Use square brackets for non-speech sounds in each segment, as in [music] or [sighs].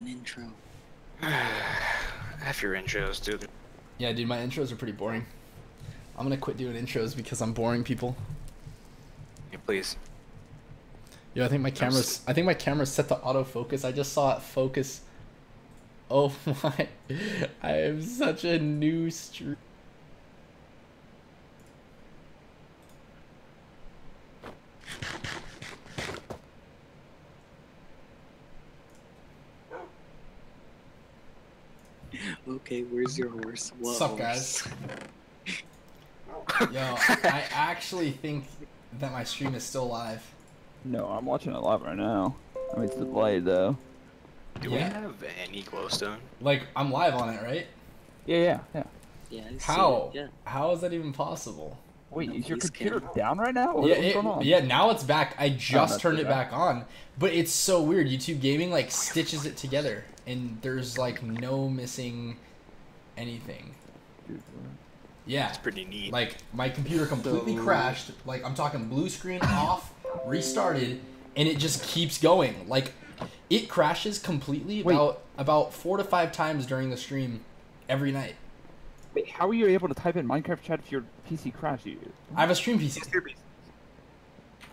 An intro. [sighs] F your intros, dude. Yeah, dude, my intros are pretty boring. I'm gonna quit doing intros because I'm boring people. Yeah, please. Yo, I think my camera's I think my camera's set to autofocus. I just saw it focus. Oh [laughs] my I am such a new stream. Okay, where's your horse? What What's up, horse? guys? [laughs] Yo, I actually think that my stream is still live. No, I'm watching it live right now. I mean, it's delayed though. Do Yeah. we have any glowstone? Like I'm live on it, right? Yeah, yeah, yeah. Yeah, I see How? it, Yeah. How is that even possible? Wait, No, is your computer can't. down right now? What- yeah, what's it- going on? yeah. Now it's back. I oh, just that's turned it good. back on, but it's so weird. YouTube Gaming like stitches it together, and there's like no missing anything. Yeah, It's pretty neat. like my computer completely So- crashed. Like I'm talking blue screen off, restarted, and it just keeps going. Like it crashes completely Wait. about about four to five times during the stream every night. Wait, how are you able to type in Minecraft chat if your PC crashes? I have a stream PC.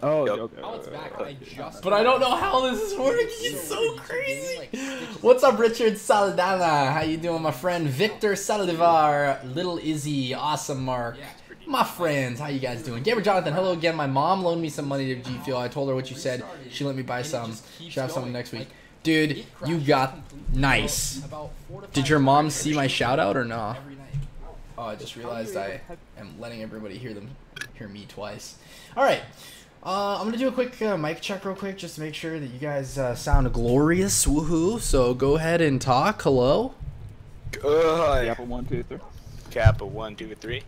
Oh, Yup. okay. Now it's back. okay. I just, but I don't know how this is working. It's so crazy. What's up, Richard Saladana? How you doing, my friend? Victor Saldivar, Little Izzy, Awesome Mark. My friends, how you guys doing? Gamer Jonathan, hello again. My mom loaned me some money to G Fuel. I told her what you said. She let me buy some. Should have some next week. Dude, you got nice. Did your mom see my shout out or no? Oh, I just realized I am letting everybody hear them, hear me twice. All right. Uh, I'm gonna do a quick uh, mic check real quick just to make sure that you guys uh, sound glorious. Woohoo! So go ahead and talk. Hello. Good. Apple one, two, three. Kappa one, two, three.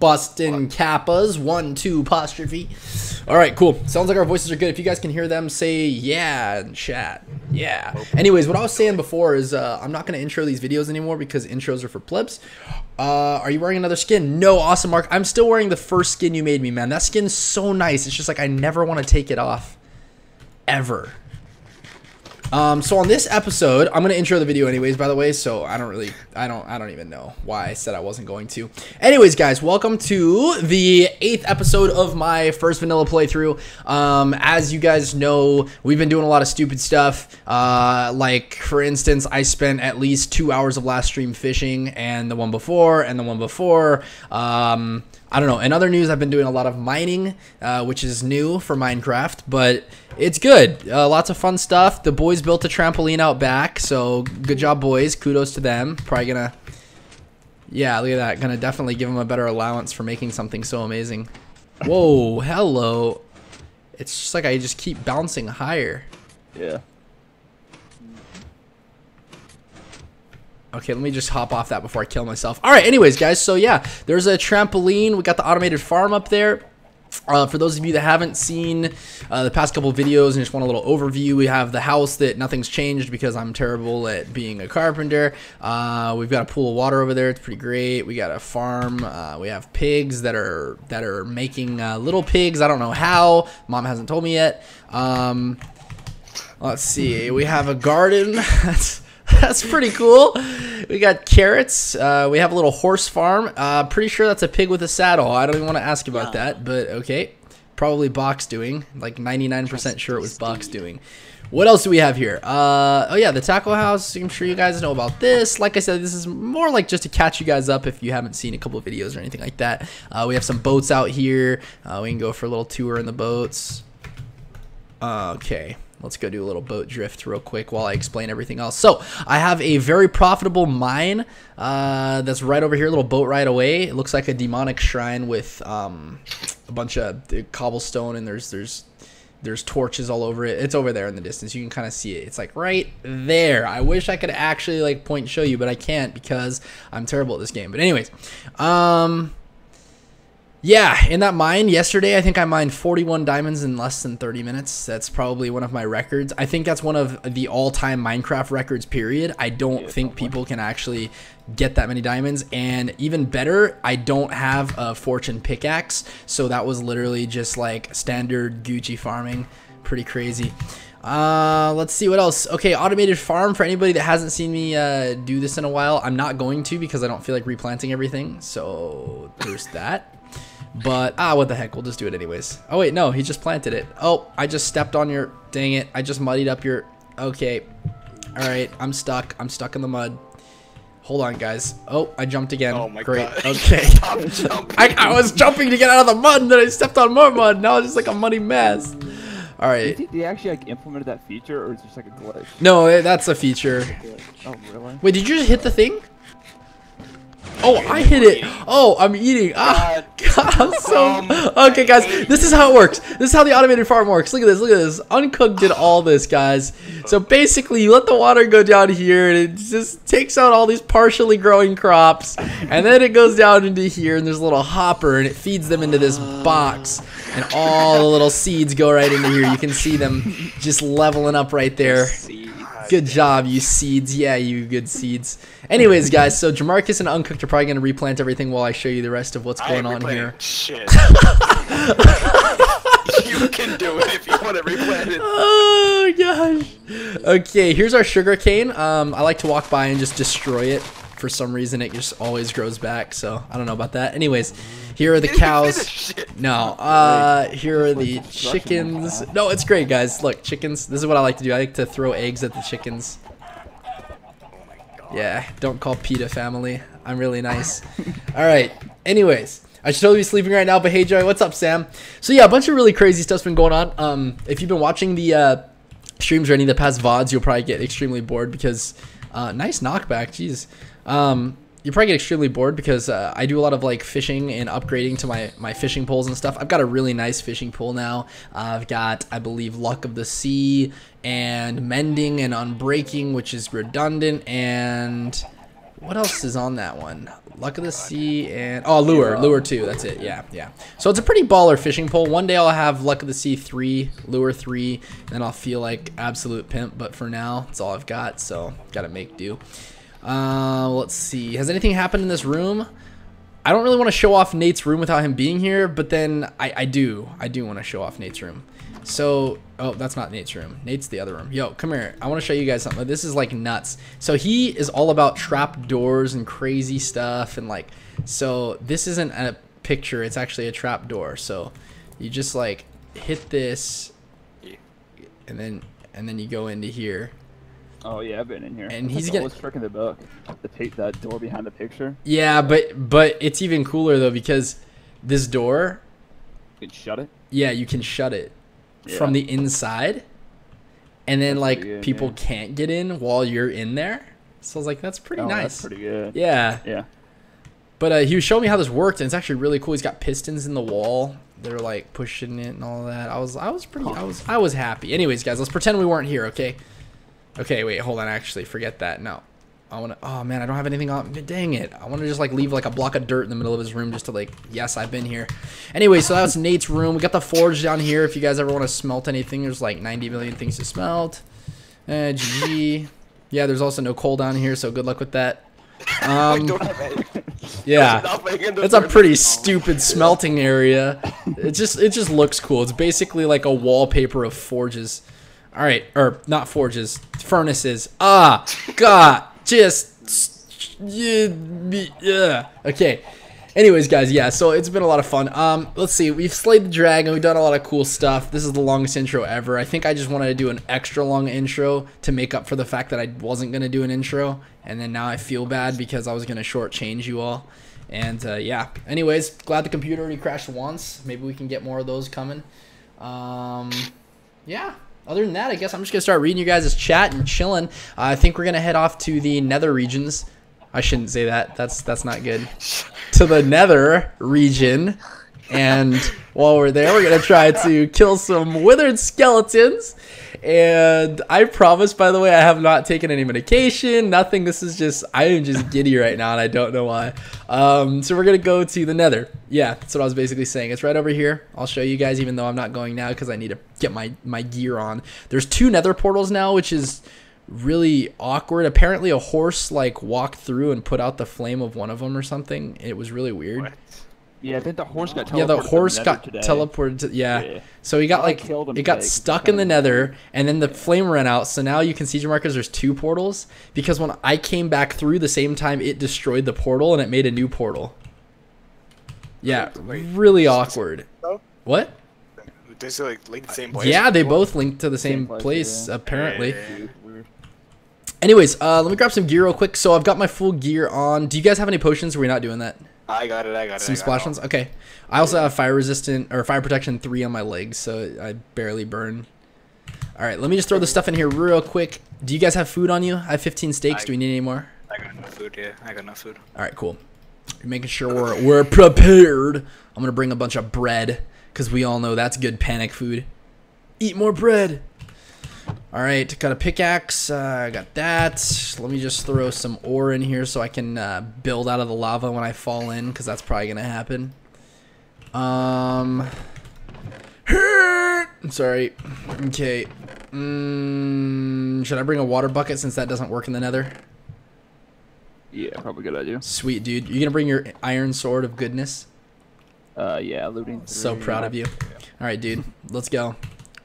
Bustin' Kappas, one, two, apostrophe. All right, cool. Sounds like our voices are good. If you guys can hear them, say yeah in chat. Yeah. Anyways, what I was saying before is uh, I'm not going to intro these videos anymore because intros are for plebs. Uh, are you wearing another skin? No, awesome, Mark. I'm still wearing the first skin you made me, man. That skin's so nice. It's just like I never want to take it off. Ever. Um, so on this episode, I'm gonna intro the video anyways, by the way. So I don't really, I don't, I don't even know why I said I wasn't going to. Anyways, guys, welcome to the eighth episode of my first vanilla playthrough. Um, as you guys know, we've been doing a lot of stupid stuff. Uh, like for instance, I spent at least two hours of last stream fishing, and the one before, and the one before. Um, I don't know. In other news, I've been doing a lot of mining, uh, which is new for Minecraft, but it's good. Uh, lots of fun stuff. The boys built a trampoline out back, so good job, boys. Kudos to them. Probably gonna, yeah, look at that. Gonna definitely give them a better allowance for making something so amazing. Whoa, hello. It's just like I just keep bouncing higher. Yeah. Okay, let me just hop off that before I kill myself. All right, anyways, guys, so yeah, there's a trampoline. We got the automated farm up there. Uh, for those of you that haven't seen uh, the past couple videos and just want a little overview, we have the house that nothing's changed because I'm terrible at being a carpenter. Uh, we've got a pool of water over there; it's pretty great. We got a farm. Uh, we have pigs that are that are making uh, little pigs. I don't know how. Mom hasn't told me yet. Um, let's see. We have a garden. [laughs] [laughs] That's pretty cool. We got carrots. Uh, we have a little horse farm. Uh, pretty sure that's a pig with a saddle. I don't even want to ask about Yeah. that, but okay. Probably Box doing. Like 99% sure it was Box doing. What else do we have here? Uh, oh yeah, the tackle house. I'm sure you guys know about this. Like I said, this is more like just to catch you guys up if you haven't seen a couple videos or anything like that. Uh, we have some boats out here. Uh, we can go for a little tour in the boats. Okay, let's go do a little boat drift real quick while I explain everything else. So, I have a very profitable mine uh, that's right over here, a little boat right away. It looks like a demonic shrine with um, a bunch of uh, cobblestone, and there's there's there's torches all over it. It's over there in the distance. You can kind of see it. It's like right there. I wish I could actually like point and show you, but I can't because I'm terrible at this game. But anyways, um, yeah, in that mine yesterday, I think I mined 41 diamonds in less than 30 minutes. That's probably one of my records. I think that's one of the all-time Minecraft records. Period. I don't think people can actually get that many diamonds. And even better, I don't have a fortune pickaxe, so that was literally just like standard Gucci farming. Pretty crazy. Uh, let's see what else. Okay, automated farm for anybody that hasn't seen me uh, do this in a while. I'm not going to because I don't feel like replanting everything. So there's that. But ah, what the heck? We'll just do it anyways. Oh wait, no, he just planted it. Oh, I just stepped on your. Dang it! I just muddied up your. Okay. All right, I'm stuck. I'm stuck in the mud. Hold on, guys. Oh, I jumped again. Oh my Great. god. [laughs] Okay. [laughs] I, I was jumping to get out of the mud, and then I stepped on more mud. Now it's just like a muddy mess. All right. Do you right. think they actually like implemented that feature, or is it just like a glitch? No, eh, that's a feature. Oh, really? Wait, did you just hit the thing? Oh, I hit it. Oh, I'm eating. Ah, [laughs] God, I'm so. Um, Okay, guys, this is how it works. This is how the automated farm works. Look at this. Look at this. Uncooked did all this, guys. So basically, you let the water go down here, and it just takes out all these partially growing crops, and then it goes down into here, and there's a little hopper, and it feeds them into this box, and all the little seeds go right into here. You can see them just leveling up right there. Good job, you seeds. Yeah, you good seeds. Anyways, [laughs] guys, so Jamarcus and Uncooked are probably going to replant everything while I show you the rest of what's going on here. Shit. [laughs] you can do it if you want to replant it. Oh, gosh. Okay, here's our sugar cane. Um, I like to walk by and just destroy it. For some reason, it just always grows back, so I don't know about that. Anyways, here are the cows. No, uh, here are the like construction like chickens. No, it's great, guys. Look, chickens. This is what I like to do. I like to throw eggs at the chickens. Yeah, don't call PETA family. I'm really nice. [laughs] All right. Anyways, I should totally be sleeping right now, but hey, Joy, what's up, Sam? So yeah, a bunch of really crazy stuff's been going on. Um, if you've been watching the uh, streams or any of the past VODs, you'll probably get extremely bored because uh, nice knockback. Jeez. Um, you probably get extremely bored because uh, I do a lot of like fishing and upgrading to my my fishing poles and stuff. I've got a really nice fishing pole now. Uh, I've got I believe luck of the sea and mending and unbreaking, which is redundant. And what else is on that one? Luck of the sea and oh lure, lure two. That's it. Yeah, yeah. So it's a pretty baller fishing pole. One day I'll have luck of the sea three, lure three, and then I'll feel like absolute pimp. But for now, it's all I've got. So gotta make do. Uh, let's see. Has anything happened in this room? I don't really want to show off Nate's room without him being here, but then I, I do. I do want to show off Nate's room. So, oh, that's not Nate's room. Nate's the other room. Yo, come here. I want to show you guys something. This is like nuts. So he is all about trap doors and crazy stuff and like, so this isn't a picture. It's actually a trap door. So you just like hit this and then, and then you go into here. Oh yeah, I've been in here. And he's gonna- oldest the book. The take that door behind the picture. Yeah, but, but it's even cooler though because this door, You can shut it. yeah, you can shut it from the inside, and then That's like good, people yeah. can't get in while you're in there. So I was like, that's pretty oh, nice. That's pretty good. yeah, Yeah. but uh, he was showing me how this worked, and it's actually really cool. He's got pistons in the wall. They're like pushing it and all that. I was, I was pretty, I was, I was happy. Anyways, guys, let's pretend we weren't here, okay? Okay, wait, hold on. Actually, forget that. No, I want to. Oh man, I don't have anything on. Dang it! I want to just like leave like a block of dirt in the middle of his room just to like, yes, I've been here. Anyway, so that's Nate's room. We got the forge down here. If you guys ever want to smelt anything, there's like 90 million things to smelt. Uh, GG. Yeah, there's also no coal down here, so good luck with that. [laughs] Um, Don't have any- [laughs] yeah. It's a pretty stupid smelting area. It just it just looks cool. It's basically like a wallpaper of forges. All right, or not forges, furnaces. Ah, God, just yeah. Okay. Anyways, guys, yeah. So it's been a lot of fun. Um, let's see. We've slayed the dragon. We've done a lot of cool stuff. This is the longest intro ever. I think I just wanted to do an extra long intro to make up for the fact that I wasn't gonna do an intro, and then now I feel bad because I was gonna shortchange you all. And uh, yeah. Anyways, glad the computer already crashed once. Maybe we can get more of those coming. Um, yeah. Other than that, I guess I'm just gonna start reading you guys' chat and chilling. Uh, I think we're gonna head off to the Nether regions. I shouldn't say that. That's that's not good. [laughs] To the Nether region, and while we're there, we're gonna try to kill some withered skeletons. And I promise, by the way, I have not taken any medication, nothing. This is just I am just giddy right now, and I don't know why. Um, so we're gonna go to the Nether. Yeah, that's what I was basically saying. It's right over here. I'll show you guys, even though I'm not going now because I need to get my my gear on. There's two Nether portals now, which is really awkward. Apparently, a horse like walked through and put out the flame of one of them or something. It was really weird. What? Yeah, I think the horse got teleported. Yeah, the to horse got today. teleported to yeah. Yeah. So he got I like killed him it got today 'cause stuck in the nether and then the flame ran out. So now you can see markers there's two portals because when I came back through the same time it destroyed the portal and it made a new portal. Yeah, Wait. really awkward. though? What? Does it like link the same place? Yeah, they both link to the same, Same place, place, yeah. apparently. Yeah. Anyways, uh, let me grab some gear real quick. So I've got my full gear on. Do you guys have any potions? Or are we not doing that? I got it. I got it. Some splash ones. Okay. I also have fire resistant or fire protection three on my legs, so I barely burn. All right, let me just throw this stuff in here real quick. Do you guys have food on you? I have 15 steaks. I- Do we need any more? I got enough food. Yeah, I got enough food. All right, cool. Making sure we're we're prepared. I'm gonna bring a bunch of bread because we all know that's good panic food. Eat more bread. All right, got a pickaxe. Uh, I got that. Let me just throw some ore in here so I can uh, build out of the lava when I fall in because that's probably gonna happen. Um. I'm sorry. Okay. Mm, should I bring a water bucket since that doesn't work in the nether? Yeah, probably a good idea. Sweet dude. You gonna bring your iron sword of goodness? Uh, yeah, looting. So proud of you. All right, dude. Let's go.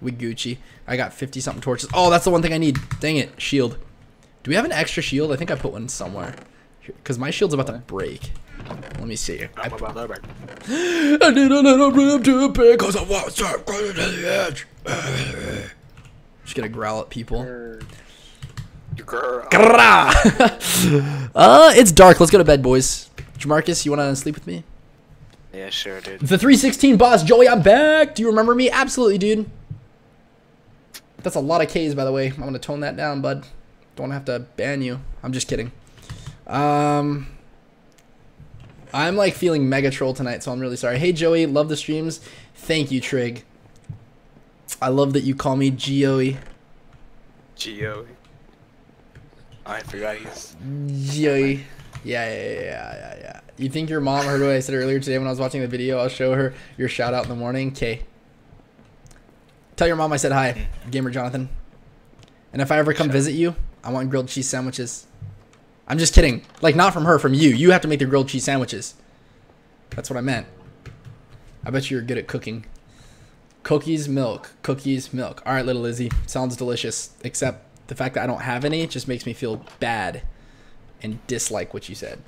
We Gucci. I got 50 something torches. Oh, that's the one thing I need. Dang it. Shield. Do we have an extra shield? I think I put one somewhere. Because my shield's about to break. Let me see. I, I'm about that back. I need a little room to pick because I want to start going to the edge. Just gonna growl at people. You [laughs] uh, it's dark. Let's go to bed, boys. Jamarcus, you want to sleep with me? Yeah, sure, dude. The 316 boss, Joey, I'm back. Do you remember me? Absolutely, dude. That's a lot of K's, by the way. I'm gonna tone that down, bud. Don't have to ban you. I'm just kidding. Um, I'm like feeling mega troll tonight, so I'm really sorry. Hey, Joey, love the streams. Thank you, Trig. I love that you call me Joey. Geo. I forgot he's. Joey. Yeah, yeah, yeah, yeah, yeah, yeah. You think your mom heard what I said earlier today when I was watching the video? I'll show her your shout out in the morning. Okay. Tell your mom I said hi, mm. Gamer Jonathan. And if I ever come visit you, I want grilled cheese sandwiches. I'm just kidding. Like, not from her, from you. You have to make the grilled cheese sandwiches. That's what I meant. I bet you're good at cooking. Cookies, milk. Cookies, milk. All right, little Lizzie. Sounds delicious. Except the fact that I don't have any just makes me feel bad and dislike what you said.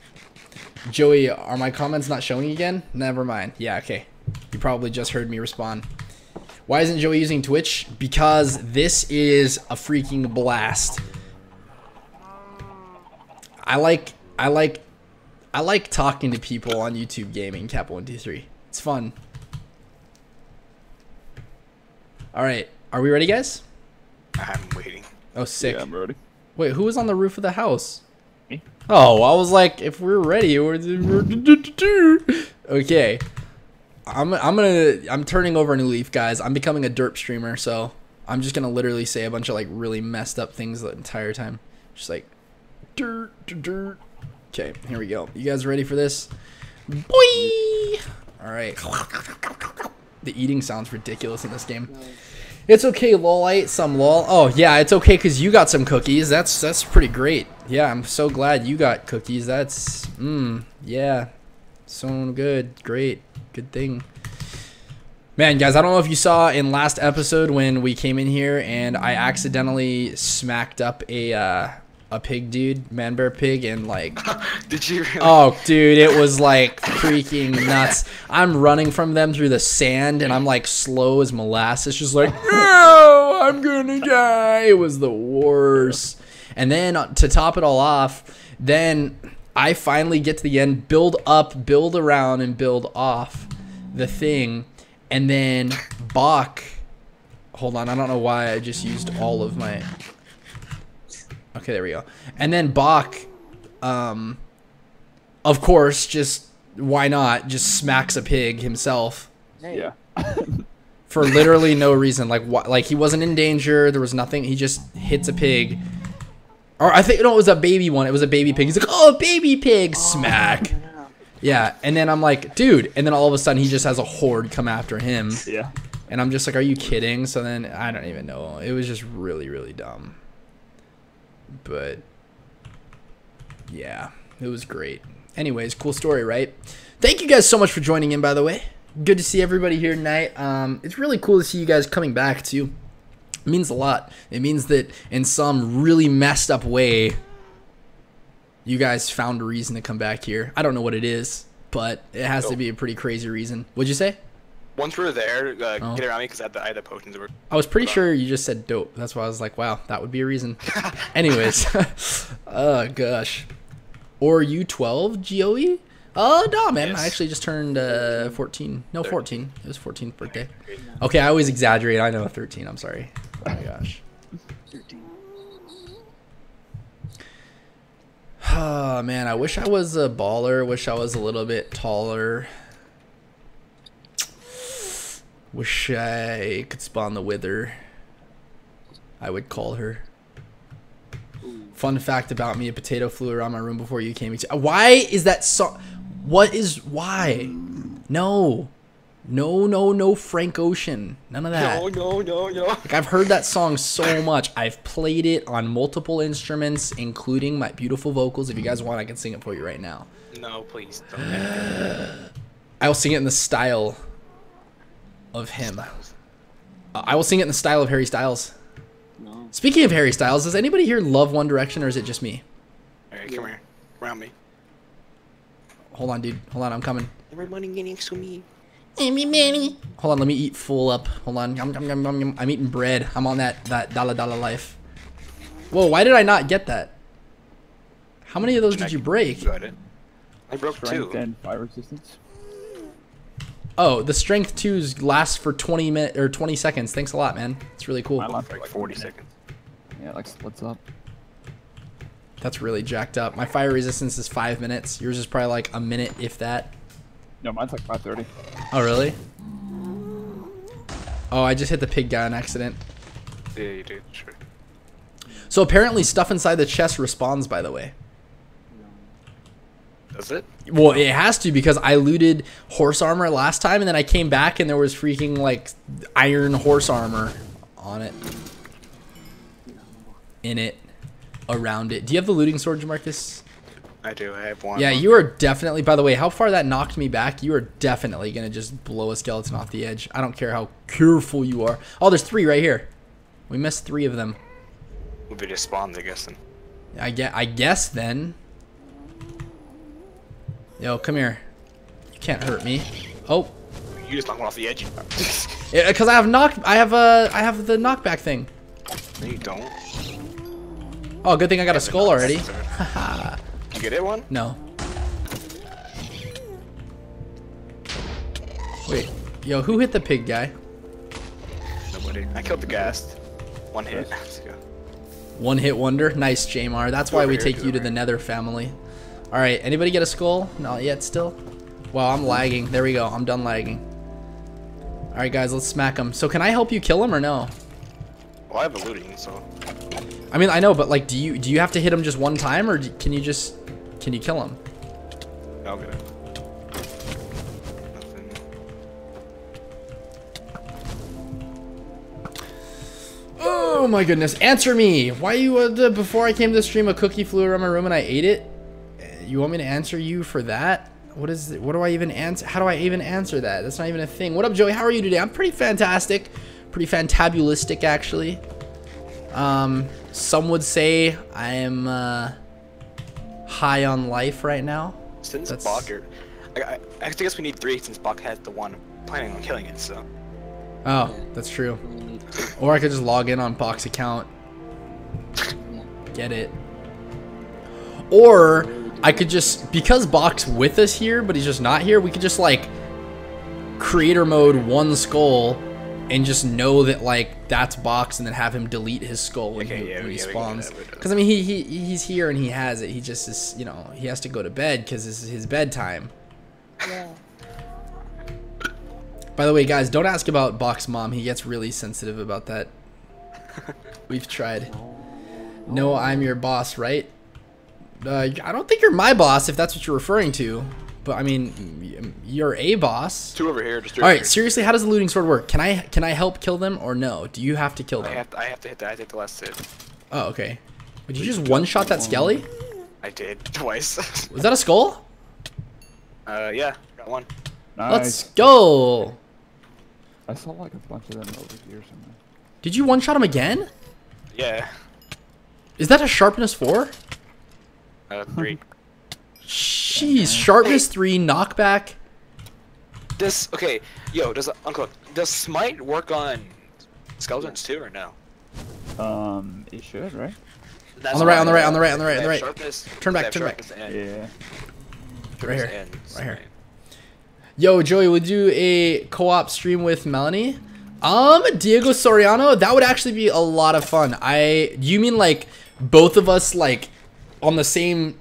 Joey, are my comments not showing again? Never mind. Yeah, okay. You probably just heard me respond. Why isn't Joey using Twitch? Because this is a freaking blast. I like I like I like talking to people on YouTube gaming, Cap one two three. It's fun. Alright. Are we ready guys? I'm waiting. Oh sick. Yeah, I'm ready. Wait, who was on the roof of the house? Me. Oh, I was like, if we're ready, we're okay. I'm I'm gonna I'm turning over a new leaf, guys. I'm becoming a derp streamer, so I'm just gonna literally say a bunch of like really messed up things the entire time, just like dirt dirt. Okay, here we go. You guys ready for this? Boy. All right. The eating sounds ridiculous in this game. It's okay, lol. I ate some lol. Oh yeah, it's okay because you got some cookies. That's that's pretty great. Yeah, I'm so glad you got cookies. That's mmm yeah, so good, great, good thing. Man, guys, I don't know if you saw in last episode when we came in here and I accidentally smacked up a uh, a pig dude, man bear pig, and like [laughs] Did you really? Oh, dude, it was like freaking nuts. I'm running from them through the sand, and I'm like slow as molasses, just like, no, I'm gonna die. It was the worst. And then uh, to top it all off, then I finally get to the end, build up, build around, and build off the thing, and then Boc. Hold on, I don't know why I just used all of my. Okay, there we go. And then Boc, um, of course, just why not? Just smacks a pig himself Yeah. [laughs] for literally no reason. Like what? Like he wasn't in danger. There was nothing. He just hits a pig. Or I think no, it was a baby one. It was a baby pig. He's like, oh, baby pig, smack. Yeah, and then I'm like, dude, and then all of a sudden he just has a horde come after him, Yeah. and I'm just like, are you kidding? So then I don't even know. It was just really, really dumb. But yeah, it was great. Anyways, cool story, right? Thank you guys so much for joining in, by the way. Good to see everybody here tonight. Um, it's really cool to see you guys coming back too. It means a lot. It means that in some really messed up way, you guys found a reason to come back here. I don't know what it is, but it has to be a pretty crazy reason. What'd you say? Once we're there, uh, Oh. get around me because I had the, I had the potions. Were, I was pretty sure you just said dope. That's why I was like, wow, that would be a reason. [laughs] Anyways, [laughs] oh gosh. Or you 12 GOE? Oh no, man! I actually just turned uh, 14. No, Thirteen. 14. It was 14th birthday. Okay, I always exaggerate. I know 13. I'm sorry. Oh my gosh. Oh man, I wish I was a baller. Wish I was a little bit taller. Wish I could spawn the wither. I would call her. Fun fact about me: a potato flew around my room before you came. Why is that so? What is why? No, no, no, no. Frank Ocean. None of that. no, no, no, no. Like I've heard that song so much. I've played it on multiple instruments, including my beautiful vocals. If you guys want, I can sing it for you right now. No, please. Don't. I will sing it in the style of him. Uh, I will sing it in the style of Harry Styles. No. Speaking of Harry Styles, does anybody here love One Direction or is it just me? Alright, come here. Around me. Hold on, dude. Hold on, I'm coming. Everybody get next to me. Hold on, let me eat full up. Hold on. Yum, yum, yum, yum, yum. I'm eating bread. I'm on that that dollar dollar life. Whoa, why did I not get that? How many of those did you break? I broke Strength two. and fire resistance. Oh, the strength twos last for 20 minutes or 20 seconds. Thanks a lot, man. It's really cool. Mine lasts Like like 40 seconds. Yeah, it, like splits up. That's really jacked up. My fire resistance is five minutes. Yours is probably like a minute, if that. No, mine's like 530. Oh, really? Oh, I just hit the pig guy on accident. Yeah, you did. Sure. So apparently, stuff inside the chest responds. By the way, Does it? well, it has to because I looted horse armor last time, and then I came back and there was freaking like iron horse armor on it, in it, around it. Do you have the looting sword, Jamarcus? I do. I have one. Yeah, you are definitely. By the way, how far that knocked me back, you are definitely gonna just blow a skeleton off the edge. I don't care how careful you are. Oh, there's three right here. We missed three of them. Maybe just spawned, I guess. Then. I get. I guess then. Yo, come here. You can't hurt me. Oh, You just knocked one off the edge. [laughs] because I have knocked. I have uh, I have the knockback thing. no, you don't. Oh, good thing I got a skull knock- already. [laughs] [laughs] you get it one? No. Wait, yo, who hit the pig guy? Nobody. I killed the ghast. One hit. Let's go. One hit wonder. Nice, Jamar. That's why Over we take you to the. Nether family. All right. Anybody get a skull? Not yet. Still. Wow, I'm lagging. There we go. I'm done lagging. All right, guys. Let's smack him. So, can I help you kill him or no? Well, I have a looting, so. I mean, I know, but like, do you do you have to hit him just one time, or do, can you just can you kill him? I'll get it. Nothing. Oh my goodness! Answer me. Why you uh, before I came to the stream, a cookie flew around my room and I ate it. Uh, You want me to answer you for that? What is? What do I even answer? How do I even answer that? That's not even a thing. What up, Joey? How are you today? I'm pretty fantastic, pretty fantabulistic actually. Um, some would say I am uh, high on life right now. Since That's- Boc, or, I, I, guess we need three since Boc has the one. Planning on killing it, so. Oh, that's true. We only need two. Or I could just log in on Box account, get it. Or I could just because Box with us here, but he's just not here. We could just like creator mode one skull and just know that like that's Box, and then have him delete his skull when Okay, he, yeah, when he yeah, we can do spawns. that, but, uh, Because I mean, he, he he's here and he has it. He just is you know he has to go to bed because this is his bedtime. yeah By the way, guys, don't ask about Box Mom. He gets really sensitive about that. [laughs] We've tried. No, I'm your boss, right? Uh, I don't think you're my boss if that's what you're referring to. But I mean, you're a boss. Two over here, just three All over right, here. seriously, how does the looting sword work? Can I can I help kill them or no? Do you have to kill I them? have, to, I have to hit that. I take the last hit. Oh, okay. Did you just one shot that skelly? I did [laughs] twice. Was that a skull? Uh, yeah, got one. Nice. Let's go. I saw like a bunch of them over here somewhere. Did you one shot him again? Yeah. Is that a sharpness four? Uh, three. Jeez, sharpness three, knockback. this okay, yo, does Uncle does Smite work on skeletons too or no? Um, it should, right? That's On the right, on the right, on the right, on the right, on the right. Sharpness, Turn back, turn back. sharpness and- Yeah. Right here, and right here. Yo, Joey, would do a co-op stream with Melanie? Um, Diego Soriano, that would actually be a lot of fun. I, you mean like both of us like on the same, s-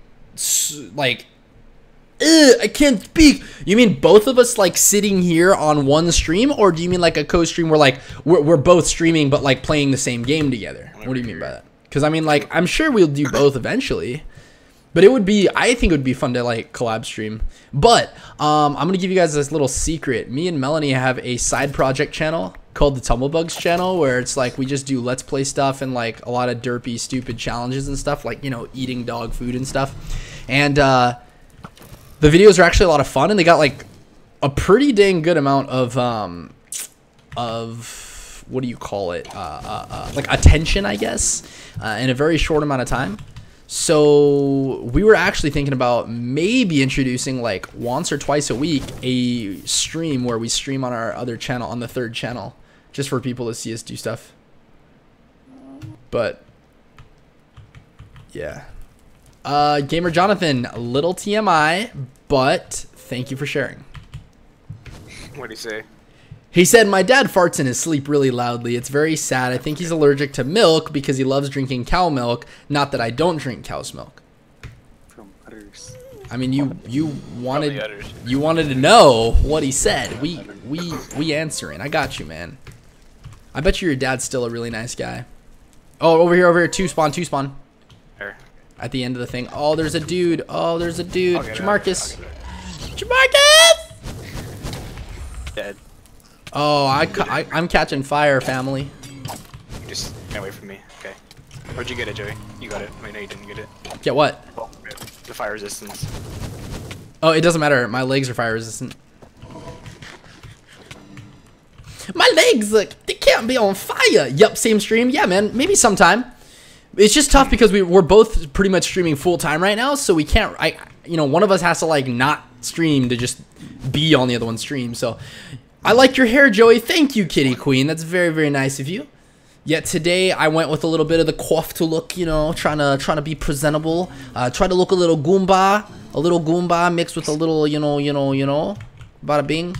like, I can't speak. You mean both of us like sitting here on one stream, or do you mean like a co-stream where like we're, we're both streaming but like playing the same game together? What do you mean by that? Because I mean like I'm sure we'll do both eventually. But it would be, I think it would be fun to like collab stream. But um, I'm gonna give you guys this little secret. Me and Melanie have a side project channel called the Tumblebugs channel, where it's like we just do let's play stuff and like a lot of derpy, stupid challenges and stuff, like you know eating dog food and stuff. And uh, the videos are actually a lot of fun, and they got like a pretty dang good amount of um, of what do you call it? Uh, uh, uh, like attention, I guess, uh, in a very short amount of time. So we were actually thinking about maybe introducing like once or twice a week a stream where we stream on our other channel on the third channel, just for people to see us do stuff. But yeah, uh, gamer Jonathan, little TMI, but thank you for sharing. What do you say? He said, My dad farts in his sleep really loudly. It's very sad. I think he's allergic to milk because he loves drinking cow milk. Not that I don't drink cow's milk. From udders. I mean, you you wanted you wanted to know what he said. We we we answering. I got you, man. I bet you your dad's still a really nice guy. Oh, over here, over here, two spawn, two spawn. At the end of the thing. Oh, there's a dude. Oh, there's a dude. Jamarcus. I'll get it. Jamarcus. Dead. Oh, I, I I'm catching fire, family. You just get away from me. Okay. Where'd you get it, Joey? You got it. Wait, no, you didn't get it. Get what? Oh, the fire resistance. Oh, it doesn't matter. My legs are fire resistant. My legs, like, they can't be on fire. Yup, same stream. Yeah, man, maybe sometime. It's just tough because we, we're both pretty much streaming full time right now, so we can't. I, you know, one of us has to like not stream to just be on the other one's stream. So, I like your hair, Joey. Thank you, Kitty Queen. That's very very nice of you. Yet today I went with a little bit of the coif to look, you know, trying to trying to be presentable. Uh, try to look a little Goomba, a little Goomba mixed with a little, you know, you know, you know, bada bing,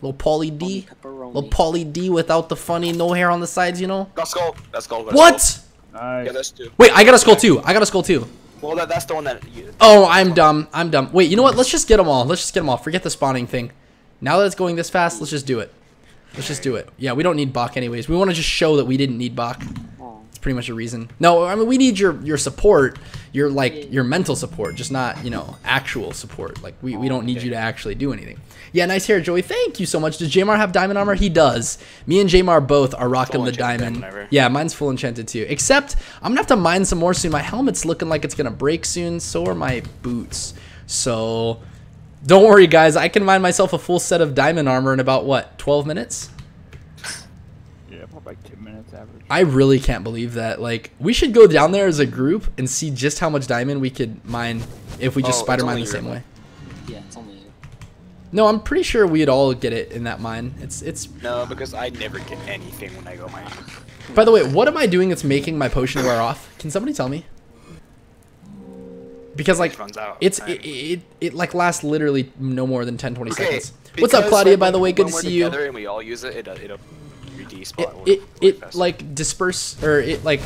little Pauly D. little Pauly D without the funny no hair on the sides, you know. Got skull. That's skull. Got What? Skull. Nice. Yeah, that's two. Wait, I got a skull too. I got a skull too. Well, that, that's the one that. You, Oh, I'm dumb. I'm dumb. Wait, you know what? Let's just get them all. Let's just get them all. Forget the spawning thing. Now that it's going this fast, let's just do it. Let's just do it. Yeah, we don't need Boc anyways. We want to just show that we didn't need Boc. Oh, pretty much a reason. No, I mean we need your your support, your like your mental support, just not you know actual support. Like we, we don't need you to actually do anything. Yeah, nice hair, Joey. Thank you so much. Does Jamar have diamond armor? He does. Me and Jamar both are rocking the diamond. diamond. Yeah, mine's full enchanted too. Except I'm gonna have to mine some more soon. My helmet's looking like it's gonna break soon. So are my boots. So don't worry, guys. I can mine myself a full set of diamond armor in about what 12 minutes. Yeah, probably like two minutes average. I really can't believe that. Like, we should go down there as a group and see just how much diamond we could mine if we just Oh, spider mine the same way. yeah, it's only. No, I'm pretty sure we'd all get it in that mine. It's it's. no, because I never get anything when I go mining. By the way, what am I doing that's making my potion wear off? Can somebody tell me? Because like runs out. it's it, it, it like lasts literally no more than 10 20 Okay, seconds. What's up, Claudia? by the way, good to see you. And we all use it. It uh, it'll uh, re It spot. it, it like disperse or it like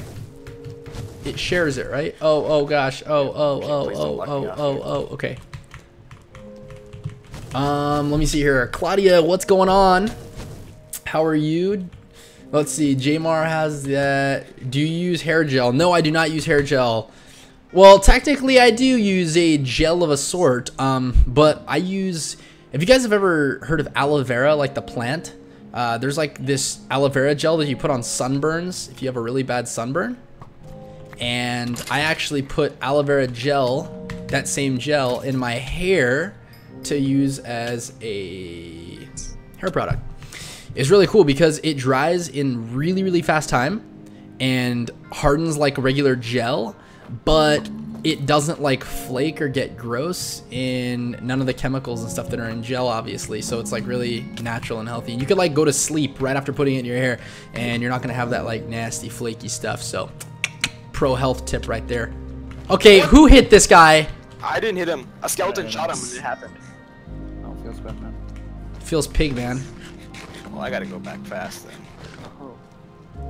it shares it, right? Oh oh gosh. Oh oh oh oh oh oh oh. Okay. Um, let me see here, Claudia. What's going on? How are you? Let's see. Jamar has that. Do you use hair gel? No, I do not use hair gel. Well, technically, I do use a gel of a sort. Um, but I use. If you guys have ever heard of aloe vera, like the plant, uh, there's like this aloe vera gel that you put on sunburns if you have a really bad sunburn. And I actually put aloe vera gel, that same gel, in my hair to use as a hair product. It's really cool because it dries in really, really fast time and hardens like regular gel, but it doesn't like flake or get gross in none of the chemicals and stuff that are in gel obviously so it's like really natural and healthy and you could like go to sleep right after putting it in your hair and you're not gonna have that like nasty flaky stuff so pro health tip right there okay who hit this guy I didn't hit him. A skeleton Yeah, shot him when it happened. Oh, feels bad, man. feels pig man Well, I gotta go back fast then. Oh.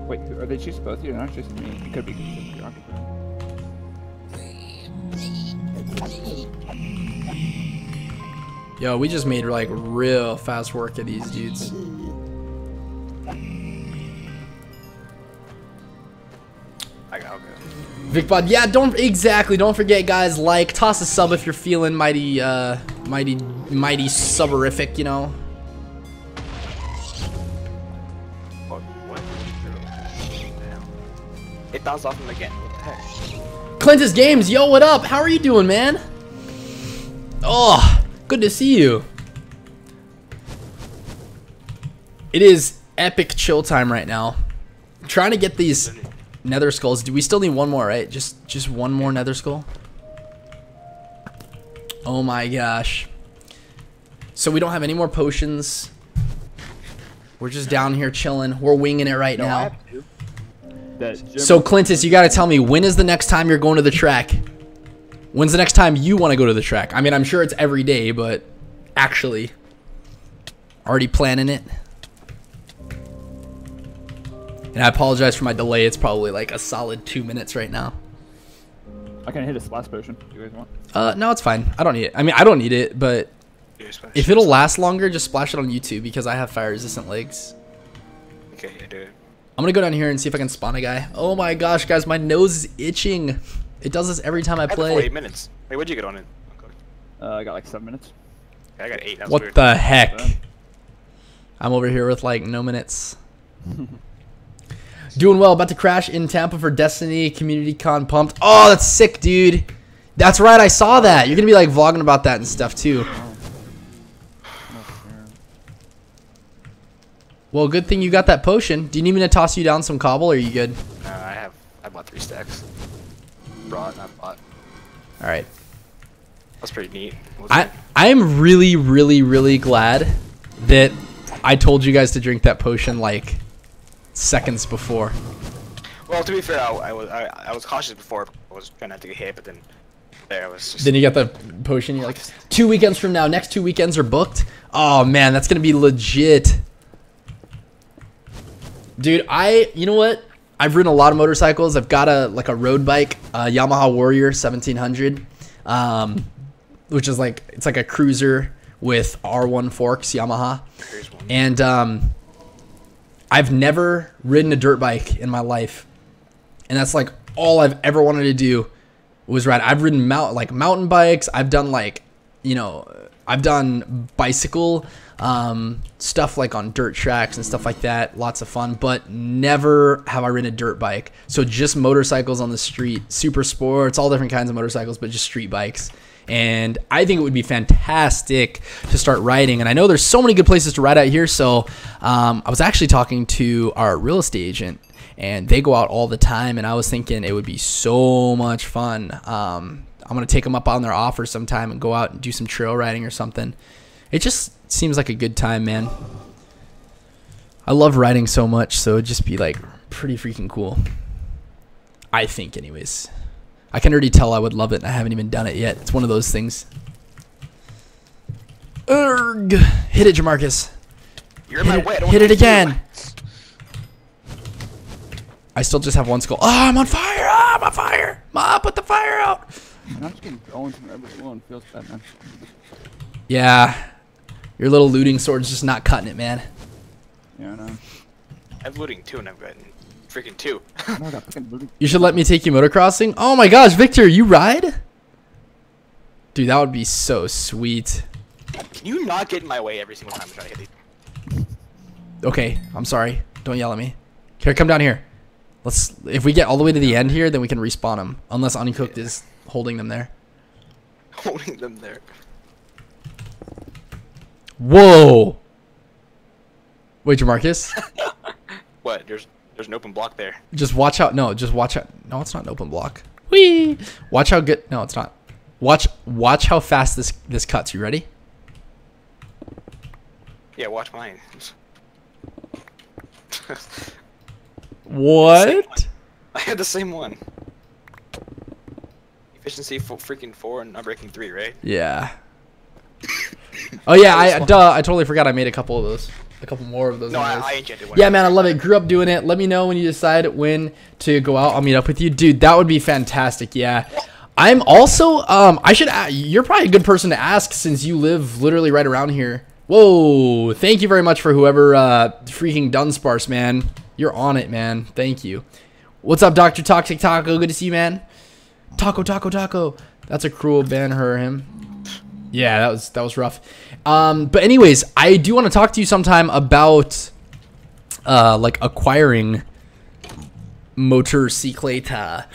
Wait, are they chasing both of you? They're not chasing me. It could be. Could be occupied. Yo we just made like real fast work of these dudes I got okay. VicBod, yeah, don't exactly. Don't forget, guys. Like, toss a sub if you're feeling mighty, uh, mighty, mighty subberific. You know. It does off him again. Clintus Games, yo, what up? How are you doing, man? Oh, good to see you. It is epic chill time right now. I'm trying to get these nether skulls. Do we still need one more, right? Just just one more nether skull? Oh my gosh. So we don't have any more potions. We're just down here chilling. We're winging it right No, now. So Clintus, you got to tell me when is the next time you're going to the track? When's the next time you want to go to the track? I mean, I'm sure it's every day, but actually, already planning it. And I apologize for my delay. It's probably like a solid two minutes right now. I can hit a splash potion. if You guys want? Uh, no, it's fine. I don't need it. I mean, I don't need it, but if it'll last longer, just splash it on YouTube because I have fire resistant legs. Okay, yeah, do it. I'm gonna go down here and see if I can spawn a guy. Oh my gosh, guys, my nose is itching. It does this every time I I had it for play. eight minutes. Wait, what'd you get on it? Okay. Uh, I got like seven minutes. I got eight. That's What weird. the heck? Done. I'm over here with like no minutes. [laughs] Doing well. About to crash in Tampa for Destiny Community Con. Pumped. Oh, that's sick, dude. That's right. I saw that. You're gonna be like vlogging about that and stuff too. Well, good thing you got that potion. Do you need me to toss you down some cobble? Or are you good? Uh, I have. I bought three stacks. Brought, I bought. All right. That's pretty neat. I it? I am really really really glad that I told you guys to drink that potion like seconds before. Well, to be fair, I, I was I, I was cautious before. I was trying not to get hit, but then there I was. Just, Then you got the potion. You're like, two weekends from now, next two weekends are booked. Oh man, that's gonna be legit. Dude, I, you know what? I've ridden a lot of motorcycles. I've got a like a road bike, a Yamaha Warrior 1700, um, which is like it's like a cruiser with R1 forks, Yamaha. And um, I've never ridden a dirt bike in my life, and that's like all I've ever wanted to do was ride. I've ridden mount like mountain bikes. I've done like, you know, I've done bicycle um, stuff like on dirt tracks and stuff like that. Lots of fun, but never have I ridden a dirt bike. So just motorcycles on the street, super sports, all different kinds of motorcycles, but just street bikes. And I think it would be fantastic to start riding. And I know there's so many good places to ride out here. So um, I was actually talking to our real estate agent and they go out all the time and i was thinking it would be so much fun um, i'm going to take them up on their offer sometime and go out and do some trail riding or something it just seems like a good time man i love riding so much so it'd just be like pretty freaking cool i think anyways i can already tell i would love it and i haven't even done it yet it's one of those things Erg. hit it jamarcus You're in my hit way. I it, don't hit it to hit you. again I still just have one skull. Oh, I'm on fire! Oh, I'm on fire! Ma, put the fire out! And I'm just getting from every one. Feels bad, man. Yeah, your little looting sword's just not cutting it, man. Yeah, I know. I'm looting two, and I've gotten freaking two. No, I got fucking looting. You should let me take you motocrossing. Oh my gosh, Victor, you ride? Dude, that would be so sweet. Can you not get in my way every single time I try to hit these? Okay, I'm sorry. Don't yell at me. Here, come down here. Let's. If we get all the way to the end here, then we can respawn them. Unless Uncooked is holding them there. [laughs] Holding them there. Whoa. Wait, Jamarcus. [laughs] What? There's there's an open block there. just watch out. No, just watch out. No, it's not an open block. Whee! Watch how good. No, it's not. Watch watch how fast this this cuts. You ready? Yeah, watch mine. [laughs] What? [laughs] I had the same one. Efficiency for freaking four and I'm breaking three, right? Yeah. Oh yeah, I duh. I totally forgot. I made a couple of those. A couple more of those. No, I. I enchanted one. Yeah, man, I love it. Grew up doing it. Let me know when you decide when to go out. I'll meet up with you, dude. That would be fantastic. Yeah. I'm also um I should a- you're probably a good person to ask since you live literally right around here. Whoa, thank you very much for whoever uh freaking Dunsparce, man. You're on it, man. Thank you. What's up, Dr. Toxic Taco? Good to see you, man. Taco Taco Taco. That's a cruel ban her him. Yeah, that was that was rough. Um, but anyways, I do want to talk to you sometime about uh, like acquiring motorcycleta.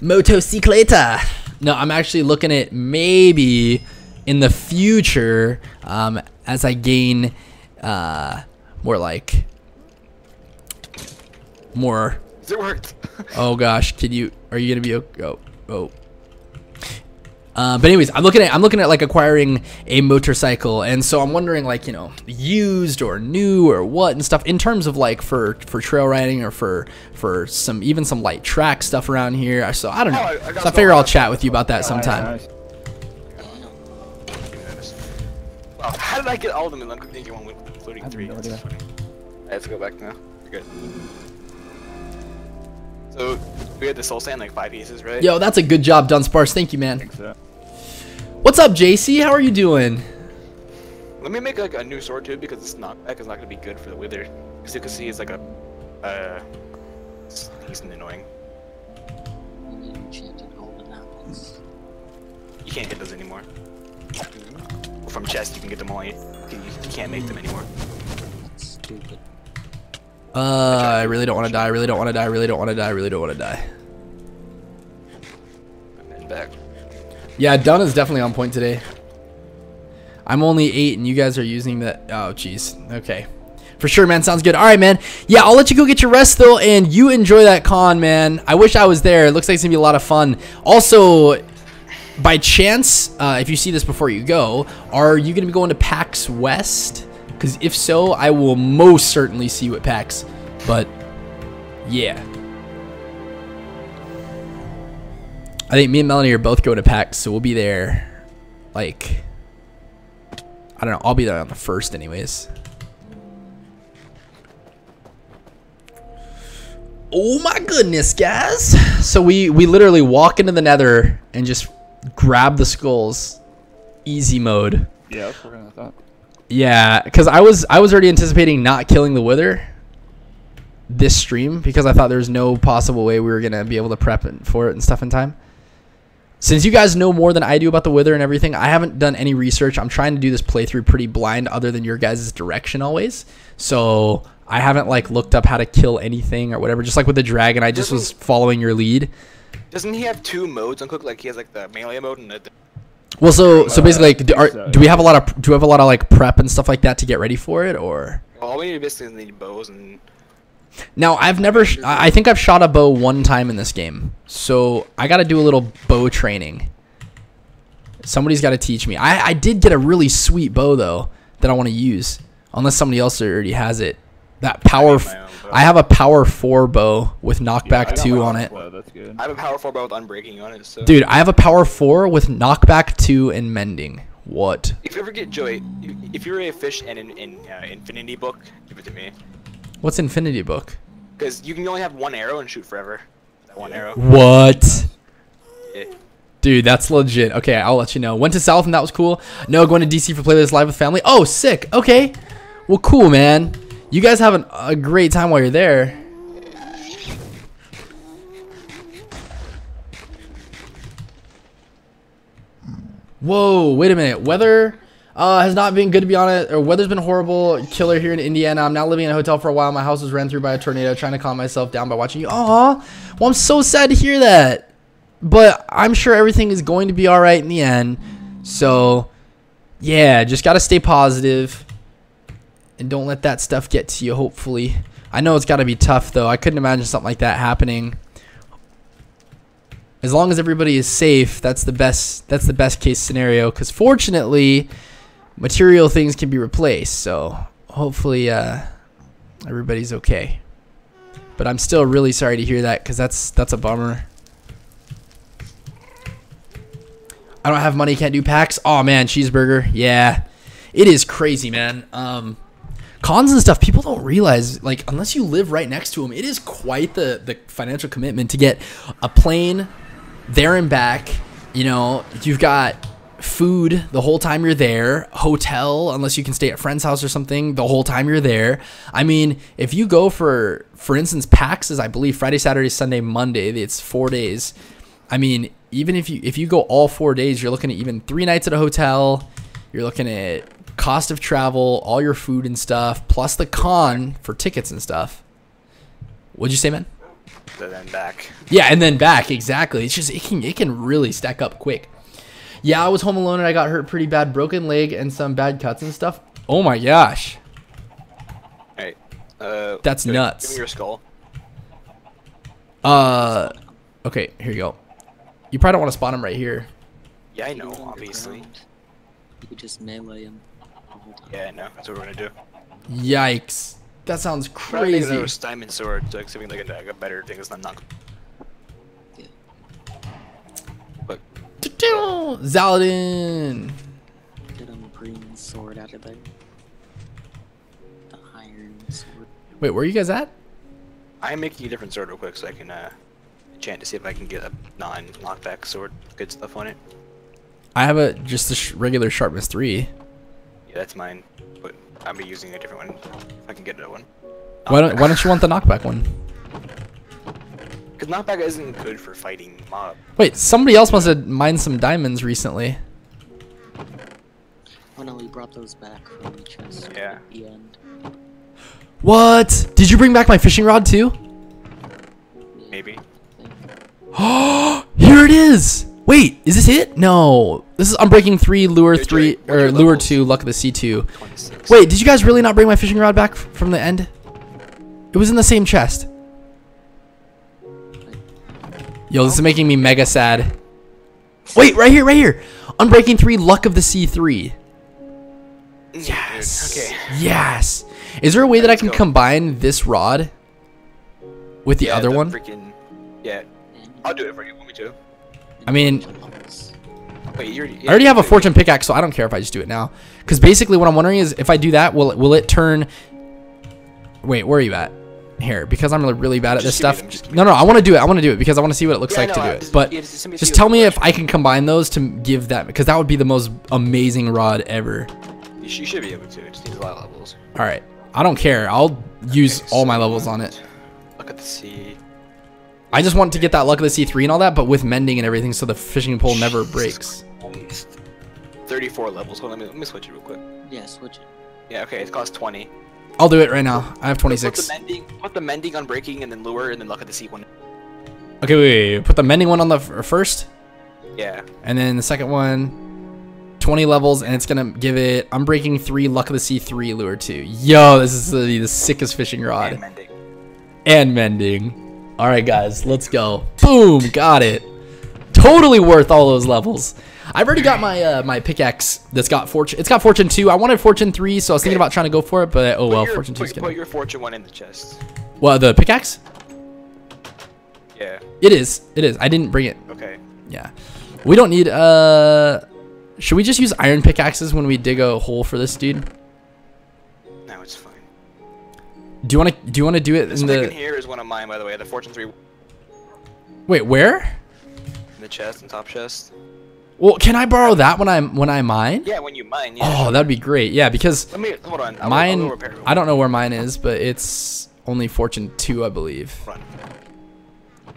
Motocicleta. No, I'm actually looking at maybe in the future um, as I gain uh, more like more It worked. [laughs] Oh gosh, can you? Are you gonna be? o- Oh, oh. Uh, but anyways, I'm looking at I'm looking at like acquiring a motorcycle, and so I'm wondering like you know used or new or what and stuff in terms of like for for trail riding or for for some even some light track stuff around here. So I don't know. Oh, I- I so I figure I I'll chat some- with you about that Nice, sometime. nice. Wow, how did I get all of them in Uncle Dinky one with I including three? no That's funny. I have to go back now. You're good. So we had the soul sand like five pieces, right? Yo, that's a good job done, Sparse. Thank you, man. What's up, JC? How are you doing? Let me make like a new sword too because this knockback is not gonna be good for the wither. Because you can see it's like a uh it's decent annoying. I need enchanted golden apples. You can't get those anymore. From chest you can get them all You, you can't make them anymore. That's stupid. Uh, I really don't want to die. I really don't want to die. I really don't want to die. I really don't want to die. Then back. Yeah, Dunn is definitely on point today. I'm only eight, and you guys are using the. Oh, jeez. Okay. For sure, man. Sounds good. All right, man. Yeah, I'll let you go get your rest, though, and you enjoy that con, man. I wish I was there. It looks like it's going to be a lot of fun. Also, by chance, uh, if you see this before you go, are you going to be going to PAX West? Because if so, I will most certainly see you at PAX. But, yeah. I think me and Melanie are both going to PAX, so we'll be there. Like, I don't know. I'll be there on the first, anyways. Oh my goodness, guys! So we we literally walk into the Nether and just grab the skulls, easy mode. Yeah, that's working on that. Yeah, because I was I was already anticipating not killing the Wither this stream because I thought there was no possible way we were gonna be able to prep for it and stuff in time. Since you guys know more than I do about the Wither and everything, I haven't done any research. I'm trying to do this playthrough pretty blind, other than your guys' direction always. So I haven't like looked up how to kill anything or whatever. Just like with the dragon, I just was Doesn't- following your lead. Doesn't he have two modes on Cook? Like he has like the melee mode and the Well, so so Uh, basically, like, do, are, so, do we have a lot of do we have a lot of like prep and stuff like that to get ready for it, or? all we need basically is need bows and Now I've never. Sh- I I think I've shot a bow one time in this game, so I got to do a little bow training. Somebody's got to teach me. I I did get a really sweet bow though that I want to use, unless somebody else already has it. That power. have F- my own bow. I have a power four bow with knockback got two on it. flow, That's good. I have a power four bow with unbreaking on it. So Dude, I have a power four with knockback two and mending. What? if you ever get Joey, if you're a fish and in, in uh, Infinity Book, give it to me. What's Infinity Book? Because you can only have one arrow and shoot forever. That one arrow. What? Yeah. Dude, that's legit. Okay, I'll let you know. Went to South and that was cool. No, going to DC for Playlist Live with family. Oh, sick. Okay. Well, cool, man. You guys have an, a great time while you're there. Whoa, wait a minute. Weather uh, has not been good to be honest. Or weather's been horrible. Killer here in Indiana. I'm now living in a hotel for a while. My house was ran through by a tornado. Trying to calm myself down by watching you. Aw. Well, I'm so sad to hear that. But I'm sure everything is going to be all right in the end. So, yeah, just gotta stay positive and don't let that stuff get to you. Hopefully, I know it's gotta be tough though. I couldn't imagine something like that happening. As long as everybody is safe, that's the best. That's the best case scenario. Because fortunately, material things can be replaced. So hopefully, uh, everybody's okay. But I'm still really sorry to hear that because that's that's a bummer. I don't have money, can't do PAX. Oh man, cheeseburger. Yeah. It is crazy, man. Um cons and stuff people don't realize like unless you live right next to them, it is quite the the financial commitment to get a plane there and back. You know, you've got food the whole time you're there, hotel unless you can stay at a friend's house or something the whole time you're there. I mean, if you go for for instance PAX is I believe Friday, Saturday, Sunday, Monday, it's 4 days. I mean, even if you if you go all 4 days, you're looking at even 3 nights at a hotel. You're looking at cost of travel, all your food and stuff, plus the con for tickets and stuff. What'd you say, man? So then back. Yeah, and then back exactly. It's just it can it can really stack up quick. Yeah, I was home alone and I got hurt pretty bad, broken leg and some bad cuts and stuff. Oh my gosh, Alright. Uh, That's give nuts. Give me your skull. uh, okay, here you go. You probably don't want to spot him right here. Yeah, I know, obviously. You could just melee him. the whole time. Yeah, I know. That's what we're gonna do. Yikes, that sounds Try to make crazy. another diamond sword, so like, something like a, like a better thing. It's not not. Yeah. But Zaladin. Get him a green sword out of there. The iron sword. Wait, where are you guys at? I'm making a different sword real quick so I can uh, enchant to see if I can get a non-knockback sword. Good stuff on it. I have a just a sh- regular sharpness three. Yeah, that's mine. But I'll be using a different one if I can get that one. Why don't Why don't you want the knockback one? Because knockback isn't good for fighting mob. Wait, somebody else must have mined some diamonds recently. Oh no, we brought those back from the chest. Yeah. The end. What? Did you bring back my fishing rod too? Maybe. I [gasps] think. Here it is. Wait, is this it? No. This is Unbreaking 3, Lure Hey, 3, or your Lure levels? 2, Luck of the Sea 2. 26. Wait, did you guys really not bring my fishing rod back from the end? It was in the same chest. Yo, this is making me mega sad. Wait, right here, right here. Unbreaking 3, Luck of the Sea 3. Yes. Okay. Yes. Is there a way that I can go. combine this rod with the Yeah, other one? Freaking. Yeah. I'll do it for you. Want me to? I mean- Wait, you already. I already have a fortune pickaxe, so I don't care if I just do it now. Because basically, what I'm wondering is if I do that, will it, will it turn? Wait, where are you at? Here, because I'm really, really bad at this Just give me stuff. them, just No, no, I want to do it. I want to do it because I want to see what it looks Yeah, like no, to do it. just- But yeah, just just tell your me if. I can combine those to give that because that would be the most amazing rod ever. You, sh- you should be able to. It just needs a lot of levels. All right, I don't care. I'll use Okay, all my levels on it. Look at the sea. I just want to get that luck of the Sea 3 and all that, but with mending and everything, so the fishing pole never breaks. Almost 34 levels. Hold on, let me, let me switch it real quick. Yeah, switch it. Yeah, okay, it costs 20. I'll do it right now. I have 26. Put 26. the mending, put the mending on breaking, and then lure, and then luck at the sea one. Okay, wait, wait, wait. Put the mending one on the first. Yeah. And then the second one, 20 levels, and it's gonna give it. Unbreaking three, luck of the sea three, lure two. Yo, this is the, the sickest fishing rod. And mending. and mending. All right, guys, let's go. Boom, got it. Totally worth all those levels. I've already got my uh, my pickaxe that's got fortune. It's got fortune two. I wanted fortune three, so I was thinking about trying to go for it, but oh well, your, fortune two's put, put your fortune one in the chest. Well, the pickaxe. Yeah. It is. It is. I didn't bring it. Okay. Yeah. We don't need uh should we just use iron pickaxes when we dig a hole for this dude? No, it's fine. Do you want to do you want to do it This in in the here is one of mine, by the way. The fortune three Wait, where? In the chest, and top chest. Well, can I borrow that when I'm when I mine? Yeah, when you mine. Yeah. Oh, that'd be great. Yeah, because Let me hold on. I'll, I'll mine repair. I don't know where mine is, but it's only fortune 2, I believe. Run.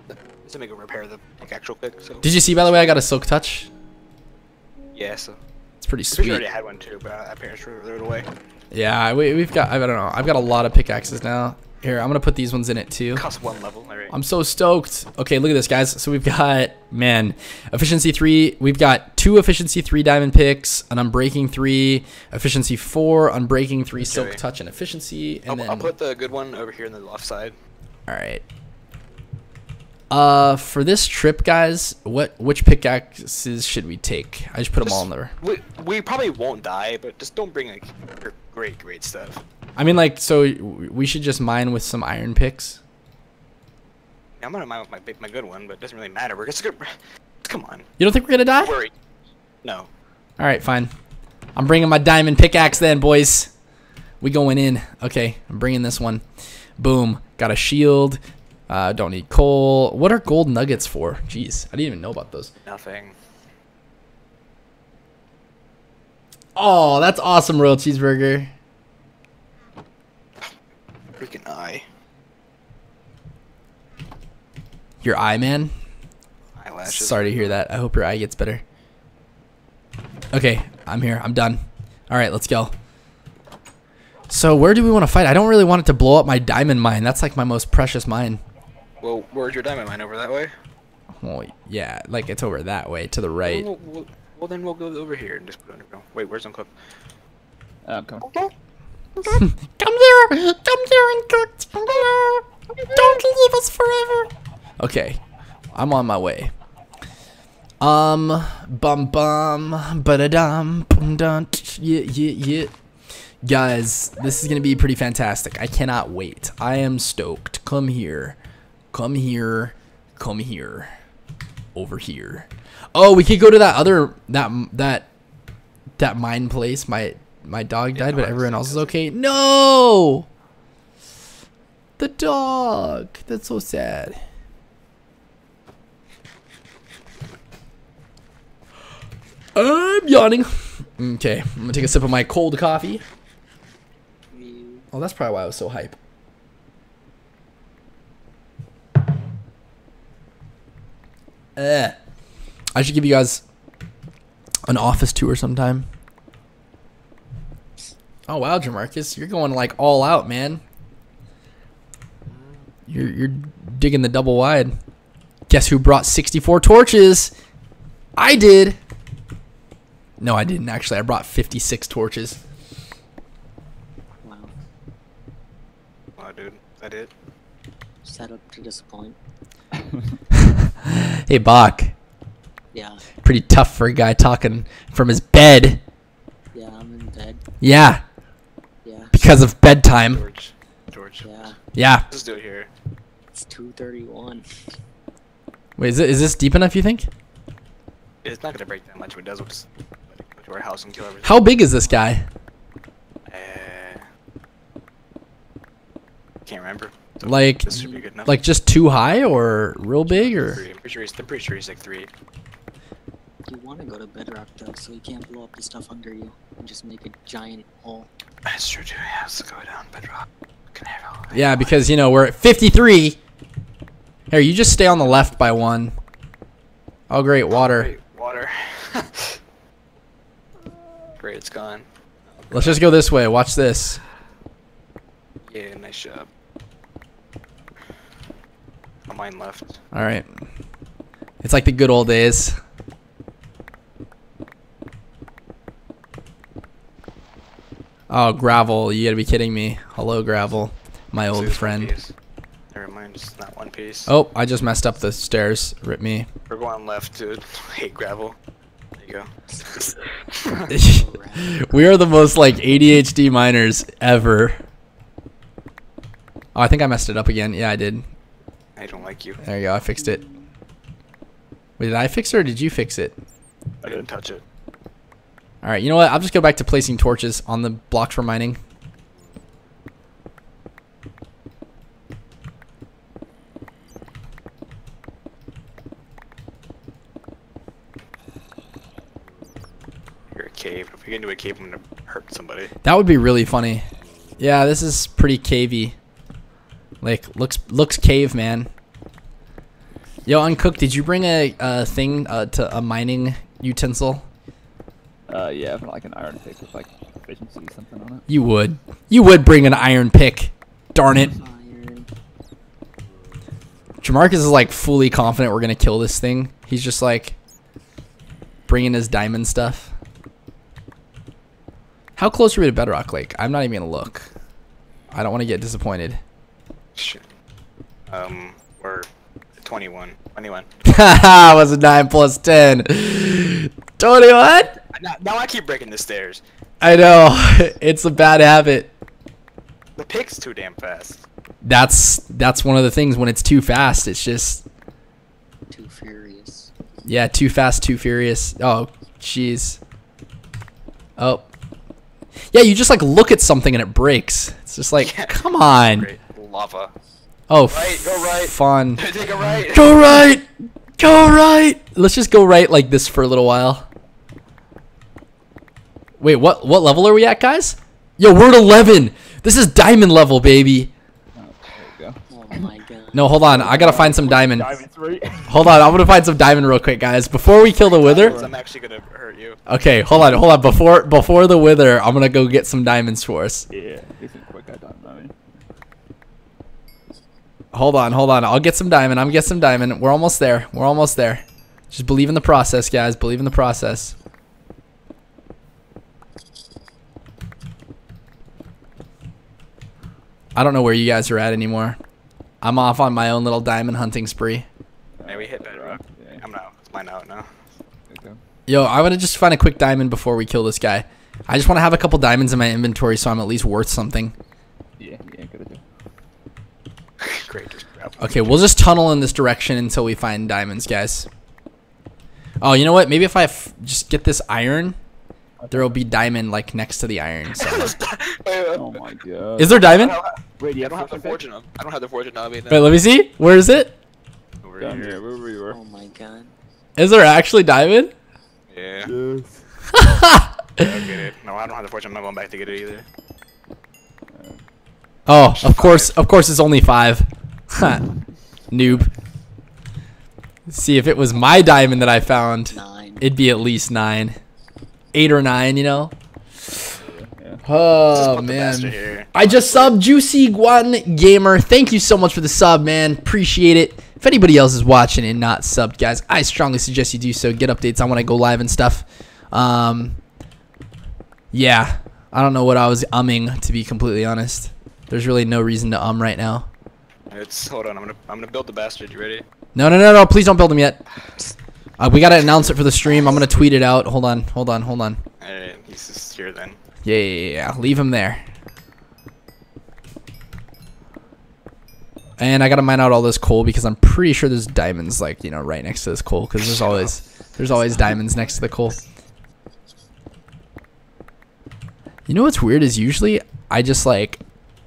Let's make a repair the pickaxe real quick. So. Did you see by the way I got a silk touch? Yeah. So. It's pretty sure I already had one too, but I apparently threw it away. Yeah, we, we've got I don't know. I've got a lot of pickaxes now. Here, I'm gonna put these ones in it too. Cost one level. All right. I'm so stoked. Okay, look at this, guys. So we've got, man, efficiency three. We've got two efficiency three diamond picks, an unbreaking three, efficiency four, unbreaking three, silk Okay. touch, and efficiency. And I'll, then, I'll put the good one over here in the left side. all right. Uh, for this trip, guys, what which pickaxes should we take? I just put them all in there. We, we probably won't die, but just don't bring like gr- great, great stuff. I mean, like, so we should just mine with some iron picks. Yeah, I'm gonna mine with my my good one, but it doesn't really matter. We're just gonna. [sighs] Come on, You don't think we're gonna die? worry. No. All right, fine. I'm bringing my diamond pickaxe then, boys. We going in. Okay, I'm bringing this one. Boom. Got a shield. Uh, don't need coal. What are gold nuggets for? Jeez, I didn't even know about those. Nothing. Oh, that's awesome, royal cheeseburger. Freaking eye. Your eye, man. Eyelashes. Sorry to hear that. I hope your eye gets better. Okay, I'm here. I'm done. All right, let's go. So where do we want to fight? I don't really want it to blow up my diamond mine. That's like my most precious mine. Well, where's your diamond mine over that way? Well, yeah, like it's over that way to the right. Well, well, well, then we'll go over here and just put it underground. Wait, where's Uncooked? Um, come on. [laughs] Come here, come here and cook. Don't leave us forever. Okay, I'm on my way. Um, bum bum, ba da dum, bum dum, yeah, yeah, yeah. Guys, this is gonna be pretty fantastic. I cannot wait. I am stoked. Come here, come here, come here, over here. Oh, we could go to that other that that that mine place. My my dog died, but everyone else is okay. No, the dog. That's so sad. I'm yawning. Okay, I'm gonna take a sip of my cold coffee. Oh, that's probably why I was so hype. Eh. I should give you guys an office tour sometime. Oh wow, Jamarcus, you're going like all out, man. You're you're digging the double wide. Guess who brought 64 torches? I did. No, I didn't actually. I brought 56 torches. Wow. Dude, is that it? Set up to disappoint. [laughs] Hey, Boc. Yeah. Pretty tough for a guy talking from his bed. Yeah, I'm in bed. Yeah, Yeah. because of bedtime. George. George. Yeah. Yeah. Let's do it here. It's 2:31. Wait, is, it, is this deep enough, you think? It's not gonna break that much. If it does, we'll just go to our house and kill everything. How big is this guy? Uh, can't remember. So Like, this should be good enough. like just too high or real big or? I'm pretty sure he's. I'm pretty sure he's like three. You want to go to bedrock though, so you can't blow up the stuff under you and just make a giant hole. That's true too. Yeah, let's go down bedrock. Can I have a- Yeah, because you know we're at 53. Here, you just stay on the left by one. Oh, great, water. Wait, water. [laughs] Great, it's gone. Let's just go this way. Watch this. Yeah, nice job. Oh, mine left. All right. It's like the good old days. Oh, gravel. You gotta be kidding me. Hello, gravel. My old friend. Never mind, it's not one piece. Oh, I just messed up the stairs. Rip me. We're going left, dude. [laughs] Hate gravel. There you go. [laughs] we are the most like ADHD miners ever. Oh, I think I messed it up again. Yeah, I did. I don't like you. There you go. I fixed it. Wait, did I fix it or did you fix it? I didn't touch it. All right. You know what? I'll just go back to placing torches on the blocks for mining. You're a cave. If we get into a cave, I'm gonna hurt somebody. That would be really funny. Yeah, this is pretty cavey. Like looks looks cave man. Yo, uncooked. Did you bring a, a thing uh, to a mining utensil? Uh, yeah, for like an iron pick with like efficiency something on it. You would. You would bring an iron pick. Darn it. Iron. Jamarcus is like fully confident we're gonna kill this thing. He's just like bringing his diamond stuff. How close are we to Bedrock Lake? I'm not even gonna look. I don't want to get disappointed. Shit. Um, we're 21. 21. [laughs] Haha, was a 9 plus 10. 21? Now, now I keep breaking the stairs. I know. [laughs] It's a bad habit. The pick's too damn fast. That's that's one of the things when it's too fast, it's just Too furious. yeah, too fast, too furious. Oh, jeez. Oh. Yeah, you just like look at something and it breaks. It's just like, Yeah. come on. Great. Lava. Oh, Right, go right. Fun. [laughs] Take a right. Go right. Go right. Let's just go right like this for a little while. Wait, what what level are we at, guys? Yo, we're at 11. This is diamond level, baby. Oh, there we go. Oh my god. No, hold on. I got to find some diamond. Diamond three. Hold on. I'm going to find some diamond real quick, guys. Before we kill the wither. I'm actually gonna hurt you. Okay, hold on. Hold on. Before before the wither, I'm going to go get some diamonds for us. yeah, decent quick. I don't know. Hold on. Hold on. I'll get some diamond. I'm going to get some diamond. We're almost there. We're almost there. Just believe in the process, guys. Believe in the process. I don't know where you guys are at anymore. I'm off on my own little diamond hunting spree. Maybe we hit bedrock. Yeah, I'm out. It's mine out now. there we go. Yo, I want to just find a quick diamond before we kill this guy. I just want to have a couple diamonds in my inventory so I'm at least worth something. Yeah, yeah, good idea. [laughs] Great. Okay, we'll just tunnel in this direction until we find diamonds, guys. Oh, you know what? Maybe if I f- just get this iron, there will be diamond like next to the iron. somewhere. [laughs] Oh my god. Is there diamond? Wait, you I don't have the fortune pick? I don't have the fortune on me. Wait, let me see. Where is it? Over Down here. here, wherever you were. Oh my god. Is there actually diamond? Yeah. Yes. [laughs] I'll get it. No, I don't have the fortune. I'm not going back to get it either. Oh, of course, of course, it's only five. Ha, [laughs] Noob. See, if it was my diamond that I found, Nine. it'd be at least nine, eight or nine. You know. Oh put the master man. I just subbed Juicy Guan Gamer. Thank you so much for the sub, man. Appreciate it. If anybody else is watching and not subbed, guys, I strongly suggest you do so. Get updates on when I go live and stuff. Um, yeah, I don't know what I was umming to be completely honest. There's really no reason to um right now. It's hold on. I'm gonna I'm gonna build the bastard. You ready? No, no, no, no. Please don't build them yet. [sighs] Uh, we gotta announce it for the stream. I'm gonna tweet it out. Hold on, hold on, hold on. Alright, he's just here then. Yeah, yeah, yeah, yeah. Leave him there. And I gotta mine out all this coal because I'm pretty sure there's diamonds like you know right next to this coal because there's always there's always diamonds next to the coal. You know what's weird is usually I just like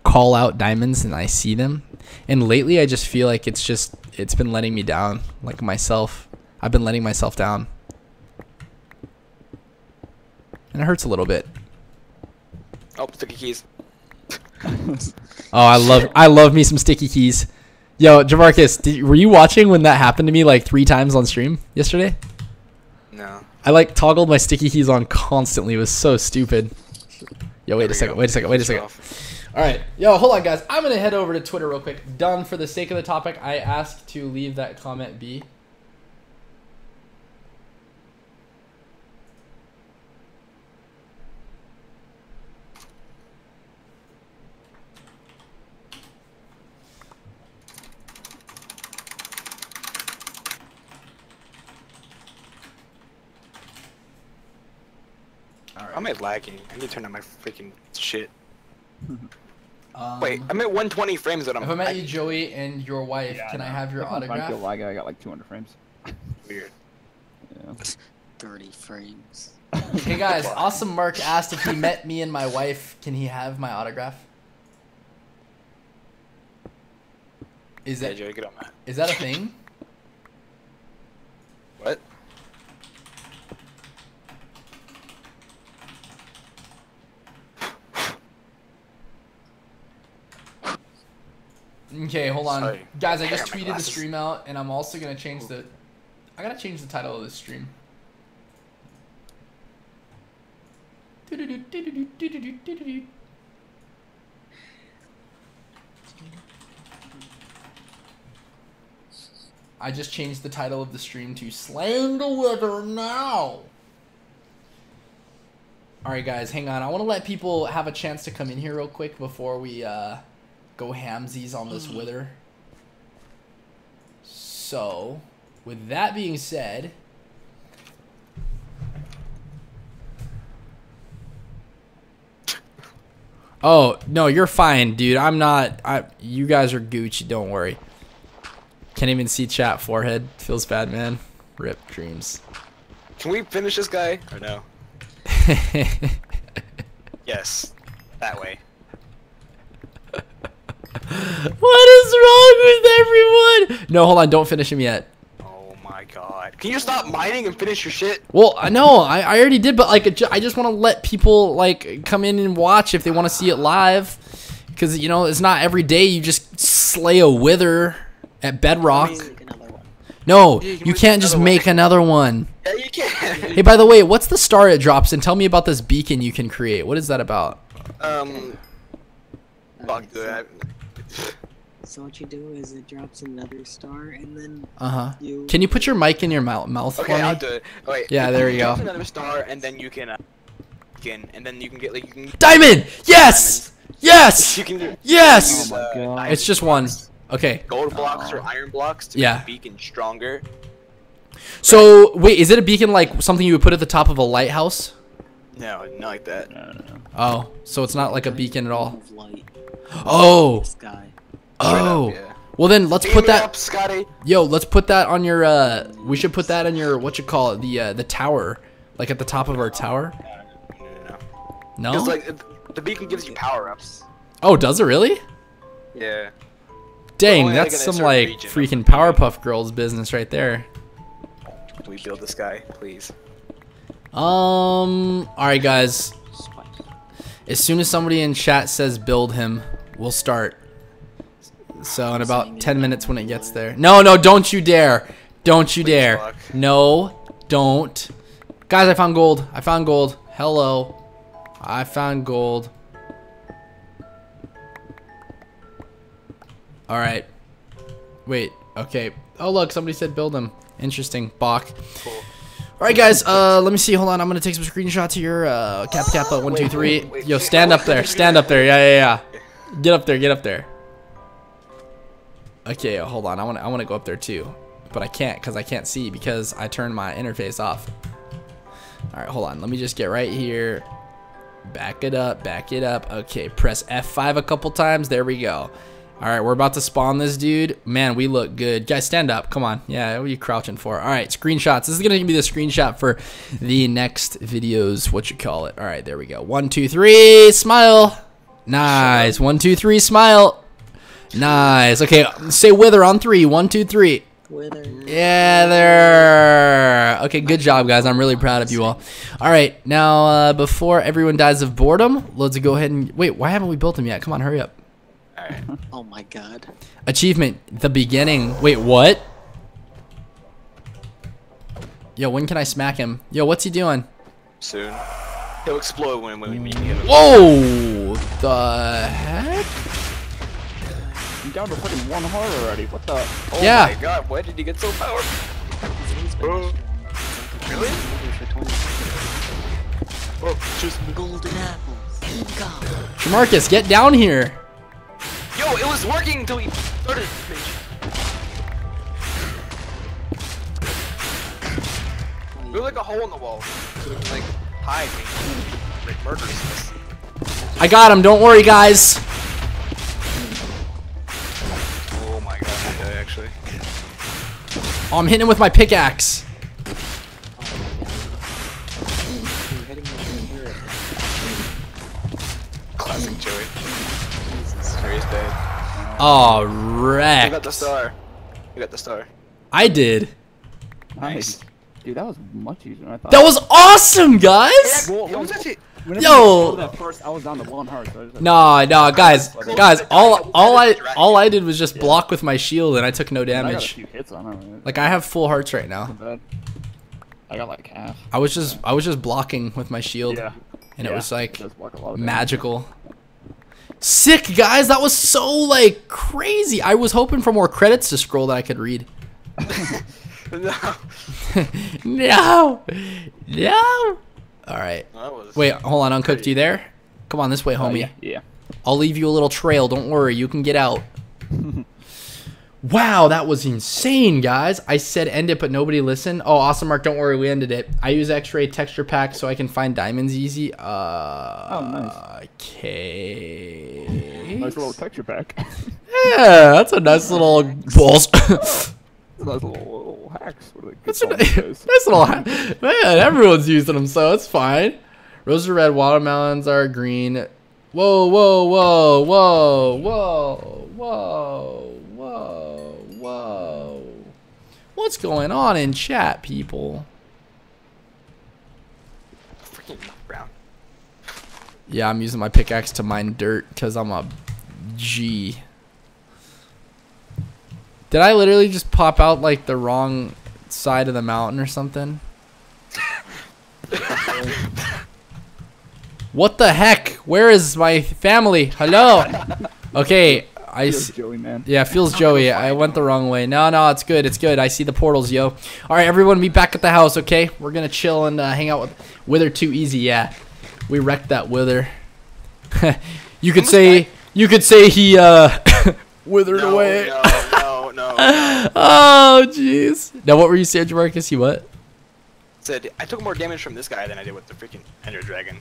call out diamonds and I see them, and lately I just feel like it's just it's been letting me down like myself. I've been letting myself down, and it hurts a little bit. Oh, sticky keys. [laughs] Oh, I love I love me some sticky keys. Yo, Jamarcus, did, were you watching when that happened to me like three times on stream yesterday? No. I like toggled my sticky keys on constantly. It was so stupid. Yo, wait a second. go. Wait a second. Wait a second. All right, yo, hold on, guys. I'm gonna head over to Twitter real quick. Done for the sake of the topic. I asked to leave that comment be. I'm at lagging. I need to turn on my freaking shit. [laughs] Um, Wait, I'm at 120 frames and I'm If I met I- you, Joey, and your wife, Yeah, can I know. have your Sometimes I feel autograph? like I got like 200 frames. weird. Yeah. 30 frames. [laughs] Hey guys, awesome. Mark asked if he met me and my wife. Can he have my autograph? Is Yeah, Joey, get on that. is that a thing? What? Okay, hold on, Sorry. guys. I just tweeted the stream out, and I'm also gonna change the. I gotta change the title of this stream. I just changed the title of the stream to Slaying the Wither Now. Alright, guys, hang on. I want to let people have a chance to come in here real quick before we uh, go hamsies on this mm. Wither. So, with that being said. Oh, no, you're fine, dude. I'm not. I, you guys are Gucci. Don't worry. Can't even see chat forehead. Feels bad, man. Rip dreams. Can we finish this guy or no? [laughs] Yes, that way. What is wrong with everyone? No, hold on. Don't finish him yet. Oh my god. Can you stop mining and finish your shit? Well, I know I, I already did, but like I just want to let people like come in and watch if they want to see it live, because you know it's not every day you just slay a wither at Bedrock. Make another one. No, you can you can't just one. make another one. Yeah, you can. Hey, by the way, what's the star it drops? And tell me about this beacon you can create. What is that about? um, fuck, Alright, dude. So, what you do is it drops another star, and then Uh huh. you. Can you put your mic in your mouth mouth Okay, for I'll do it. Wait. Yeah, there you go. Another star, and then you can, uh, can, and then you can get like you can. Diamond! Yes! Yes! [laughs] You can do. Yes! Oh my uh, God. It's just one. Okay. Gold blocks or iron blocks to Yeah. make the beacon stronger. So wait, is it a beacon like something you would put at the top of a lighthouse? No, not like that. No, no, no. Oh, so it's not like a beacon at all. Light. Oh, Sky. Straight up, oh. yeah. Well then, let's Beam put that. up, Scotty. Yo, let's put that on your. uh We should put that on your what you call it, the uh, the tower, like at the top of our tower. No. Because like the beacon gives you power ups. Oh, does it really? Yeah. Dang, only, like, that's some like region freaking Powerpuff Girls business right there. Can we build this guy, please? Um. All right, guys. Spice. As soon as somebody in chat says build him, we'll start. So in about 10 minutes when it gets there. No, no, don't you dare. Don't you dare. No, don't. Guys, I found gold. I found gold. Hello. I found gold. All right. Wait. Okay. Oh, look, somebody said build him. Interesting. Boc. Cool. All right, guys. Uh, let me see. Hold on. I'm gonna take some screenshots here. Uh, cap kappa. One, two, three. wait, wait, Yo, stand up there. Stand up there. Yeah, yeah, yeah. Get up there. Get up there. Okay, hold on. I want. to I want to go up there too, but I can't because I can't see because I turned my interface off. All right, hold on. Let me just get right here. Back it up. Back it up. Okay, press F5 a couple times. There we go. All right, we're about to spawn this dude. Man, we look good. Guys, stand up. Come on. Yeah, what are you crouching for? All right, screenshots. This is going to be the screenshot for the next videos. What you call it? All right, there we go. One, two, three. Smile. Nice. One, two, three. Smile. Nice. Okay, say wither on three. One, two, three. Wither. Yeah, there. Okay, good job, guys. I'm really proud of you all. All right, now uh, before everyone dies of boredom, let's go ahead and wait. Why haven't we built them yet? Come on, hurry up. Alright. Oh my god. Achievement: the beginning. Wait, what? Yo, when can I smack him? Yo, what's he doing? Soon. He'll explode when, when, when you get him. Whoa! The heck? I'm down to fucking one heart already. What the? Oh Yeah. my god, why did he get so powerful? He's been. Really? for 20 Oh, just golden apples. God. Jamarcus, get down here. Yo, it was working until he started. There's like a hole in the wall. So it can like hide me. Like murders us. I got him. Don't worry, guys. Oh my god, I died actually. Oh, I'm hitting him with my pickaxe. You're hitting me from here. Classic Joey. Serious bad. Oh, You wreck. got the star. You got the star. I did. Nice. Dude, that was much easier than I thought. That was awesome, guys. Well, was actually. Yo! you told that first, I was down to one heart. So like, No, no, guys, guys. All, all I, all I did was just block with my shield, and I took no I got a damage. few hits on it. Like I have full hearts right now. I got like half. I was just, I was just blocking with my shield, and it was like does block a lot of damage. magical. Sick, guys. That was so like crazy. I was hoping for more credits to scroll that I could read. [laughs] no. no, no. All right. Wait, hold on, uncooked. You there? Come on this way, Uh, homie. yeah, yeah. I'll leave you a little trail. Don't worry, you can get out. [laughs] wow, that was insane, guys. I said end it, but nobody listened. Oh, awesome, Mark. Don't worry, we ended it. I use X-ray texture pack so I can find diamonds easy. Uh, Oh, nice. Okay. Nice little texture pack. [laughs] Yeah, that's a nice little balls. [laughs] nice little, [laughs] little hacks. What are they That's a called nice little ha- man. Everyone's using them, so it's fine. Roses are red, watermelons are green. Whoa, whoa, whoa, whoa, whoa, whoa, whoa. What's going on in chat, people? Freaking brown. Yeah, I'm using my pickaxe to mine dirt because I'm a G. Did I literally just pop out like the wrong side of the mountain or something? [laughs] what the heck? Where is my family? Hello? Okay, I Here's see. Joey, man. Yeah, feels Joey. I went the wrong way. No, no, it's good. It's good. I see the portals, yo. All right, everyone, meet back at the house, okay? We're gonna chill and uh, hang out with Wither Too Easy. Yeah, we wrecked that Wither. [laughs] you could say you could say he uh [laughs] withered No, away. no, no, no, no. [laughs] Oh, jeez. Now, what were you saying, Marcus? You what? Said I took more damage from this guy than I did with the freaking Ender Dragon.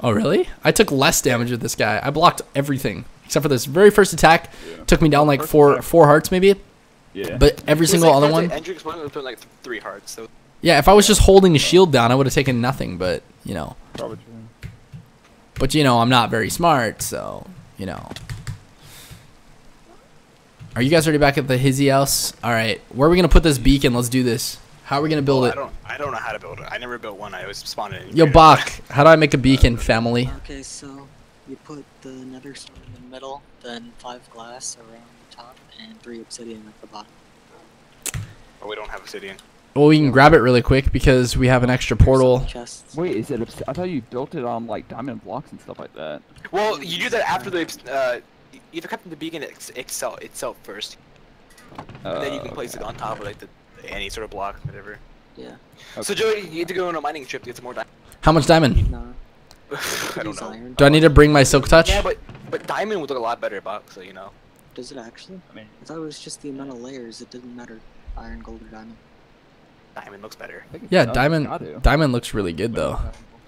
Oh, really? I took less damage with this guy. I blocked everything except for this very first attack. Yeah. Took me down like four attack. four hearts maybe. Yeah. But every single like other first one. hit, Ender Explosion was like th- three hearts. So Yeah, if I was just holding the shield down, I would have taken nothing. But you know, Probably but you know, I'm not very smart, so you know. Are you guys already back at the Hizzy house? All right, where are we gonna put this beacon? Let's do this. How are we gonna build Oh, it? I don't, I don't know how to build it. I never built one. I always spawned in. Yo, Boc, how do I make a beacon, family? Okay, so you put the nether stone in the middle, then five glass around the top, and three obsidian at the bottom. Oh, we don't have obsidian. Well, we can grab it really quick because we have an extra portal. Some chests. Wait, is it? obs- I thought you built it on like diamond blocks and stuff like that. Well, you do that after the. Uh, you have kept the beacon ex- itself, itself first. Uh, then you can place it on top of like the any sort of block, whatever. Yeah. So Okay. Joey, you need to go on a mining trip to get some more diamonds. How much diamond? No. [laughs] I don't know. iron. Do I need to bring my silk touch? Yeah, but but diamond would look a lot better, Boc. So you know. Does it actually? I mean, I thought it was just the amount of layers. It didn't matter. Iron, gold, or diamond. Diamond looks better. I think it Yeah, does, diamond. Diamond looks really good though.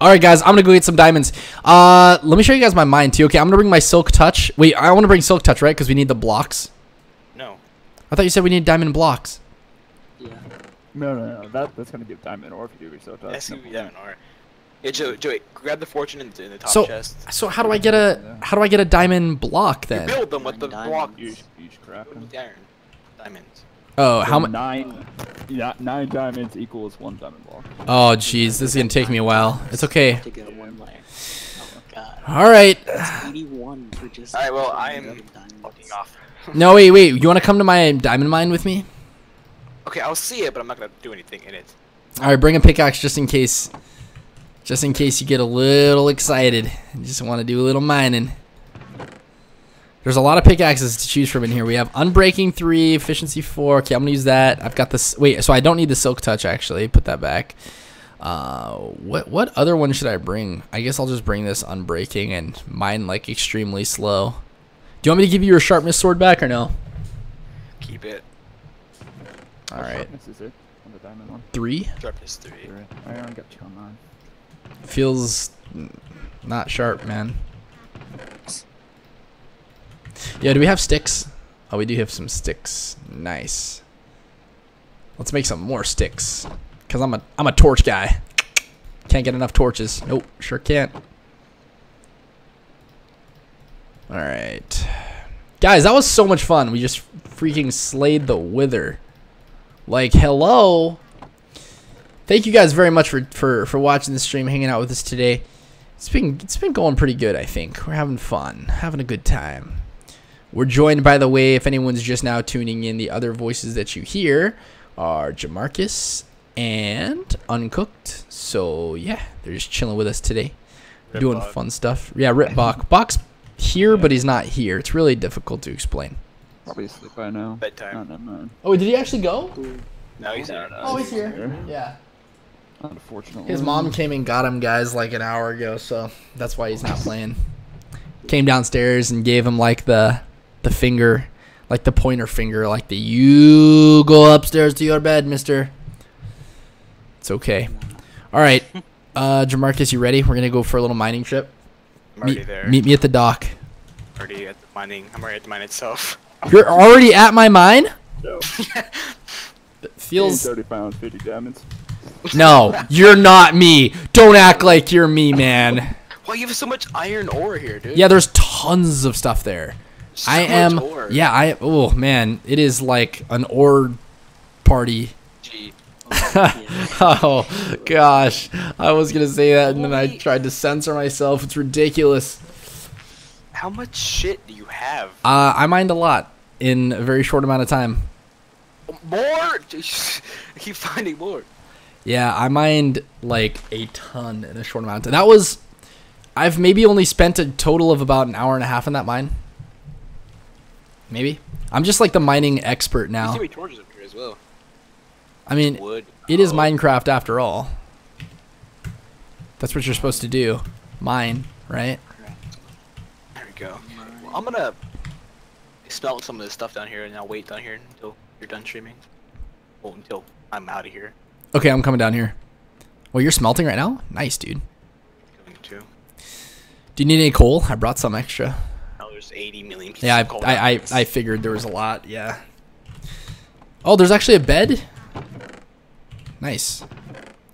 All right, guys, I'm gonna go get some diamonds. Uh, let me show you guys my mine too. Okay, I'm gonna bring my silk touch. Wait, I want to bring silk touch, right? Because we need the blocks. No. I thought you said we need diamond blocks. Yeah. No, no, no. That that's gonna give diamond ore if you do research. Yes, you yeah, or. Yeah, Joey, Joey, grab the fortune in, in the top So- chest. So how do I get a how do I get a diamond block then? You then? build them with the block. diamonds. You should, you should craft them. Iron. Diamonds. Oh, how much? Nine, yeah, nine diamonds equals one diamond block. Oh, jeez, this is gonna take me a while. It's okay. To get one layer. Oh my god. All right. That's 81 for just. Alright, well, I am fucking off. No, wait, wait. You want to come to my diamond mine with me? Okay, I'll see it, but I'm not gonna do anything in it. All right, bring a pickaxe just in case. Just in case you get a little excited and just want to do a little mining. There's a lot of pickaxes to choose from in here. We have Unbreaking 3, Efficiency 4. Okay, I'm going to use that. I've got this. Wait, so I don't need the Silk Touch, actually. Put that back. Uh, what what other one should I bring? I guess I'll just bring this Unbreaking and mine, like, extremely slow. Do you want me to give you your Sharpness Sword back or no? Keep it. All right. Sharpness is it on the diamond one. 3. Sharpness three. Sure. I already got two on mine. feels not sharp, man. Yeah, do we have sticks? Oh, we do have some sticks. Nice. Let's make some more sticks. Cause I'm a I'm a torch guy. Can't get enough torches. Nope, sure can't. All right, guys, that was so much fun. We just freaking slayed the wither. Like, hello. Thank you guys very much for for for watching the stream, hanging out with us today. It's been it's been going pretty good, I think. We're having fun, having a good time. We're joined, by the way, if anyone's just now tuning in, the other voices that you hear are Jamarcus and Uncooked. So yeah, they're just chilling with us today, Rip doing Boc. fun stuff. Yeah, Rip Boc. Boc's here, but he's not here. It's really difficult to explain. Probably asleep by now. Bedtime. No, no, no. Oh, did he actually go? No, he's there. Oh, he's here. Yeah. Unfortunately. His mom came and got him, guys, like an hour ago, so that's why he's not playing. Came downstairs and gave him like the the finger, like the pointer finger, like the you go upstairs to your bed, Mister. It's okay. All right, [laughs] uh, Jamarcus, you ready? We're gonna go for a little mining trip. I'm already Meet, there. meet me at the dock. already at the mining. I'm already at the mine itself. You're already at my mine. No. It feels 30 pounds, 50 diamonds. no. You're not me. Don't act like you're me, man. Why you have so much iron ore here, dude? Yeah, there's tons of stuff there. So I much am. ore. Yeah, I. Oh man, it is like an ore party. Gee. [laughs] oh gosh, I was gonna say that and then I tried to censor myself. It's ridiculous. How much shit do you have? Uh, I mined a lot in a very short amount of time. More? Jeez. [laughs] I keep finding more. Yeah, I mined like a ton in a short amount of time. That was. I've maybe only spent a total of about an hour and a half in that mine. Maybe. I'm just like the mining expert You now. torches up here as well. I mean, Wood. It is Oh, Minecraft after all. That's what you're supposed to do. Mine, right? Go. Well, I'm gonna smelt some of this stuff down here and I'll wait down here until you're done streaming. Well, until I'm out of here. Okay, I'm coming down here. Well, you're smelting right now? Nice, dude. Going to. Do you need any coal? I brought some extra. Now there's 80 million pieces Yeah, of coal I, I, I, I figured there was a lot. Yeah. Oh, there's actually a bed. Nice. You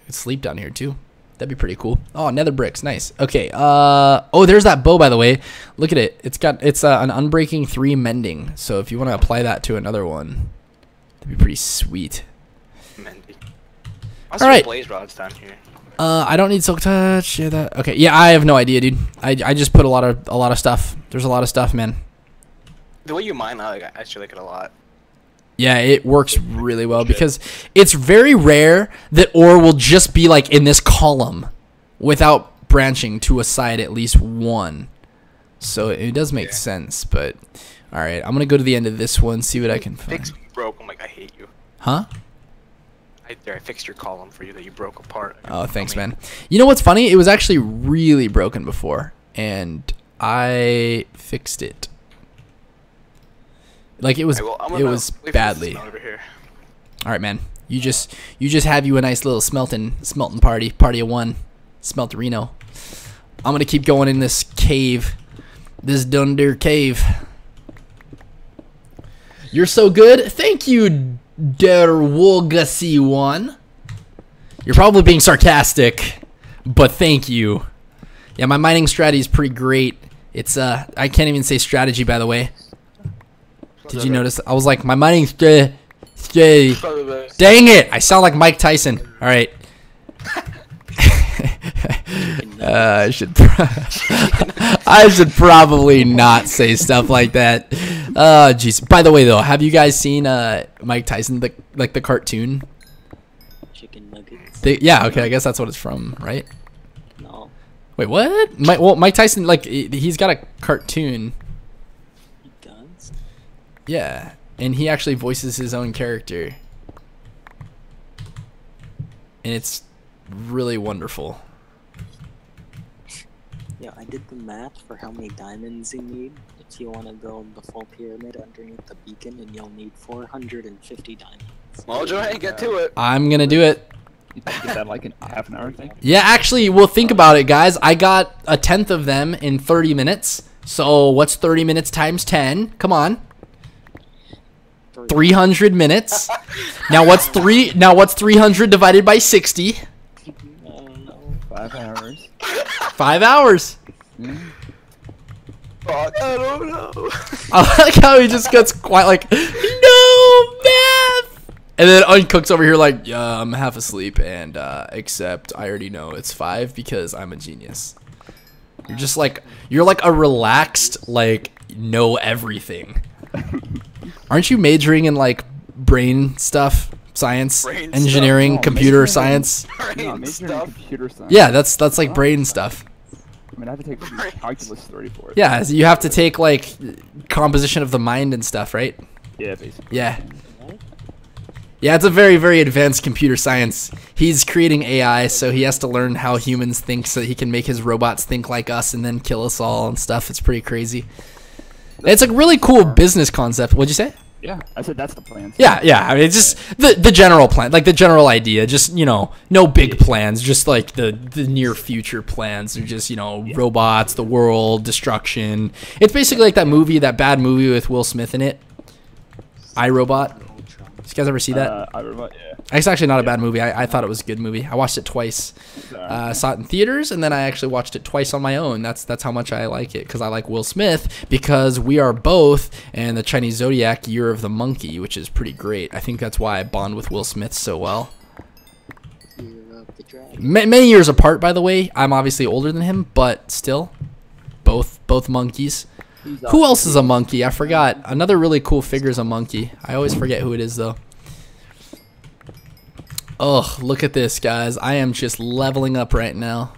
could sleep down here too. That'd be pretty cool. Oh, nether bricks. Nice. Okay. Uh. Oh, there's that bow by the way. Look at it. It's got it's uh, an unbreaking three mending. So if you want to apply that to another one, that'd be pretty sweet. Mendy. All right. blaze rods down here. Uh, I don't need silk touch. Yeah, that. Okay. Yeah, I have no idea, dude. I, I just put a lot of a lot of stuff. There's a lot of stuff, man. The way you mine, I actually like it a lot. Yeah, it works really well because it's very rare that ore will just be like in this column without branching to a side at least one. So it does make Yeah. sense, but all right, I'm gonna go to the end of this one, see what I can find. Fix broke. I'm like, I hate you. Huh? I, there, I fixed your column for you that you broke apart. Oh, thanks, man. You know what's funny? It was actually really broken before, and I fixed it. Like it was, alright, well, it was wait for this to badly. Over here. All right, man. You just you just have you a nice little smelting smelting party, party of one, smelterino. I'm gonna keep going in this cave, this Dunder cave. You're so good. Thank you, Derwogasi one. You're probably being sarcastic, but thank you. Yeah, my mining strategy is pretty great. It's uh, I can't even say strategy by the way. Did you notice? I was like, my mining strategy. Dang it! I sound like Mike Tyson. All right. [laughs] uh, I should. Pro- [laughs] I should probably not say stuff like that. Uh, jeez. By the way, though, have you guys seen uh Mike Tyson the like the cartoon? Chicken nuggets. They, yeah. Okay. I guess that's what it's from, right? No, Wait, what? Mike, well, Mike Tyson, like, he's got a cartoon. He does. Yeah, and he actually voices his own character, and it's really wonderful. Yeah, I did the math for how many diamonds you need if you want to build the full pyramid underneath the beacon, and you'll need 450 diamonds. Well, Joe, hey, get to it. I'm gonna do it. You think that like in half an hour thing? [laughs] Yeah, actually, well, think about it, guys. I got a tenth of them in 30 minutes. So what's 30 minutes times 10? Come on, 300 minutes. Now what's three? Now what's 300 divided by 60? I don't know. Five hours. Five hours. Yeah. Fuck, I don't know. I like how he just gets quite like, no math, and then Uncooks over here like, yeah, I'm half asleep, and uh, except I already know it's five because I'm a genius. You're just like, you're like a relaxed, like know everything. Aren't you majoring in like brain stuff, science, Brain engineering, stuff? No, computer science? [laughs] No, Brain I'm majoring in stuff. computer science. Yeah, that's that's like brain stuff. I mean, I have to take calculus 30 for. Yeah, so you have to take like composition of the mind and stuff, right? Yeah, basically. Yeah. Yeah, it's a very, very advanced computer science. He's creating AI, so he has to learn how humans think so he can make his robots think like us and then kill us all and stuff. It's pretty crazy. It's a really cool business concept. What'd you say? Yeah, I said that's the plan. Yeah, yeah. I mean, it's just the the general plan, like the general idea. Just you know, no big plans. Just like the the near future plans. They're just you know robots, the world, destruction. It's basically like that movie, that bad movie with Will Smith in it. I Robot. Did you guys ever see that? Uh, I remember, yeah. It's actually not a bad movie. I, I thought it was a good movie. I watched it twice. Uh, saw it in theaters, and then I actually watched it twice on my own. That's that's how much I like it because I like Will Smith because we are both in the Chinese zodiac year of the monkey, which is pretty great. I think that's why I bond with Will Smith so well. Year of the dragon. Ma- many years apart, by the way. I'm obviously older than him, but still, both both monkeys. Who else is a monkey? I forgot. Another really cool figure is a monkey. I always forget who it is though. Ugh, look at this, guys. I am just leveling up right now.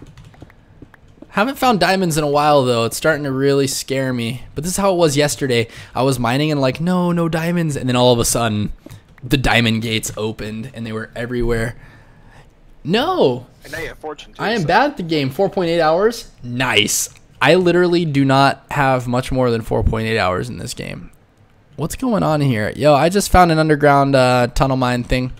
Haven't found diamonds in a while though. It's starting to really scare me. But this is how it was yesterday. I was mining and like, no, no diamonds, and then all of a sudden, the diamond gates opened and they were everywhere. No, And now you have fortune too. I am so- bad at the game. 4.8 hours? Nice. I literally do not have much more than 4.8 hours in this game. What's going on here? Yo, I just found an underground uh, tunnel mine thing.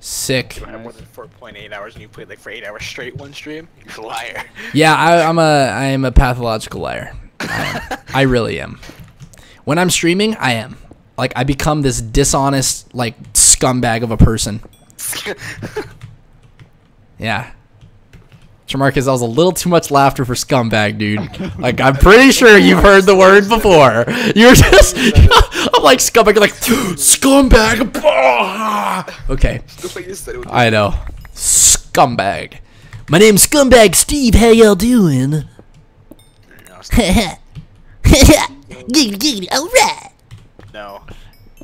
Sick. You have more than 4.8 hours and you played like for 8 hours straight one stream? You're a liar. Yeah, I, I'm a I am a pathological liar. I. I really am. When I'm streaming, I am. Like I become this dishonest like scumbag of a person. [laughs] Yeah. Tremarcus, that was a little too much laughter for scumbag, dude. Like, I'm pretty sure you've heard the word before. You're just, [laughs] I'm like scumbag, you're like, scumbag. [laughs] Okay, the way you said it with I know. Scumbag. My name's Scumbag Steve. How y'all doing? [laughs] giggity, giggity, alright. No.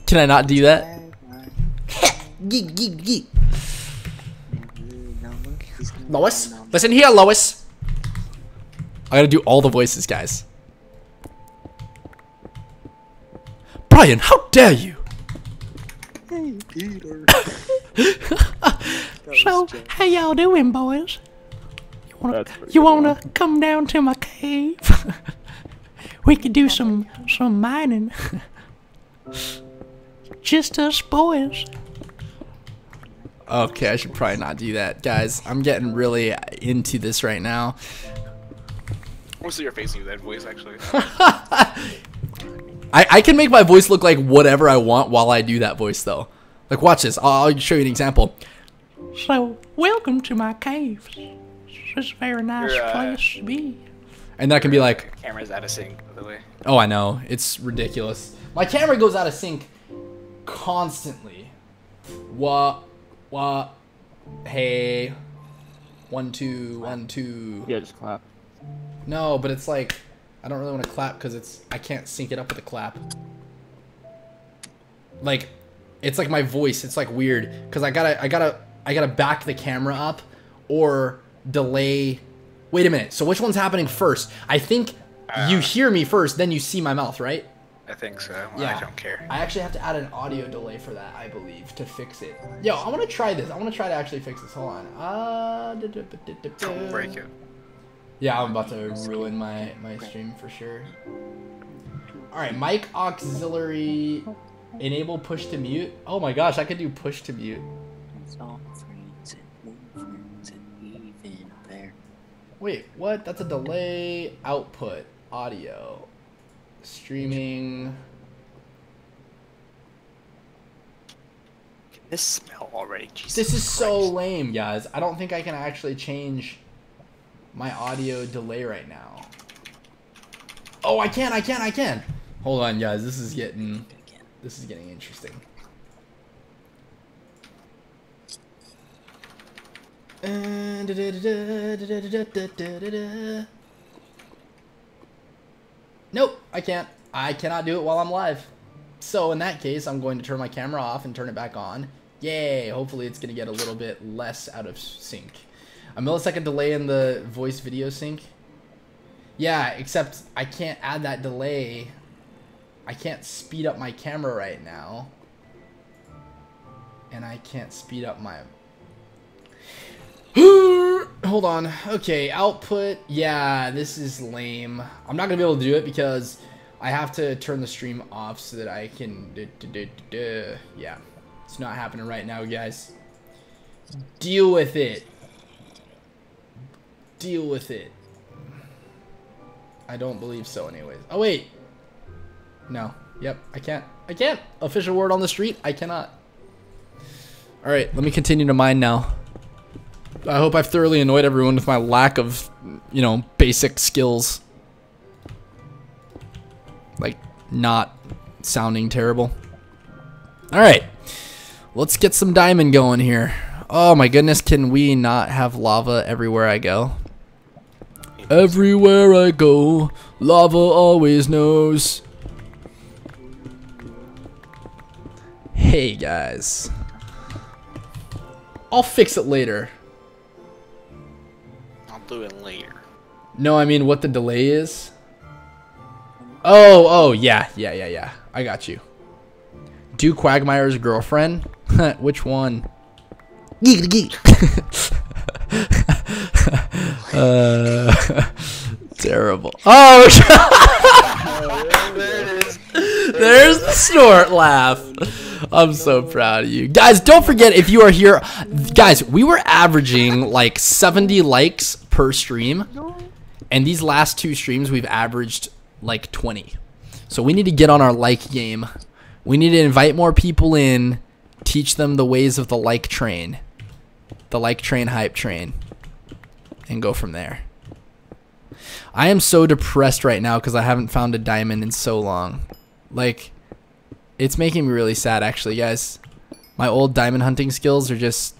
Can I not do that? Giggity, giggity, Lois? Listen here, Lois. I gotta do all the voices, guys. Brian, how dare you? Hey, Peter. [laughs] So, how y'all doing, boys? You wanna, you wanna come down to my cave? [laughs] we could do some some mining. [laughs] Just us boys. Okay, I should probably not do that, guys. I'm getting really into this right now. Most of your facing with that voice actually. [laughs] I, I can make my voice look like whatever I want while I do that voice, though. Like, watch this. I'll, I'll show you an example. So, welcome to my cave. It's a very nice uh, place to be. And that can be like, Camera's out of sync, by the way. oh, I know. It's ridiculous. My camera goes out of sync constantly. What? What? Hey. One, two, one, two. Yeah, just clap. No, but it's like I don't really want to clap because it's I can't sync it up with a clap. Like, it's like my voice. It's like weird because I gotta I gotta I gotta back the camera up or delay. Wait a minute. So which one's happening first? I think you uh. hear me first, then you see my mouth, right? I think so. Yeah. I don't care. I actually have to add an audio delay for that, I believe, to fix it. Yo, I want to try this. I want to try to actually fix this. Hold on. Uh, Don't break it. Yeah, I'm about to ruin my my stream for sure. All right, mic auxiliary enable push to mute. Oh my gosh, I could do push to mute. It's all friends and no friends and even there. Wait, what? That's a delay output audio Streaming. This smell already. Jesus this is Christ. so lame, guys. I don't think I can actually change my audio delay right now. Oh, I can, I can, I can. Hold on, guys. This is getting this is getting interesting. Da -da -da Nope, I can't. I cannot do it while I'm live. So in that case, I'm going to turn my camera off and turn it back on. Yay! Hopefully it's going to get a little bit less out of sync. A millisecond delay in the voice video sync. Yeah, except I can't add that delay. I can't speed up my camera right now. and I can't speed up my. [gasps] [laughs] [clears throat] Hold on. Okay, output. Yeah, this is lame. I'm not gonna be able to do it because I have to turn the stream off so that I can. duh, duh, duh. Yeah, it's not happening right now, guys. Deal with it. Deal with it. I don't believe so, anyways. Oh wait. No. Yep. I can't. I can't. Official word on the street. I cannot. All right. Let me continue to mine now. I hope I've thoroughly annoyed everyone with my lack of, you know, basic skills. Like, not sounding terrible. All right. Let's get some diamond going here. Oh my goodness, can we not have lava everywhere I go? Everywhere I go, lava always knows. Hey guys. I'll fix it later. I'll do it later. No, I mean what the delay is. Oh, oh, yeah, yeah, yeah, yeah. I got you. Do Quagmire's girlfriend? [laughs] Which one? Geek geek. [laughs] uh, [laughs] terrible. Oh, there it is. [laughs] there's the snort laugh. I'm so proud of you. Guys, don't forget if you are here. Guys, we were averaging like 70 likes per stream. And these last two streams, we've averaged like 20. So we need to get on our like game. We need to invite more people in, teach them the ways of the like train, the like train hype train, and go from there. I am so depressed right now because I haven't found a diamond in so long. Like, it's making me really sad, actually, guys. My old diamond hunting skills are just.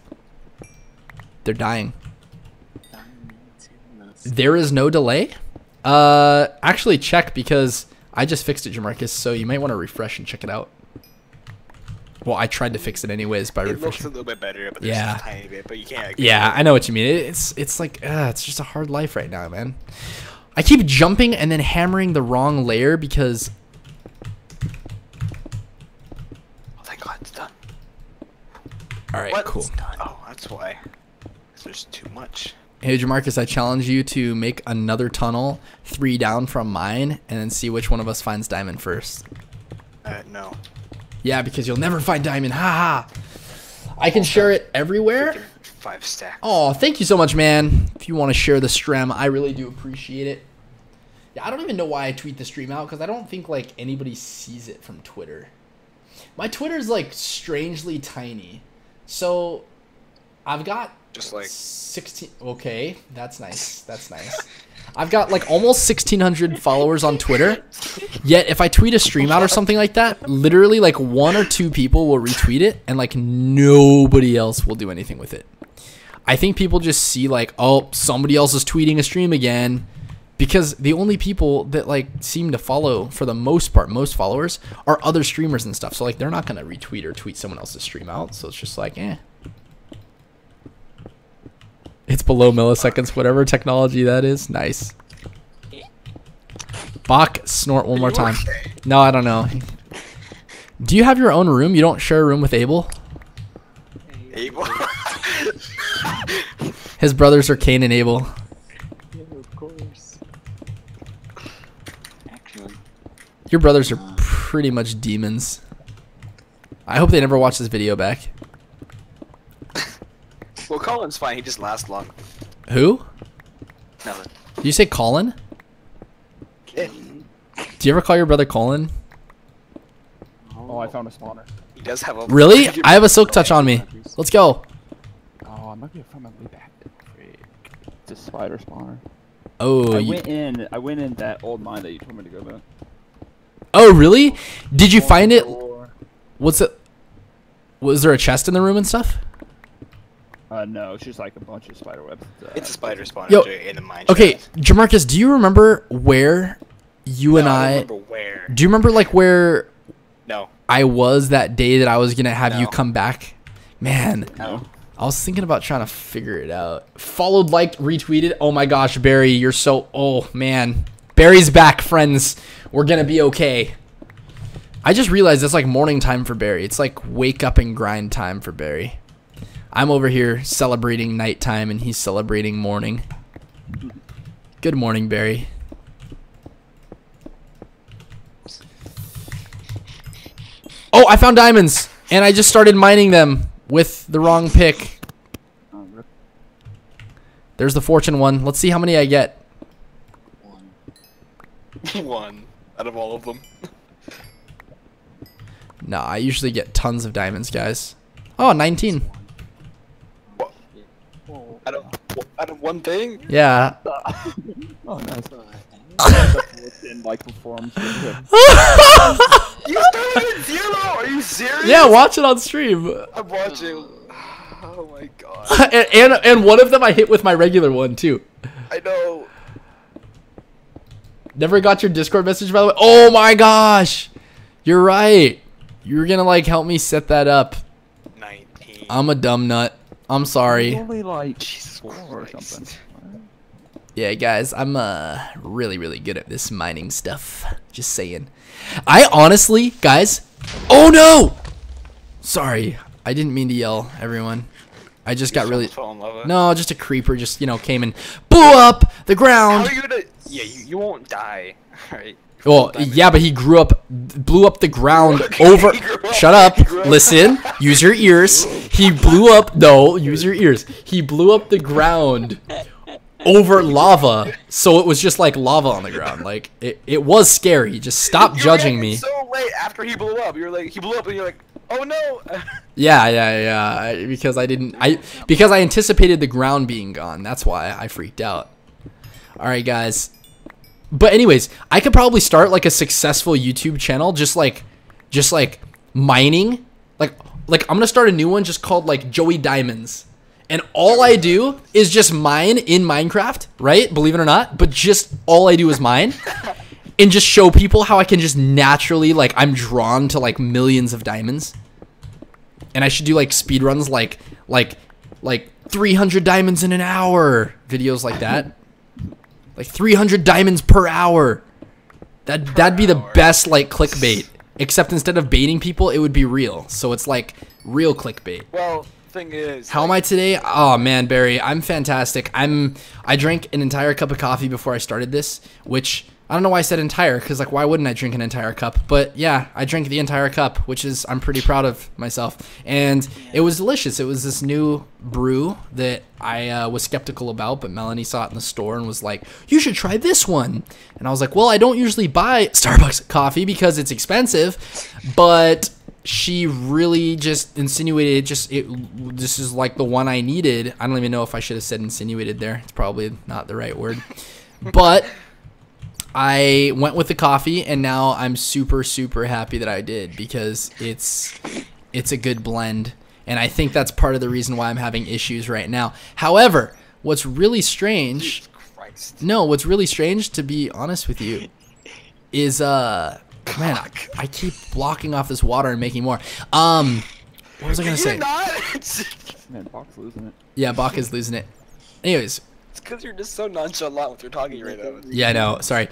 They're dying. Diamonds in the s- There is no delay? Uh, actually, check because I just fixed it, Jamarcus, so you might want to refresh and check it out. Well, I tried to fix it anyways by It looks a little bit better, but there's Yeah. a tiny bit. But you can't. Yeah, I know what you mean. It's it's like uh, it's just a hard life right now, man. I keep jumping and then hammering the wrong layer because Oh, thank God, it's done. all right, What? cool. Oh, that's why. There's too much. Hey, Jamarcus, I challenge you to make another tunnel three down from mine and then see which one of us finds diamond first. Uh, no. Yeah, because you'll never find diamond. Ha ha. I can share it everywhere. Five stacks. Oh, thank you so much, man. If you want to share the stream, I really do appreciate it. Yeah, I don't even know why I tweet the stream out because I don't think like anybody sees it from Twitter. My Twitter's like strangely tiny. So I've got Just like 16 okay that's nice that's nice i've got like almost 1600 followers on twitter yet if i tweet a stream out or something like that literally like one or two people will retweet it and like nobody else will do anything with it i think people just see like oh somebody else is tweeting a stream again because the only people that like seem to follow for the most part most followers are other streamers and stuff so like they're not going to retweet or tweet someone else's stream out so it's just like eh it's below milliseconds, whatever technology that is. Nice. Boc, snort one more time. No, I don't know. Do you have your own room? You don't share a room with Abel? Abel. [laughs] His brothers are Cain and Abel. Yeah, of course. Actually, Your brothers are pretty much demons. I hope they never watch this video back. [laughs] well, Colin's fine. He just lasts long. Who? Nothing. Did you say Colin? Yeah. Do you ever call your brother Colin? Oh, I found a spawner. He does have a. [laughs] Really? [laughs] I have a silk touch on me. Let's go. Oh, I might be able to find my way back. Frick. It's a spider spawner. Oh, I you, went in. I went in that old mine that you told me to go to. Oh, really? Did you find it? Or- What's it? Was there a chest in the room and stuff? Uh, no, it's just like a bunch of spider webs. Uh, It's a spider spawner Yo, in the mine. Okay, shaft. Jamarcus, do you remember where you and No, I? remember where? Do you remember like where No. I was that day that I was gonna have you come back? Man, No. I was thinking about trying to figure it out. Followed, liked, retweeted. Oh my gosh, Barry, you're so. Oh man, Barry's back, friends. We're gonna be okay. I just realized it's like morning time for Barry. It's like wake up and grind time for Barry. I'm over here celebrating nighttime and he's celebrating morning. Good morning, Barry. Oh, I found diamonds and I just started mining them with the wrong pick. There's the fortune one. Let's see how many I get. [laughs] One. One out of all of them. [laughs] Nah, I usually get tons of diamonds, guys. Oh, 19. Whoa. Out of out of one thing. Yeah. [laughs] Oh, nice. In like forms. Good, good. You started at zero. Are you serious? Yeah, watch it on stream. I'm watching. [sighs] Oh my god. [laughs] and, and and one of them I hit with my regular one too. I know. Never got your Discord message by the way. Oh my gosh, you're right. You were gonna like help me set that up. Nineteen. I'm a dumb nut. I'm sorry. Only like Jesus four or something. Yeah, guys, I'm uh really really good at this mining stuff. Just saying. I honestly, guys. Oh no! Sorry, I didn't mean to yell, everyone. I just got really. Fell in love with. No, just a creeper just, you know, came and blew up the How ground. are you gonna? Yeah, you, you won't die. [laughs] Right. Well, yeah, but he grew up, blew up the ground [laughs] Okay, over. up. Shut up. Up. Listen. Use your ears. He blew up. No, use your ears. He blew up the ground over lava, so it was just like lava on the ground. Like it, it was scary. Just stop You judging me. So late after he blew up, you're like, he blew up, and you're like, oh no. [laughs] Yeah, yeah, yeah. I- Because I didn't. I because I anticipated the ground being gone. That's why I freaked out. All right, guys. But anyways, I could probably start like a successful YouTube channel, just like, just like mining. Like, like I'm gonna start a new one just called like Joey Diamonds, and all I do is just mine in Minecraft, right? Believe it or not, but just all I do is mine. [laughs] And just show people how I can just naturally like I'm drawn to like millions of diamonds and I should do like speed runs like like like 300 diamonds in an hour videos like that like 300 diamonds per hour that that'd be the hour. best like clickbait except instead of baiting people it would be real so it's like real clickbait well, thing is, how am I today? Oh man, Barry, I'm fantastic. I'm I drank an entire cup of coffee before I started this, which I don't know why I said entire cuz like why wouldn't I drink an entire cup? But yeah, I drank the entire cup, which is I'm pretty proud of myself. And it was delicious. It was this new brew that I uh, was skeptical about, but Melanie saw it in the store and was like, "You should try this one." And I was like, "Well, I don't usually buy Starbucks coffee because it's expensive, but she really just insinuated just it this is like the one I needed. I don't even know if I should have said insinuated there. It's probably not the right word. But I went with the coffee and now I'm super super happy that I did because it's it's a good blend and I think that's part of the reason why I'm having issues right now. However, what's really strange Jesus Christ. no, what's really strange, to be honest with you, is uh, man, I, I keep blocking off this water and making more. Um, what was I gonna You're say? not. it's Man, Fox losing it. Yeah, Boc is losing it. Anyways, because you're just so nonchalant with your talking right now. [laughs] yeah, I know. Sorry.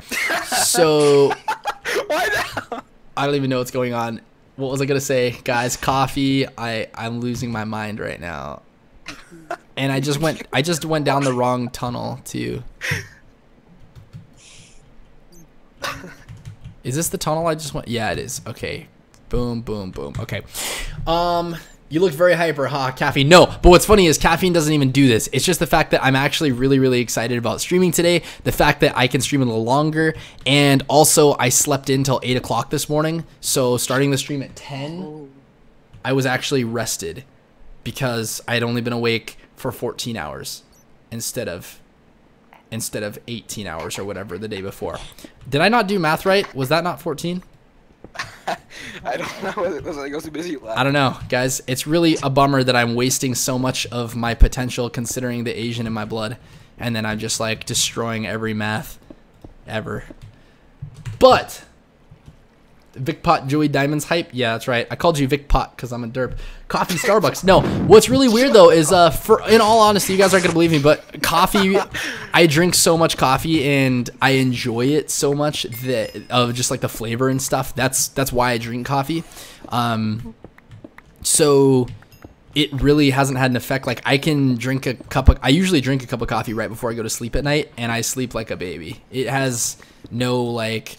So [laughs] Why now? I don't even know what's going on. What was I gonna say, guys? Coffee. I I'm losing my mind right now. And I just went. I just went down the wrong tunnel too. [laughs] Is this the tunnel I just went? Yeah, it is. Okay. Boom, boom, boom. Okay. Um, you look very hyper, huh? Caffeine. No, but what's funny is caffeine doesn't even do this. It's just the fact that I'm actually really, really excited about streaming today. The fact that I can stream a little longer, and also I slept in till eight o'clock this morning. So starting the stream at ten, I was actually rested because I had only been awake for 14 hours instead of instead of 18 hours or whatever the day before. Did I not do math right? Was that not 14? [laughs] I don't know. Was, was I was busy? I don't know, guys. It's really a bummer that I'm wasting so much of my potential considering the Asian in my blood, and then I'm just like destroying every math ever. But Vic Pot Joey Diamonds hype. Yeah, that's right. I called you Vic Pot because I'm a derp. Coffee Starbucks. No, what's really weird though is uh, for in all honesty, you guys aren't gonna believe me, but coffee. [laughs] I drink so much coffee and I enjoy it so much that of just like the flavor and stuff. That's that's why I drink coffee. Um, so it really hasn't had an effect. Like I can drink a cup of, I usually drink a cup of coffee right before I go to sleep at night, and I sleep like a baby. It has no like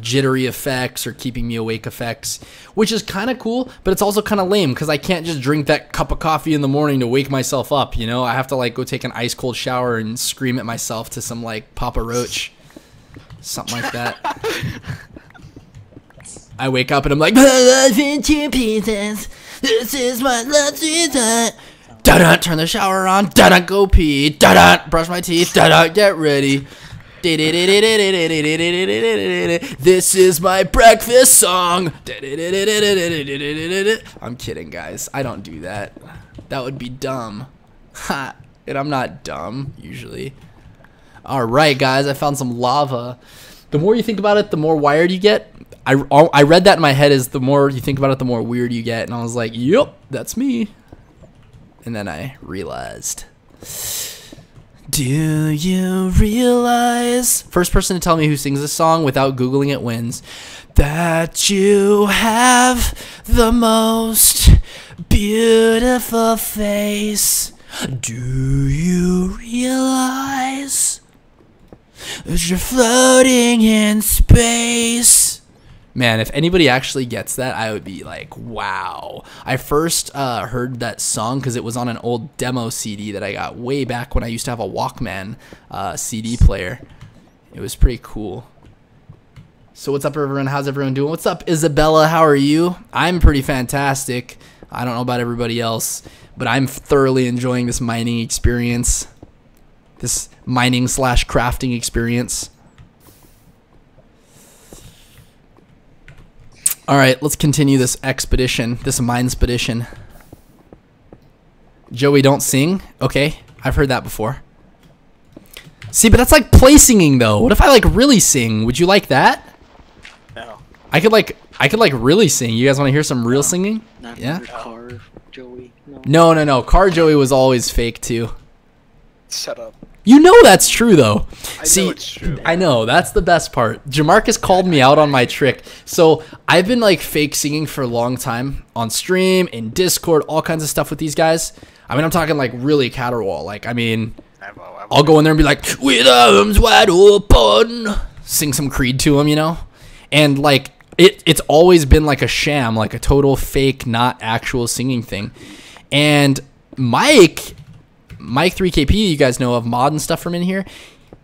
jittery effects or keeping me awake effects, which is kind of cool, but it's also kind of lame because I can't just drink that cup of coffee in the morning to wake myself up. You know, I have to like go take an ice cold shower and scream at myself to some like Papa Roach, something like that. I wake up and I'm like, love in two pieces. This is my love season. Da da, turn the shower on. Da da, go pee. Da da, brush my teeth. Da da, get ready. This is my breakfast song. I'm kidding, guys. I don't do that. That would be dumb. Ha. And I'm not dumb, usually. Alright, guys. I found some lava. The more you think about it, the more wired you get. I, I read that in my head as the more you think about it, the more weird you get. And I was like, yep, that's me. And then I realized. Do you realize? First person to tell me who sings this song without Googling it wins. That you have the most beautiful face. Do you realize that you're floating in space? Man, if anybody actually gets that, I would be like, wow. I first uh, heard that song because it was on an old demo CD that I got way back when I used to have a Walkman uh, CD player. It was pretty cool. So, what's up, everyone? How's everyone doing? What's up, Isabella? How are you? I'm pretty fantastic. I don't know about everybody else, but I'm thoroughly enjoying this mining experience, this mining slash crafting experience. All right, let's continue this expedition, this mine expedition. Joey, don't sing. Okay, I've heard that before. See, but that's like play singing though. What if I like really sing? Would you like that? No. I could like I could like really sing. You guys want to hear some real singing? Not Yeah? car, Joey. No. No, no, no. Car Joey was always fake too. Shut up. You know that's true though. I See, know it's true. I know that's the best part. Jamarcus called me out on my trick. So I've been like fake singing for a long time on stream, in Discord, all kinds of stuff with these guys. I mean, I'm talking like really caterwaul. Like, I mean, I'll go in there and be like, with arms wide open, sing some Creed to him, you know, and like it, it's always been like a sham, like a total fake, not actual singing thing. And Mike, Mike 3KP, you guys know of mod and stuff from in here.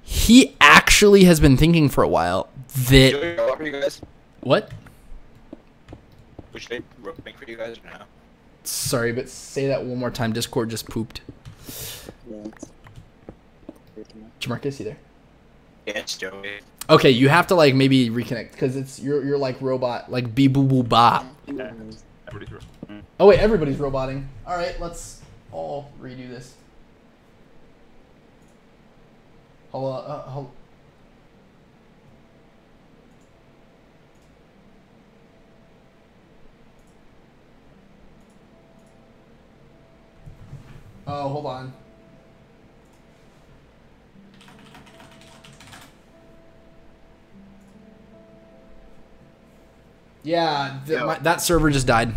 He actually has been thinking for a while that Joey, roll for you guys? what? Which they make for you guys or no? Sorry, but say that one more time. Discord just pooped. Yeah, it's pretty much. Jamarcus, you there? Yeah, it's Joey. Okay, you have to like maybe reconnect because it's you're you're like robot like bee boo boo ba. Yeah. Everybody's real. Oh wait, everybody's roboting. All right, let's all redo this. Hold on, uh, hold. Oh, hold on. Yeah, th- my, that server just died.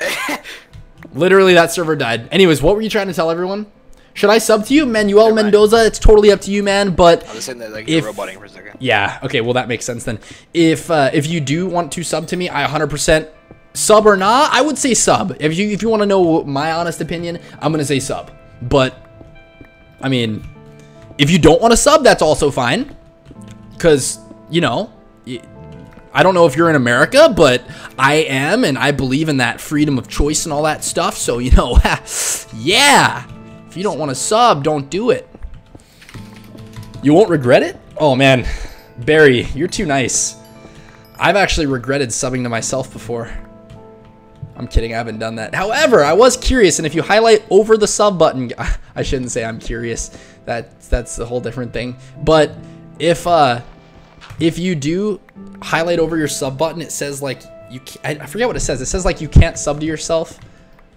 [laughs] Literally, that server died. Anyways, what were you trying to tell everyone? Should I sub to you, Manuel Never mind. Mendoza? It's totally up to you, man. But I was saying that like If- roboting for a second. yeah, okay, well that makes sense then. If uh, if you do want to sub to me, I 100% sub or not. I would say sub. If you if you want to know my honest opinion, I'm gonna say sub. But I mean, if you don't want to sub, that's also fine. Cause you know, I don't know if you're in America, but I am, and I believe in that freedom of choice and all that stuff. So you know, [laughs] yeah. If you don't want to sub, don't do it. You won't regret it? Oh man, Barry, you're too nice. I've actually regretted subbing to myself before. I'm kidding, I haven't done that. However, I was curious, and if you highlight over the sub button, [laughs] I shouldn't say I'm curious. That that's a whole different thing. But if uh if you do highlight over your sub button, it says like you. I forget what it says. It says like you can't sub to yourself,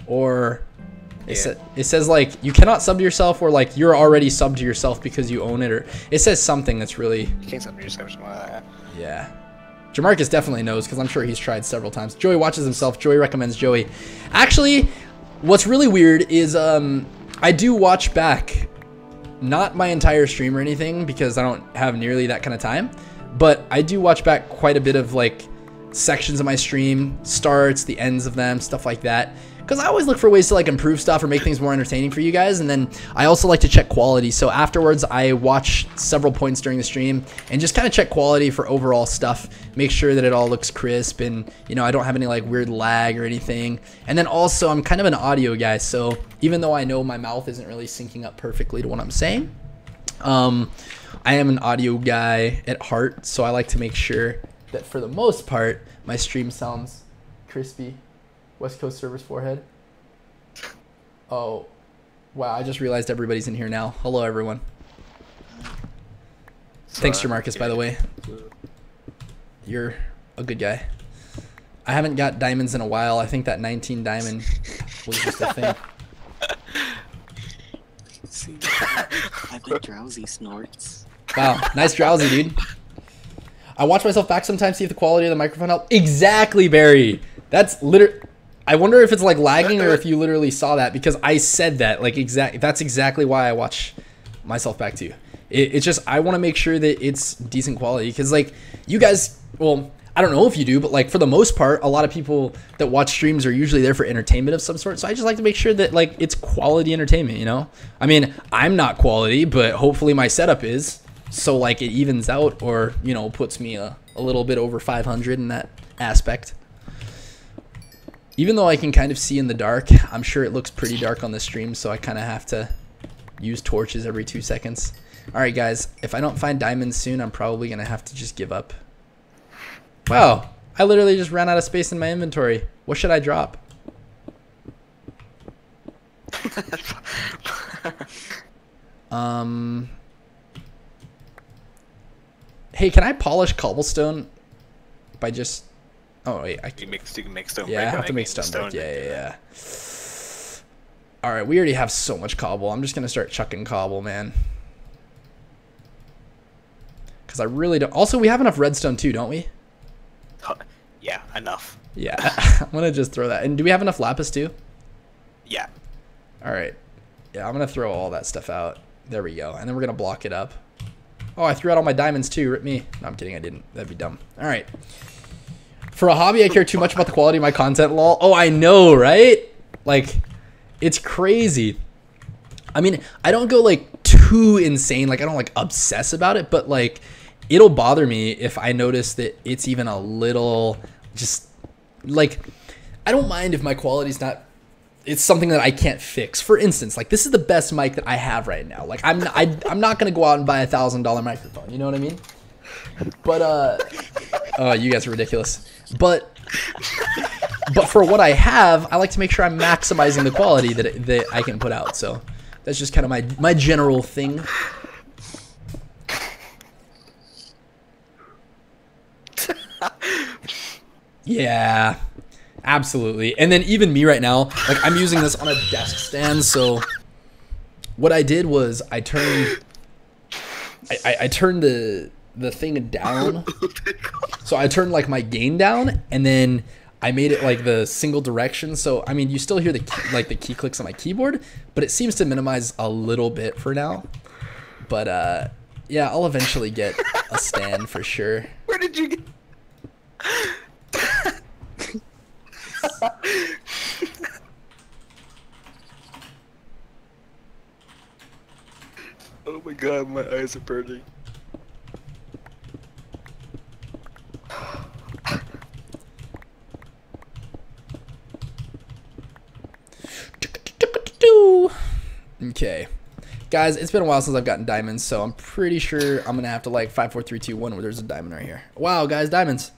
or it, Yeah. sa- it says like you cannot sub to yourself, or like you're already sub to yourself because you own it, or it says something that's really You can't send me yourself something like that. yeah. Jamarcus definitely knows because I'm sure he's tried several times. Joey watches himself. Joey recommends Joey. Actually, what's really weird is um, I do watch back, not my entire stream or anything because I don't have nearly that kind of time, but I do watch back quite a bit of like sections of my stream, starts, the ends of them, stuff like that. Because I always look for ways to like improve stuff or make things more entertaining for you guys. And then I also like to check quality. So afterwards, I watch several points during the stream and just kind of check quality for overall stuff. Make sure that it all looks crisp and you know I don't have any like weird lag or anything. And then also I'm kind of an audio guy, so even though I know my mouth isn't really syncing up perfectly to what I'm saying, um, I am an audio guy at heart, so I like to make sure that for the most part, my stream sounds crispy. West Coast servers forehead. Oh, wow! I just realized everybody's in here now. Hello, everyone. Thanks, So, Jamarcus, by the way. You're a good guy. I haven't got diamonds in a while. I think that 19 diamond was just a thing. See, I bet drowsy snorts. Wow, nice drowsy, dude. I watch myself back sometimes, see if the quality of the microphone helped. Exactly, Barry. That's literally. I wonder if it's like lagging or [laughs] if you literally saw that because I said that. Like exact. That's exactly why I watch myself back too. It, it's just I want to make sure that it's decent quality because like you guys. Well, I don't know if you do, but like for the most part, a lot of people that watch streams are usually there for entertainment of some sort. So I just like to make sure that like it's quality entertainment. You know. I mean, I'm not quality, but hopefully my setup is so like it evens out or you know puts me a, a little bit over 500 in that aspect even though i can kind of see in the dark i'm sure it looks pretty dark on the stream so i kind of have to use torches every two seconds. All right guys if i don't find diamonds soon i'm probably gonna have to just give up. Wow i literally just ran out of space in my inventory. What should i drop? [laughs] Um Hey, can I polish cobblestone by just? Oh wait, I You can make, you can make stone yeah, I have to make can stone. Yeah, yeah, yeah. All right, we already have so much cobble. I'm just gonna start chucking cobble, man. Because I really don't. Also, we have enough redstone too, don't we? Yeah, enough. Yeah, [laughs] I'm gonna just throw that. And do we have enough lapis too? Yeah. All right. Yeah, I'm gonna throw all that stuff out. There we go. And then we're gonna block it up. Oh, I threw out all my diamonds too. Rip me. No, I'm kidding. I didn't. That'd be dumb. All right. For a hobby, I care too much about the quality of my content. Lol. Oh, I know, right? Like, it's crazy. I mean, I don't go like too insane. Like, I don't like obsess about it, but like, it'll bother me if I notice that it's even a little just like I don't mind if my quality's not it's something that I can't fix. For instance, like this is the best mic that I have right now. Like I'm I, I'm not gonna go out and buy a thousand dollar microphone. You know what I mean? But uh, [laughs] oh, you guys are ridiculous. But but for what I have, I like to make sure I'm maximizing the quality that that I can put out. So that's just kind of my my general thing. Yeah, absolutely. And then even me right now, like I'm using this on a desk stand. So what I did was I turned, I, I, I turned the the thing down. [laughs] So I turned like my gain down, and then I made it like the single direction. So I mean, you still hear the key, like the key clicks on my keyboard, but it seems to minimize a little bit for now. But uh, yeah, I'll eventually get a stand for sure. Where did you get? [laughs] oh my god, my eyes are burning. Okay. Guys, it's been a while since I've gotten diamonds, so I'm pretty sure I'm gonna have to like five, four, three, two, one. Where there's a diamond right here. Wow, guys, diamonds.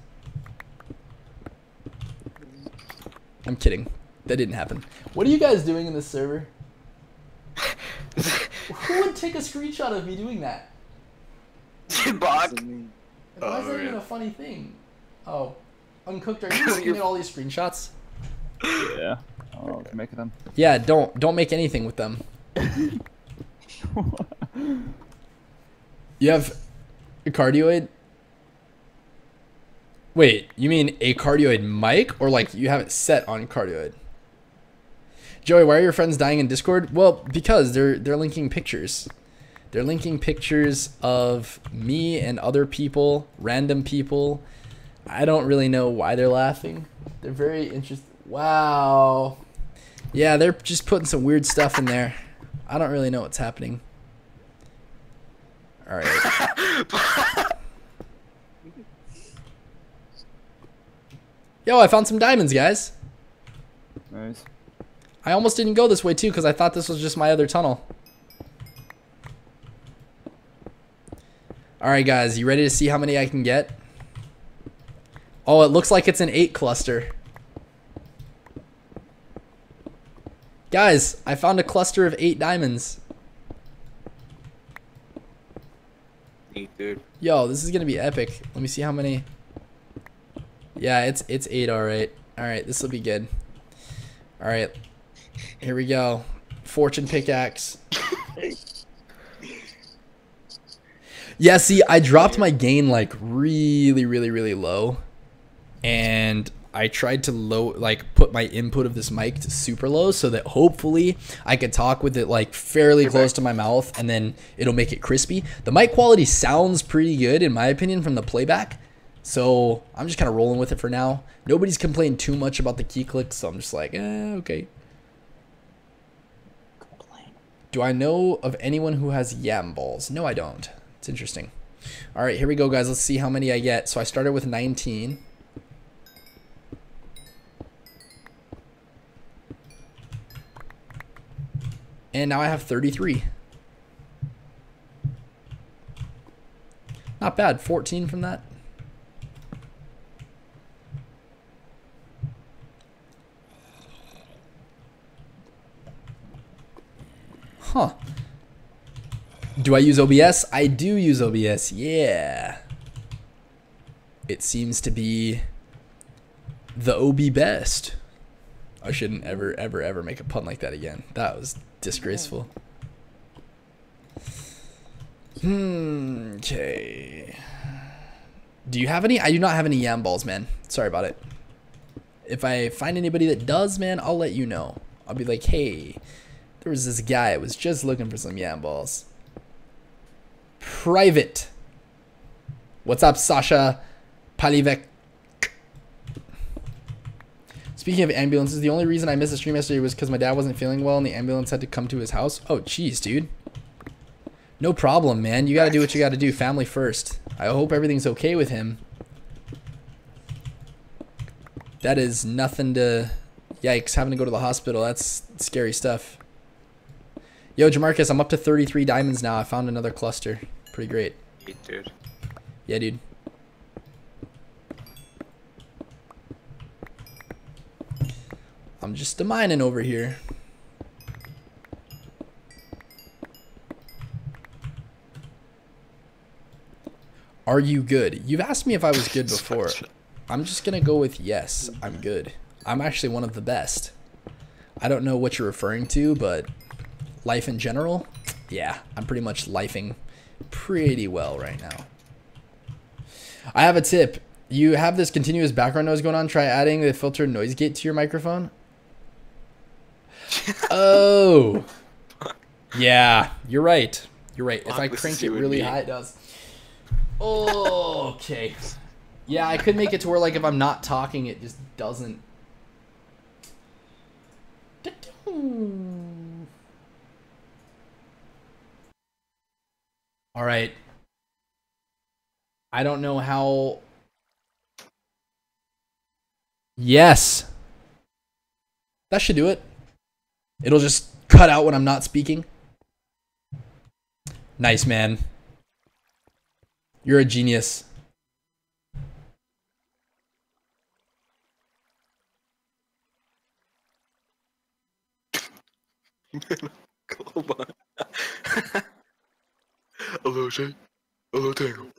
I'm kidding. That didn't happen. What are you guys doing in this server? [laughs] Who would take a screenshot of me doing that? Boc. Doesn't mean- Why is Oh, that even a funny thing? Oh, uncooked. Are you looking at all these screenshots? Yeah. [laughs] Oh, I'll make them. Yeah, don't don't make anything with them. [laughs] You have a cardioid. Wait, you mean a cardioid mic, or like you have it set on cardioid? Joey, why are your friends dying in Discord? Well, because they're they're linking pictures. They're linking pictures of me and other people, random people. I don't really know why they're laughing. They're very interesting. Wow. Yeah, they're just putting some weird stuff in there. I don't really know what's happening. All right. [laughs] Yo, I found some diamonds, guys. Nice. I almost didn't go this way too because I thought this was just my other tunnel. All right, guys, you ready to see how many I can get? Oh, it looks like it's an eight cluster. Guys, I found a cluster of eight diamonds. Neat, dude. Yo, this is gonna be epic. Let me see how many. Yeah, it's it's eight. All right, all right. This will be good. All right, here we go. Fortune pickaxe. [laughs] Yeah, see, I dropped my gain like really, really, really low, and I tried to low like put my input of this mic to super low so that hopefully I could talk with it like fairly close to my mouth, and then it'll make it crispy. The mic quality sounds pretty good in my opinion from the playback, so I'm just kind of rolling with it for now. Nobody's complained too much about the key clicks, so I'm just like, eh, okay. Complain. Do I know of anyone who has yam balls? No, I don't. It's interesting. All right, here we go, guys. Let's see how many I get. So I started with 19. And now I have 33. Not bad. 14 from that. Huh. Do I use OBS? I do use OBS. Yeah. It seems to be the OB best. I shouldn't ever, ever, ever make a pun like that again. That was disgraceful. Hmm. Okay. Do you have any? I do not have any yam balls, man. Sorry about it. If I find anybody that does, man, I'll let you know. I'll be like, hey, there was this guy that was just looking for some yam balls. Private. What's up, Sasha Palivek? Speaking of ambulances, the only reason I missed the stream yesterday was because my dad wasn't feeling well and the ambulance had to come to his house. Oh, jeez, dude. No problem, man. You gotta do what you gotta do. Family first. I hope everything's okay with him. That is nothing to... Yikes, having to go to the hospital. That's scary stuff. Yo, Jamarcus, I'm up to 33 diamonds now. I found another cluster. Pretty great. Dude. Yeah, dude. I'm just a mining over here. Are you good? You've asked me if I was good before. I'm just gonna go with yes, I'm good. I'm actually one of the best. I don't know what you're referring to, but life in general, yeah, I'm pretty much lifing pretty well right now. I have a tip. You have this continuous background noise going on. Try adding the filter noise gate to your microphone. [laughs] oh. Yeah, you're right. You're right. If I crank it really high, it does. Oh, okay. Yeah, I could make it to where like if I'm not talking, it just doesn't. All right. I don't know how. Yes. That should do it. It'll just cut out when I'm not speaking. Nice, man. You're a genius. [laughs] Come on. [laughs] Hello, Jay. Hello, Tango.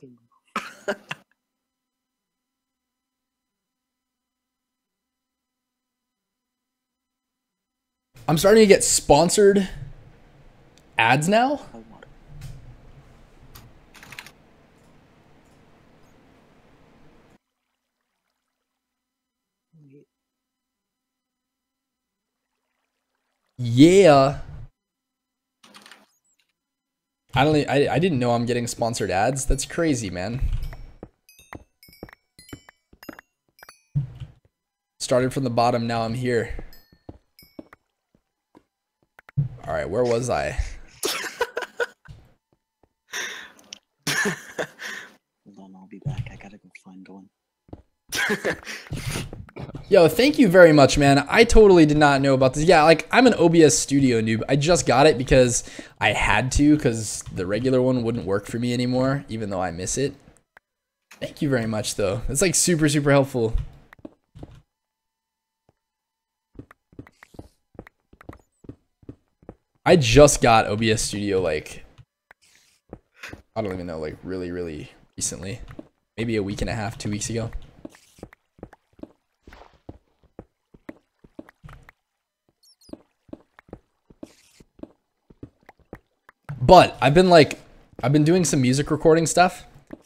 I'm starting to get sponsored ads now. Yeah. I don't. I I didn't know I'm getting sponsored ads. That's crazy, man. Started from the bottom. Now I'm here. All right, where was I? [laughs] Hold on, I'll be back. I gotta go find one. [laughs] Yo, thank you very much, man. I totally did not know about this. Yeah, like I'm an OBS Studio noob. I just got it because I had to because the regular one wouldn't work for me anymore, even though I miss it. Thank you very much, though. It's like super, super helpful. I just got OBS Studio like I don't even know, like really, really recently. Maybe a week and a half, two weeks ago. But I've been like, I've been doing some music recording stuff.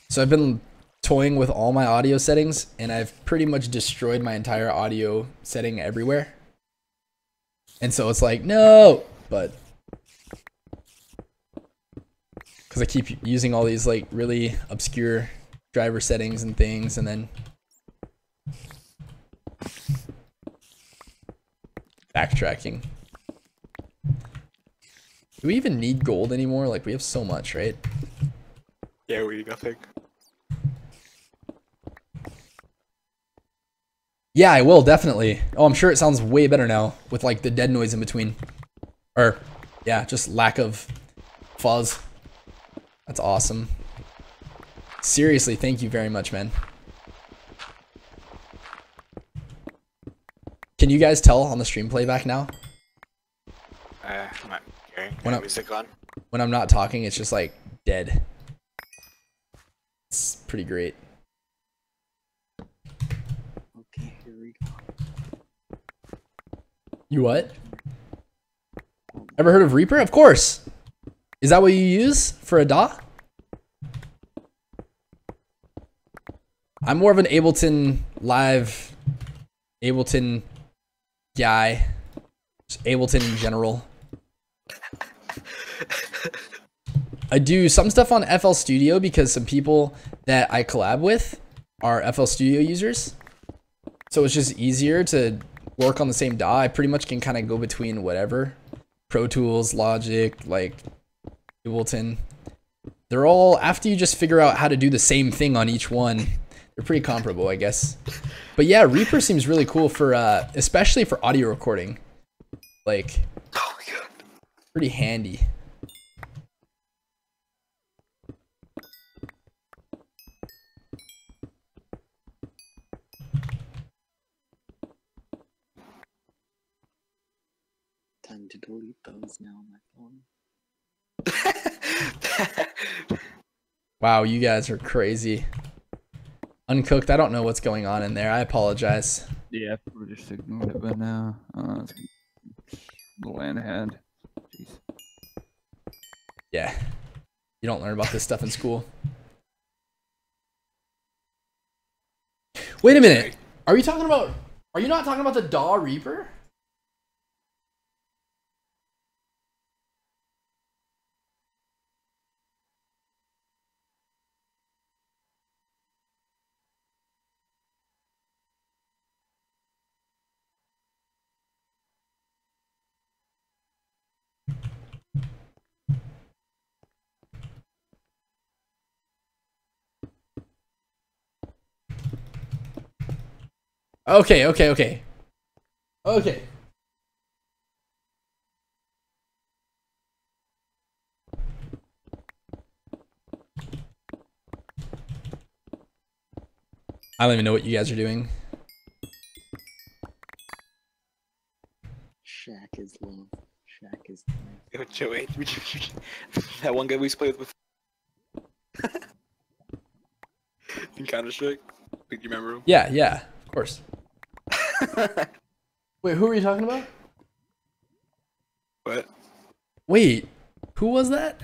So I've been toying with all my audio settings and I've pretty much destroyed my entire audio setting everywhere. And so it's like, no, but because I keep using all these like really obscure driver settings and things and then backtracking. Do we even need gold anymore? Like we have so much, right? Yeah, we I think. Yeah, I will definitely. Oh, I'm sure it sounds way better now with like the dead noise in between. Or yeah, just lack of fuzz. That's awesome. Seriously, thank you very much, man. Can you guys tell on the stream playback now? Uh, I'm not caring. When I- music on. When I'm not talking, it's just like dead. It's pretty great. Okay, here we go. You what? Ever heard of Reaper? Of course. Is that what you use for a DAW? I'm more of an Ableton Live, Ableton guy, just Ableton in general. I do some stuff on FL Studio because some people that I collab with are FL Studio users. So it's just easier to work on the same DAW. I pretty much can kind of go between whatever. Pro Tools, Logic, like Ableton. They're all after you just figure out how to do the same thing on each one. They're pretty comparable, I guess. But yeah, Reaper seems really cool for uh especially for audio recording. Like. Pretty handy. Time to delete those now on my phone. [laughs] Wow, you guys are crazy. Uncooked, I don't know what's going on in there. I apologize. Yeah, we're just ignoring it by now. Uh, it's a Yeah. You don't learn about this stuff in school. Wait a minute. Are you talking about Are you not talking about the DAW Reaper? Okay, okay, okay. Okay. I don't even know what you guys are doing. Shaq is love. Shaq is life. Yo, Joey, [laughs] [laughs] that one guy we used to play with. In Counter Strike. Do you remember him? Yeah, yeah, of course. [laughs] Wait, who are you talking about? What? Wait, who was that?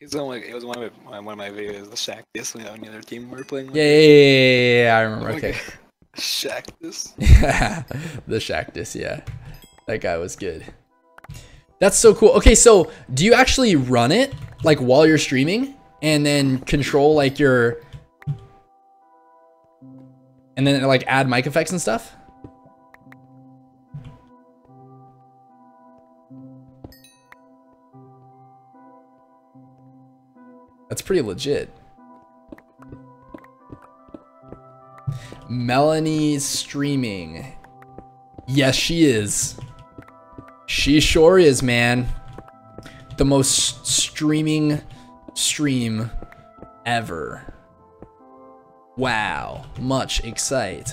He's on like, it was one of my, one of my videos. The Shaq this one on the other team we were playing. with. Yeah, yeah, yeah, yeah, yeah, I remember. Okay. [laughs] Shaq this. Yeah, [laughs] the Shactus, yeah. That guy was good. That's so cool. Okay, so do you actually run it like while you're streaming and then control like your and then like add mic effects and stuff? That's pretty legit. Melanie's streaming. Yes, she is. She sure is, man. The most streaming stream ever. Wow. Much excite.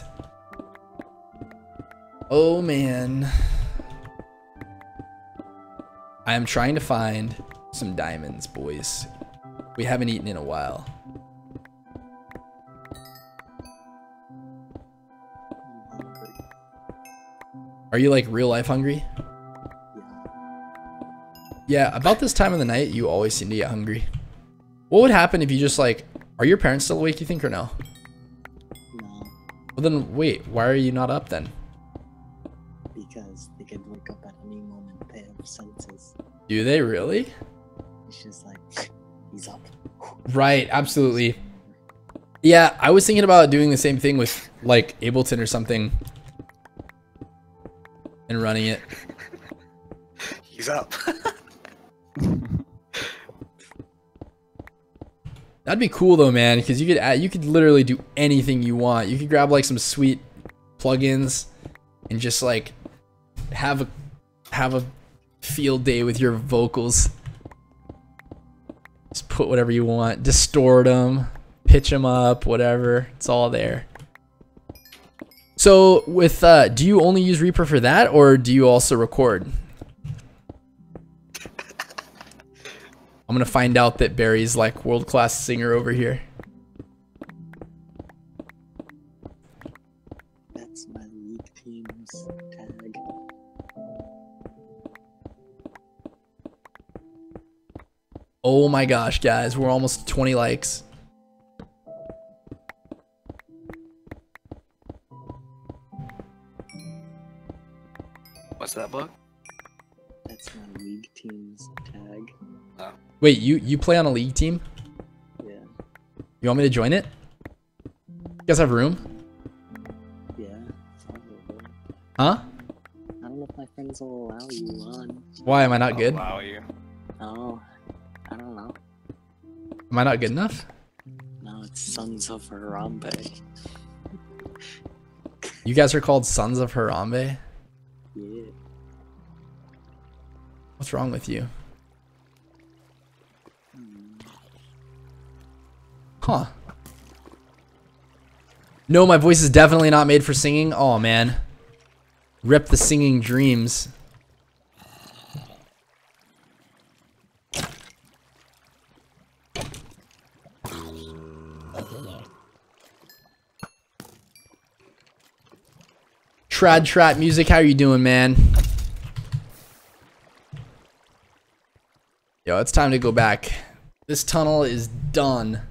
Oh, man. I am trying to find some diamonds, boys. We haven't eaten in a while. Are you like real life hungry? Yeah. About this time of the night, you always seem to get hungry. What would happen if you just like, are your parents still awake, you think, or? No, Well then, wait, why are you not up then? because they could wake up at any moment. They have senses. Do they really? It's just like [laughs] he's up. Right, absolutely. Yeah, I was thinking about doing the same thing with like Ableton or something and running it. [laughs] He's up. [laughs] That'd be cool though, man, because you could add, you could literally do anything you want. You could grab like some sweet plugins and just like have a have a field day with your vocals. Just put whatever you want, distort them, pitch them up, whatever. It's all there. So with uh, do you only use Reaper for that, or do you also record? I'm gonna find out that Barry's like world class singer over here. That's my league team's tag. Oh my gosh, guys, we're almost 20 likes. What's that bug? That's my league team's tag. Wait, you you play on a league team? Yeah. You want me to join it? You guys have room? Yeah. Huh? I don't know if my friends will allow you on. Why am I not good? Allow you. Oh, I don't know. Am I not good enough? No, it's Sons of Harambe. You guys are called Sons of Harambe. Yeah. What's wrong with you? Huh. No, my voice is definitely not made for singing. Oh man. Rip the singing dreams. Trad Trap Music, how are you doing, man? Yo, it's time to go back. This tunnel is done.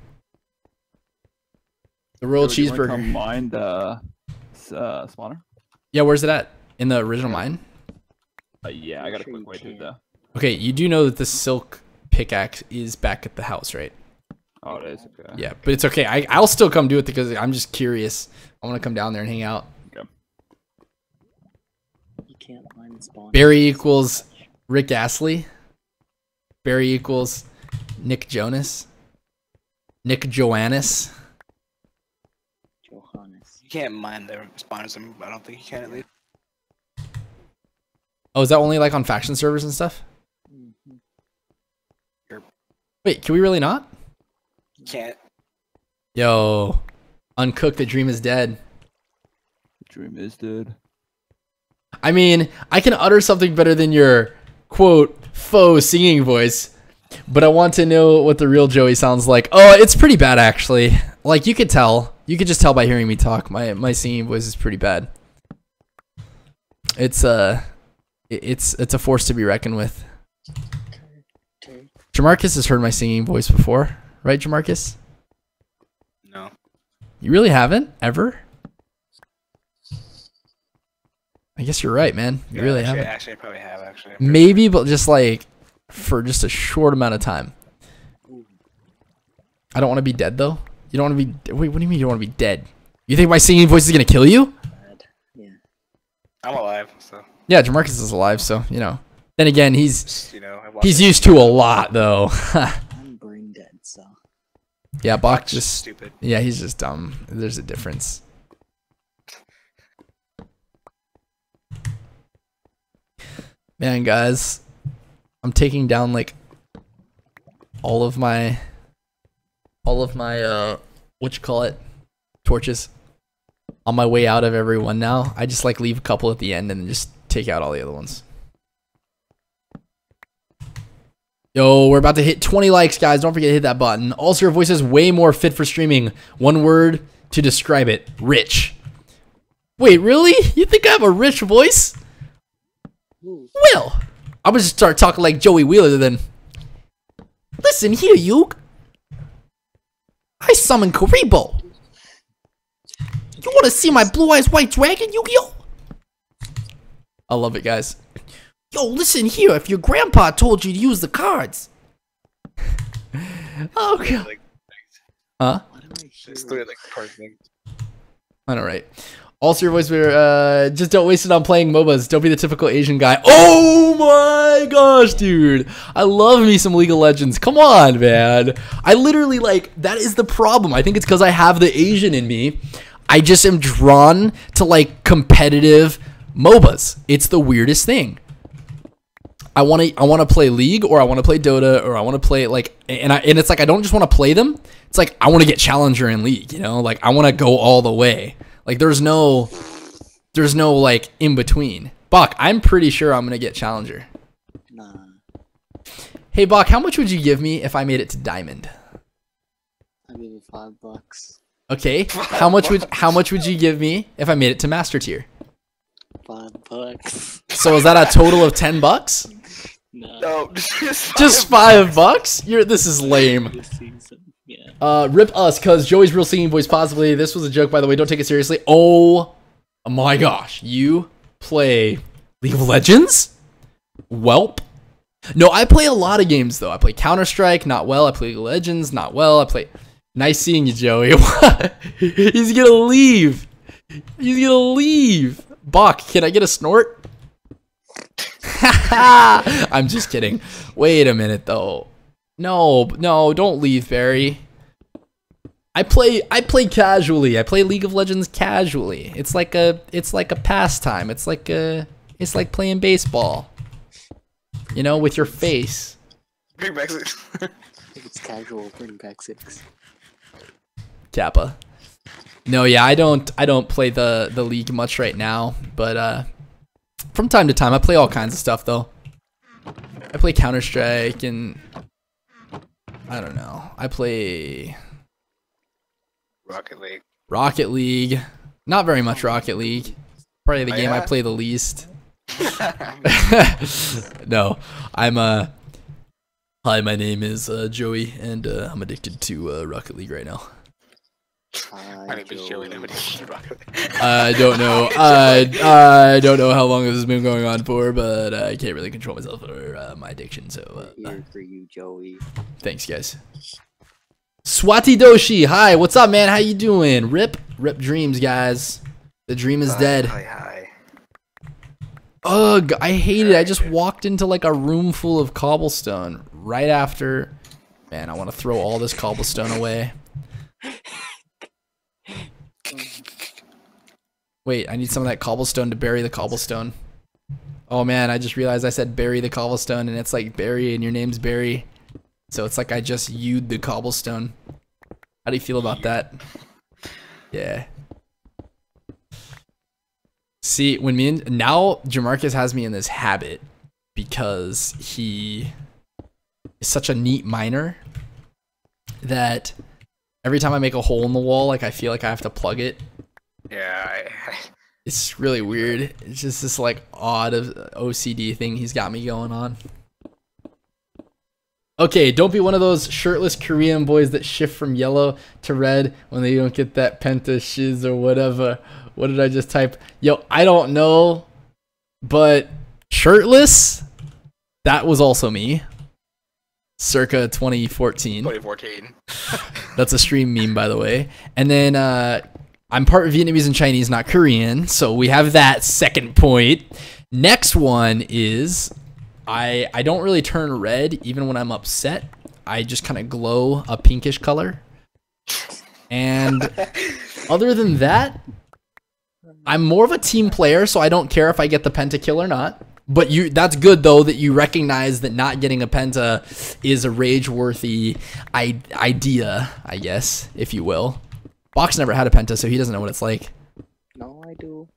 The royal Yo, do you cheeseburger. Come mine the uh, spawner. Yeah, where's it at? In the original mine? Uh, yeah, I got a quick way can. through there. Okay, you do know that the silk pickaxe is back at the house, right? Oh, it is okay. Yeah, but it's okay. I, I'll still come do it because I'm just curious. I want to come down there and hang out. You can't find spawn. Barry equals Rick Astley. Barry equals Nick Jonas. Nick Joannis. Johannes. You can't mine their spawners. I'm- don't think you can at least. Oh, is that only like on faction servers and stuff? Mhm. Wait, can we really not? You can't. Yo, uncooked. The dream is dead. The dream is dead. I mean, I can utter something better than your quote faux singing voice, but I want to know what the real Joey sounds like. Oh, it's pretty bad actually. Like you could tell. You could just tell by hearing me talk. My my singing voice is pretty bad. It's uh it's it's a force to be reckoned with. Jamarcus has heard my singing voice before, right, Jamarcus? No. You really haven't ever? I guess you're right, man. You Yeah, really actually, haven't. Actually, I probably have actually. Maybe, but just like for just a short amount of time. I don't want to be dead though. You don't want to be. Wait, what do you mean you don't want to be dead? You think my singing voice is gonna kill you? Yeah. I'm alive, so Yeah, Jamarcus is alive, so you know. Then again, he's you know. I he's used to a lot though. [laughs] I'm brain dead, so. yeah, Boc Boc's just stupid. yeah, he's just dumb. There's a difference. Man, guys, I'm taking down like all of my all of my uh what you call it torches on my way out of every one now. I just like leave a couple at the end and just take out all the other ones. Yo, we're about to hit 20 likes, guys. Don't forget to hit that button. Also, your voice is way more fit for streaming. One word to describe it rich. Wait, really? You think I have a rich voice? Well, I'm gonna start talking like Joey Wheeler then. Listen here, you. I summon Kuriboh. You want to see my blue eyes white dragon, Yu-Gi-Oh? I love it, guys. Yo, listen here. If your grandpa told you to use the cards. [laughs] oh god. Huh? I it's hearing? literally like perfect. I know, right? Also, your voice, uh, just don't waste it on playing MOBAs. Don't be the typical Asian guy. Oh my gosh, dude. I love me some League of Legends. Come on, man. I literally, like, that is the problem. I think it's because I have the Asian in me. I just am drawn to, like, competitive MOBAs. It's the weirdest thing. I want to I want to play League or I want to play Dota or I want to play like and I and it's like I don't just want to play them. It's like I want to get Challenger in League, you know? Like I want to go all the way. Like there's no there's no like in between. Boc, I'm pretty sure I'm going to get Challenger. Nah. Hey Boc, how much would you give me if I made it to Diamond? I'll give you five bucks. Okay? How much would how much would you give me if I made it to Master Tier? Five bucks. So is that a total of 10 bucks? [laughs] No. No, [laughs] just Just 5 bucks? You're this is lame. Uh, rip us, cause Joey's real singing voice possibly. This was a joke, by the way. Don't take it seriously. Oh my gosh, you play League of Legends? Welp. No, I play a lot of games though. I play Counter Strike, not well. I play League of Legends, not well. I play. Nice seeing you, Joey. [laughs] He's gonna leave. He's gonna leave. Boc, can I get a snort? [laughs] I'm just kidding. Wait a minute though. No, no, don't leave, Barry. I play I play casually. I play League of Legends casually. It's like a it's like a pastime. It's like a it's like playing baseball. You know, with your face. bring back six. If it's casual, bring back six. Kappa. No, yeah, I don't I don't play the the league much right now, but uh from time to time I play all kinds of stuff though. I play Counter Strike and I don't know. I play Rocket League. Rocket League. Not very much Rocket League. Probably the Oh, game I play the least. [laughs] [laughs] no, I'm uh Hi, my name is uh, Joey, and uh, I'm addicted to uh, Rocket League right now. Hi, My name is Joey. and I'm addicted to Rocket League. I don't know. [laughs] I I don't know how long this has been going on for, but I can't really control myself or uh, my addiction. So We're uh, here for you, Joey. thanks, guys. Swati Doshi, hi. What's up, man? How you doing? Rip, rip dreams, guys. The dream is dead. Hi, hi. Ugh, I hate it. I just walked into like a room full of cobblestone right after. Man, I want to throw all this cobblestone away. Wait, I need some of that cobblestone to bury the cobblestone. Oh man, I just realized I said bury the cobblestone and it's like Barry and your name's Barry. So it's like I just used the cobblestone. How do you feel about that? Yeah. See, when me and now Jamarcus has me in this habit because he is such a neat miner that every time I make a hole in the wall, like I feel like I have to plug it. Yeah, I, [laughs] It's really weird. It's just this like odd of OCD thing he's got me going on. Okay, don't be one of those shirtless Korean boys that shift from yellow to red when they don't get that penta shiz or whatever. What did I just type? Yo, I don't know, but shirtless? That was also me. Circa 2014. 2014. [laughs] That's a stream meme, by the way. And then uh, I'm part Vietnamese and Chinese, not Korean. So we have that second point. Next one is I I don't really turn red even when I'm upset. I just kind of glow a pinkish color. And [laughs] other than that, I'm more of a team player, so I don't care if I get the pentakill or not. But you that's good though that you recognize that not getting a penta is a rage worthy I- idea, I guess, if you will. Box never had a penta, so he doesn't know what it's like. No, I do.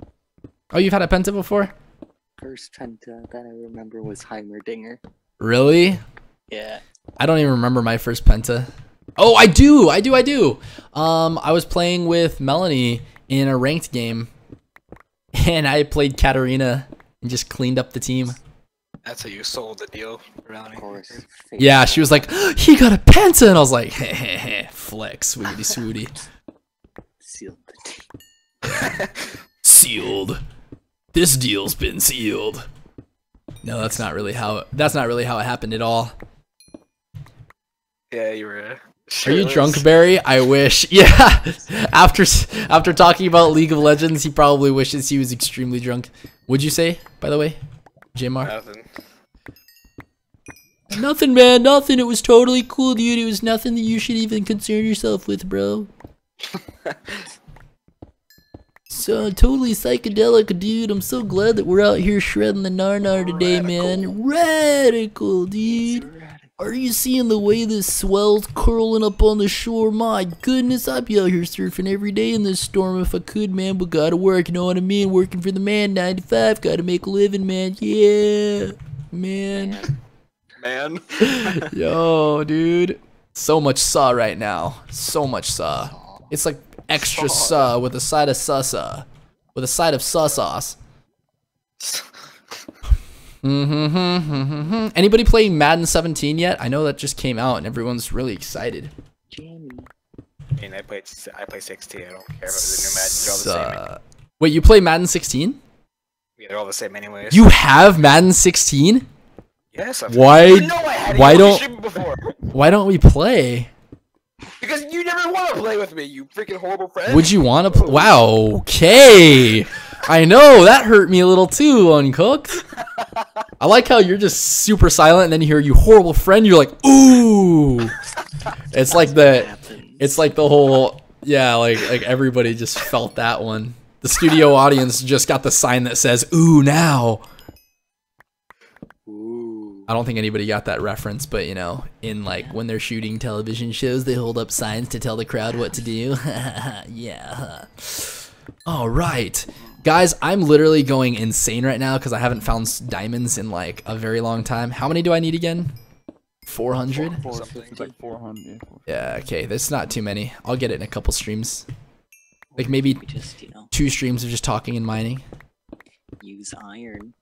Oh, you've had a penta before? First penta that I remember was Heimerdinger. Really? Yeah. I don't even remember my first penta. Oh, I do. I do. I do. Um, I was playing with Melanie in a ranked game, [laughs] and I played Katarina and just cleaned up the team. That's how you sold the deal, Melanie. Of course. Yeah, she was like, [gasps] "He got a penta," and I was like, [laughs] "Heh heh heh, flex, swoody swooty, [laughs] Sealed the deal. sealed. This deal's been sealed." No, that's not really how. That's not really how it happened at all. Yeah, you were. Uh, Are you drunk, Barry? I wish. [laughs] Yeah. after after talking about League of Legends, he probably wishes he was extremely drunk. Would you say, by the way, Jamar? Nothing. Nothing, man. Nothing. It was totally cool, dude. It was nothing that you should even concern yourself with, bro. [laughs] so totally psychedelic, dude. I'm so glad that we're out here shredding the narnar today, man. Radical, dude. Are you seeing the way this swell's curling up on the shore? My goodness, I'd be out here surfing every day in this storm if I could, man. But gotta work, you know what I mean? Working for the man, 95. Gotta make a living, man. Yeah, man. Man. [laughs] Yo, dude. So much saw right now. So much saw. It's like extra saw with a side of sussa. With a side of saw sauce. Mm-hmm. Anybody playing Madden 17 yet? I know that just came out and everyone's really excited. Jamie. I mean, I played. I play 16. I don't care about the new Madden. They're all the same. Uh, wait, you play Madden 16? Yeah, they're all the same anyways. You have Madden 16? Yes. I've Why- You know I had why don't- before. Why don't we play? Because you never want to play with me, you freaking horrible friend. Would you want to? Pl- wow. Okay. I know that hurt me a little too, uncooked. I like how you're just super silent, and then you hear you horrible friend. You're like, ooh. It's like the, it's like the whole, yeah, like like everybody just felt that one. The studio audience just got the sign that says ooh now. Ooh. I don't think anybody got that reference, but you know, in like when they're shooting television shows, they hold up signs to tell the crowd what to do. [laughs] yeah. All right. Guys, I'm literally going insane right now because I haven't found diamonds in like a very long time. How many do I need again? 400? It's like 400. Yeah, okay. That's not too many. I'll get it in a couple streams. Like maybe just, you know, two streams of just talking and mining. use iron.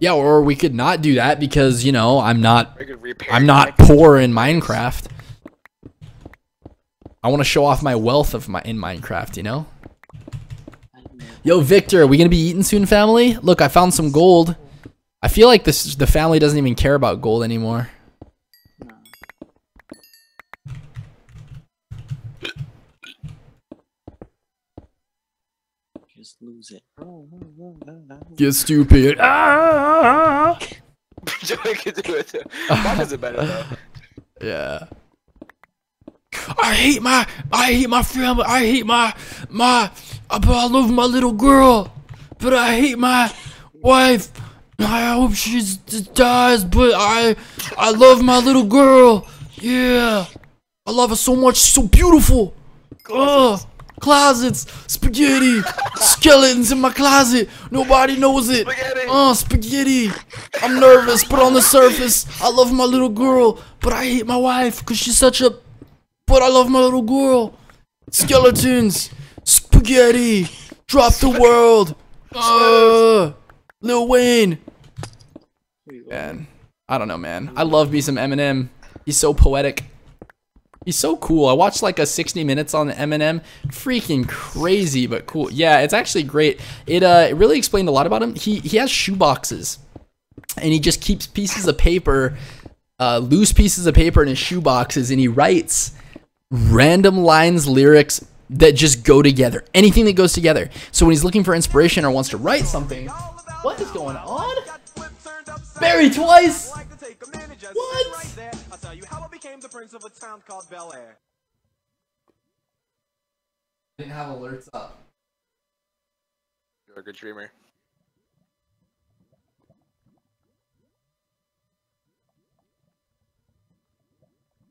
Yeah, or we could not do that because, you know, I'm not I could repair I'm not poor in Minecraft. I want to show off my wealth of my in Minecraft, you know? I don't know. Yo, Victor, are we gonna be eating soon, family? Look, I found some gold. I feel like this the family doesn't even care about gold anymore. Just lose it. Get stupid. Ah! [laughs] Joey could do it. Mine does it better [laughs] though. Yeah. I hate my I hate my family. I hate my my I I love my little girl, but I hate my wife. I hope she dies, but I I love my little girl. Yeah. I love her so much. She's so beautiful. Ugh. Closets, spaghetti, skeletons in my closet. Nobody knows it. Spaghetti. Oh, spaghetti. I'm nervous, but on the surface, I love my little girl, but I hate my wife because she's such a. But I love my little girl. Skeletons, spaghetti, Drop the world. Uh, Lil Wayne. Man, I don't know, man. I love me some Eminem. He's so poetic. He's so cool. I watched like a 60 minutes on Eminem. Freaking crazy, but cool. Yeah, it's actually great. It uh, it really explained a lot about him. He he has shoe boxes, and he just keeps pieces of paper, uh, loose pieces of paper in his shoe boxes, and he writes random lines, lyrics that just go together. Anything that goes together. So when he's looking for inspiration or wants to write something, what is going on? Barry twice. What? I'll tell you how I became the prince of a town called Bel Air. Didn't have alerts up. You're a good dreamer.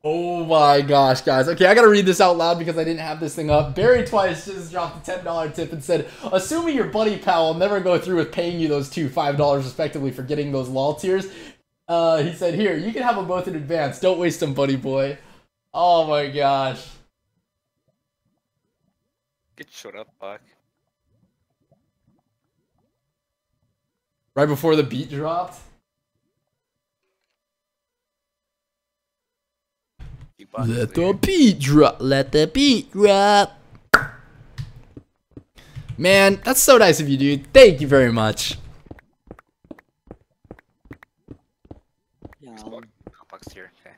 Oh my gosh, guys. Okay, I gotta read this out loud because I didn't have this thing up. Barry Twice just dropped a $10 tip and said, Assuming your buddy pal will never go through with paying you those two $5 respectively for getting those LOL tiers, uh, he said, Here, you can have them both in advance. Don't waste them, buddy boy. Oh my gosh. Get shut up, Buck. Right before the beat dropped. Keep on Let the beat drop. Let the beat drop. Man, that's so nice of you, dude. Thank you very much. Yeah, Buck- I'll- Buck's here. Okay.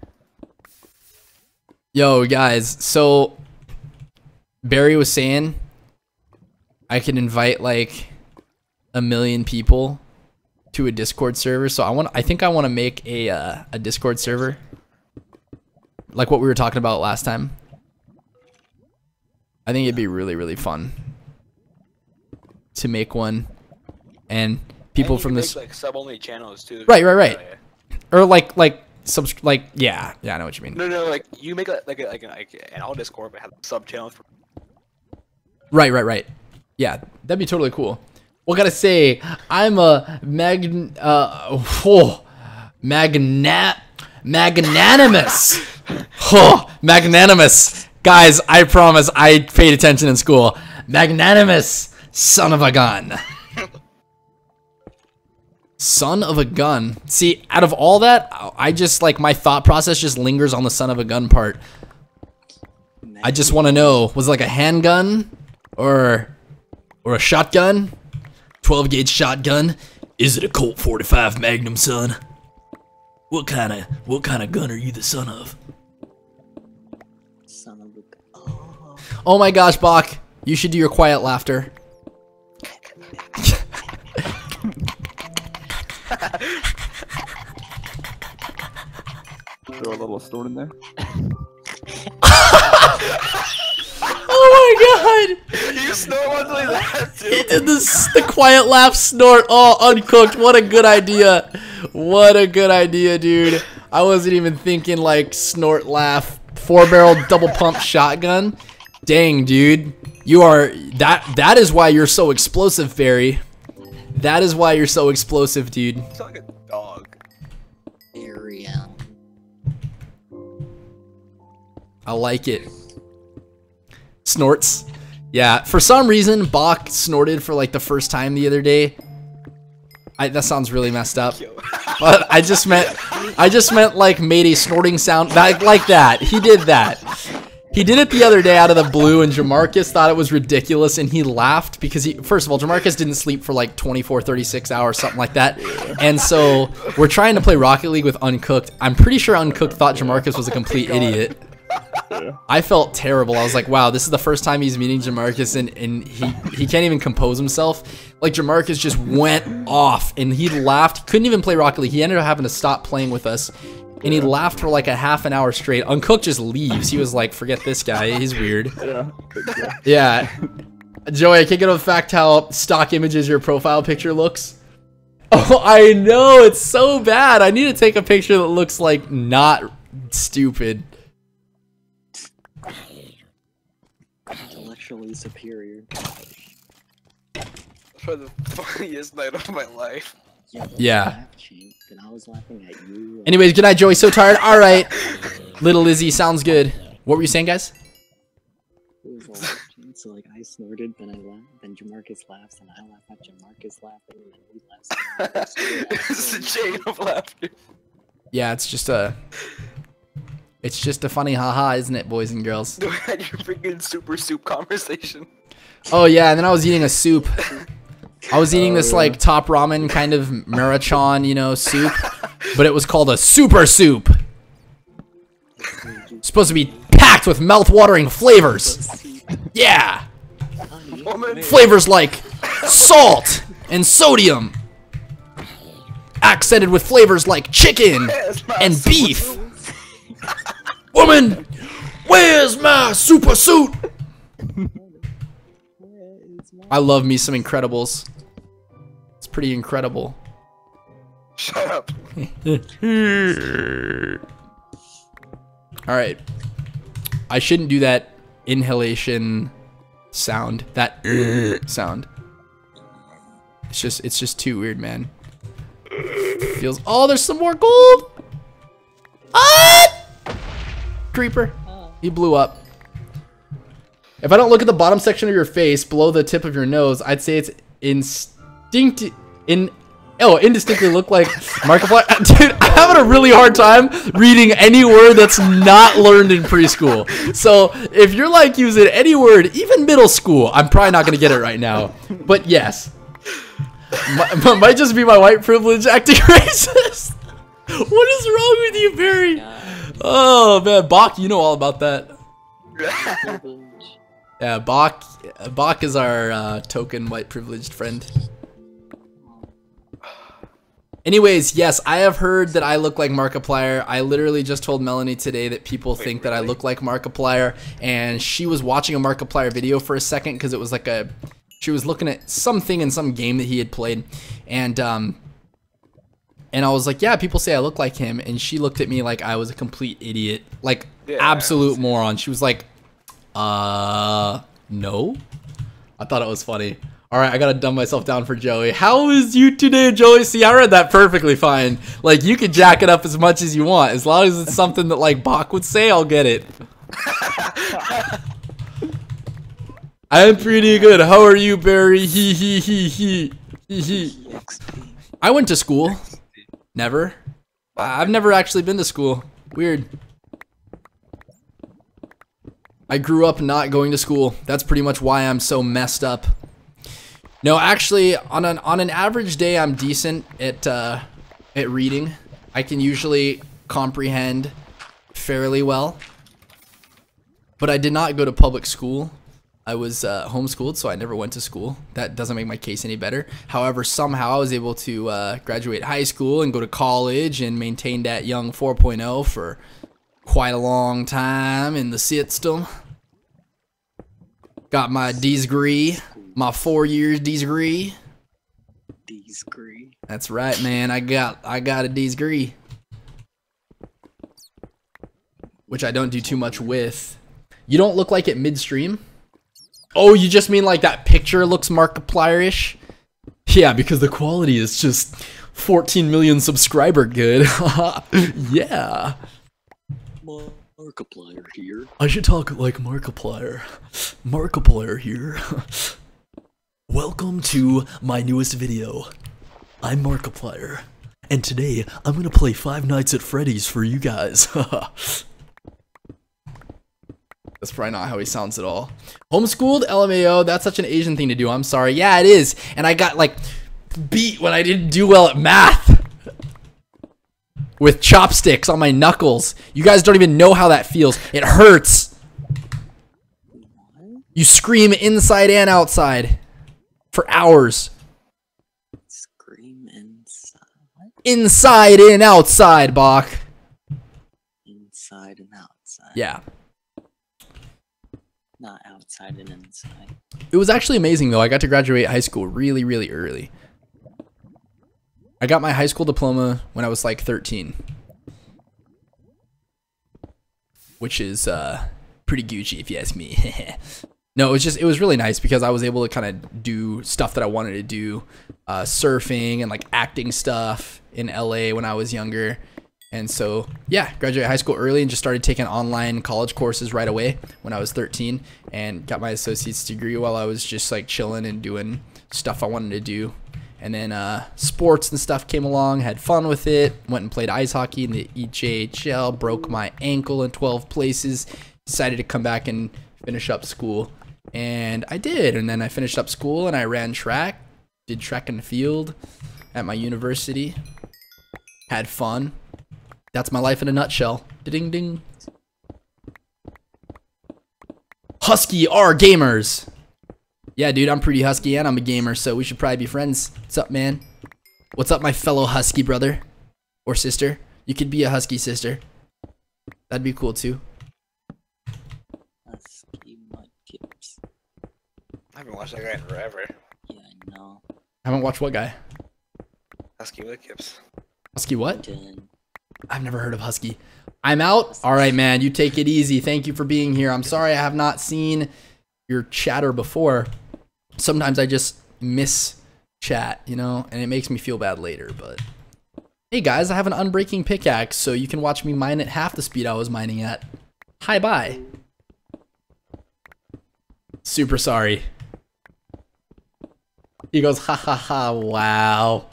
Yo, guys, so Barry was saying I can invite like a million people to a Discord server. So I want I think I want to make a uh, a Discord server. Like what we were talking about last time. I think it'd be really really fun to make one and people And from this like sub-only channels too. Right, right, right. Yeah, or like like subs like yeah, yeah, I know what you mean. No, no, like you make a, like a, like, a, like an all Discord, but have sub channels for Right, right, right. Yeah, that'd be totally cool. Well, gotta say? I'm a mag uh whoa, [laughs] magnat magnanimous. Oh, magnanimous. Guys, I promise I paid attention in school. Magnanimous son of a gun. Son of a gun. See, out of all that, I just like my thought process just lingers on the son of a gun part. I just want to know, was it like a handgun or or a shotgun? 12 gauge shotgun? Is it a Colt 45 Magnum, son? What kind of what kind of gun are you the son of? son of a. Oh, Oh my gosh, Boc, you should do your quiet laughter. [laughs] Throw a little snort in there. [laughs] Oh my god! You snort one like that He did this the quiet laugh snort. Oh, uncooked. What a good idea. What a good idea, dude. I wasn't even thinking like snort laugh. Four barrel double pump [laughs] shotgun. Dang, dude. You are that that is why you're so explosive, Barry. That is why you're so explosive, dude. It's like a dog. area. I like it. Snorts. Yeah, for some reason, Boc snorted for like the first time the other day. I, that sounds really messed up. [laughs] But I just meant, I just meant like made a snorting sound like, like that. He did that. He did it the other day out of the blue, and Jamarcus thought it was ridiculous, and he laughed because he, first of all, Jamarcus didn't sleep for like 24, 36 hours, something like that. And so we're trying to play Rocket League with Uncooked. I'm pretty sure Uncooked thought Jamarcus was a complete idiot. I felt terrible. I was like, wow, this is the first time he's meeting Jamarcus and, and he, he can't even compose himself. Like Jamarcus just went off and he laughed. Couldn't even play Rocket League. He ended up having to stop playing with us. And he laughed for like a half an hour straight. Uncooked just leaves. He was like, forget this guy. He's weird. Yeah. Yeah. Joey, I can't get over the fact how stock images your profile picture looks. Oh, I know. It's so bad. I need to take a picture that looks like not stupid. Intellectually superior. For the [laughs] funniest night of my life. Yeah. Yeah. laugh, And I was laughing at you. Anyways, good night, Joey. So tired. All right. Little Lizzie sounds good. What were you saying, guys? Who was watching? So like I snorted, then I laugh, then Jamarcus laughs, and I laugh at Jamarcus laughing, and then he laughs. and [laughs] it's a chain of laughter. Yeah, it's just a. It's just a funny haha, isn't it, boys and girls? We had your freaking super soup conversation. Oh yeah, and then I was eating a soup. I was eating Oh, this yeah. like top ramen kind of Maruchan, you know, soup, but it was called a super soup. Supposed to be packed with mouth-watering flavors. Yeah, flavors like salt and sodium, accented with flavors like chicken and beef. Soup. Woman, where's my super suit? I love me some Incredibles. It's pretty incredible. Shut up. All right. I shouldn't do that inhalation sound. That [clears throat] sound. It's just it's just too weird, man. Feels Oh, there's some more gold. Ah! Creeper. He blew up. If I don't look at the bottom section of your face below the tip of your nose, I'd say it's instinct in oh indistinctly look like [laughs] Markiplier. [laughs] Dude, I'm having a really hard time reading any word that's not learned in preschool. So if you're like using any word, even middle school, I'm probably not gonna get it right now. But yes, M- [laughs] might just be my white privilege acting racist. What is wrong with you, Barry? Oh Oh man, Boc, you know all about that. [laughs] Yeah, Boc. Boc is our uh, token white privileged friend. Anyways, yes, I have heard that I look like Markiplier. I literally just told Melanie today that people think that I look like Markiplier, and she was watching a Markiplier video for a second because it was like a, she was looking at something in some game that he had played, and um, and I was like, yeah, people say I look like him, and she looked at me like I was a complete idiot, like Yeah, absolute moron. She was like, uh, no. I thought it was funny. All right, I gotta dumb myself down for Joey. How is you today, Joey? See, I read that perfectly fine. Like, you can jack it up as much as you want, as long as it's something that like Boc would say. I'll get it. [laughs] I'm pretty good. How are you, Barry? He he he he he he. I went to school. Never. I've never actually been to school. Weird. I grew up not going to school. That's pretty much why I'm so messed up. No, actually, on an on an average day, I'm decent at uh, at reading. I can usually comprehend fairly well. But I did not go to public school. I was uh, homeschooled, so I never went to school. That doesn't make my case any better. However, somehow I was able to uh, graduate high school and go to college and maintain that young 4.0 for quite a long time in the system. Got my degree, my four years degree. Degree. That's right, man. I got I got a degree, which I don't do too much with. You don't look like it midstream. Oh, you just mean like that picture looks Markiplier-ish? Yeah, because the quality is just 14 million subscriber good. [laughs] yeah. Markiplier here. I should talk like Markiplier. Markiplier here. [laughs] Welcome to my newest video. I'm Markiplier, and today I'm gonna play Five Nights at Freddy's for you guys. [laughs] That's probably not how he sounds at all. Homeschooled LMAO, that's such an Asian thing to do. I'm sorry. Yeah, it is. And I got like beat when I didn't do well at math with chopsticks on my knuckles. You guys don't even know how that feels. It hurts. You scream inside and outside for hours. Scream inside. Inside and outside, Boc. Inside and outside. Yeah. Not outside and inside. It was actually amazing though. I got to graduate high school really, really early. I got my high school diploma when I was like 13. Which is uh pretty Gucci if you ask me. [laughs] no, it was just it was really nice because I was able to kind of do stuff that I wanted to do. Uh surfing and like acting stuff in LA when I was younger. And so, yeah, graduated high school early and just started taking online college courses right away when I was 13 and got my associate's degree while I was just like chilling and doing stuff I wanted to do. And then uh, sports and stuff came along, had fun with it, went and played ice hockey in the EJHL, broke my ankle in 12 places, decided to come back and finish up school. And I did. And then I finished up school and I ran track, did track and field at my university, had fun. That's my life in a nutshell. Ding ding. Husky are gamers. Yeah, dude, I'm pretty husky and I'm a gamer, so we should probably be friends. What's up, man? What's up, my fellow husky brother or sister? You could be a husky sister. That'd be cool too. Husky mudkips. I haven't watched that guy in forever. Yeah, I know. I haven't watched what guy? Husky Wikips. Husky what? Dun. I've never heard of Husky. I'm out. All right, man. You take it easy. Thank you for being here. I'm sorry I have not seen your chatter before. Sometimes I just miss chat, you know, and it makes me feel bad later. But hey, guys, I have an unbreaking pickaxe, so you can watch me mine at half the speed I was mining at. Hi, bye. Super sorry. He goes, ha ha ha, wow.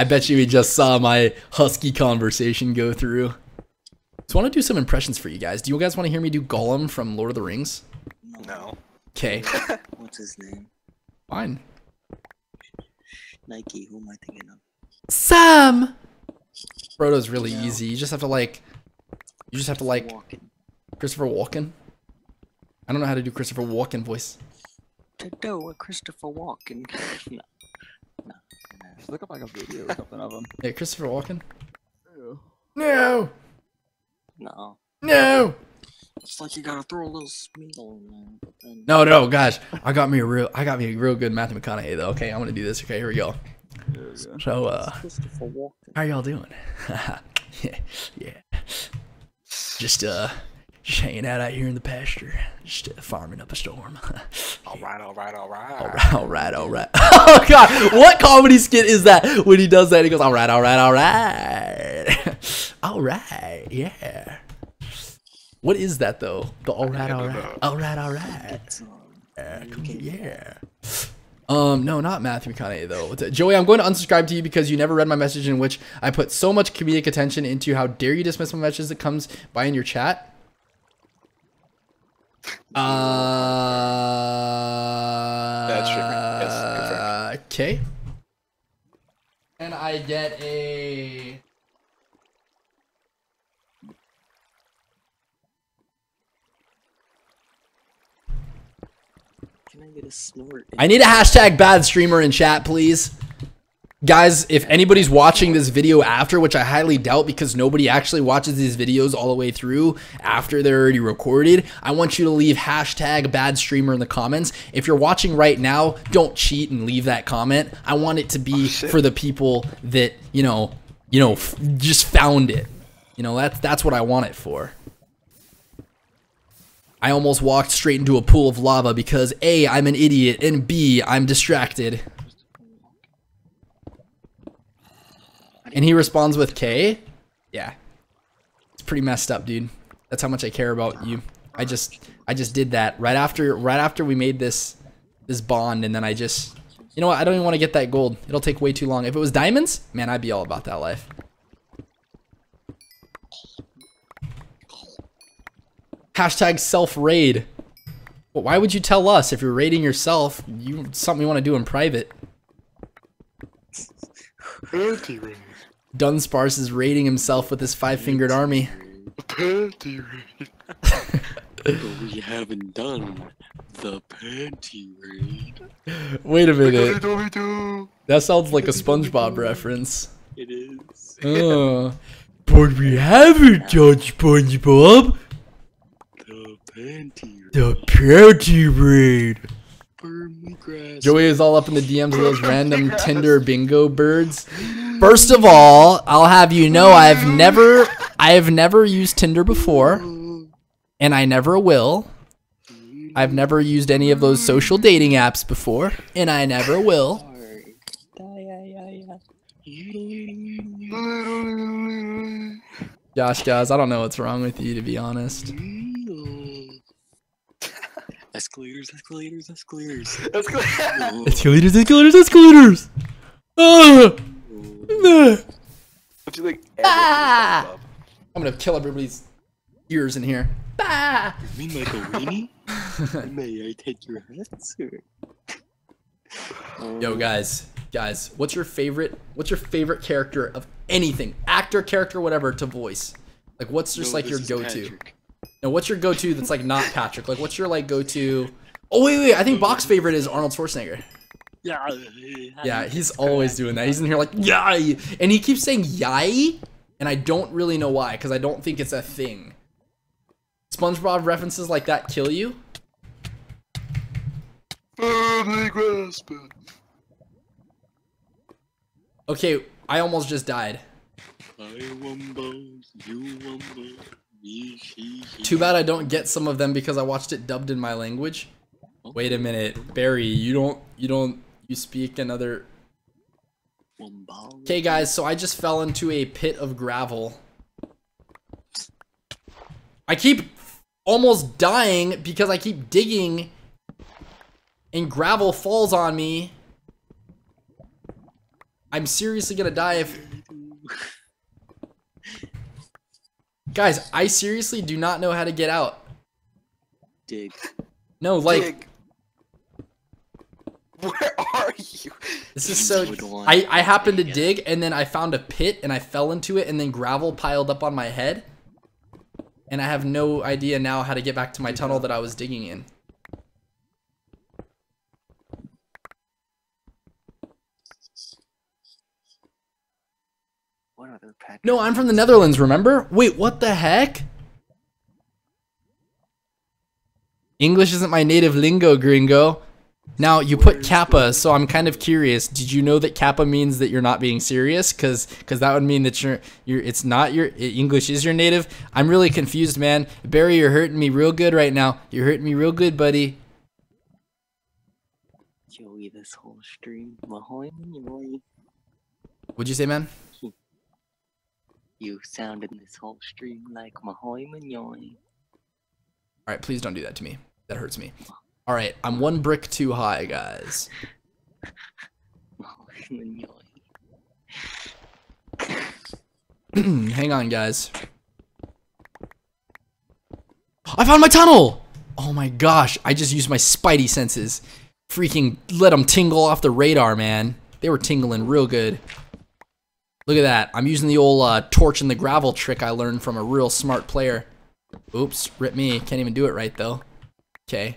I bet you he just saw my husky conversation go through. So I want to do some impressions for you guys. Do you guys want to hear me do Gollum from Lord of the Rings? No. Okay, [laughs] What's his name? fine. Nike. Who am I thinking of? Sam. Frodo's really easy. You just have to like, you just have to like Walking. Christopher Walken. I don't know how to do Christopher Walken voice. To do a Christopher Walken. [laughs] no. No. Just look up like a video or something of him. [laughs] Yeah, Christopher Walken. No, No. no, It's like you gotta throw a little smeagol in there, but then. no, no. Gosh, I got me a real, I got me a real good Matthew McConaughey though. Okay, I'm gonna do this. Okay, here we go. There we go. So, uh, Christopher Walken. How y'all doing? [laughs] yeah, yeah. Just uh, just hanging out out here in the pasture, just uh, farming up a storm. Alright, [laughs] alright, alright. all right, all right, all right. [laughs] Oh God, what comedy skit is that? When he does that, he goes, "All right, all right, all right, [laughs] all right, yeah." What is that though? The all right, all right, all right, all right. Yeah. Um, no, not Matthew McConaughey though. Joey, I'm going to unsubscribe to you because you never read my message in which I put so much comedic attention into. How dare you dismiss my message that comes by in your chat? Uh, That's true. Yes. Okay. And I get a. Can I get a snort? I need a hashtag bad streamer in chat, please. Guys, if anybody's watching this video after, which I highly doubt because nobody actually watches these videos all the way through after they're already recorded, I want you to leave hashtag bad streamer in the comments. If you're watching right now, don't cheat and leave that comment. I want it to be oh, shit. for the people that, you know, you know, f- just found it. You know, that's that's what I want it for. I almost walked straight into a pool of lava because A, I'm an idiot, and B, I'm distracted. And he responds with K? Yeah. It's pretty messed up, dude. That's how much I care about you. I just I just did that right after right after we made this this bond and then I just you know what, I don't even want to get that gold. It'll take way too long. If it was diamonds, man, I'd be all about that life. Hashtag self raid. Well, why would you tell us if you're raiding yourself? You something you want to do in private. Ring. Dunsparce is raiding himself with his five fingered army. Panty ring. [laughs] But we haven't done the panty raid. Wait a minute. That sounds like a SpongeBob reference. It is. Uh, but we haven't done SpongeBob. The panty raid. The panty raid. Grass. Joey is all up in the DMs of those [laughs] random Tinder bingo birds. First of all, I'll have you know I've never I have never used Tinder before, and I never will. I've never used any of those social dating apps before, and I never will. Gosh, guys, I don't know what's wrong with you, to be honest. Escalators, escalators, escalators. Let's. Escalators, escalators, escalators! Ah! Ah! Would you like? Ah! I'm gonna kill everybody's ears in here. Bah! Me macaroni? [laughs] May I take your hat, sir? Yo, guys, guys, what's your favorite? What's your favorite character of anything, actor, character, whatever, to voice? Like, what's just like your go-to? No, what's your go-to that's like not Patrick? Like, what's your like go-to? Oh wait, wait, I think Boc's favorite is Arnold Schwarzenegger. Yeah. Yeah, he's always doing that. He's in here like yay, and he keeps saying yay, and I don't really know why, because I don't think it's a thing. SpongeBob references like that kill you. Okay, I almost just died. I wumbo, you wumbo, me, she, he. Too bad I don't get some of them because I watched it dubbed in my language. Wait a minute, Barry, you don't, you don't, you speak another. Okay, guys, so I just fell into a pit of gravel. I keep almost dying because I keep digging and gravel falls on me. I'm seriously gonna die if. [laughs] Guys, I seriously do not know how to get out. Dig. No, like. Dig. Where are you? This is so. I I happened to dig and then I found a pit and I fell into it and then gravel piled up on my head, and I have no idea now how to get back to my tunnel that I was digging in. No, I'm from the Netherlands. Remember? Wait, what the heck? English isn't my native lingo, gringo. Now you put kappa, so I'm kind of curious. Did you know that kappa means that you're not being serious? Cause, cause that would mean that you're, you're. It's not your English is your native. I'm really confused, man. Barry, you're hurting me real good right now. You're hurting me real good, buddy. Joey, this whole stream. What'd you say, man? You sounded this whole stream like Mahoy Manyoy. All right, please don't do that to me. That hurts me. [laughs] All right, I'm one brick too high, guys. [laughs] [clears throat] Hang on, guys. I found my tunnel! Oh my gosh, I just used my spidey senses. Freaking let them tingle off the radar, man. They were tingling real good. Look at that. I'm using the old uh, torch in the gravel trick I learned from a real smart player. Oops, rip me. Can't even do it right, though. Okay.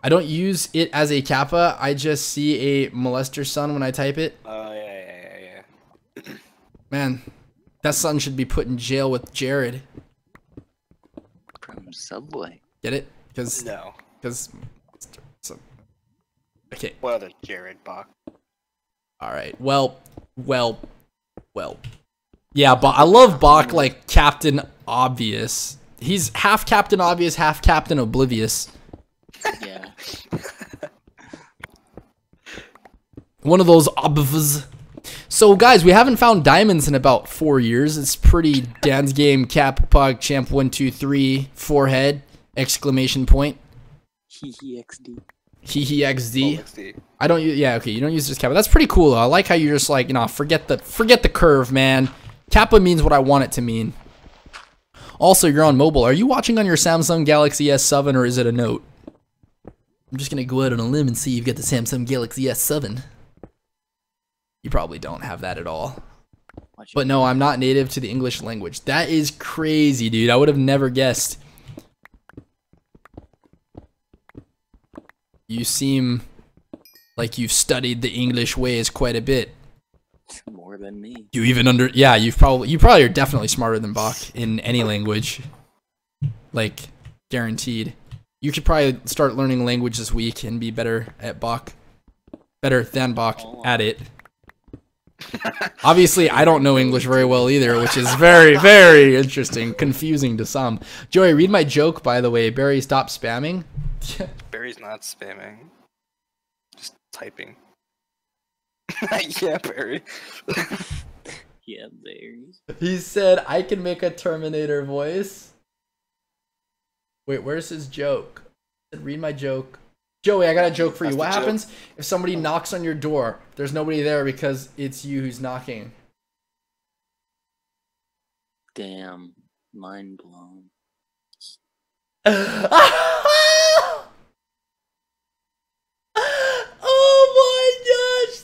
I don't use it as a kappa. I just see a molester son when I type it. Oh yeah, yeah, yeah, yeah. [clears throat] Man, that son should be put in jail with Jared. From Subway. Get it? Because, No. because, so, okay. What other Jared Boc? All right. Well, well, well. Yeah, but I love Boc like Captain Obvious. He's half Captain Obvious, half Captain Oblivious. Yeah. One of those obvs. So guys, we haven't found diamonds in about four years. It's pretty Dan's game cap pog champ one two three forehead exclamation point. Hee hee XD. Hee hee xd. XD. I don't. use. Yeah, okay. You don't use this kappa. That's pretty cool. Though. I like how you're just like, you know, forget the forget the curve, man. Kappa means what I want it to mean. Also, you're on mobile. Are you watching on your Samsung Galaxy S7 or is it a Note? I'm just gonna go out on a limb and see you've got the Samsung Galaxy S7. You probably don't have that at all. But no, I'm not native to the English language. That is crazy, dude. I would have never guessed. You seem like you've studied the English ways quite a bit. more than me. You even under yeah, you've probably you probably are definitely smarter than Boc in any language. Like guaranteed. You could probably start learning language this week and be better at Boc. Better than Boc at it. [laughs] Obviously, I don't know English very well either, which is very, very interesting, confusing to some. Joey, read my joke, by the way. Barry, stop spamming. [laughs] Barry's not spamming. Just typing. [laughs] yeah, Barry. [laughs] Yeah, there. He said, I can make a Terminator voice. Wait, where's his joke? He said, Read my joke. Joey, I got a joke for you. That's What the joke. happens if somebody oh. knocks on your door? There's nobody there because it's you who's knocking. Damn. Mind blown. [laughs] oh my gosh,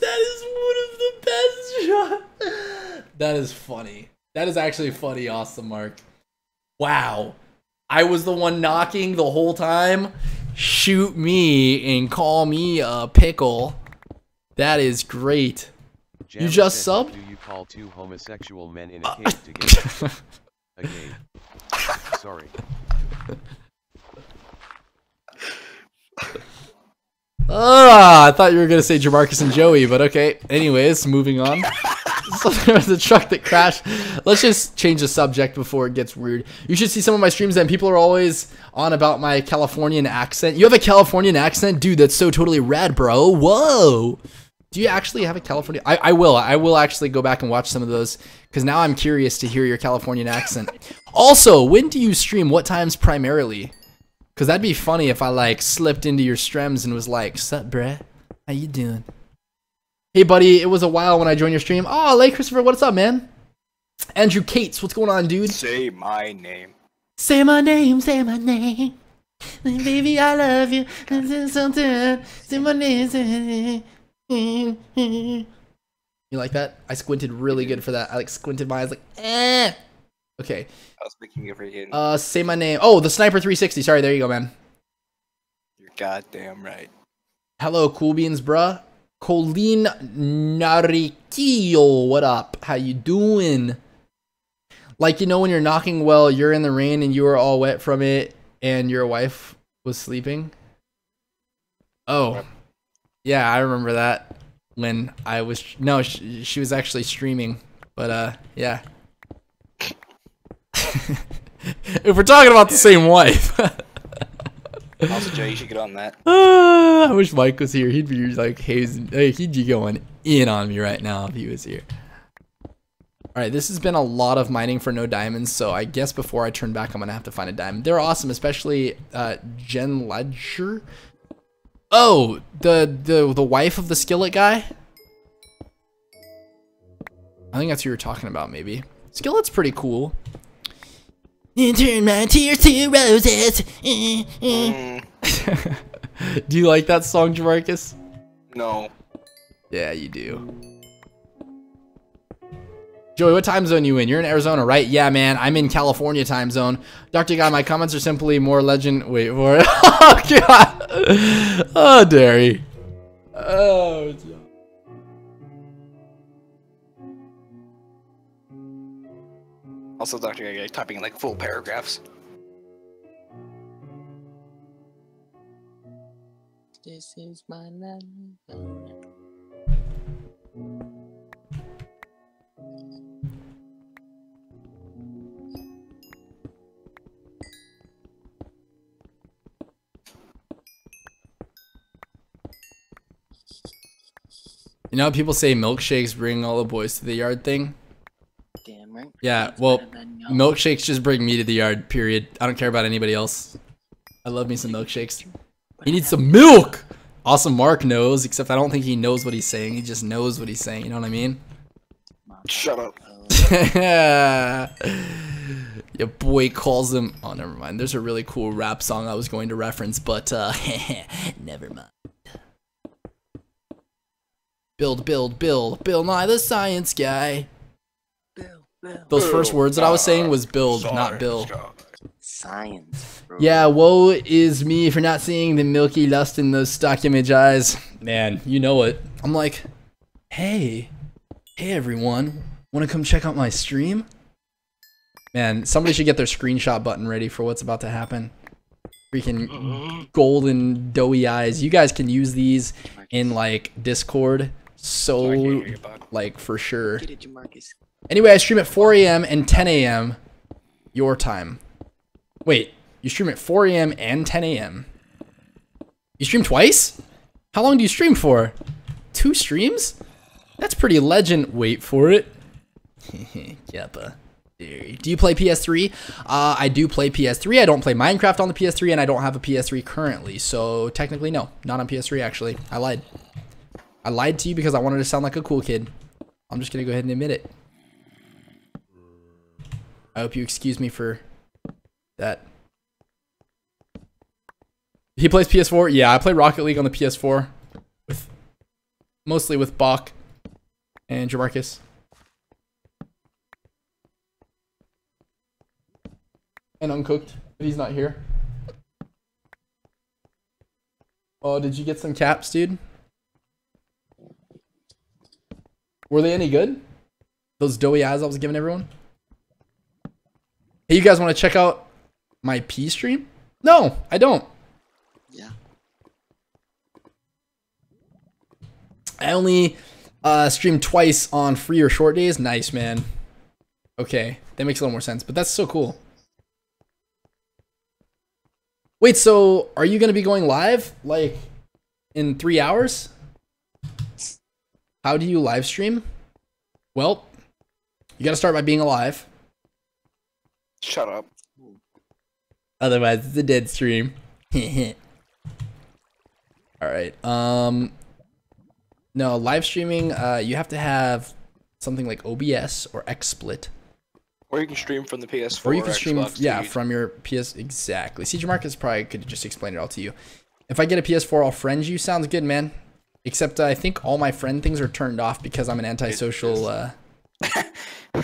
that is one of the best shots. That is funny. That is actually funny, awesome, Mark. Wow. I was the one knocking the whole time. Shoot me and call me a pickle. That is great. Jammer just said, subbed? Do you call two homosexual men in a uh, cave together? [laughs] a. Sorry. [laughs] Ah, I thought you were gonna say Jamarcus and Joey, but okay. Anyways, moving on. [laughs] so there was a truck that crashed. Let's just change the subject before it gets weird. You should see some of my streams, and people are always on about my Californian accent. You have a Californian accent, dude. That's so totally rad, bro. Whoa. Do you actually have a California? I, I will. I will actually go back and watch some of those because now I'm curious to hear your Californian accent. Also, when do you stream? What times primarily? Cause that'd be funny if I like slipped into your streams and was like, "Sup, bruh? How you doing?" Hey, buddy. It was a while when I joined your stream. Oh, Lay Christopher, what's up, man? Andrew Cates, what's going on, dude? Say my name. Say my name, say my name. Baby, I love you. Something. Say my name, You like that? I squinted really good for that. I like squinted my eyes, like, eh. Okay. I was making you forget. Uh, say my name. Oh, the Sniper 360. Sorry, there you go, man. You're goddamn right. Hello, Cool Beans, bruh. Colleen Narikio, what up? How you doing? Like, you know when you're knocking well, you're in the rain and you are all wet from it and your wife was sleeping? Oh. Yeah, I remember that when I was no, she, she was actually streaming. But uh, yeah. [laughs] if we're talking about the same wife. [laughs] Also, Joe, you should get on that. Ah, [sighs] I wish Mike was here. He'd be like. Hey, he'd be going in on me right now if he was here. All right, this has been a lot of mining for no diamonds, so I guess before I turn back, I'm gonna have to find a diamond. They're awesome, especially uh, Jen Ledger. Oh, the the the wife of the skillet guy. I think that's who you're talking about, maybe. Skillet's pretty cool. Turn my tears to roses. Mm, [laughs] Do you like that song, Jamarcus? no. Yeah, you do. Joey, what time zone you in? You're in Arizona, right? Yeah, man. I'm in California time zone. Dr. Guy, my comments are simply more legend. Wait for [laughs] it. Oh, God. [laughs] Oh, Derry. Oh, Also, Dr. Guy, typing like full paragraphs. This is my life. You know how people say milkshakes bring all the boys to the yard thing? Damn right. Yeah, well, better than no. Milkshakes just bring me to the yard, period. I don't care about anybody else. I love me some milkshakes. He needs some milk! Awesome Mark knows, except I don't think he knows what he's saying. He just knows what he's saying, you know what I mean? Shut up. [laughs] [laughs] Your boy calls him. Oh, never mind. There's a really cool rap song I was going to reference, but uh, [laughs] never mind. Build, build, build. Bill Nye the Science Guy. Bill, Bill. Those first words that I was saying was build, not Bill. Science. Bro. Yeah, woe is me for not seeing the milky lust in those stock image eyes. Man, you know it. I'm like, hey, hey everyone, want to come check out my stream? Man, somebody should get their screenshot button ready for what's about to happen. Freaking golden doughy eyes. You guys can use these in like Discord. So hear you, bud. like for sure. Anyway, I stream at 4 a.m. and 10 a.m. your time. Wait, you stream at 4 a.m. and 10 a.m. You stream twice? How long do you stream for? Two streams? That's pretty legend. Wait for it. [laughs] Kappa. Do you play PS3? Uh, I do play PS3. I don't play Minecraft on the PS3, and I don't have a PS3 currently. So technically, no, not on PS3. Actually, I lied. I lied to you because I wanted to sound like a cool kid. I'm just gonna go ahead and admit it. I hope you excuse me for that. He plays PS4. Yeah, I play Rocket League on the PS4 with mostly with Boc and Jamarcus. And uncooked, but he's not here. Oh, did you get some caps, dude? Were they any good? Those doughy eyes I was giving everyone? Hey, you guys want to check out my P stream? No, I don't. Yeah. I only uh, stream twice on free or short days. Nice, man. Okay, that makes a little more sense, but that's so cool. Wait, so are you going to be going live like in three hours? How do you live stream? Well, you got to start by being alive. Shut up. Otherwise, it's a dead stream. [laughs] All right. Um. No, live streaming. Uh, you have to have something like OBS or XSplit, Or you can stream from the PS4. or you can stream, Xbox, yeah, from your PS. Exactly. CJ Marcus probably could just explain it all to you. If I get a PS4, I'll friend you. Sounds good, man. Except uh, I think all my friend things are turned off because I'm an antisocial uh, [laughs]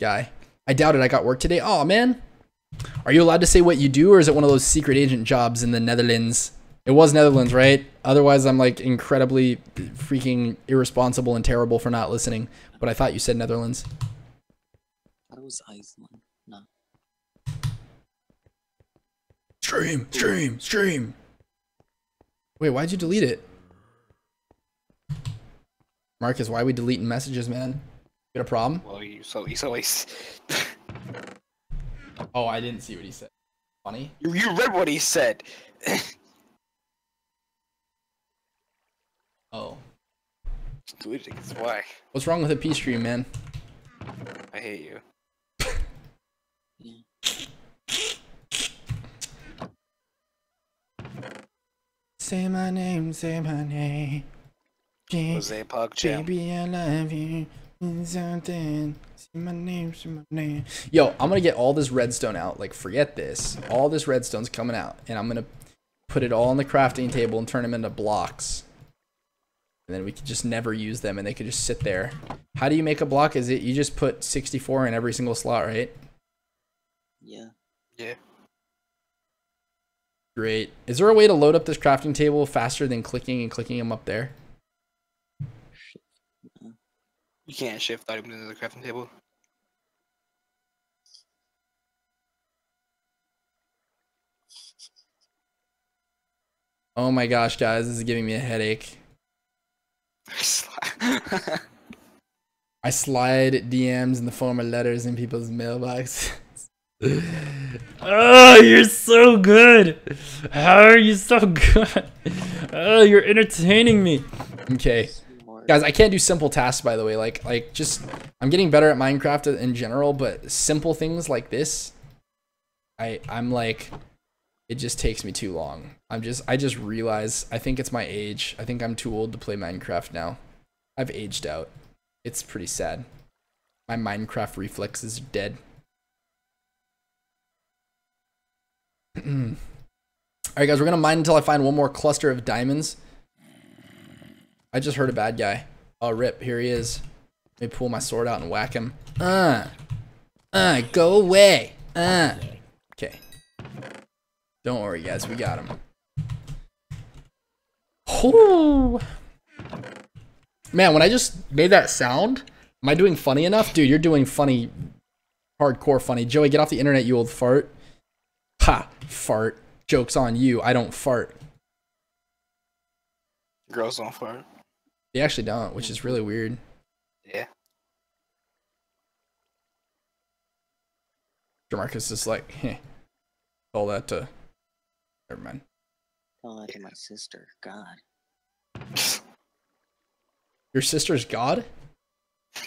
guy. I doubt it. I got work today. Oh man, are you allowed to say what you do, or is it one of those secret agent jobs in the Netherlands? It was Netherlands, right? Otherwise, I'm like incredibly freaking irresponsible and terrible for not listening. But I thought you said Netherlands. It was Iceland. No. Stream, stream, stream. Wait, why'd you delete it? Marcus, why are we deleting messages, man? Got a problem? Well, you so he's always. [laughs] Oh, I didn't see what he said. Funny. you, you read what he said. [laughs] Oh. Deleted it. Why. What's wrong with a P stream, man? I hate you. [laughs] Say my name, say my name. Jose Pog Jam. baby, I love you. Something. Say my name, say my name. Yo, I'm gonna get all this redstone out. Like, forget this. All this redstone's coming out, and I'm gonna put it all on the crafting table and turn them into blocks. And then we could just never use them, and they could just sit there. How do you make a block? Is it you just put 64 in every single slot, right? Yeah. Yeah. Great. Is there a way to load up this crafting table faster than clicking and clicking them up there? You can't shift items into the crafting table. Oh my gosh, guys, this is giving me a headache. [laughs] I slide DMs in the form of letters in people's mailbox. [laughs] Oh, you're so good. How are you so good? [laughs] Oh, you're entertaining me. okay. Guys, I can't do simple tasks by the way. Like like just I'm getting better at Minecraft in general, but simple things like this I I'm like it just takes me too long. I'm just I just realize I think it's my age. I think I'm too old to play Minecraft now. I've aged out. It's pretty sad. My Minecraft reflexes are dead. [clears throat] Alright guys, we're gonna mine until I find one more cluster of diamonds. I just heard a bad guy. Oh, rip. Here he is. Let me pull my sword out and whack him. Uh. Uh, go away. Uh. Okay. Don't worry, guys. We got him. Ooh. Man, when I just made that sound, am I doing funny enough? Dude, you're doing funny, hardcore funny. Joey, get off the internet, you old fart. Ha, fart. Joke's on you. I don't fart. Girls don't fart. They actually don't, which is really weird. Yeah. Jamarcus is like, [laughs] heh. All that to. Never mind. Tell that to my sister. God. [laughs] Your sister's God? [laughs]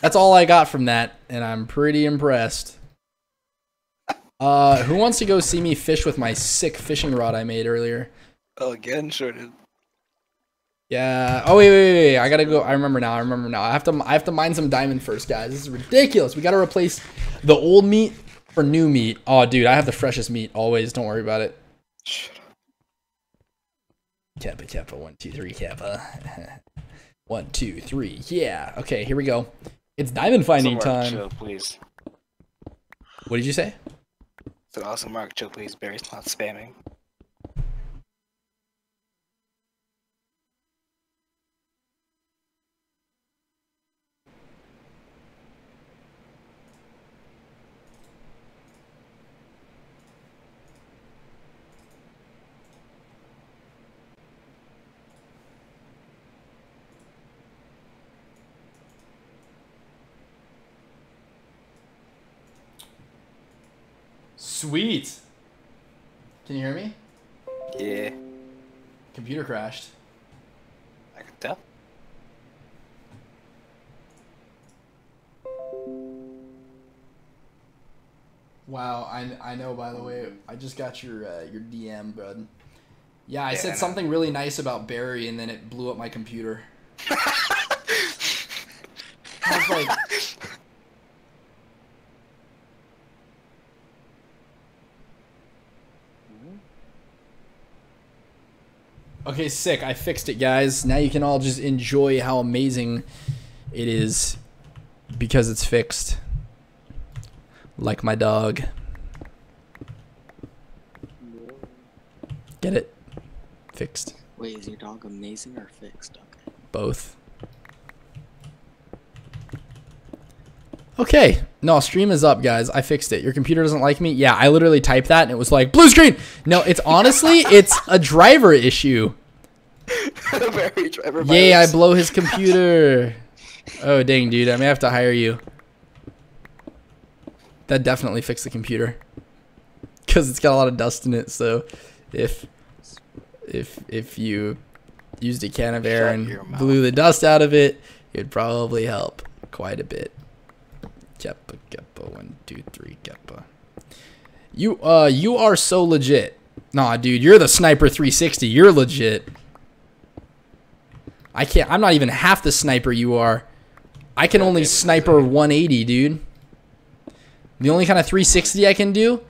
That's all I got from that, and I'm pretty impressed. Uh, who wants to go see me fish with my sick fishing rod I made earlier? oh, again, sure. dude. Yeah. Oh wait, wait, wait, wait. I gotta go. I remember now. I remember now. I have to. I have to mine some diamond first, guys. This is ridiculous. We gotta replace the old meat for new meat. Oh, dude, I have the freshest meat always. Don't worry about it. Kappa, kappa. One, two, three. Kappa. [laughs] One, two, three. Yeah. Okay. Here we go. It's diamond finding Awesome time. Chill, please. What did you say? So awesome, Mark. Chill, please. Barry's not spamming. Sweet. Can you hear me? Yeah, Computer crashed. I can tell. Wow, I, I know. By the way, I just got your uh, your DM, bud. Yeah, I Yeah, said know. something really nice about Barry, and then it blew up my computer. [laughs] I was like, okay, sick. I fixed it, guys. Now you can all just enjoy how amazing it is because it's fixed. Like my dog. Get it? Fixed. Wait, is your dog amazing or fixed? Okay. Both. Okay. No, stream is up, guys. I fixed it. Your computer doesn't like me? Yeah, I literally typed that and it was like, blue screen! No, it's honestly, [laughs] it's a driver issue. [laughs] Barry, driver Yay, I blow his computer. Oh, dang, dude. I may have to hire you. That definitely fixed the computer. Because it's got a lot of dust in it, so if if if you used a can of air Shut and blew the dust out of it, it'd probably help quite a bit. Kappa, kappa, one, two, three, kappa. You uh you are so legit. Nah, dude, you're the sniper 360. You're legit. I can't. I'm not even half the sniper you are. I can only sniper 180, dude. The only kind of 360 I can do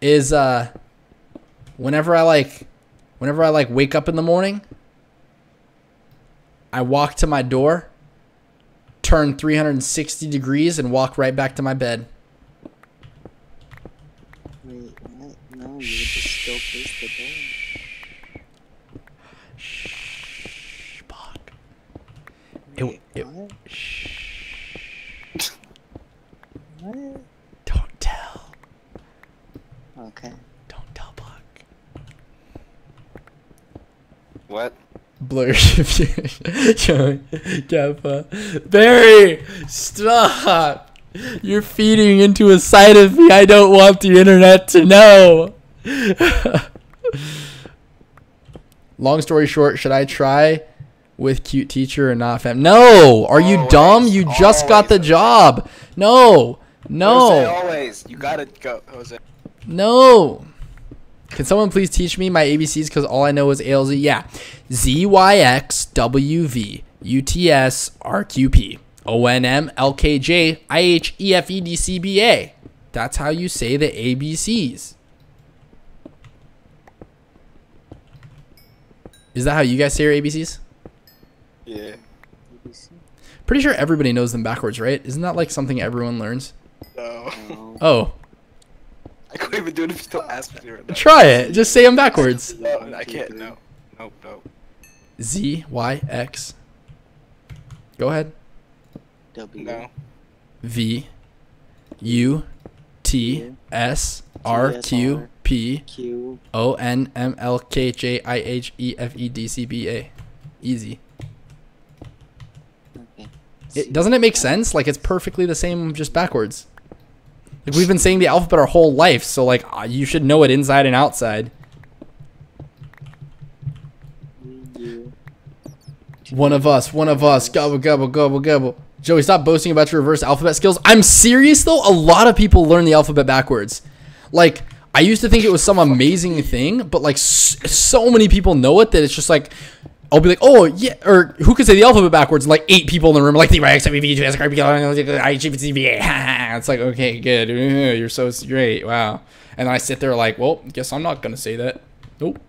is uh whenever I like whenever I like wake up in the morning, I walk to my door, turn 360 degrees and walk right back to my bed. Wait, what? No, you would just still face the door. Shh, Boc. It, Wait, it, what? shh, [laughs] What? don't tell. Okay. Don't tell Boc. What? Blur [laughs] Joey, Kappa. Barry, stop! You're feeding into a side of me I don't want the internet to know. [laughs] Long story short, should I try with cute teacher or not fam? No! Are you Always, dumb? You just got the job. No! Jose, No! always. You gotta go, Jose. No. Can someone please teach me my ABCs? Because all I know is ALZ. Yeah. Z, Y, X, W, V, U, T, S, R, Q, P, O, N, M, L, K, J, I, H, E, F, E, D, C, B, A. That's how you say the ABCs. Is that how you guys say your ABCs? Yeah. ABC? Pretty sure everybody knows them backwards, right? Isn't that like something everyone learns? No. No. Oh, I couldn't even do it if you don't ask me to do it. try it. Just say them backwards. No, I can't. No. Nope. Nope. Z, Y, X. Go ahead. W. No. V U T S R Q P Q. O N M L K J I H E F E D C B A. Easy. Okay. It doesn't it make sense? Like it's perfectly the same just backwards. Like we've been saying the alphabet our whole life, so like uh, you should know it inside and outside. One of us, one of us, gobble, gobble, gobble, gobble. Joey, stop boasting about your reverse alphabet skills. I'm serious though, a lot of people learn the alphabet backwards. Like, I used to think it was some amazing thing, but like so many people know it that it's just like I'll be like, oh yeah, or who could say the alphabet backwards? And like eight people in the room like the X, W, V, G, S, R, B, L, I, G, C, V, A. It's like, okay, good. You're so great. Wow. And I sit there like, well, guess I'm not gonna say that. Nope.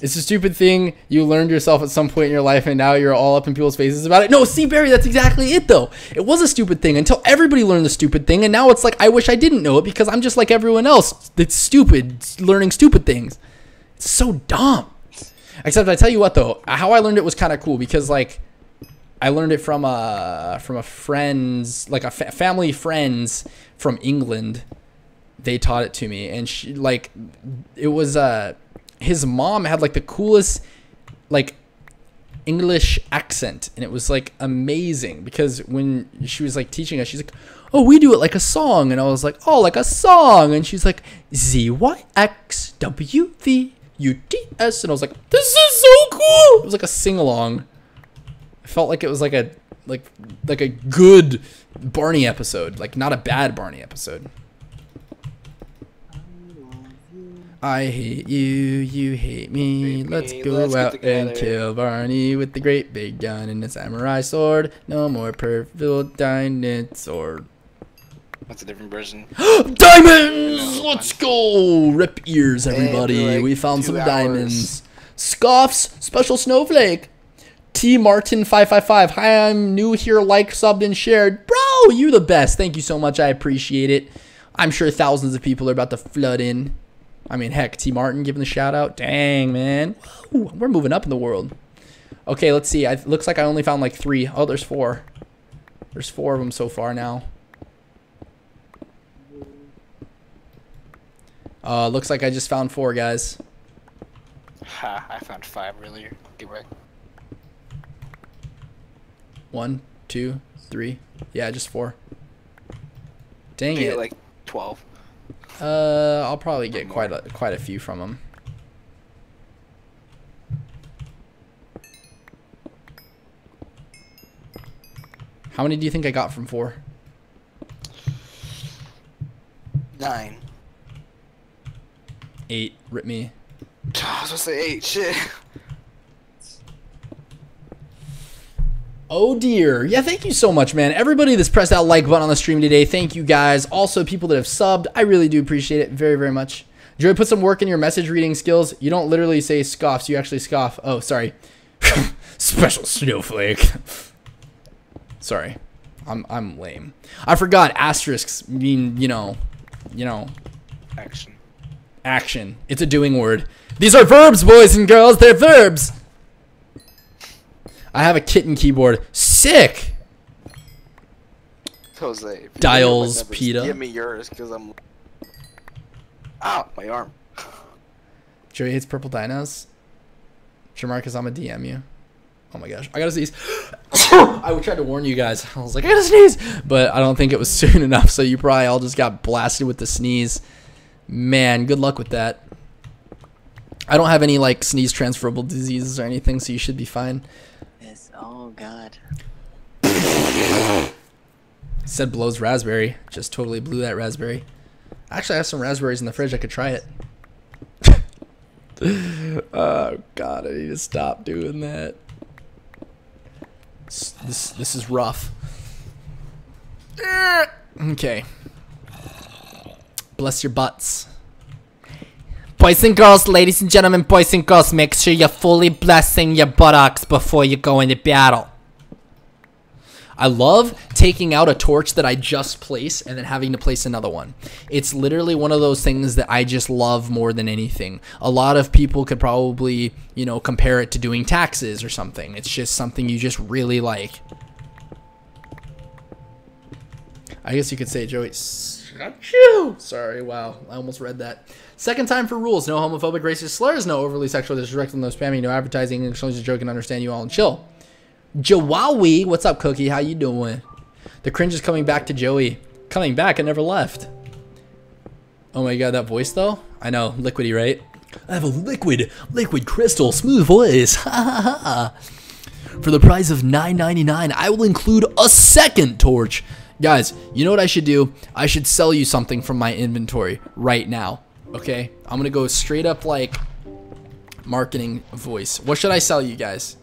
It's a stupid thing you learned yourself at some point in your life, and now you're all up in people's faces about it. No, see, Barry, that's exactly it, though. It was a stupid thing until everybody learned the stupid thing, and now it's like I wish I didn't know it because I'm just like everyone else that's stupid, learning stupid things. It's so dumb. Except I tell you what, though, how I learned it was kind of cool because like I learned it from a from a friend's like a fa- family friends from England. They taught it to me and she like it was uh his mom had like the coolest like english accent and it was like amazing because when she was like teaching us she's like oh we do it like a song. And i was like oh like a song. And she's like "Z z y x w v u t s and i was like this is so cool it was like a sing-along I felt like it was like a like like a good barney episode like not a bad barney episode I hate you, you hate me. Hate Let's me, go let's out and kill Barney with the great big gun and the samurai sword. No more purple dinosaur. That's a different version. [gasps] Diamonds! Let's go! Rip ears, everybody. like we found some hours. diamonds. Scoffs, special snowflake. T Martin five five five. Hi, I'm new here. Like, subbed, and shared. Bro, you the best. Thank you so much. I appreciate it. I'm sure thousands of people are about to flood in. I mean, heck, T Martin giving the shout out. Dang, man. Woo, we're moving up in the world. Okay, let's see. I, it looks like I only found like three. Oh, there's four. There's four of them so far now. Uh, looks like I just found four guys. Ha! I found five earlier. Get right. One, two, three. Yeah, just four. Dang Get it. like twelve. Uh, I'll probably get quite a quite a few from them. How many do you think I got from four? Nine. Eight. Rip me. [sighs] I was gonna say eight. Shit. Oh dear. Yeah, thank you so much, man. Everybody that's pressed that like button on the stream today, thank you guys. Also, people that have subbed, I really do appreciate it very, very much. Joey, put some work in your message reading skills. You don't literally say scoffs, you actually scoff. Oh, sorry. [laughs] Special snowflake. sorry. I'm I'm lame. I forgot asterisks mean, you know, you know, Action. Action. It's a doing word. These are verbs, boys and girls. They're verbs. I have a kitten keyboard. Sick. Jose. Dials, PETA. Give me yours, cause I'm. Ow, my arm. Joey hates purple dinos. Jamarcus, I'm a DM you. Oh my gosh, I gotta sneeze. [coughs] I tried to warn you guys. I was like, I gotta sneeze, but I don't think it was soon [laughs] enough. So you probably all just got blasted with the sneeze. Man, good luck with that. I don't have any like sneeze transferable diseases or anything, so you should be fine. Yes. Oh God. Said blows raspberry. Just totally blew that raspberry. Actually, I have some raspberries in the fridge. I could try it. [laughs] oh God, I need to stop doing that. This this, this is rough. Eh, okay. Bless your butts. Boys and girls, ladies and gentlemen, boys and girls, make sure you're fully blessing your buttocks before you go into battle. I love taking out a torch that I just place and then having to place another one. It's literally one of those things that I just love more than anything. A lot of people could probably, you know, compare it to doing taxes or something. It's just something you just really like. I guess you could say, Joey. Achoo! Sorry, wow, I almost read that. Second time for rules: no homophobic, racist slurs, no overly sexual disrespectful, no spamming, no advertising. English language joke and understand you all and chill. Jowowie, what's up, Cookie? How you doing? The cringe is coming back to Joey. Coming back, I never left. Oh my god, that voice though? I know, liquidy, right? I have a liquid, liquid crystal, smooth voice. [laughs] Ha ha ha. For the price of $9.99, I will include a second torch. Guys, you know what I should do? I should sell you something from my inventory right now. Okay? I'm gonna go straight up like marketing voice. What should I sell you guys?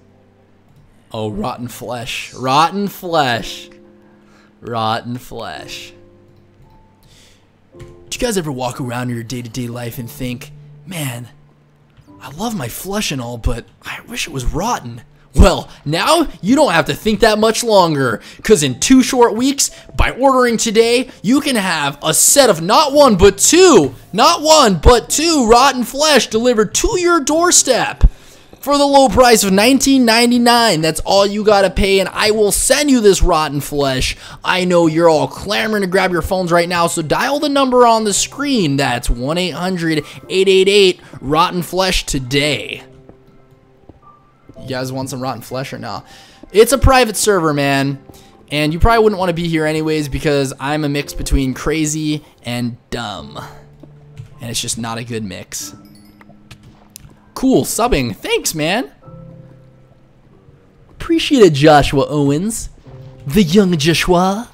Oh, rotten flesh. Rotten flesh. Rotten flesh. Do you guys ever walk around in your day-to-day life and think, man, I love my flesh and all, but I wish it was rotten. Well, now you don't have to think that much longer, because in two short weeks, by ordering today, you can have a set of not one, but two, not one, but two rotten flesh delivered to your doorstep for the low price of $19.99. That's all you gotta pay, and I will send you this rotten flesh. I know you're all clamoring to grab your phones right now, so dial the number on the screen. That's 1 800 888 Rotten Flesh today. You guys want some rotten flesh or not? It's a private server, man. And you probably wouldn't want to be here anyways because I'm a mix between crazy and dumb. And it's just not a good mix. Cool, subbing. Thanks, man. Appreciate it, Joshua Owens. The young Joshua.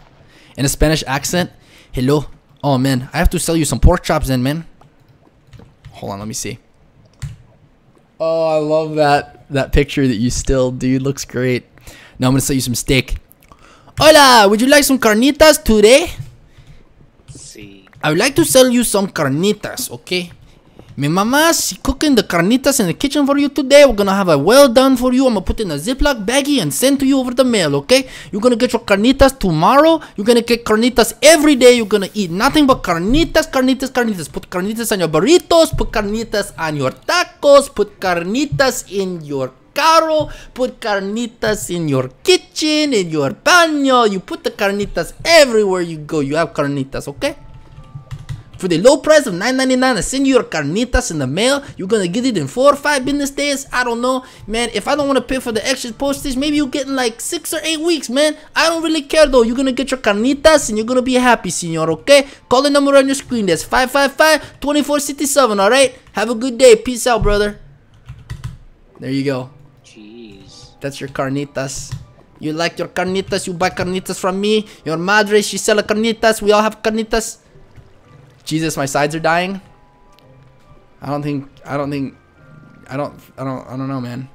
In a Spanish accent. Hello. Oh, man. I have to sell you some pork chops then, man. Hold on, let me see. Oh, I love that that picture that you still, dude. Looks great. Now I'm gonna sell you some steak. Hola, would you like some carnitas today? See. I would like to sell you some carnitas, okay? Mi mama's cooking the carnitas in the kitchen for you today. We're gonna have a well done for you. I'm gonna put in a Ziploc baggie and send to you over the mail, okay? You're gonna get your carnitas tomorrow. You're gonna get carnitas every day. You're gonna eat nothing but carnitas, carnitas, carnitas. Put carnitas on your burritos. Put carnitas on your tacos. Put carnitas in your carro. Put carnitas in your kitchen, in your baño. You put the carnitas everywhere you go. You have carnitas, okay? For the low price of $9.99, I send you your carnitas in the mail. You're gonna get it in four or five business days. I don't know, man. If I don't want to pay for the extra postage, maybe you get in like six or eight weeks, man. I don't really care though. You're gonna get your carnitas and you're gonna be happy, senor. Okay? Call the number on your screen. That's 555-2467. All right. Have a good day. Peace out, brother. There you go. Jeez. That's your carnitas. You like your carnitas? You buy carnitas from me. Your madre, she sell carnitas. We all have carnitas. Jesus, my sides are dying. I don't think. I don't think. I don't. I don't. I don't know, man.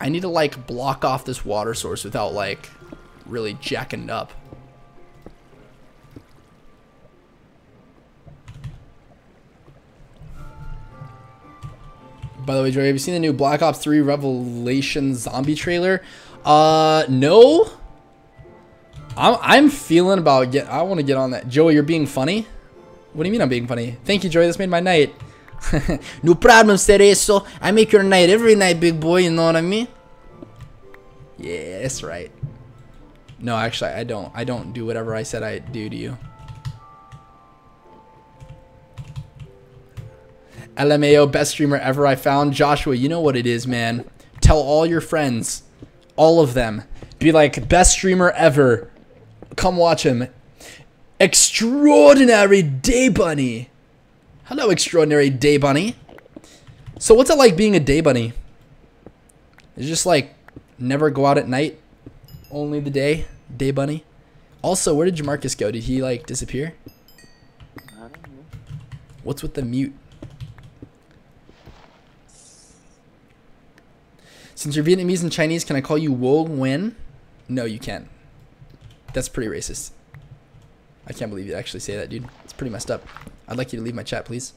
I need to like block off this water source without like really jacking it up. By the way, Joey, have you seen the new Black Ops 3 Revelation zombie trailer? Uh, no. I'm, I'm feeling about get. I want to get on that. Joey, you're being funny. What do you mean I'm being funny? Thank you, Joey. This made my night. [laughs] no problem, Cerezo. I make your night every night, big boy. You know what I mean? Yeah, that's right. No, actually, I don't. I don't do whatever I said I do to you. LMAO, best streamer ever I found. Joshua, you know what it is, man. Tell all your friends, all of them. Be like, best streamer ever. Come watch him. Extraordinary Day Bunny. Hello, Extraordinary Day Bunny. So what's it like being a Day Bunny? It's just like never go out at night, only the day, Day Bunny. Also, where did Jamarcus go? Did he like disappear? What's with the mute? Since you're Vietnamese and Chinese, can I call you Wo Nguyen? No, you can't. That's pretty racist. I can't believe you actually say that, dude. It's pretty messed up. I'd like you to leave my chat, please.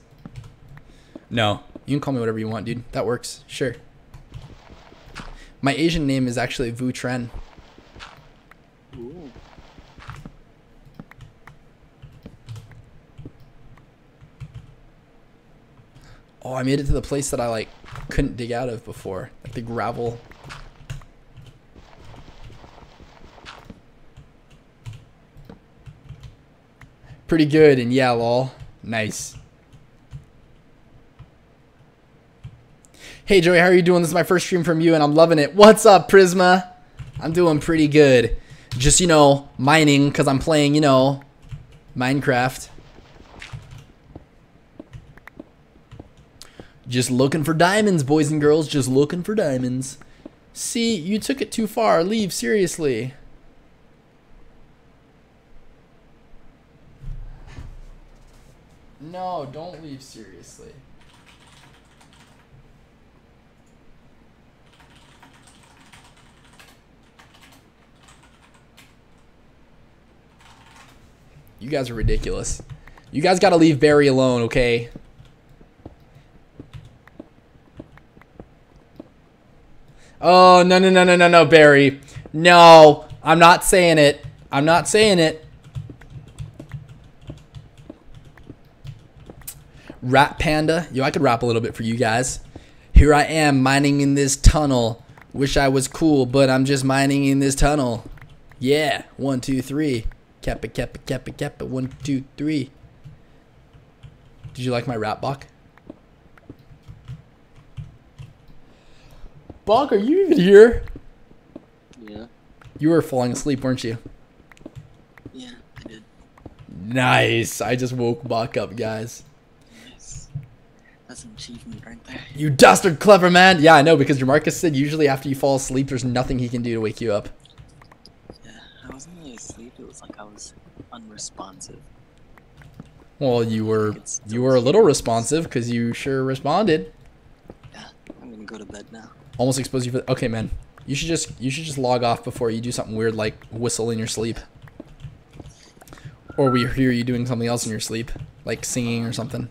No, you can call me whatever you want, dude. That works. Sure. My Asian name is actually Vu Tren. Ooh. Oh, I made it to the place that I like couldn't dig out of before. Like the gravel. Pretty good, and yeah, lol. Nice. Hey Joey, how are you doing? This is my first stream from you, and I'm loving it. What's up, Prisma? I'm doing pretty good. Just, you know, mining, because I'm playing, you know, Minecraft. Just looking for diamonds, boys and girls. Just looking for diamonds. See, you took it too far. Leave, seriously. No, don't leave, seriously. You guys are ridiculous. You guys gotta leave Barry alone, okay? Oh, no, no, no, no, no, no, Barry. No, I'm not saying it. I'm not saying it. Rap Panda. Yo, I could rap a little bit for you guys. Here I am mining in this tunnel. Wish I was cool, but I'm just mining in this tunnel. Yeah. One, two, three. Kappa, kappa, kappa, kappa. One, two, three. Did you like my rap, Boc? Boc, are you even here? Yeah. You were falling asleep, weren't you? Yeah, I did. Nice. I just woke Boc up, guys. That's an achievement right there. [laughs] You dastard clever man. Yeah, I know, because Jamarcus said usually after you fall asleep, there's nothing he can do to wake you up. Yeah, I wasn't really asleep. It was like I was unresponsive. Well, you were you were a little responsive because you sure responded. Yeah, I'm gonna go to bed now. Almost exposed you for. Okay, man. You should just you should just log off before you do something weird like whistle in your sleep, or we hear you doing something else in your sleep, like singing or something.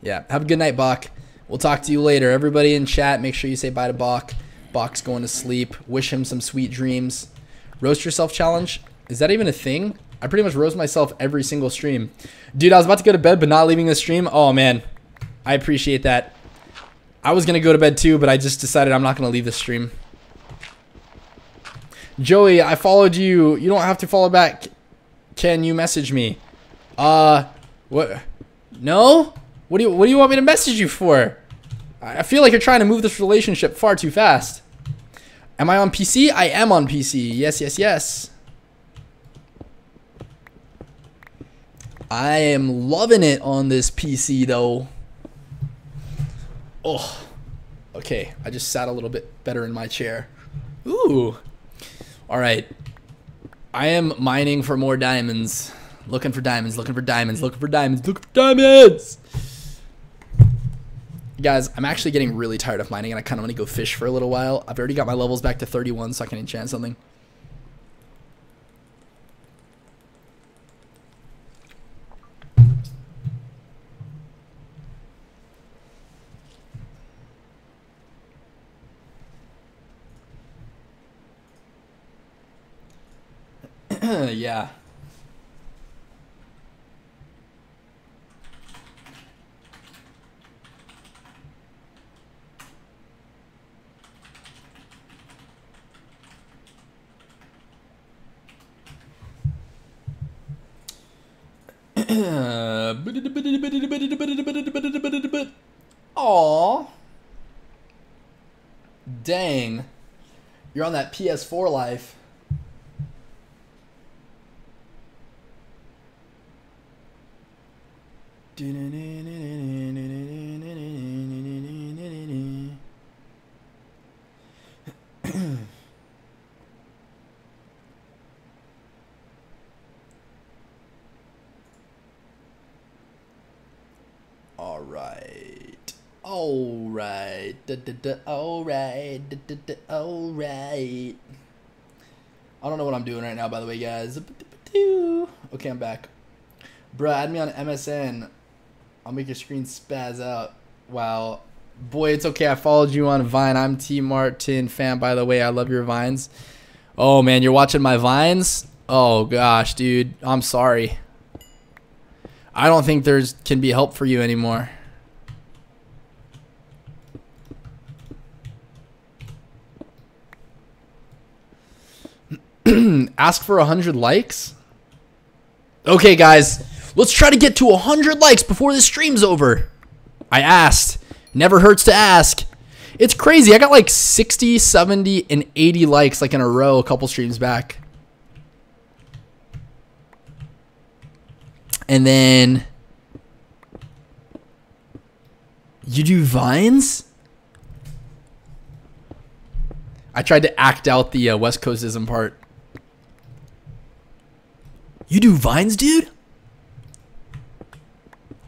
Yeah. Have a good night, Boc. We'll talk to you later. Everybody in chat, make sure you say bye to Boc. Boc's going to sleep. Wish him some sweet dreams. Roast yourself challenge. Is that even a thing? I pretty much roast myself every single stream. Dude, I was about to go to bed, but not leaving the stream. Oh, man. I appreciate that. I was going to go to bed too, but I just decided I'm not going to leave the stream. Joey, I followed you. You don't have to follow back. Can you message me? Uh, what? No? What do you What do you want me to message you for? I feel like you're trying to move this relationship far too fast. Am I on PC? I am on PC. Yes, yes, yes. I am loving it on this PC though. Oh. Okay, I just sat a little bit better in my chair. Ooh. All right. I am mining for more diamonds. Looking for diamonds, looking for diamonds, looking for diamonds, looking for diamonds. Guys, I'm actually getting really tired of mining and I kind of want to go fish for a little while. I've already got my levels back to 31 so I can enchant something. [clears throat] yeah. Aww. Dang. You're on that PS4 life. All right. All right. Da, da, da, all right. Da, da, da, all right. I don't know what I'm doing right now, by the way, guys. Okay, I'm back. Bruh, add me on MSN. I'll make your screen spaz out. Wow. Boy, it's okay. I followed you on Vine. I'm T Martin fan, by the way. I love your Vines. Oh, man, you're watching my Vines? Oh, gosh, dude. I'm sorry. I don't think there's can be help for you anymore. Ask for 100 likes? Okay, guys. Let's try to get to 100 likes before this stream's over. I asked. Never hurts to ask. It's crazy. I got like 60, 70, and 80 likes like in a row a couple streams back. And then You do vines? I tried to act out the uh, West Coastism part. You do vines, dude?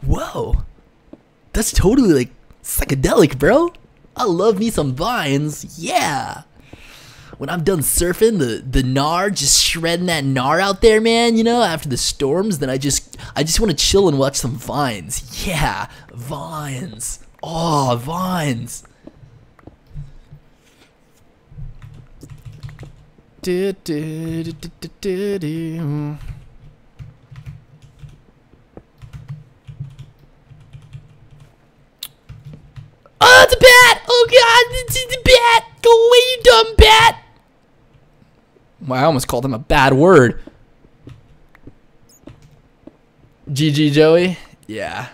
Whoa. That's totally like psychedelic, bro. I love me some vines. Yeah. When I'm done surfing the the gnar, just shredding that gnar out there, man, you know, after the storms, then I just I just want to chill and watch some vines. Yeah, vines. Oh, vines. Do, do, do, do, do, do, do. Oh, it's a bat! Oh god, it's it's a bat! Go away, you dumb bat! Well, I almost called him a bad word. GG Joey? Yeah.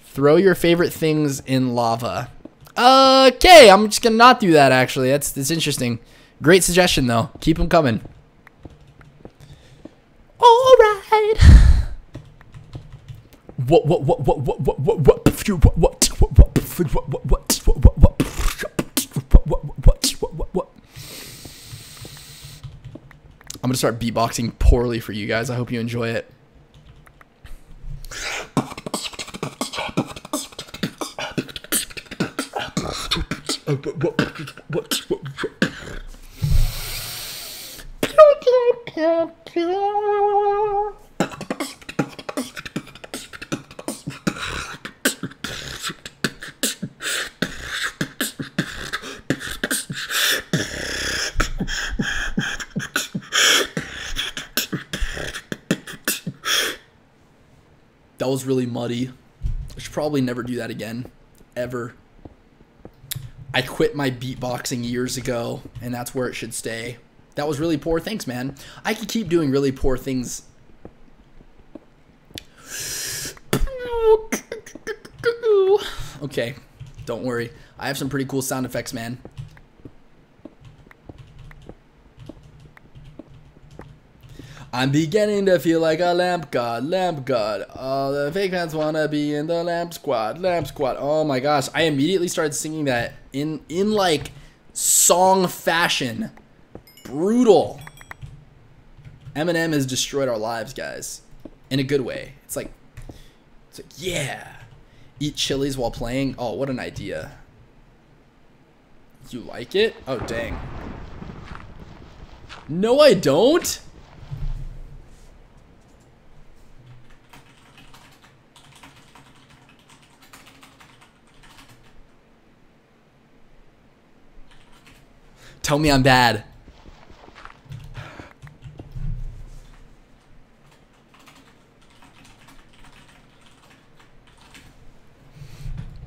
Throw your favorite things in lava. Okay, I'm just gonna not do that actually. That's that's interesting. Great suggestion though. Keep them coming. Alright. What what what what what what what what what what what what what what what what what what what I'm gonna start beatboxing poorly for you guys. I hope you enjoy it. That was really muddy. I should probably never do that again. Ever. I quit my beatboxing years ago, and that's where it should stay. That was really poor. Thanks, man. I could keep doing really poor things. Okay, don't worry. I have some pretty cool sound effects, man. I'm beginning to feel like a lamp god, lamp god. All the fake fans wanna be in the lamp squad, lamp squad. Oh my gosh, I immediately started singing that in in like song fashion. Brutal. Eminem has destroyed our lives, guys, in a good way. It's like, it's like yeah, eat chilies while playing. Oh, what an idea. You like it? Oh dang. No, I don't. Tell me I'm bad.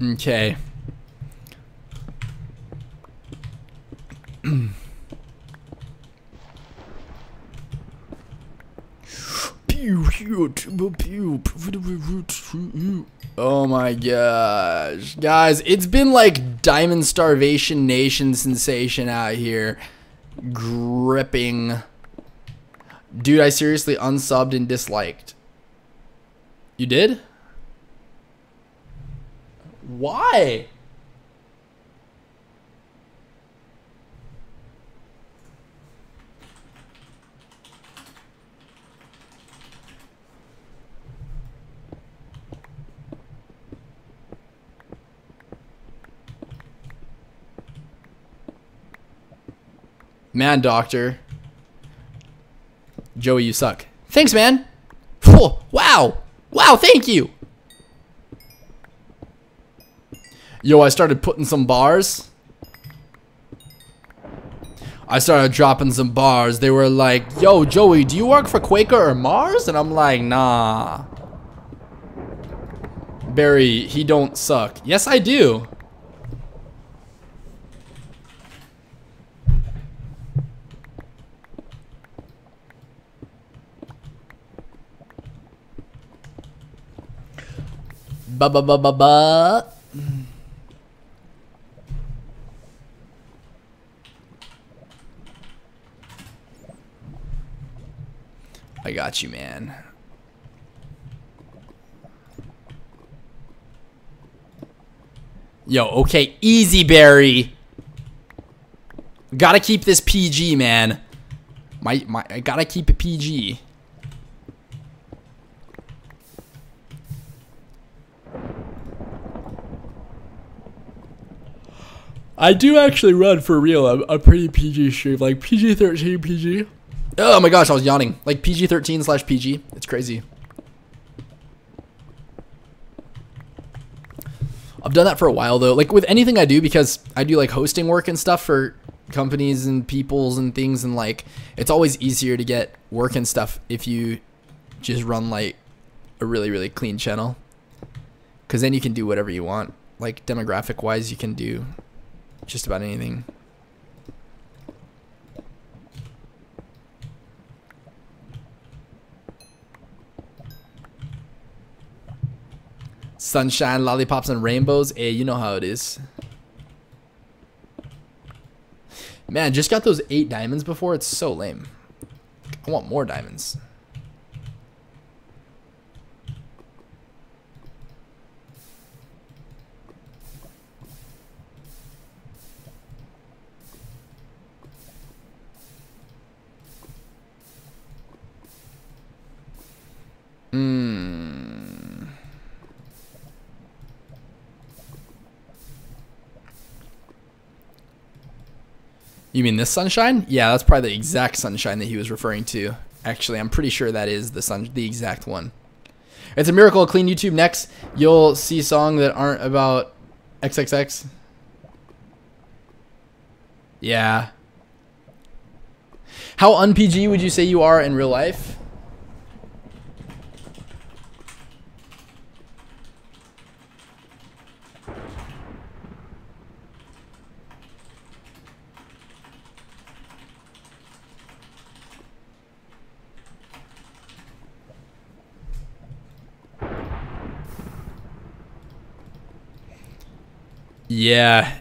Okay. [clears throat] Oh my gosh. Guys, it's been like Diamond Starvation Nation sensation out here. Gripping. Dude, I seriously unsubbed and disliked. You did? Why? Man, doctor. Joey, you suck. Thanks, man. Wow. Wow, thank you. Yo, I started putting some bars. I started dropping some bars. They were like, yo, Joey, do you work for Quaker or Mars? And I'm like, nah. Barry, he don't suck. Yes, I do. Ba ba ba ba ba. I got you, man. Yo, okay, easy, Barry. Gotta keep this PG, man. My, my, I gotta keep it PG. I do actually run for real. I'm a pretty PG stream, like PG 13 PG. Oh my gosh, I was yawning. Like PG 13 slash PG. It's crazy. I've done that for a while though. Like with anything I do, because I do like hosting work and stuff for companies and peoples and things, and like it's always easier to get work and stuff if you just run like a really really clean channel. Because then you can do whatever you want. Like demographic wise, you can do just about anything. Sunshine, lollipops, and rainbows. Hey, you know how it is. Man, just got those eight diamonds before. It's so lame. I want more diamonds. Hmm. You mean this sunshine? Yeah, that's probably the exact sunshine that he was referring to. Actually, I'm pretty sure that is the sun, the exact one. It's a miracle. Clean YouTube next. You'll see songs that aren't about XXX. Yeah. How un-PG would you say you are in real life? Yeah.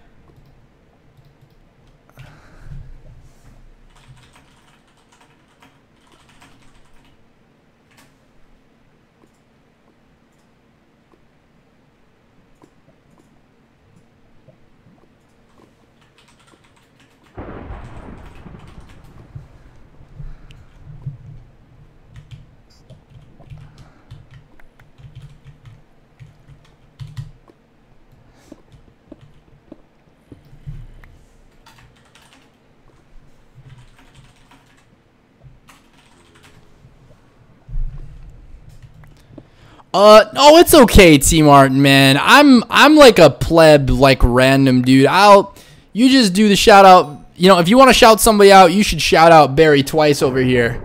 Uh, oh, it's okay, T Martin, man. I'm I'm like a pleb, like random dude. I'll you just do the shout out. You know, if you want to shout somebody out, you should shout out Barry Twice over here.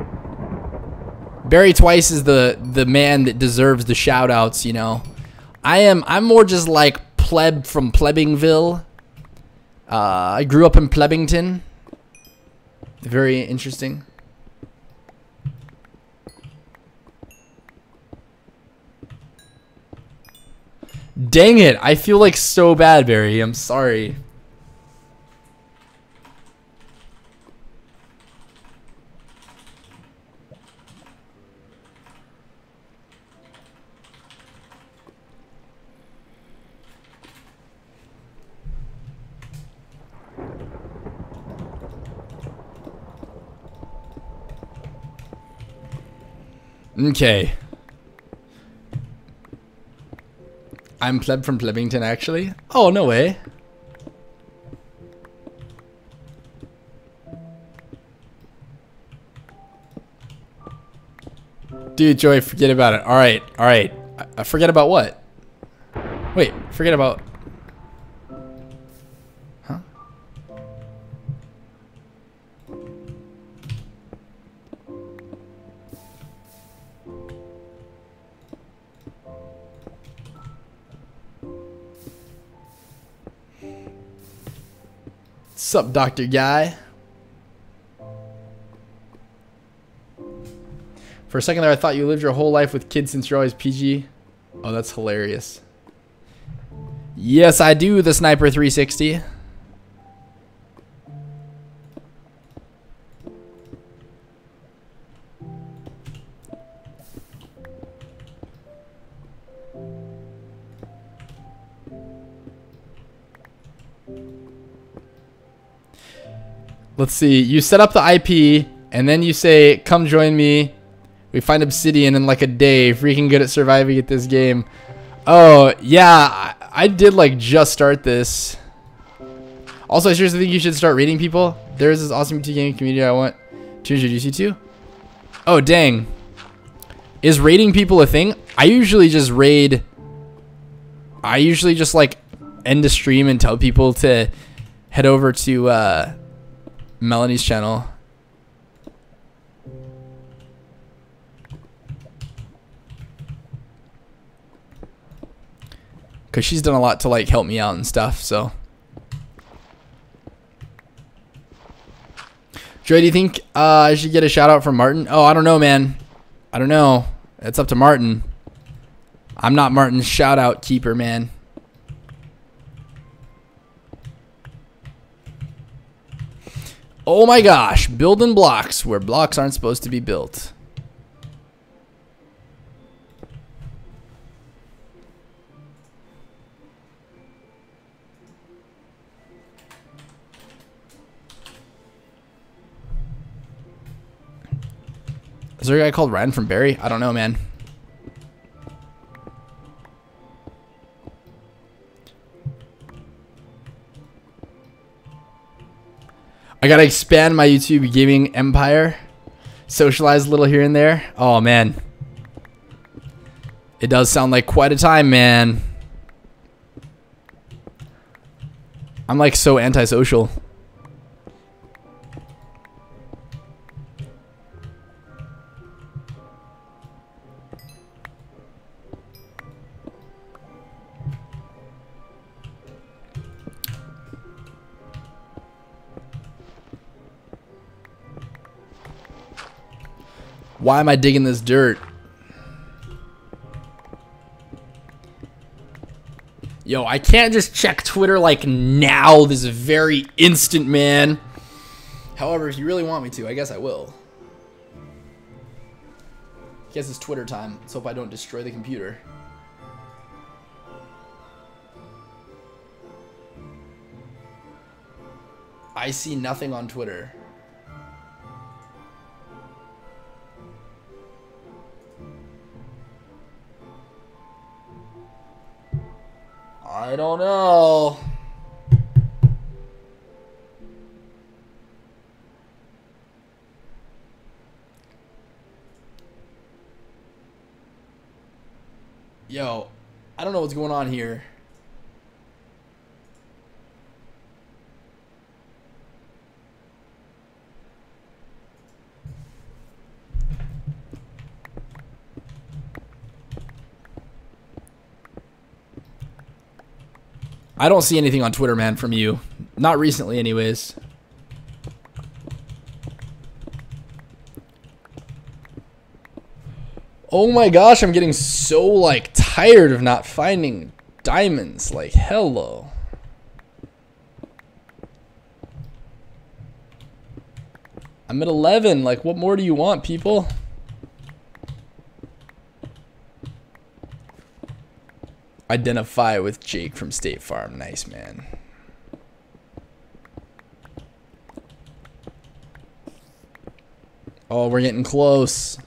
Barry Twice is the the man that deserves the shout outs, you know. I am I'm more just like pleb from Plebbingville. Uh, I grew up in Plebbington. Very interesting. Dang it, I feel like so bad, Barry. I'm sorry. Okay. I'm pleb from Plebbington, actually. Oh, no way. Dude, Joy, forget about it. All right, all right. I forget about what? Wait, forget about... Sup, Doctor Guy? For a second there, I thought you lived your whole life with kids since you're always PG. Oh, that's hilarious. Yes, I do, the Sniper 360. Let's see. You set up the IP, and then you say, "Come join me." We find obsidian in like a day. Freaking good at surviving at this game. Oh yeah, I, I did like just start this. Also, I seriously think you should start rating people. There's this awesome YouTube gaming community I want to introduce you to. Oh dang, is rating people a thing? I usually just raid. I usually just like end the stream and tell people to head over to uh, Melanie's channel. Cause she's done a lot to like help me out and stuff, so. Joy, do you think uh, I should get a shout out from Martin? Oh, I don't know, man. I don't know. It's up to Martin. I'm not Martin's shout out keeper, man. Oh my gosh, building blocks where blocks aren't supposed to be built. Is there a guy called Ryan from Barry? I don't know, man. I gotta expand my YouTube gaming empire. Socialize a little here and there. Oh, man. It does sound like quite a time, man. I'm like so antisocial. Why am I digging this dirt? Yo, I can't just check Twitter like now, this is very instant, man. However, if you really want me to, I guess I will. I guess it's Twitter time. Let's hope I don't destroy the computer. I see nothing on Twitter. I don't know. Yo, I don't know what's going on here. I don't see anything on Twitter, man, from you. Not recently, anyways. Oh my gosh, I'm getting so, like, tired of not finding diamonds. Like, hello. I'm at 11. Like, what more do you want, people? Identify with Jake from State Farm. Nice, man. Oh, we're getting close.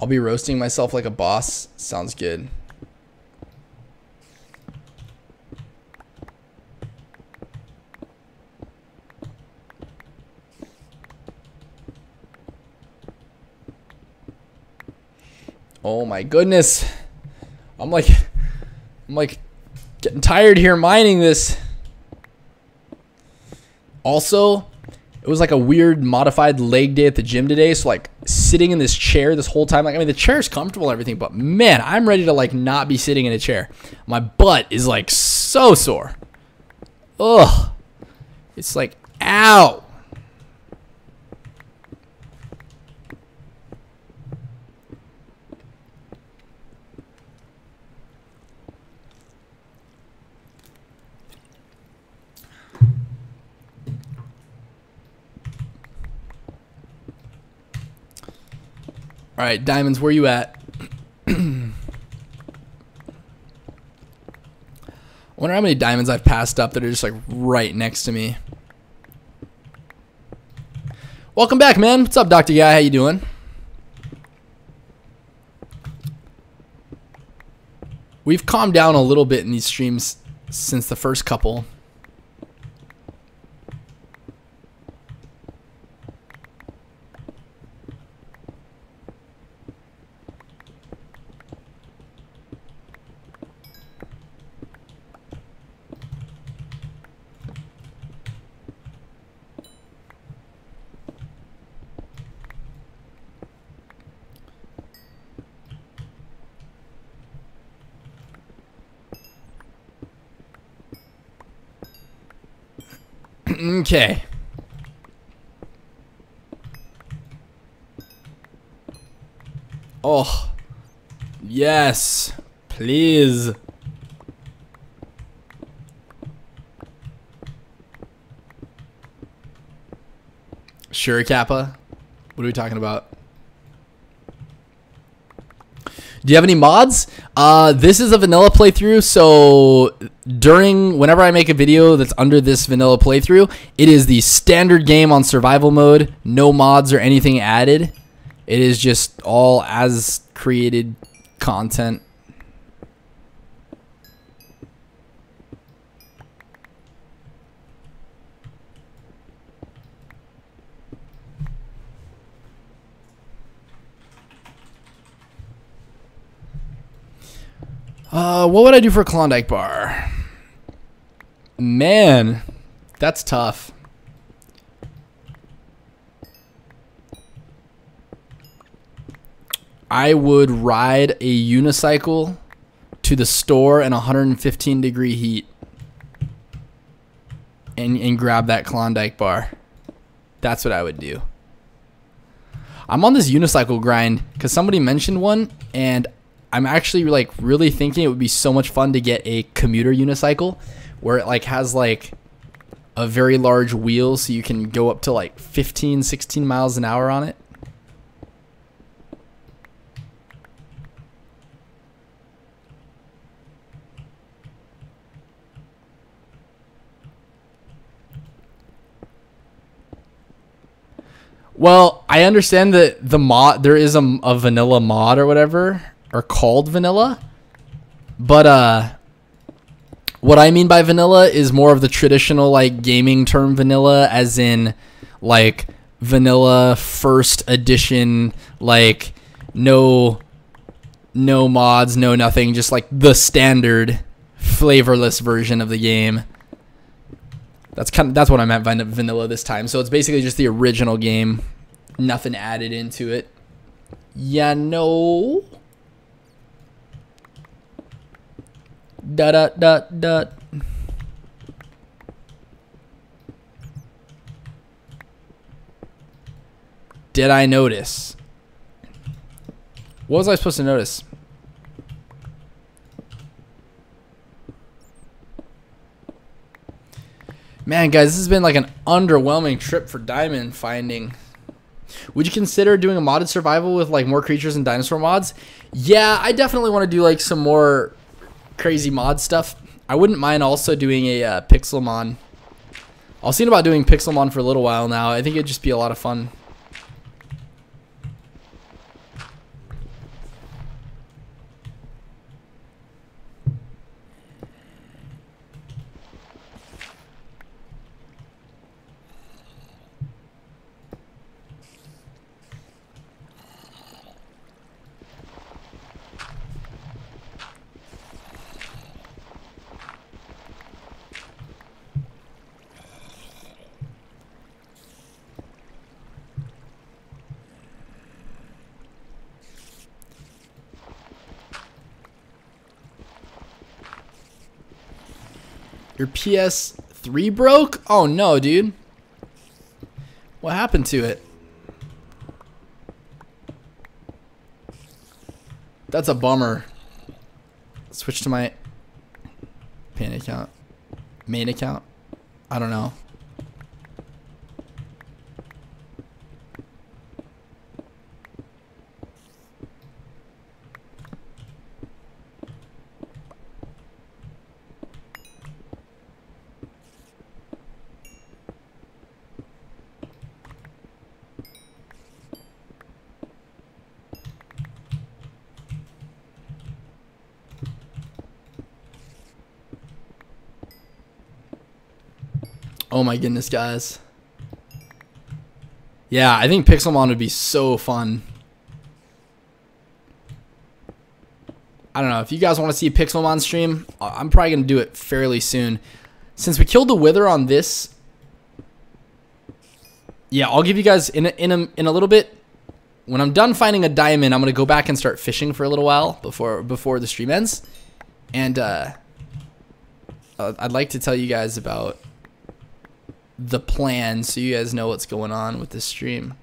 I'll be roasting myself like a boss. Sounds good. Oh my goodness. I'm like I'm like getting tired here mining this. Also, it was like a weird modified leg day at the gym today. So like sitting in this chair this whole time, like I mean the chair is comfortable and everything, but man, I'm ready to like not be sitting in a chair. My butt is like so sore. Ugh. It's like ow. All right, diamonds, where you at? [clears throat] I wonder how many diamonds I've passed up that are just like right next to me. Welcome back, man. What's up, Dr. Guy? How you doing? We've calmed down a little bit in these streams since the first couple. Okay. Oh. Yes. Please. Sure, Kappa. What are we talking about? Do you have any mods? Uh, this is a vanilla playthrough, so during whenever I make a video that's under this vanilla playthrough, it is the standard game on survival mode, no mods or anything added. It is just all as created content. Uh, what would I do for a Klondike bar? Man, that's tough. I would ride a unicycle to the store in 115 degree heat and, and grab that Klondike bar. That's what I would do. I'm on this unicycle grind because somebody mentioned one and I'm actually like really thinking it would be so much fun to get a commuter unicycle where it like has like a very large wheel so you can go up to like 15 16 miles an hour on it. Well, I understand that the mod there is a, a vanilla mod or whatever or called vanilla. But uh what I mean by vanilla is more of the traditional like gaming term vanilla as in like vanilla first edition like no no mods, no nothing, just like the standard flavorless version of the game. That's kind of that's what I meant by vanilla this time. So it's basically just the original game, nothing added into it. Yeah, no. Da da da da. Did I notice? What was I supposed to notice? Man, guys, this has been like an underwhelming trip for diamond finding. Would you consider doing a modded survival with like more creatures and dinosaur mods? Yeah, I definitely want to do like some more crazy mod stuff. I wouldn't mind also doing a uh, Pixelmon. I was thinking about doing Pixelmon for a little while now. I think it'd just be a lot of fun. Your PS3 broke? Oh no, dude. What happened to it? That's a bummer. Switch to my main account. Main account? I don't know. Oh my goodness, guys. Yeah, I think Pixelmon would be so fun. I don't know. If you guys want to see a Pixelmon stream, I'm probably going to do it fairly soon. Since we killed the Wither on this, yeah, I'll give you guys in a, in a, in a little bit. When I'm done finding a diamond, I'm going to go back and start fishing for a little while before before the stream ends. And uh, uh, I'd like to tell you guys about the plan so you guys know what's going on with this stream.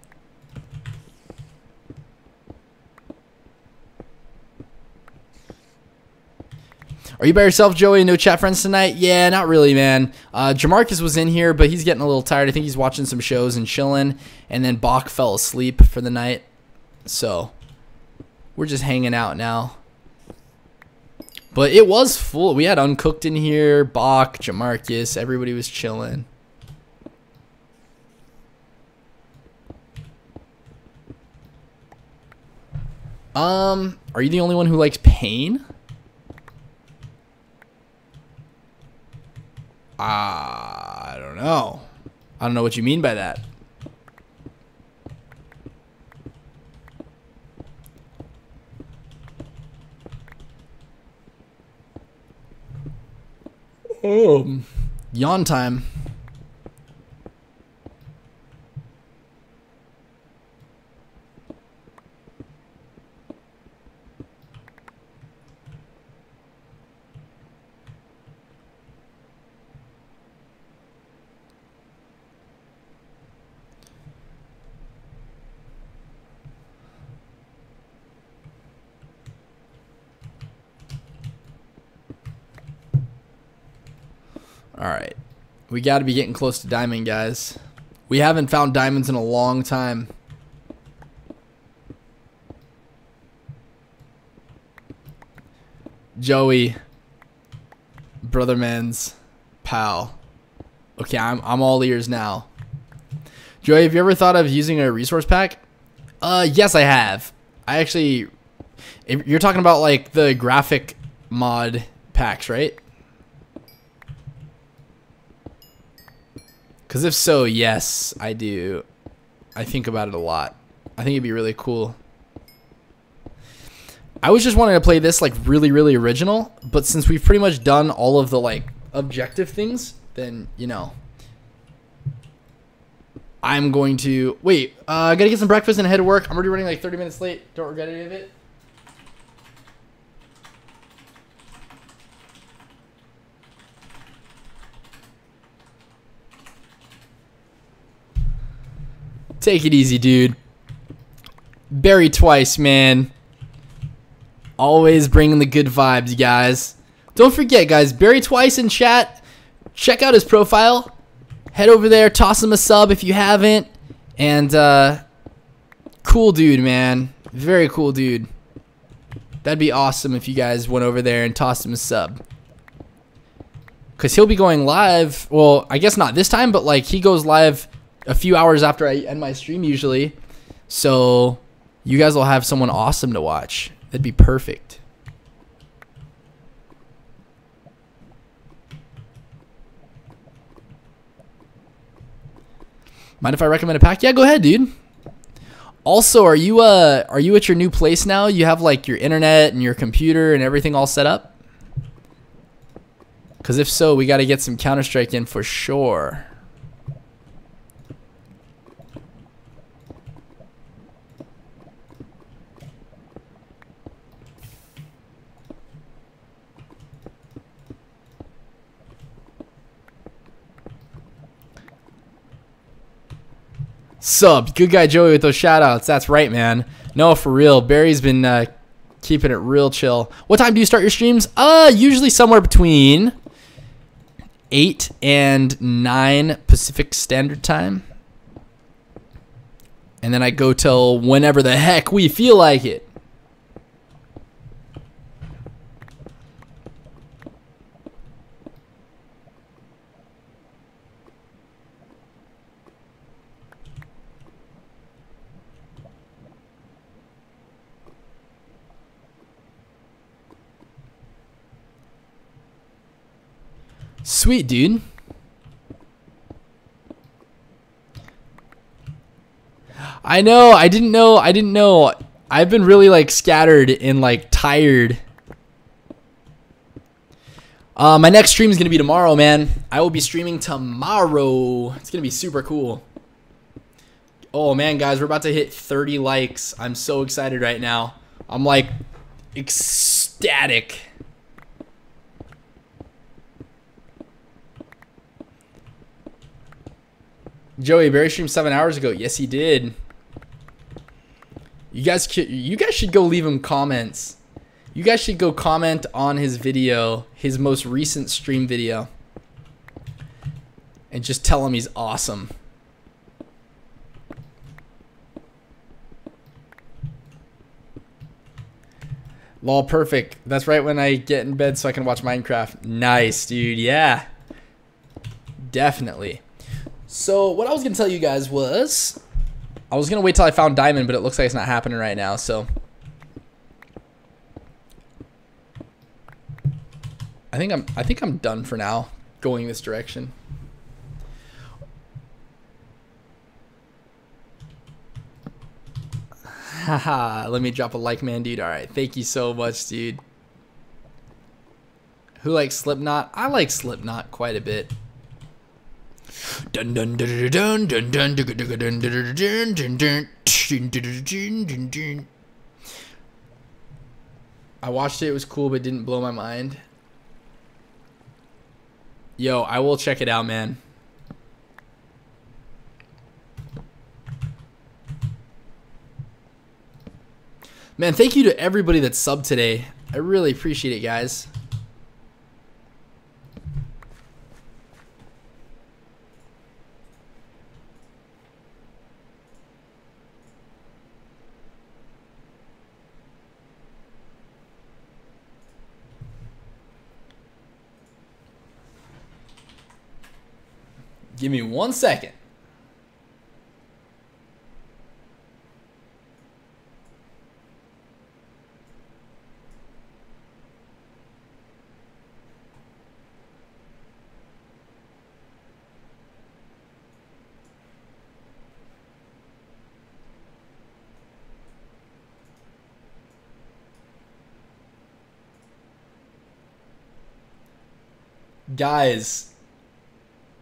Are you by yourself, Joey? No chat friends tonight? Yeah, not really, man. Uh, Jamarcus was in here, but he's getting a little tired. I think he's watching some shows and chilling. And then Boc fell asleep for the night. So, we're just hanging out now. But it was full. We had Uncooked in here, Boc, Jamarcus. Everybody was chilling. Um, are you the only one who likes pain? Ah, I don't know. I don't know what you mean by that. Oh, yawn time. All right. We got to be getting close to diamond, guys. We haven't found diamonds in a long time. Joey, brother man's pal. Okay, I'm I'm all ears now. Joey, have you ever thought of using a resource pack? Uh, yes, I have. I actually, you're talking about like the graphic mod packs, right? Because if so, yes, I do. I think about it a lot. I think it'd be really cool. I was just wanting to play this like really, really original, but since we've pretty much done all of the like objective things, then you know. I'm going to wait. Uh, I gotta get some breakfast and head to work. I'm already running like 30 minutes late. Don't regret any of it. Take it easy, dude. Barry twice, man. Always bringing the good vibes, guys. Don't forget, guys, Barry twice in chat. Check out his profile. Head over there, toss him a sub if you haven't. And, uh, cool dude, man. Very cool dude. That'd be awesome if you guys went over there and tossed him a sub. Because he'll be going live. Well, I guess not this time, but, like, he goes live a few hours after I end my stream usually. So you guys will have someone awesome to watch. That'd be perfect. Mind if I recommend a pack? Yeah, go ahead, dude. Also, are you uh are you at your new place now? You have like your internet and your computer and everything all set up? Cuz if so, we got to get some Counter-Strike in for sure. Sub, good guy Joey with those shout outs. That's right, man. No, for real. Barry's been uh, keeping it real chill. What time do you start your streams? Uh, usually somewhere between 8 and 9 Pacific Standard Time. And then I go till whenever the heck we feel like it. Sweet, dude. I know. I didn't know. I didn't know. I've been really like scattered and like tired. Uh, my next stream is gonna be tomorrow, man. I will be streaming tomorrow. It's gonna be super cool. Oh man, guys, we're about to hit 30 likes. I'm so excited right now. I'm like ecstatic. Joey Barry streamed seven hours ago. Yes, he did. You guys, you guys should go leave him comments. You guys should go comment on his video, his most recent stream video, and just tell him he's awesome. Lol, perfect. That's right when I get in bed so I can watch Minecraft. Nice, dude. Yeah. Definitely. So, what I was going to tell you guys was I was going to wait till I found diamond, but it looks like it's not happening right now, so I think I'm I think I'm done for now going this direction. Haha, let me drop a like man, dude. All right. Thank you so much, dude. Who likes Slipknot? I like Slipknot quite a bit. Dun dun dun dun dun dun dun dun dun dun dun dun. I watched it. It was cool, but didn't blow my mind. Yo, I will check it out, man. Man, thank you to everybody that subbed today. I really appreciate it, guys. Give me one second. Guys,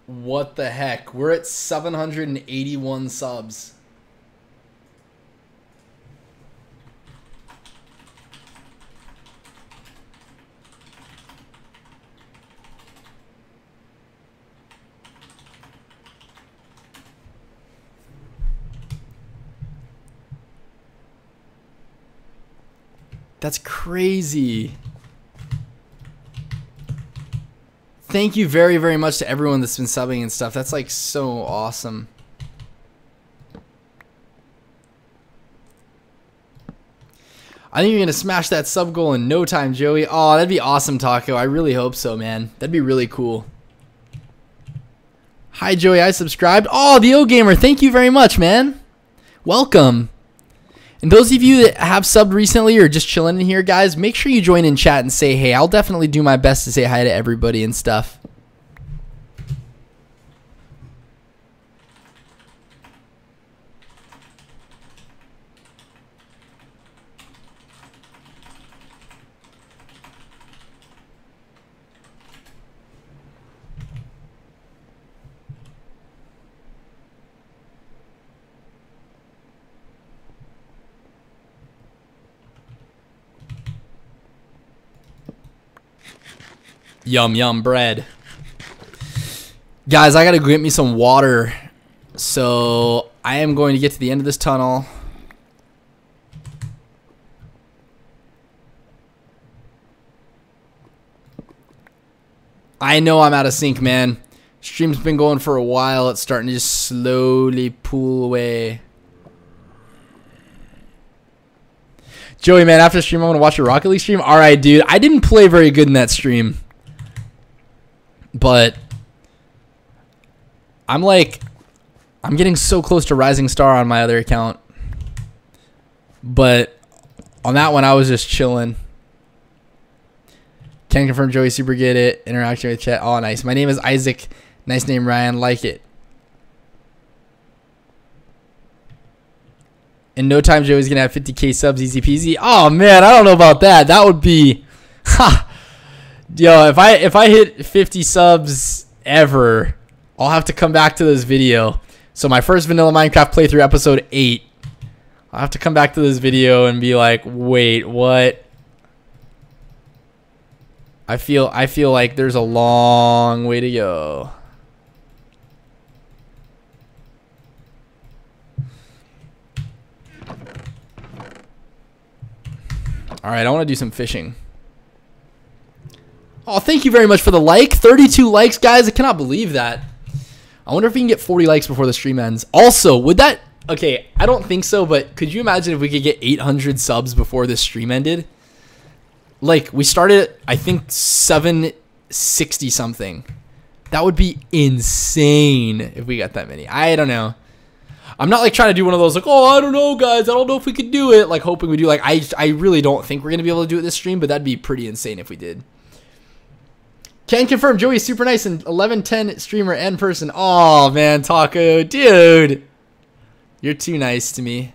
what the heck? We're at 781 subs. That's crazy. Thank you very, very much to everyone that's been subbing and stuff. That's like so awesome. I think you're going to smash that sub goal in no time, Joey. Oh, that'd be awesome, Taco. I really hope so, man. That'd be really cool. Hi, Joey. I subscribed. Oh, the O Gamer. Thank you very much, man. Welcome. And those of you that have subbed recently or just chilling in here, guys, make sure you join in chat and say hey. I'll definitely do my best to say hi to everybody and stuff. Yum yum bread. Guys, I gotta go get me some water. So I am going to get to the end of this tunnel. I know I'm out of sync, man. Stream's been going for a while. It's starting to just slowly pull away. Joey, man, after stream, I'm going to watch your Rocket League stream. All right, dude. I didn't play very good in that stream. But I'm like, I'm getting so close to Rising Star on my other account. But on that one, I was just chilling. Can confirm Joey super get it. Interaction with chat. Oh, nice. My name is Isaac. Nice name, Ryan. Like it. In no time, Joey's gonna have 50k subs, easy peasy. Oh man, I don't know about that. That would be, [laughs] ha, yo. If I if I hit 50 subs ever, I'll have to come back to this video. So my first vanilla Minecraft playthrough, episode eight. I'll have to come back to this video and be like, wait, what? I feel I feel like there's a long way to go. All right, I want to do some fishing. Oh, thank you very much for the like. 32 likes, guys. I cannot believe that. I wonder if we can get 40 likes before the stream ends. Also, would that... Okay, I don't think so, but could you imagine if we could get 800 subs before the stream ended? Like, we started I think, 760 something. That would be insane if we got that many. I don't know. I'm not like trying to do one of those like, oh, I don't know, guys. I don't know if we could do it. Like hoping we do. Like I, I really don't think we're gonna be able to do it this stream, but that'd be pretty insane if we did. Can confirm Joey's super nice and 1110 streamer and person. Oh man, Taco, dude, you're too nice to me.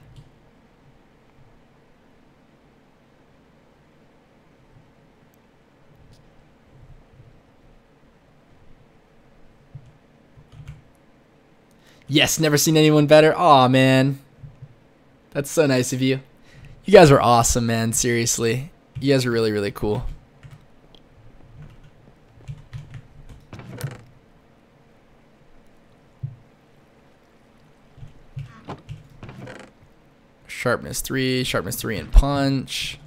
Yes, never seen anyone better. Aw, man. That's so nice of you. You guys are awesome, man. Seriously. You guys are really, really cool. Sharpness 3, sharpness 3 and punch.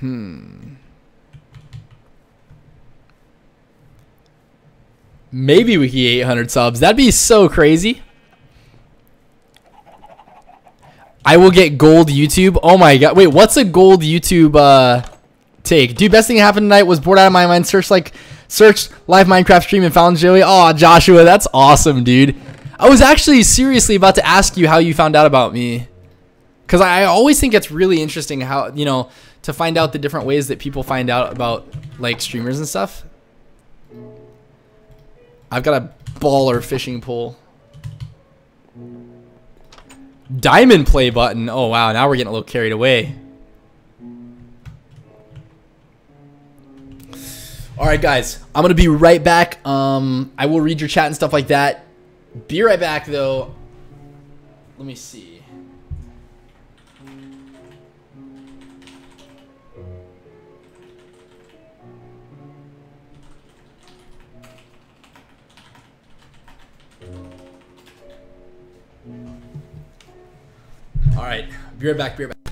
Hmm. Maybe we get 800 subs. That'd be so crazy. I will get gold YouTube. Oh my god. Wait, what's a gold YouTube uh take? Dude, best thing that happened tonight was bored out of my mind. Search like searched live Minecraft stream and found Joey. Oh, Joshua, that's awesome, dude. I was actually seriously about to ask you how you found out about me. Cuz I always think it's really interesting how, you know, to find out the different ways that people find out about like streamers and stuff. I've got a baller fishing pole. Diamond play button. Oh wow, now we're getting a little carried away. All right, guys, I'm gonna be right back. Um, I will read your chat and stuff like that. Be right back, though. Let me see. All right, be right back. Be right back.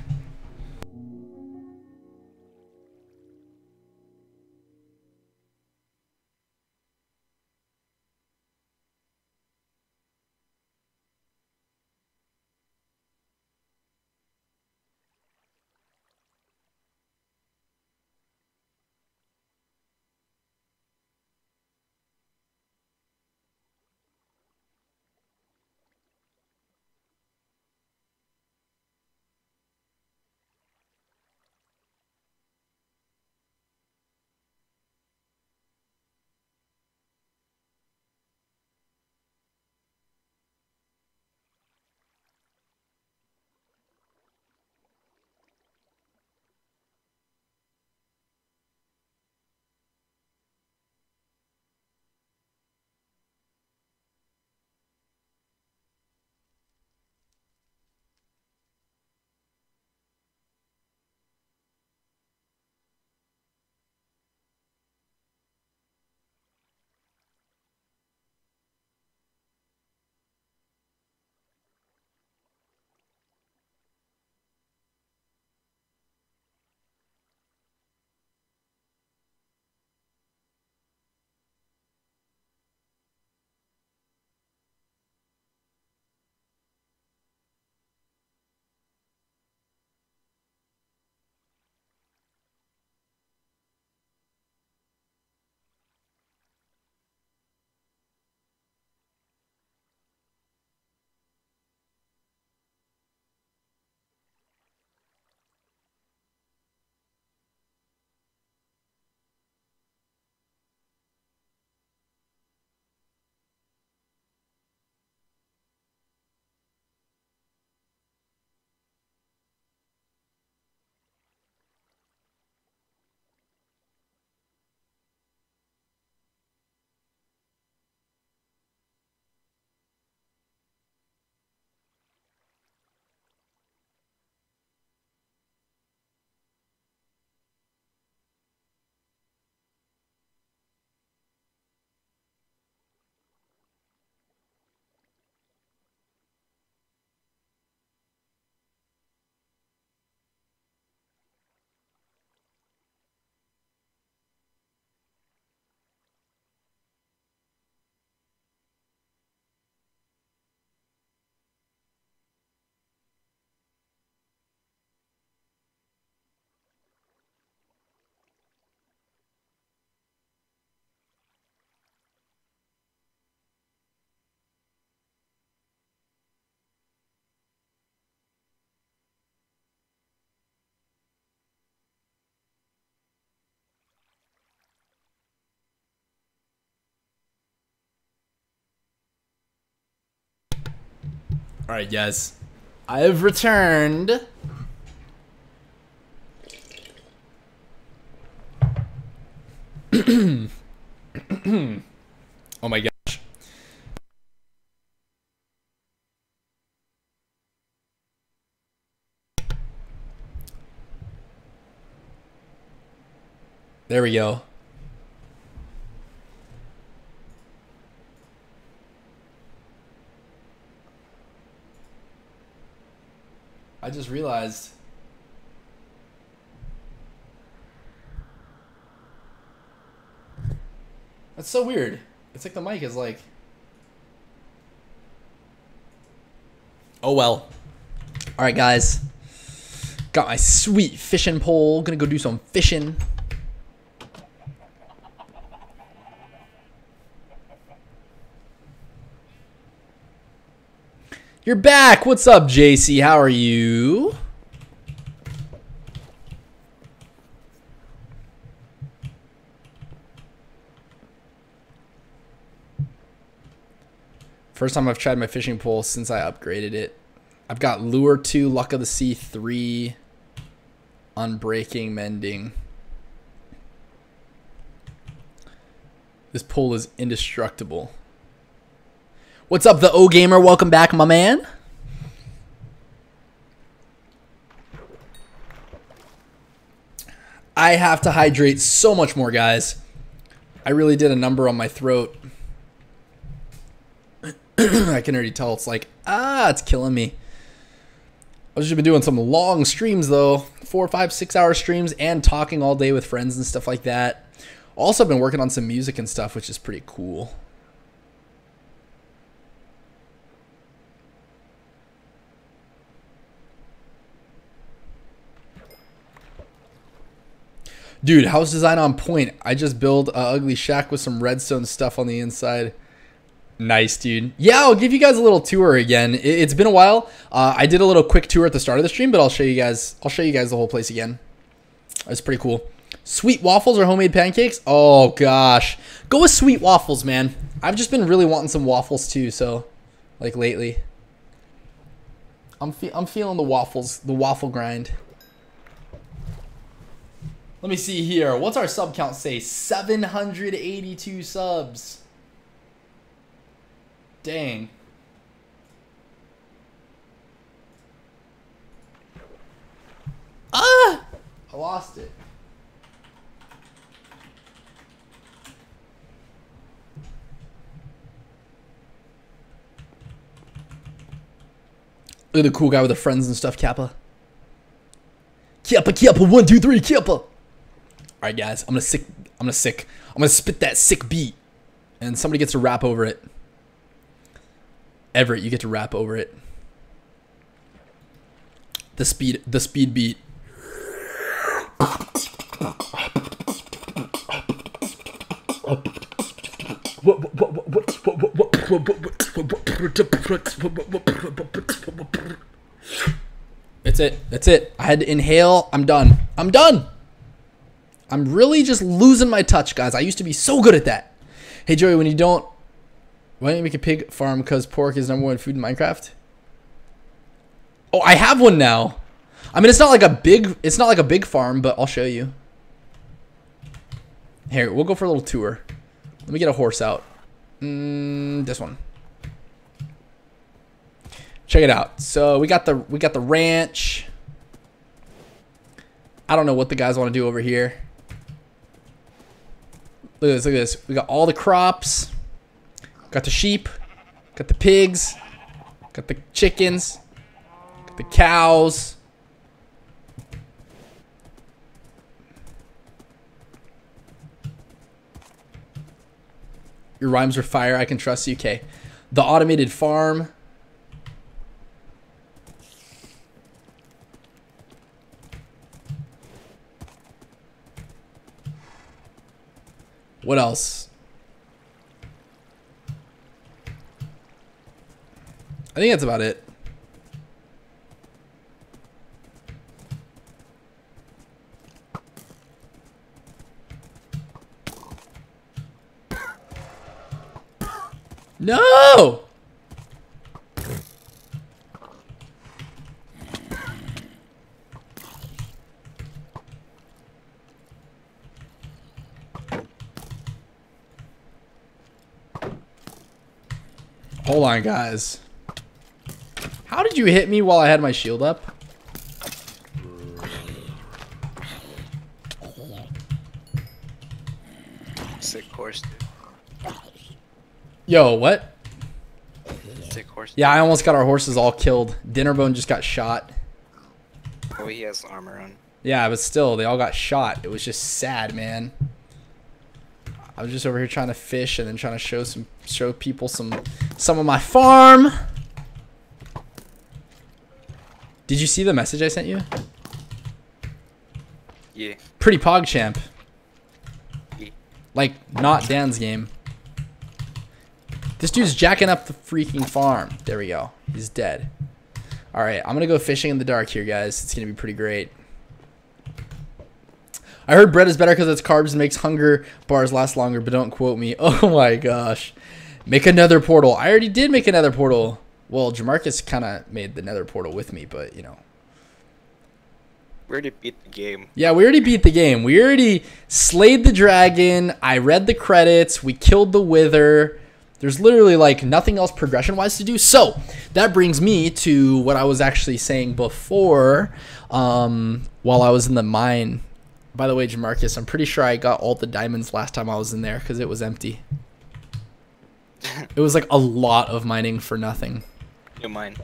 All right, guys. I have returned. [clears throat] oh my gosh. There we go. I just realized. That's so weird. It's like the mic is like. Oh well. Alright, guys. Got my sweet fishing pole. Gonna go do some fishing. You're back. What's up, JC? How are you? First time I've tried my fishing pole since I upgraded it. I've got Lure 2, Luck of the Sea 3, Unbreaking, Mending. This pole is indestructible. What's up, the O Gamer? Welcome back, my man. I have to hydrate so much more, guys. I really did a number on my throat. [clears throat] I can already tell it's like, ah, it's killing me. I've just been doing some long streams, though. Four, five, six hour streams and talking all day with friends and stuff like that. Also, been working on some music and stuff, which is pretty cool. Dude, house design on point. I just build a ugly shack with some redstone stuff on the inside. Nice, dude. Yeah, I'll give you guys a little tour again. It, has been a while. Uh, I did a little quick tour at the start of the stream, but I'll show you guys. I'll show you guys the whole place again. It's pretty cool. Sweet waffles or homemade pancakes? Oh gosh, go with sweet waffles, man. I've just been really wanting some waffles too. So, like lately, I'm fe I'm feeling the waffles, the waffle grind. Let me see here. What's our sub count say? 782 subs. Dang. Ah! I lost it. Look at the cool guy with the friends and stuff, Kappa. Kappa, Kappa, one, two, three, Kappa. All right, guys, I'm gonna sick. I'm gonna sick. I'm gonna spit that sick beat, and somebody gets to rap over it. Everett, you get to rap over it. The speed, the speed beat. That's it. That's it. I had to inhale. I'm done. I'm done. I'm really just losing my touch, guys. I used to be so good at that. Hey, Joey, when you don't, why don't you make a pig farm? Because pork is number one food in Minecraft. Oh, I have one now. I mean, it's not like a big, it's not like a big farm, but I'll show you. Here, we'll go for a little tour. Let me get a horse out. Mm, this one. Check it out. So we got the we got the ranch. I don't know what the guys want to do over here. Look at this, look at this. We got all the crops. Got the sheep. Got the pigs. Got the chickens. Got the cows. Your rhymes are fire. I can trust you. Okay. The automated farm. What else? I think that's about it. No! Hold on, guys. How did you hit me while I had my shield up? Sick horse, dude. Yo, what? Sick horse. Yeah, I almost got our horses all killed. Dinnerbone just got shot. Oh, he has armor on. Yeah, but still, they all got shot. It was just sad, man. I was just over here trying to fish and then trying to show some show people some some of my farm. Did you see the message I sent you? Yeah. Pretty PogChamp. Yeah. Like not DansGame. This dude's jacking up the freaking farm. There we go. He's dead. All right, I'm gonna go fishing in the dark here, guys. It's gonna be pretty great. I heard bread is better because it's carbs and makes hunger bars last longer, but don't quote me. [laughs] Oh my gosh. Make another portal. I already did make another portal. Well, Jamarcus kind of made the nether portal with me, but you know. We already beat the game. Yeah, we already beat the game. We already slayed the dragon. I read the credits. We killed the wither. There's literally like nothing else progression wise to do. So that brings me to what I was actually saying before um, while I was in the mine. By the way, Jamarcus, I'm pretty sure I got all the diamonds last time I was in there because it was empty. It was like a lot of mining for nothing. New mine.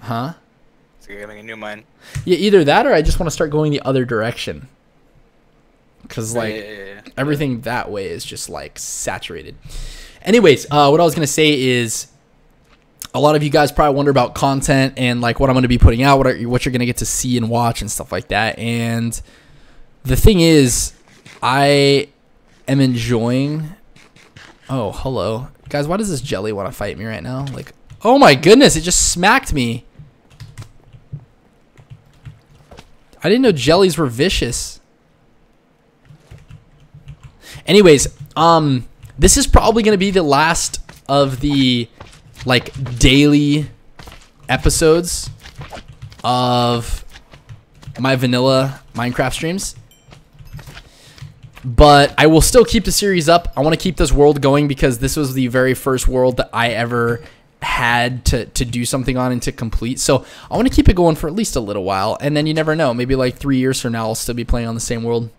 Huh? So you're getting a new mine. Yeah, either that or I just want to start going the other direction. Because, like, yeah, yeah, yeah. everything that way is just like saturated. Anyways, uh, what I was gonna say is, a lot of you guys probably wonder about content and like what I'm gonna be putting out, what are, what you're gonna get to see and watch and stuff like that. And the thing is, I am enjoying. Oh, hello, guys. Why does this jelly want to fight me right now? Like, oh my goodness, it just smacked me. I didn't know jellies were vicious. Anyways, um, this is probably going to be the last of the like daily episodes of my vanilla Minecraft streams. But I will still keep the series up. I want to keep this world going because this was the very first world that I ever had to, to do something on and to complete. So I want to keep it going for at least a little while. And then you never know. Maybe like three years from now, I'll still be playing on the same world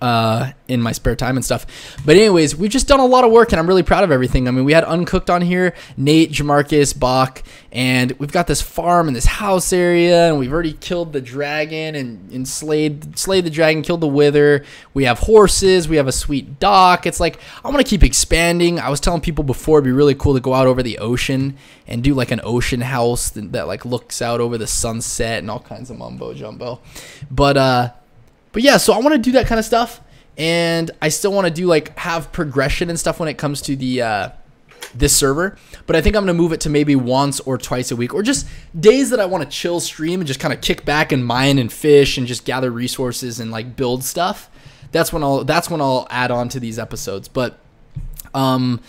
uh, in my spare time and stuff. But anyways, we've just done a lot of work, and I'm really proud of everything. I mean, we had Uncooked on here, Nate, Jamarcus, Boc, and we've got this farm and this house area, and we've already killed the dragon and, and slayed slayed the dragon, killed the wither. We have horses, we have a sweet dock. It's like I want to keep expanding. I was telling people before it'd be really cool to go out over the ocean and do like an ocean house that, that like looks out over the sunset and all kinds of mumbo jumbo. But uh but yeah, so I want to do that kind of stuff, and I still want to do like have progression and stuff when it comes to the uh, this server. But I think I'm gonna move it to maybe once or twice a week, or just days that I want to chill stream and just kind of kick back and mine and fish and just gather resources and like build stuff. That's when I'll that's when I'll add on to these episodes. But um,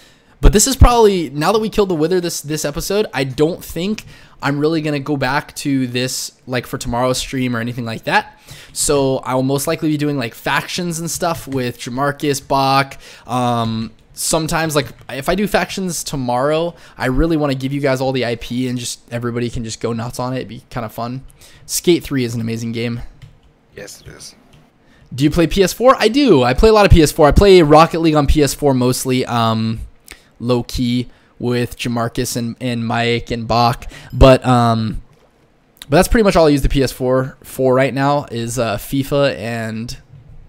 but this is probably now that we killed the wither this this episode. I don't think I'm really gonna go back to this like for tomorrow's stream or anything like that. So I will most likely be doing like factions and stuff with Jamarcus Boc. Um, sometimes like if I do factions tomorrow, I really want to give you guys all the IP and just everybody can just go nuts on it. It'd be kind of fun. Skate 3 is an amazing game. Yes, it is. Do you play PS4? I do. I play a lot of PS4. I play Rocket League on PS4 mostly, um, low key with Jamarcus and, and Mike and Boc. But um, but that's pretty much all I use the PS4 for right now is uh, FIFA and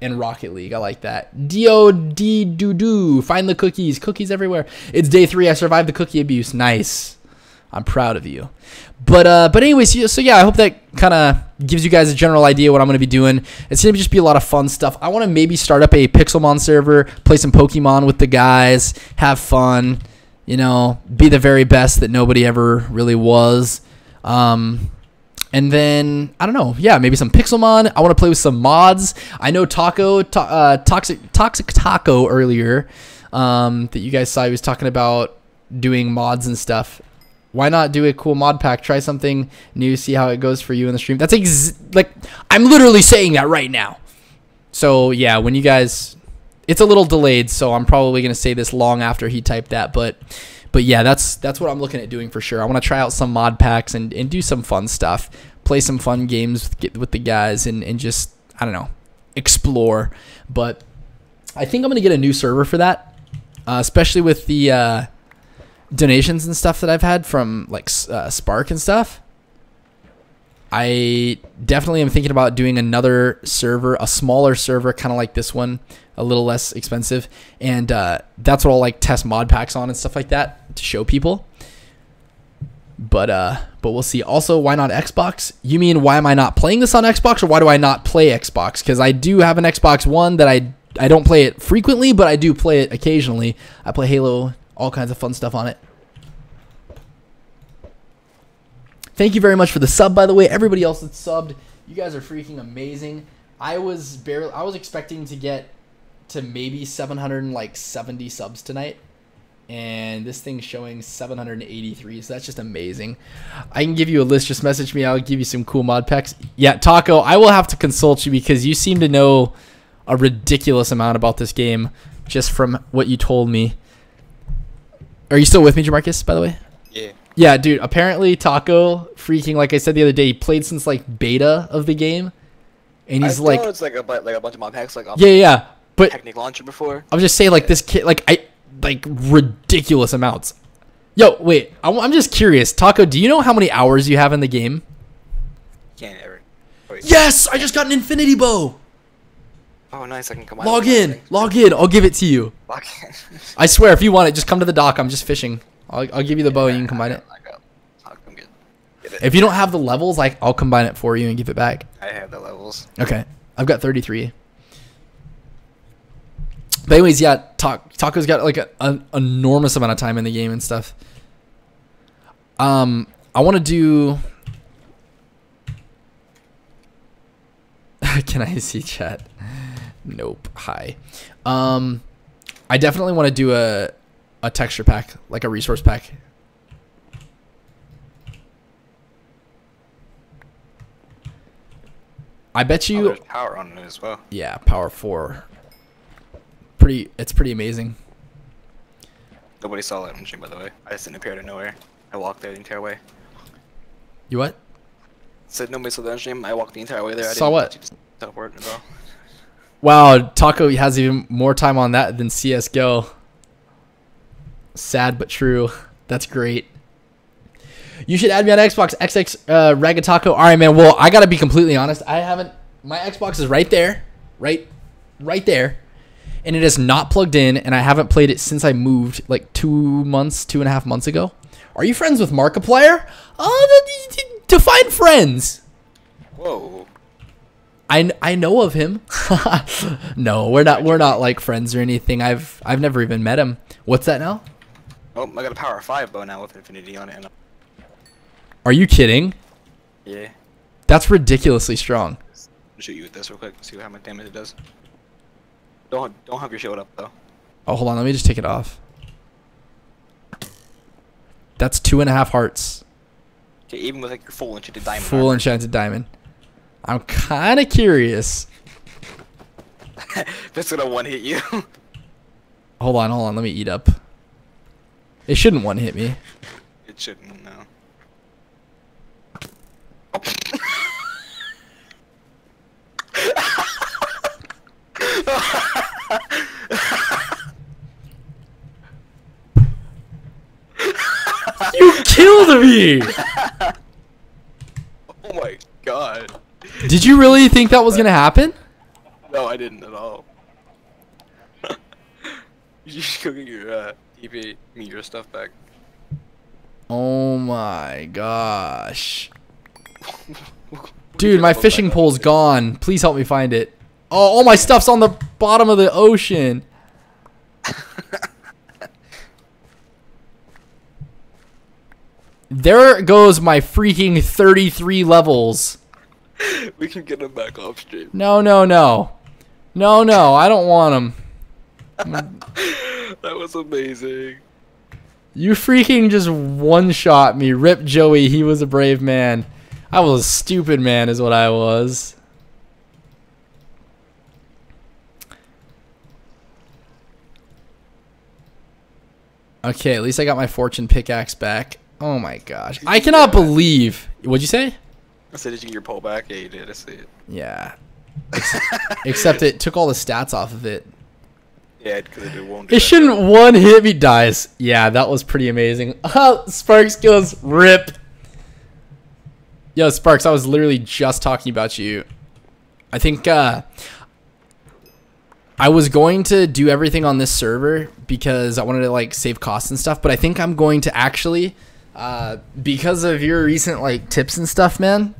and Rocket League. I like that. Do D do do. Find the cookies. Cookies everywhere. It's day three. I survived the cookie abuse. Nice. I'm proud of you. But uh, but anyways, yeah, so yeah, I hope that kind of gives you guys a general idea what I'm gonna be doing. It's gonna just be a lot of fun stuff. I want to maybe start up a Pixelmon server, play some Pokemon with the guys, have fun. You know, be the very best that nobody ever really was. Um, and then I don't know, yeah, maybe some Pixelmon. I want to play with some mods. I know Taco, to, uh, Toxic, Toxic Taco earlier um, that you guys saw. He was talking about doing mods and stuff. Why not do a cool mod pack? Try something new, see how it goes for you in the stream. That's ex- like I'm literally saying that right now. So yeah, when you guys, it's a little delayed, so I'm probably gonna say this long after he typed that. But but yeah, that's that's what I'm looking at doing for sure. I want to try out some mod packs and, and do some fun stuff, play some fun games with, get- with the guys, and and just I don't know, explore. But I think I'm gonna get a new server for that, uh, especially with the uh, donations and stuff that I've had from like uh, Spark and stuff. I definitely am thinking about doing another server, a smaller server, kind of like this one, a little less expensive, and uh, that's what I'll like test mod packs on and stuff like that to show people. But uh, but we'll see. Also, why not Xbox? You mean why am I not playing this on Xbox, or why do I not play Xbox? Because I do have an Xbox One that I I don't play it frequently, but I do play it occasionally. I play Halo, all kinds of fun stuff on it. Thank you very much for the sub, by the way. Everybody else that's subbed, you guys are freaking amazing. I was barely, I was expecting to get to maybe 770 subs tonight, and this thing's showing 783. So that's just amazing. I can give you a list. Just message me. I'll give you some cool mod packs. Yeah, Taco, I will have to consult you because you seem to know a ridiculous amount about this game just from what you told me. Are you still with me, Jamarcus? By the way. Yeah. Yeah, dude. Apparently, Taco freaking like I said the other day, he played since like beta of the game, and he's I like, it's like a like a bunch of mod packs like off yeah, yeah. But Technic launcher before. I was just saying, like this kid, like I like ridiculous amounts. Yo, wait. I'm, I'm just curious, Taco. Do you know how many hours you have in the game? Can't ever. Wait. Yes, I just got an infinity bow. Oh, nice. I can combine. Log in, log in. I'll give it to you. Log in. [laughs] I swear, if you want it, just come to the dock. I'm just fishing. I'll, I'll give you the bow and you can combine it. I got. I'll come get. Get it. If you don't have the levels, like I'll combine it for you and give it back. I have the levels. Okay, I've got 33. But anyways, yeah, Ta- Taco's got like a, an enormous amount of time in the game and stuff. Um, I want to do. [laughs] Can I see chat? Nope. Hi. Um, I definitely want to do a a texture pack, like a resource pack. I bet Oh, you. there's power on it as well. Yeah, Power Four. Pretty. It's pretty amazing. Nobody saw that stream, by the way. I just didn't appear out of nowhere. I walked there the entire way. You what? Said nobody saw on stream. I walked the entire way there. I Saw didn't what? Just teleport at all. Wow, Taco has even more time on that than CS:GO. Sad but true. That's great. You should add me on Xbox XX uh, Ragged Taco. All right, man. Well, I gotta be completely honest. I haven't. My Xbox is right there, right, right there, and it is not plugged in, and I haven't played it since I moved like two months, two and a half months ago. Are you friends with Markiplier? Oh, define friends. Whoa. I, I know of him. [laughs] no, we're not we're not like friends or anything. I've I've never even met him. What's that now? Oh, I got a power five bow now with infinity on it. And Are you kidding? yeah. That's ridiculously strong. I'll shoot you with this real quick. See how much damage it does. Don't don't have your shield up though. Oh, hold on. Let me just take it off. That's two and a half hearts. Okay, even with like your full enchanted diamond. Full armor. enchanted diamond. I'm kind of curious. [laughs] That's gonna one hit you. [laughs] Hold on, hold on. Let me eat up. It shouldn't one hit me. it shouldn't. No. You killed me! [laughs] Oh my god. Did you really think that was gonna happen? No, I didn't at all. [laughs] you should go get your uh, TP, me your stuff back. Oh my gosh. [laughs] Dude, my fishing pole's gone. Please help me find it. Oh, all my stuff's on the bottom of the ocean. [laughs] there goes my freaking 33 levels. We can get them back off stream. No, no, no. No, no, I don't want them. [laughs] That was amazing. You freaking just one shot me. Rip Joey, he was a brave man. I was a stupid man, is what I was. Okay, at least I got my fortune pickaxe back. Oh my gosh. I cannot believe. What'd you say? I said, did you get your pole back? Yeah, you did. I see it. Yeah. Ex- [laughs] Except it took all the stats off of it. Yeah, it won't It shouldn't one hit me dies. Yeah, that was pretty amazing. [laughs] Oh, Sparks kills rip. Yo, Sparks, I was literally just talking about you. I think uh I was going to do everything on this server because I wanted to like save costs and stuff, but I think I'm going to actually uh because of your recent like tips and stuff, man.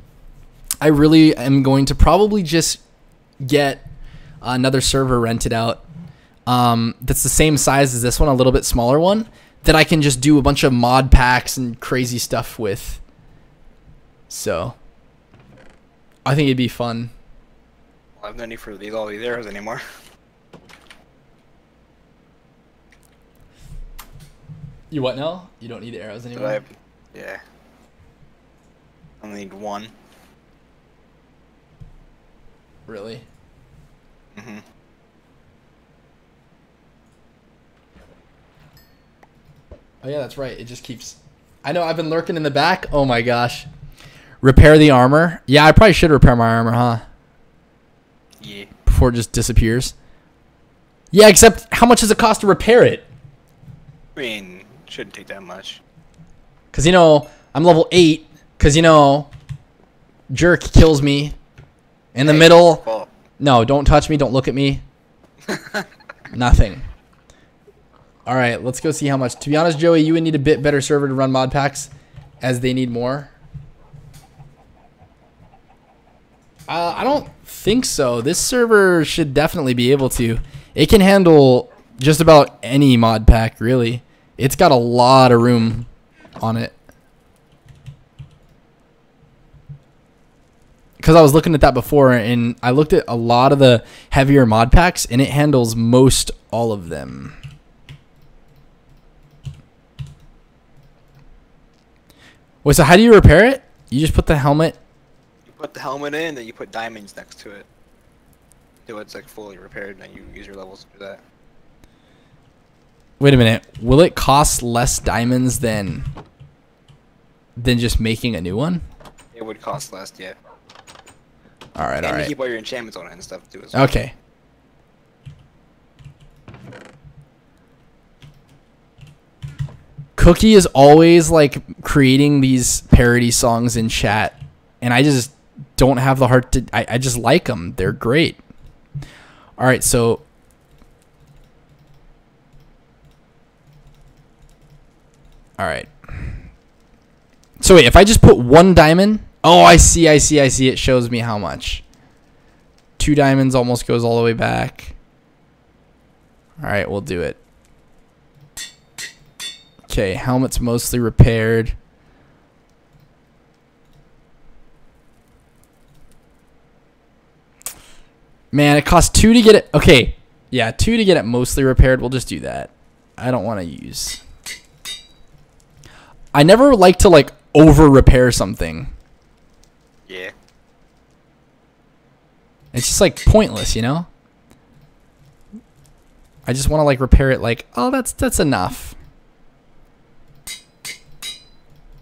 I really am going to probably just get another server rented out um, that's the same size as this one, a little bit smaller one, that I can just do a bunch of mod packs and crazy stuff with. So, I think it'd be fun. I have no need for these all these arrows anymore. You what now? You don't need arrows anymore. I, yeah. I only need one. Really? hmm Oh yeah, that's right. It just keeps. I know. I've been lurking in the back. Oh my gosh. Repair the armor. Yeah, I probably should repair my armor, huh? Yeah. Before it just disappears. Yeah, except how much does it cost to repair it? I mean, shouldn't take that much. Cause you know I'm level eight. Cause you know, jerk kills me. In the Hey, middle. No, don't touch me. Don't look at me. [laughs] Nothing. All right, let's go see how much. To be honest, Joey, you would need a bit better server to run mod packs, as they need more. Uh, I don't think so. This server should definitely be able to. It can handle just about any mod pack, really. It's got a lot of room on it. Because I was looking at that before, and I looked at a lot of the heavier mod packs, and it handles most all of them. Wait, so how do you repair it? You just put the helmet. you put the helmet in, then you put diamonds next to it. So it's like fully repaired, and then you use your levels to do that. Wait a minute. Will it cost less diamonds than than just making a new one? It would cost less, yeah. All right, and all you keep all your enchantments on it and stuff too. As well. Okay. Cookie is always like creating these parody songs in chat, and I just don't have the heart to. I, I just like them. They're great. All right, so. All right. So wait, if I just put one diamond, oh, I see, I see, I see. It shows me how much. Two diamonds almost goes all the way back. All right, we'll do it. Okay, helmet's mostly repaired. Man, it costs two to get it. Okay, yeah, two to get it mostly repaired. We'll just do that. I don't want to use. I never like to like over repair something. Yeah. It's just like pointless, you know? I just want to like repair it like, oh, that's that's enough.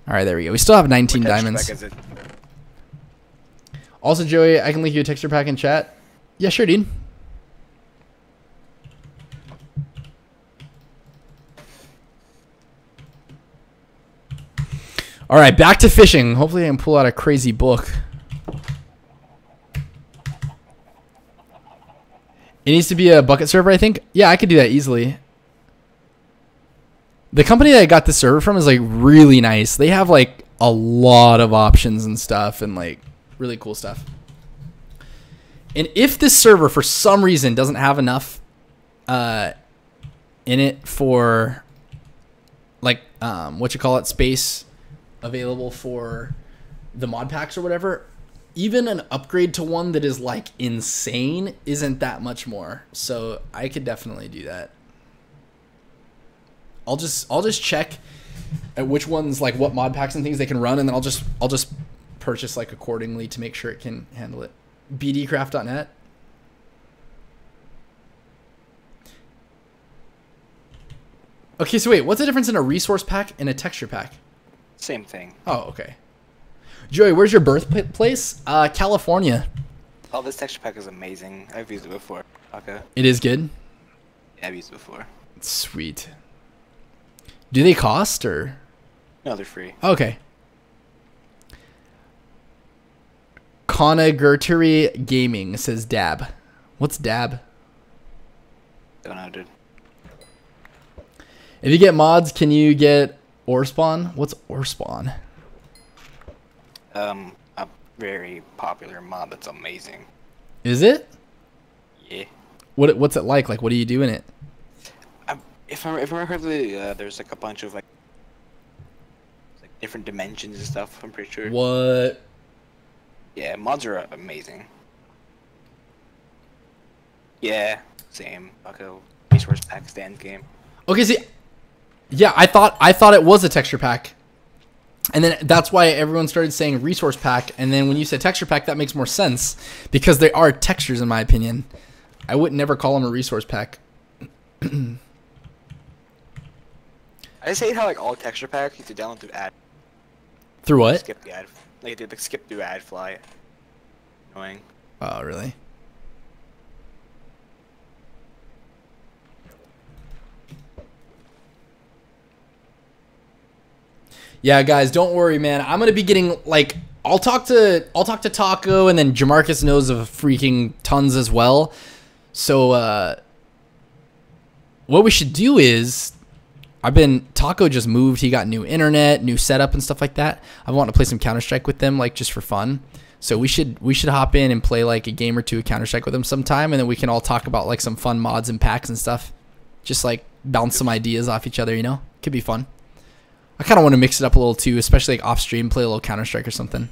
All right, there we go. We still have 19 diamonds. pack is it? Also, Joey, I can link you a texture pack in chat. Yeah, sure, dude. All right, back to fishing. Hopefully, I can pull out a crazy book. It needs to be a bucket server, I think. Yeah, I could do that easily. The company that I got the server from is like really nice. They have like a lot of options and stuff and like really cool stuff. And if this server for some reason doesn't have enough uh in it for like um what you call it space available for the mod packs or whatever, even an upgrade to one that is like insane isn't that much more. So I could definitely do that. I'll just I'll just check at which ones like what mod packs and things they can run, and then I'll just I'll just purchase like accordingly to make sure it can handle it. BDcraft.net. Okay, so wait, what's the difference in a resource pack and a texture pack? Same thing. Oh, okay. Joey, where's your birthplace? Uh, California. Oh, this texture pack is amazing. I've used it before. Okay. It is good. Yeah, I've used it before. Sweet. Do they cost or? No, they're free. Okay. Conagurturi Gaming says dab. What's dab? Don't know, dude. If you get mods, can you get ore spawn? What's ore spawn? Um, a very popular mod that's amazing. Is it? Yeah. What what's it like? Like what do you do in it? If I if I remember correctly, uh, there's like a bunch of like, like different dimensions and stuff. I'm pretty sure. What? Yeah, mods are amazing. Yeah, same. Okay, resource pack stand game. Okay, see Yeah, I thought I thought it was a texture pack. And then that's why everyone started saying resource pack and then when you said texture pack that makes more sense because they are textures in my opinion. I would never call them a resource pack. [clears throat] I just hate how like all texture packs you have to download through ad. Through what? Skip the ad. Like they like, skip through ad fly. Annoying. Oh, really? Yeah, guys, don't worry, man. I'm gonna be getting like I'll talk to I'll talk to Taco and then Jamarcus knows of freaking tons as well. So uh what we should do is I've been Taco just moved. He got new internet, new setup and stuff like that. I want to play some Counter Strike with them, like just for fun. So we should we should hop in and play like a game or two of Counter Strike with them sometime, and then we can all talk about like some fun mods and packs and stuff. Just like bounce some ideas off each other, you know? Could be fun. I kind of want to mix it up a little too, especially like off stream, play a little Counter Strike or something.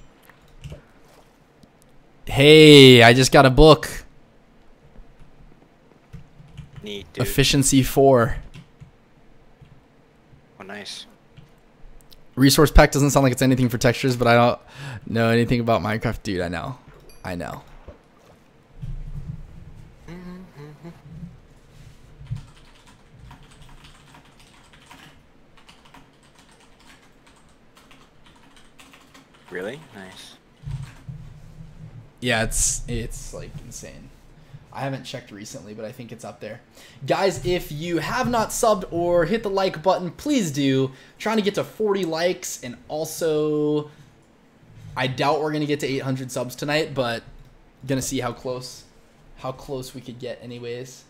Hey, I just got a book. Neat. Efficiency four. Nice. Resource pack doesn't sound like it's anything for textures, but I don't know anything about Minecraft, dude. I know. I know. Really? Nice. Yeah, it's it's like insane. I haven't checked recently, but I think it's up there. Guys, if you have not subbed or hit the like button, please do. trying to get to 40 likes and also I doubt we're going to get to 800 subs tonight, but going to see how close how close we could get anyways.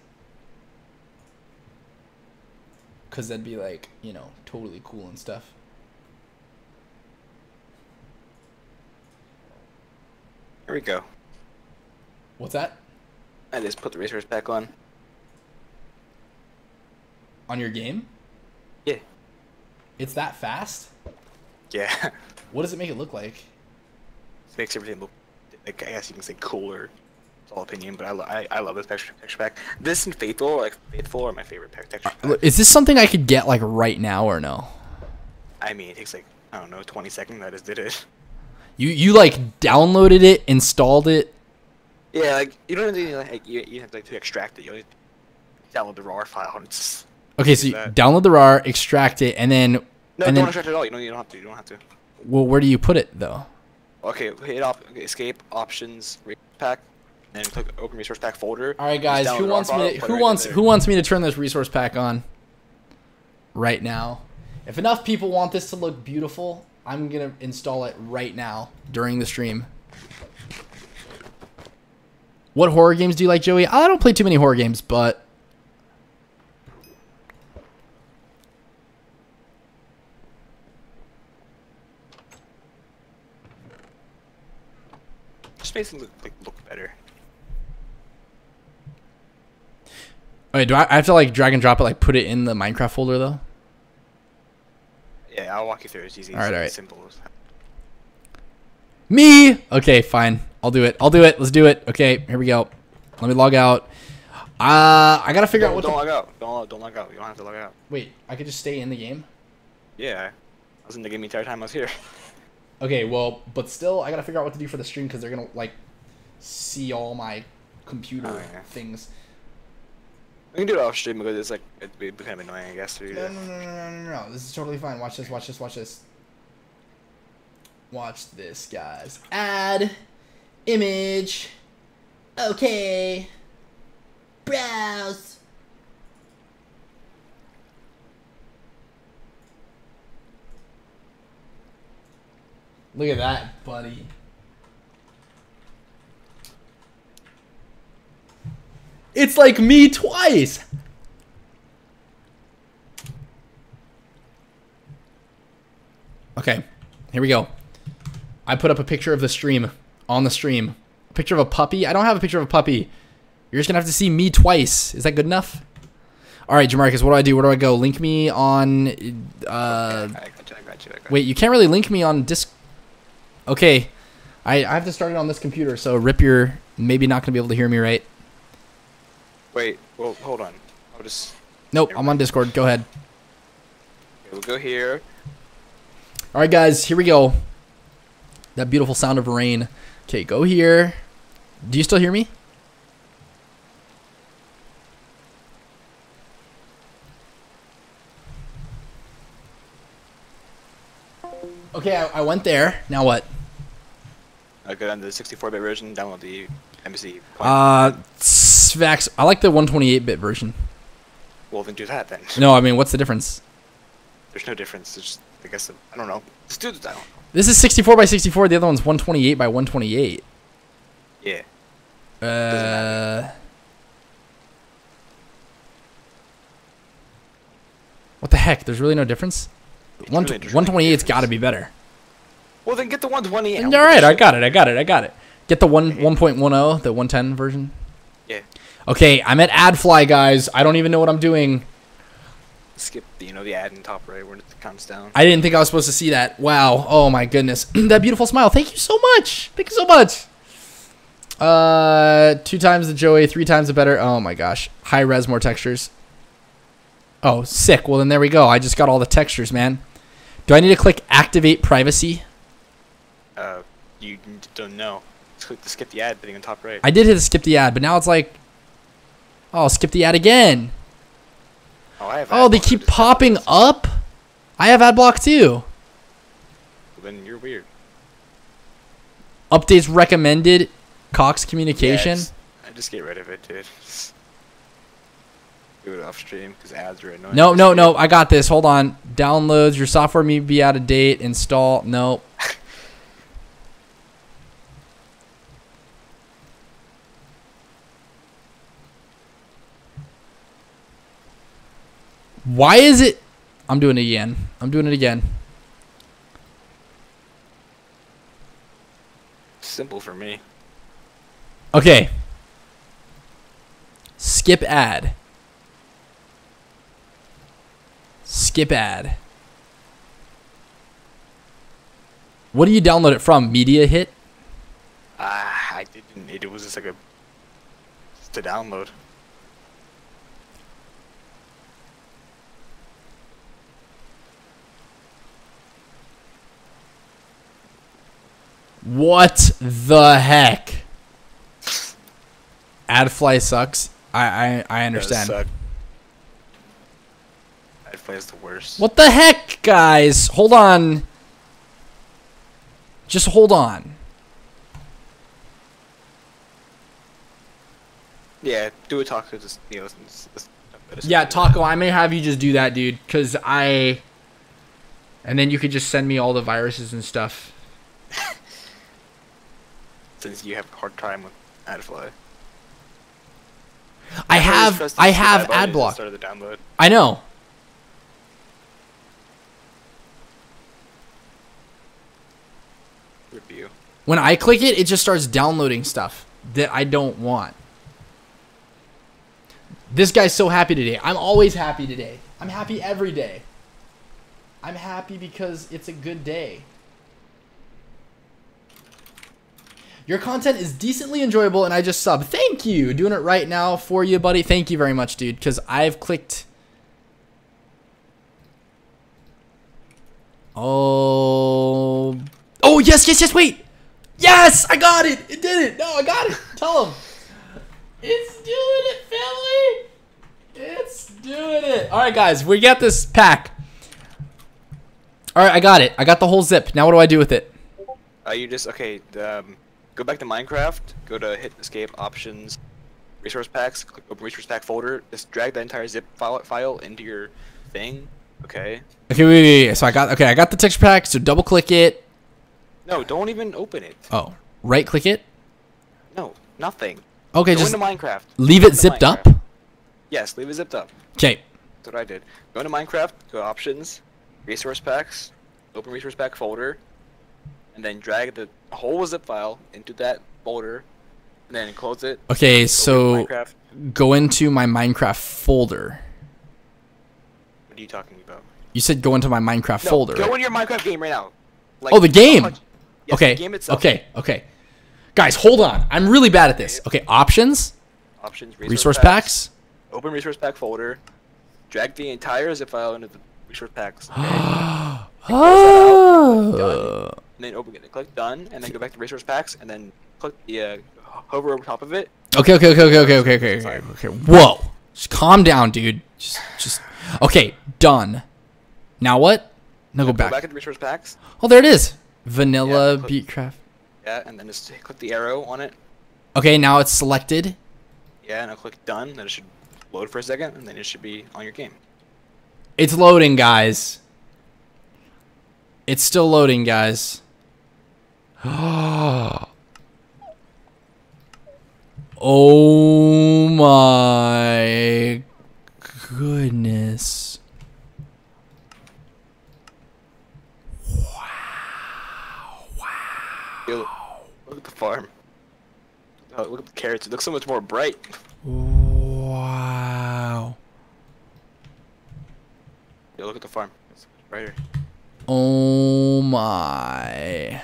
Cuz that'd be like, you know, totally cool and stuff. Here we go. What's that? I just put the resource pack on. On your game? Yeah. It's that fast? Yeah. [laughs] What does it make it look like? This makes everything look, like, I guess you can say cooler. It's all opinion, but I, lo- I, I love this texture, texture pack. This and Faithful, like Faithful, are my favorite pack texture uh, packs. Is this something I could get like right now or no? I mean, it takes like I don't know, 20 seconds. I just did it. You you like downloaded it, installed it. Yeah, like you don't need to, like you, you have to, like, to extract it. You only download the raw file. And it's Okay, so you that. download the RAR, extract it, and then no, and don't then extract it at all. You don't, you don't have to. You don't have to. well, where do you put it though? Okay, hit op, escape options resource pack, and click open resource pack folder. All right, guys, who wants me to who right wants who wants me to turn this resource pack on? Right now. If enough people want this to look beautiful, I'm gonna install it right now during the stream. What horror games do you like, Joey? I don't play too many horror games, but Just makes it look, like, look better. okay, do I, I have to like drag and drop it, like put it in the Minecraft folder though? Yeah, I'll walk you through. It's easy. It's alright. Simple. as- Me. Okay, fine. I'll do it. I'll do it. Let's do it. Okay, here we go. Let me log out. Uh, I gotta figure out Don't, what. don't log out. Don't log, don't log out. You don't have to log out. wait, I could just stay in the game. Yeah, I was in the game the entire time I was here. [laughs] Okay, well, but still, I gotta figure out what to do for the stream because they're gonna like see all my computer Oh, yeah. things. We can do it off stream because it's like it'd be kind of annoying, I guess. No, no, no, no, no, no, no. This is totally fine. Watch this, watch this, watch this. Watch this, guys. Add image. Okay. Browse. Look at that, buddy. It's like me twice. Okay, here we go. I put up a picture of the stream on the stream. A picture of a puppy. I don't have a picture of a puppy. You're just gonna have to see me twice. Is that good enough? All right, Jamarcus. What do I do? Where do I go? Link me on. Uh, I you. I got you. I got you. wait, you can't really link me on disc. Okay, I I have to start it on this computer. So rip your. Maybe not gonna be able to hear me right. Wait. Well, hold on. I'll just. Nope, I'm on Discord. Go ahead. Okay, we'll go here. All right, guys, here we go. That beautiful sound of rain. Okay, go here. Do you still hear me? Okay, I, I went there. Now what? I go down to the 64-bit version. Download the embassy. Uh, Vax. I like the 128-bit version. well, then do that then. No, I mean, what's the difference? There's no difference. There's just, I guess, I don't know. Just do the know. This is 64 by 64. The other one's 128 by 128. Yeah. Uh. What the heck? There's really no difference. One really- there's 128's really got to be better. Well, then get the 120. All right, I got it. I got it. I got it. Get the one 1.10, the 110 version. Yeah. Okay, I'm at AdFly, guys. I don't even know what I'm doing. Skip, the, you know, the ad in top right when it counts down. I didn't think I was supposed to see that. Wow. Oh my goodness. [clears throat] that beautiful smile. Thank you so much. Thank you so much. Uh, two times the Joey, three times the better. Oh my gosh. High res, more textures. Oh, sick. Well, then there we go. I just got all the textures, man. Do I need to click activate privacy? Uh, you don't know. Click the skip the ad thing on top right. I did hit the skip the ad, but now it's like, oh, skip the ad again. Oh, I have. Oh, they keep popping up. I have ad block too. Well, then you're weird. Updates recommended. Cox Yeah, communication. just, I just get rid of it, dude. [laughs] Do it off stream because ads are annoying. No, no, no. I got this. Hold on. Downloads. Your software may be out of date. Install. No. [laughs] Why is it? I'm doing it again. I'm doing it again. Simple for me. Okay. Skip ad. Skip ad. What do you download it from? Media hit? Ah, I didn't. It was just like a just a download. What the heck? Adfly sucks. I I, I understand. Suck. I'd the worst. What the heck, guys? Hold on. Just hold on. Yeah, do a talk to just you know. s- s- Yeah, Taco, I may have you just do that, dude, because I. And then you could just send me all the viruses and stuff. [laughs] Since you have a hard time with AdFly. I always have I have ad block. Start the download. I know. Review. When I click it, it just starts downloading stuff that I don't want. This guy's so happy today. I'm always happy today. I'm happy every day. I'm happy because it's a good day. Your content is decently enjoyable and I just sub. Thank you. Doing it right now for you, buddy. Thank you very much, dude, cuz I've clicked Oh. Oh, yes, yes, yes, wait. Yes, I got it. It did it. No, I got it. Tell him. It's doing it, family. It's doing it. All right, guys, we got this pack. All right, I got it. I got the whole zip. Now what do I do with it? Uh, you just okay. Um, go back to Minecraft. Go to hit escape options, resource packs. Click open resource pack folder. Just drag the entire zip file file into your thing. Okay. Okay, wait, wait, wait. So I got okay. I got the texture pack. So double click it. No, don't even open it. Oh, right click it. No, nothing. Okay, go just into Minecraft. leave Go it zipped up. Yes, leave it zipped up. Okay. That's what I did. Go into Minecraft. Go to options, resource packs, open resource pack folder, and then drag the whole zip file into that folder, and then close it. Okay, so go into my Minecraft folder. What are you talking about? You said go into my Minecraft No, folder. Go right? in your Minecraft game right now. Like, Oh, the game. much- Yes, okay. The game itself. Okay. Okay. Guys, hold on. I'm really bad at this. Okay, options, Options. resource packs. Open resource pack folder. Drag the entire zip file into the resource packs. [gasps] Okay? Oh and then open it click done, and then go back to resource packs, and then click the uh, hover over top of it. Okay, okay, okay, okay, okay, okay, okay, Sorry. okay. Whoa, just calm down, dude. Just, just. Okay, done. Now what? Now go, back. Go back to resource packs. Oh, there it is. Vanilla yeah, click, BDcraft. Yeah, and then just click the arrow on it. Okay, now it's selected. Yeah, and I'll click done. Then it should load for a second, and then it should be on your game. It's loading, guys. It's still loading, guys. [gasps] oh my goodness. Wow. Yo, look at the farm. Oh, look at the carrots. It looks so much more bright. Wow. Yo, look at the farm. It's brighter. Oh my.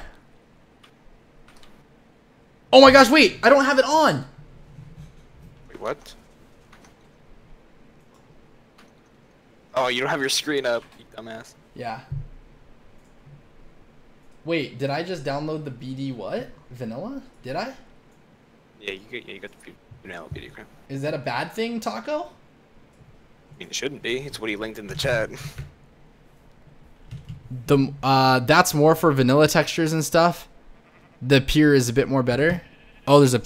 Oh my gosh, wait. I don't have it on. Wait, what? Oh, you don't have your screen up, you dumbass. Yeah. Wait, did I just download the BD what? Vanilla? Did I? Yeah, you got, yeah, you got the vanilla BD craft. Is that a bad thing, Taco? I mean, it shouldn't be. It's what he linked in the chat. The uh that's more for vanilla textures and stuff. The pure is a bit more better. Oh, there's a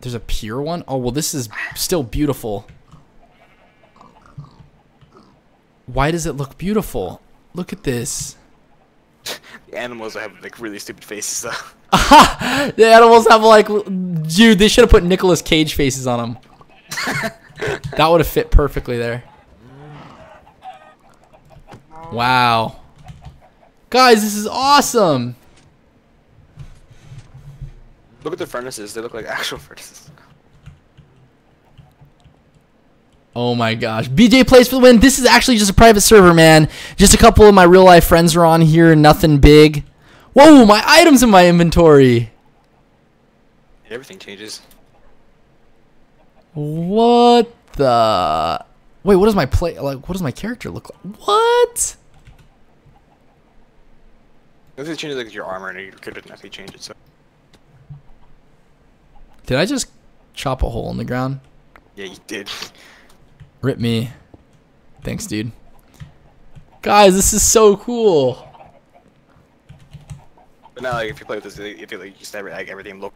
there's a pure one. Oh, well this is still beautiful. Why does it look beautiful? Look at this. [laughs] the animals have like really stupid faces though. [laughs] [laughs] the animals have like dude, they should have put Nicolas Cage faces on them. that would have fit perfectly there. Wow. Guys, this is awesome. Look at the furnaces. They look like actual [laughs] furnaces. Oh my gosh. BJ plays for the win. This is actually just a private server, man. Just a couple of my real life friends are on here. Nothing big. Whoa, my items in my inventory. Everything changes. What the? Wait, what does my play like? What does my character look like? What? Nothing changes like your armor, and you could definitely change it. So Did I just chop a hole in the ground? yeah, you did. Rip me. Thanks, dude. Guys, this is so cool. But now, like, if you play with this, if you like, just have like everything look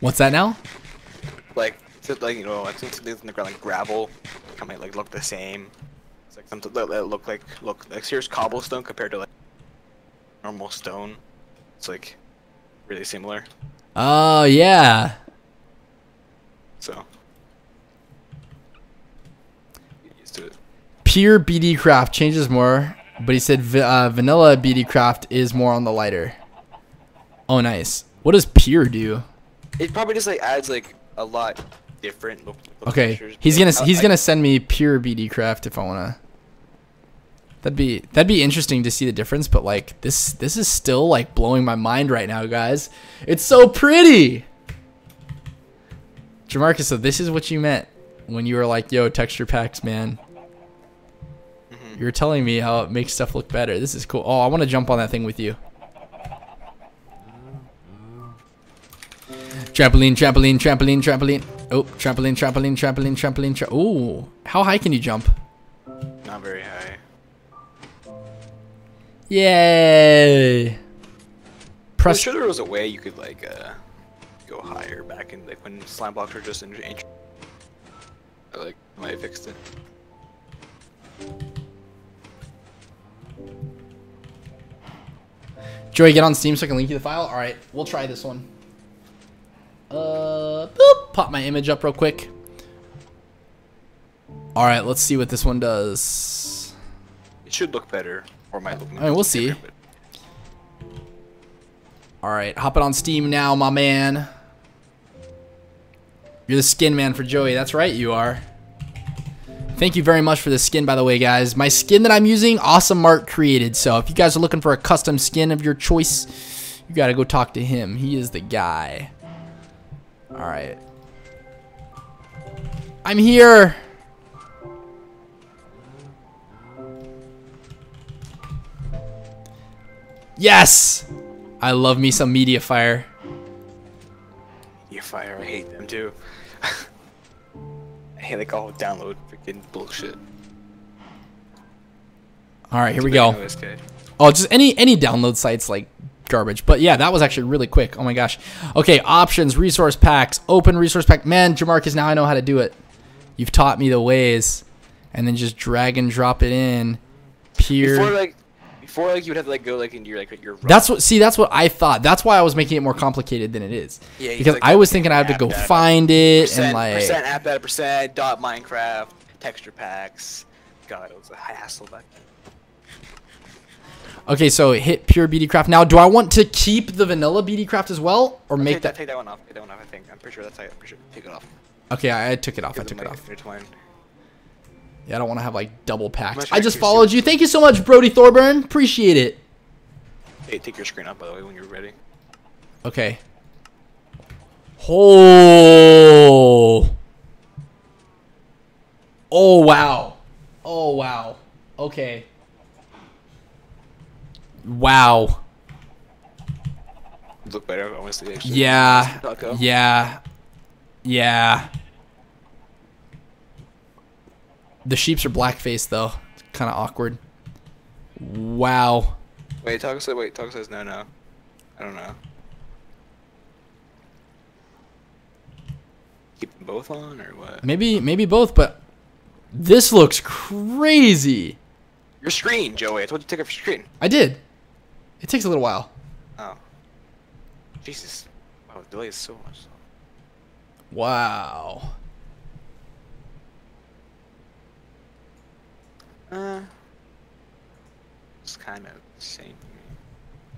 What's that now? like, it's just, like you know, like some things in the ground like gravel, kind of like look the same. It's like something that that look like look like here's cobblestone compared to like normal stone. It's like really similar. Oh, yeah. So get used to it. Pure BD craft changes more, but he said uh, vanilla BD craft is more on the lighter. Oh, nice. What does pure do? It probably just like adds like a lot different look. look Okay, textures, he's gonna I- he's I- gonna send me pure BD craft if I wanna. That'd be that'd be interesting to see the difference, but like this this is still like blowing my mind right now, guys. It's so pretty. Jamarcus, so this is what you meant when you were like, "Yo, texture packs, man." Mhm. You were telling me how it makes stuff look better. This is cool. Oh, I want to jump on that thing with you. Trampoline, trampoline, trampoline, trampoline. Oh, trampoline, trampoline, trampoline, trampoline. Tra- Ooh, how high can you jump? Not very high. Yay! I'm sure there was a way you could like uh go higher back in like when slime blocks were just in I Like might have fixed it. Joey, get on Steam so I can link you the file. All right, we'll try this one. Uh, boop, pop my image up real quick. All right, let's see what this one does. It should look better, or look. I mean, we'll see. but- All right, hop it on Steam now, my man. You're the skin man for Joey. That's right, you are. Thank you very much for the skin, by the way, guys. My skin that I'm using, Awesome Mark created. So if you guys are looking for a custom skin of your choice, you got to go talk to him. He is the guy. All right. I'm here. Yes. I love me some media fire. Yeah, fire. I hate them too. [laughs] I hate like all download freaking bullshit. All right, here we go. Oh, just any any download sites like garbage. But yeah, that was actually really quick. Oh my gosh. Okay, options, resource packs, open resource pack. Man, Jamarcus, now I know how to do it. You've taught me the ways. And then just drag and drop it in. Peer. Before like, before like you would have to like go like into your like your. That's what. See, that's what I thought. That's why I was making it more complicated than it is. Yeah, because like I was thinking I have to go data, find it percent, and like. percent app data percent dot Minecraft texture packs. God, it was a hassle back then. Okay, so hit pure BD craft. Now, do I want to keep the vanilla BD craft as well, or make take that? Take that one off. Take that one off. I think. I'm pretty sure that's how. I'm pretty sure. Take it off. Okay, I, I took it off. I took it off. Yeah, I don't want to have like double packs. I just followed you. Thank you so much, Brody Thorburn. Appreciate it. Hey, take your screen up by the way when you're ready. Okay. Oh. Oh wow. Oh wow. Okay. Wow. Look better, honestly. Actually. Yeah. Yeah. Yeah. The sheeps are blackface though. It's kind of awkward. Wow. Wait, Taco says. Wait, Taco says no, no. I don't know. Keep them both on or what? Maybe maybe both, but this looks crazy. Your screen, Joey. I told you to take off your screen. I did. It takes a little while. Oh. Jesus. Wow, the delay is so much. Wow. Uh. It's kind of the same. to me.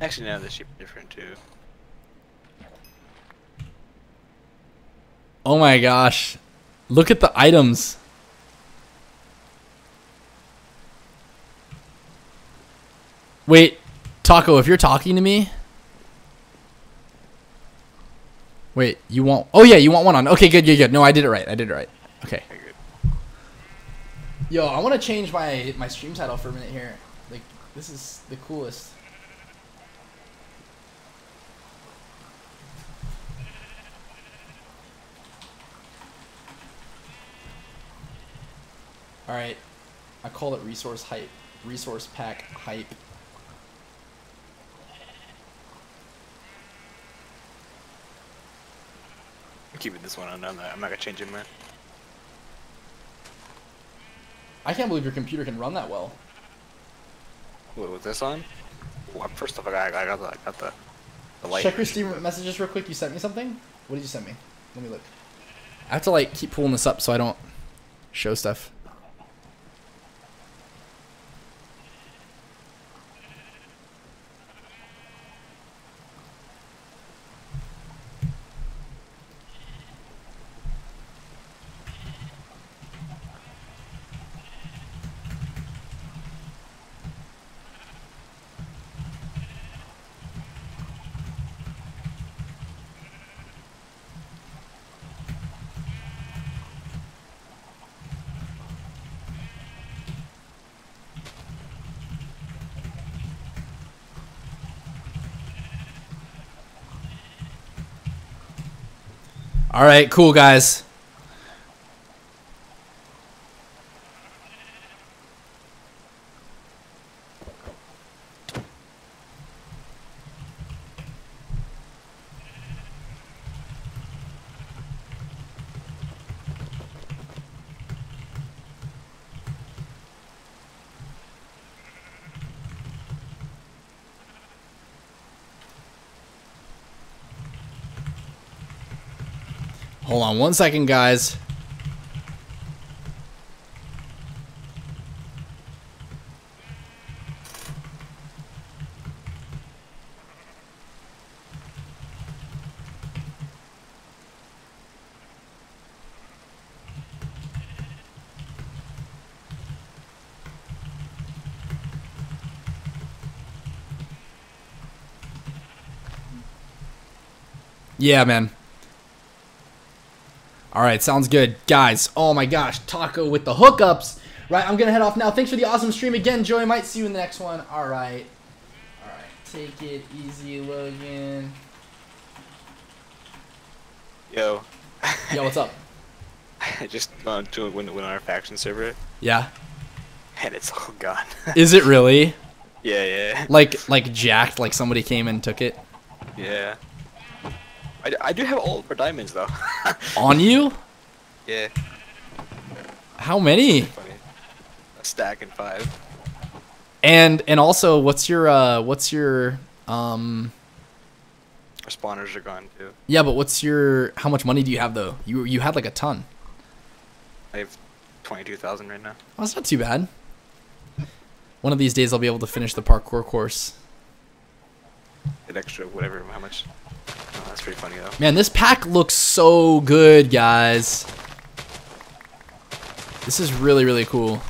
Actually, no, the shape are different too. Oh my gosh. Look at the items. Wait, Taco, if you're talking to me. Wait, you want. Oh, yeah, you want one on. Okay, good, good, good. No, I did it right. I did it right. Okay. Yo, I want to change my, my stream title for a minute here. Like, this is the coolest. Alright. I call it resource hype. Resource pack hype. I'm keeping this one on. I'm not, I'm not gonna change it, man. I can't believe your computer can run that well. What was this on? Well, first off, I got, I got the, I got the, the light. Check your Steam messages real quick. You sent me something? What did you send me? Let me look. I have to like keep pulling this up so I don't show stuff. All right, cool guys. Hold on one second, guys. Yeah, man. All right, sounds good. Guys, oh my gosh, Taco with the hookups. Right, I'm going to head off now. Thanks for the awesome stream again, Joey. Might see you in the next one. All right. All right, take it easy, Logan. Yo, Yo, what's up? I [laughs] just uh, went to went, went on our faction server, Yeah. and it's all gone. [laughs] Is it really? yeah, yeah, Like like jacked, like somebody came and took it yeah. I, I do have all of our diamonds though. [laughs] on you? yeah, How many? A stack and five. And and also, what's your uh what's your um Our spawners are gone too. yeah, but what's your how much money do you have though? You you had like a ton. I have twenty-two thousand right now. Oh, that's not too bad. One of these days I'll be able to finish the parkour course. An extra whatever, how much? That's pretty funny though. Man, this pack looks so good, guys. This is really, really cool.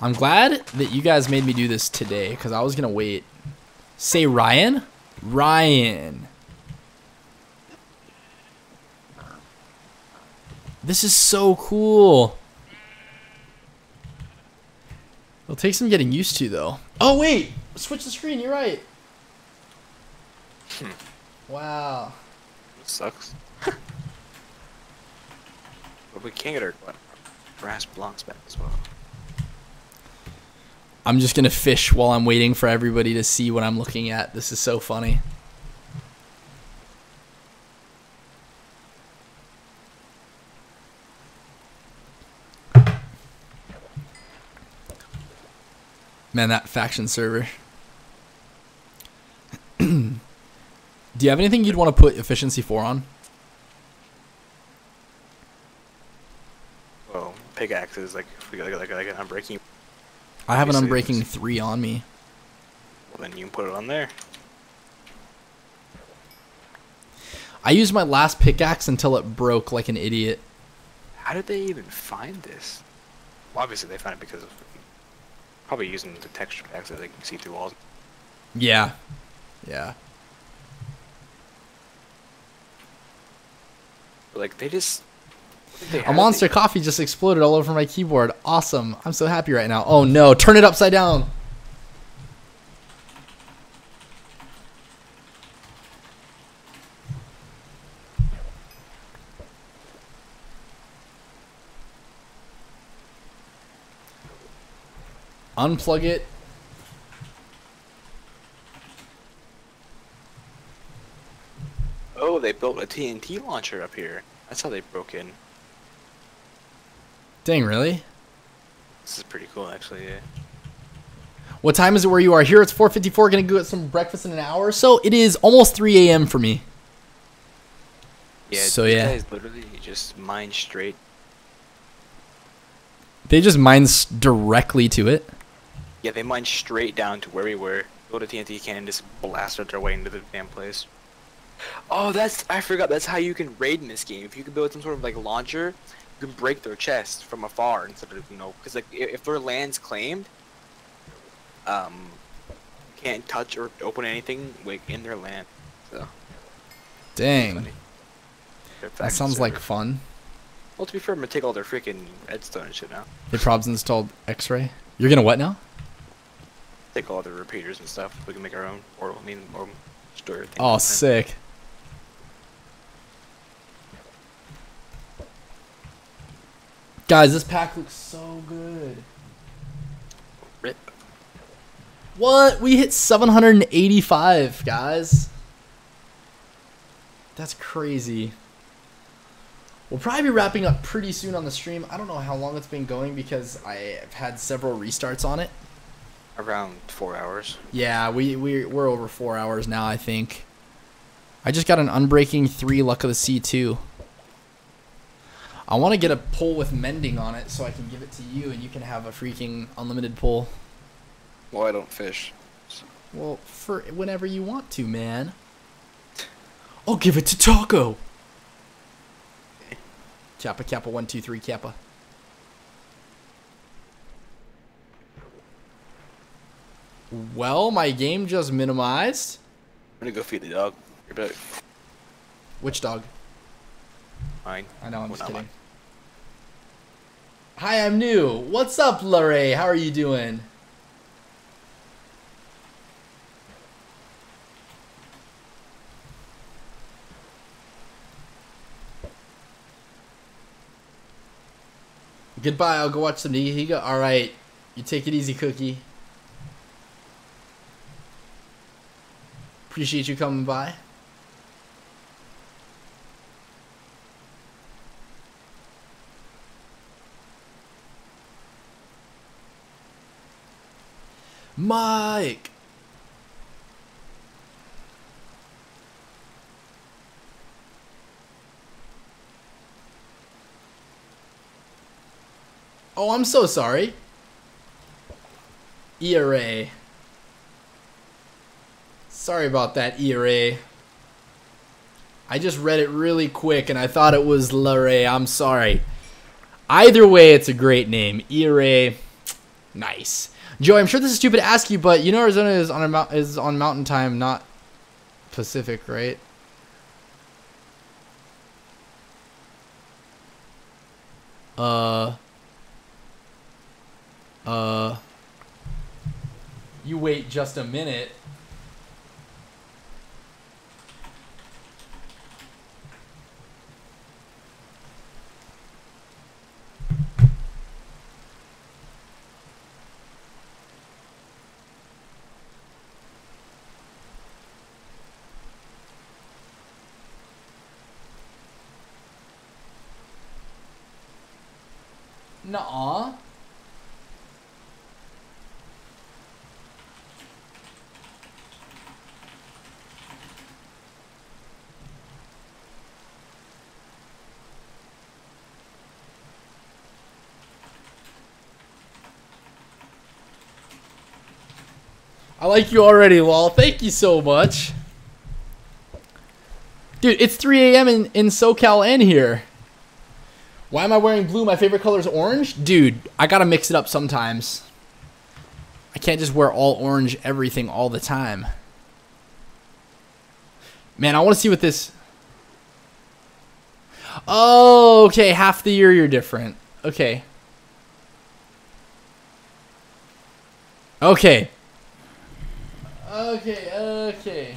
I'm glad that you guys made me do this today because I was going to wait. Say Ryan? Ryan. This is so cool. It'll take some getting used to, though. Oh, wait. Switch the screen. You're right. Hmm. Wow. It sucks. [laughs] but we can't get our what, brass blocks back as well. I'm just gonna fish while I'm waiting for everybody to see what I'm looking at. This is so funny. Man, that faction server. Do you have anything you'd want to put efficiency 4 on? Well, pickaxes like if we got like, like, like an unbreaking. I have an unbreaking it's- 3 on me. Well, then you can put it on there. I used my last pickaxe until it broke like an idiot. How did they even find this? Well, obviously they found it because of probably using the texture packs that they can see through walls. Yeah. Yeah. Like they just. they A monster coffee just exploded all over my keyboard. Awesome. I'm so happy right now. Oh no, turn it upside down. Unplug it. Oh, they built a TNT launcher up here. That's how they broke in. Dang, really? This is pretty cool, actually. Yeah. What time is it where you are? Here it's 4:54. Gonna go get some breakfast in an hour or so. It is almost 3 a.m. for me. Yeah. So, these yeah. Guys literally just mine straight. They just mines directly to it. Yeah, they mine straight down to where we were. Built a TNT cannon, just blasted their way into the damn place. Oh, that's I forgot. That's how you can raid in this game. If you can build some sort of like launcher, you can break their chest from afar instead of you know, because like if their land's claimed, um, can't touch or open anything like in their land. So Dang, that sounds like fun. Well, to be fair, I'm gonna take all their freaking redstone and shit now. They probs installed X-ray. You're gonna what now? Take all their repeaters and stuff. We can make our own portal. I mean, or store. Oh, sick. Guys, this pack looks so good. Rip. What? We hit 785, guys. That's crazy. We'll probably be wrapping up pretty soon on the stream. I don't know how long it's been going because I've had several restarts on it. Around four hours. Yeah, we, we, we're over four hours now, I think. I just got an Unbreaking 3 Luck of the Sea 2. I want to get a pull with mending on it so I can give it to you and you can have a freaking unlimited pull. Well, I don't fish. Well, for whenever you want to, man. I'll give it to Taco. Kappa, Kappa, one, two, three, Kappa. Well, my game just minimized. I'm gonna go feed the dog. You're back. Which dog? Mine. I know, I'm Well, just kidding. mine. Hi, I'm new. What's up, Larray? How are you doing? Goodbye. I'll go watch some Nihiga. All right. You take it easy, Cookie. Appreciate you coming by. Mike. Oh, I'm so sorry. ERA. Sorry about that, ERA. I just read it really quick and I thought it was Larray. I'm sorry. Either way, it's a great name. ERA. Nice. Joey, I'm sure this is stupid to ask you, but you know Arizona is on a is on Mountain Time, not Pacific, right? Uh. Uh. You wait just a minute. Nuh-uh. I like you already, lol. Thank you so much. Dude, it's 3 a.m. in, in SoCal and here. Why am I wearing blue? My favorite color is orange? Dude, I gotta mix it up sometimes. I can't just wear all orange everything all the time. Man, I want to see what this... Oh, okay. Half the year you're different. Okay. Okay. Okay, okay.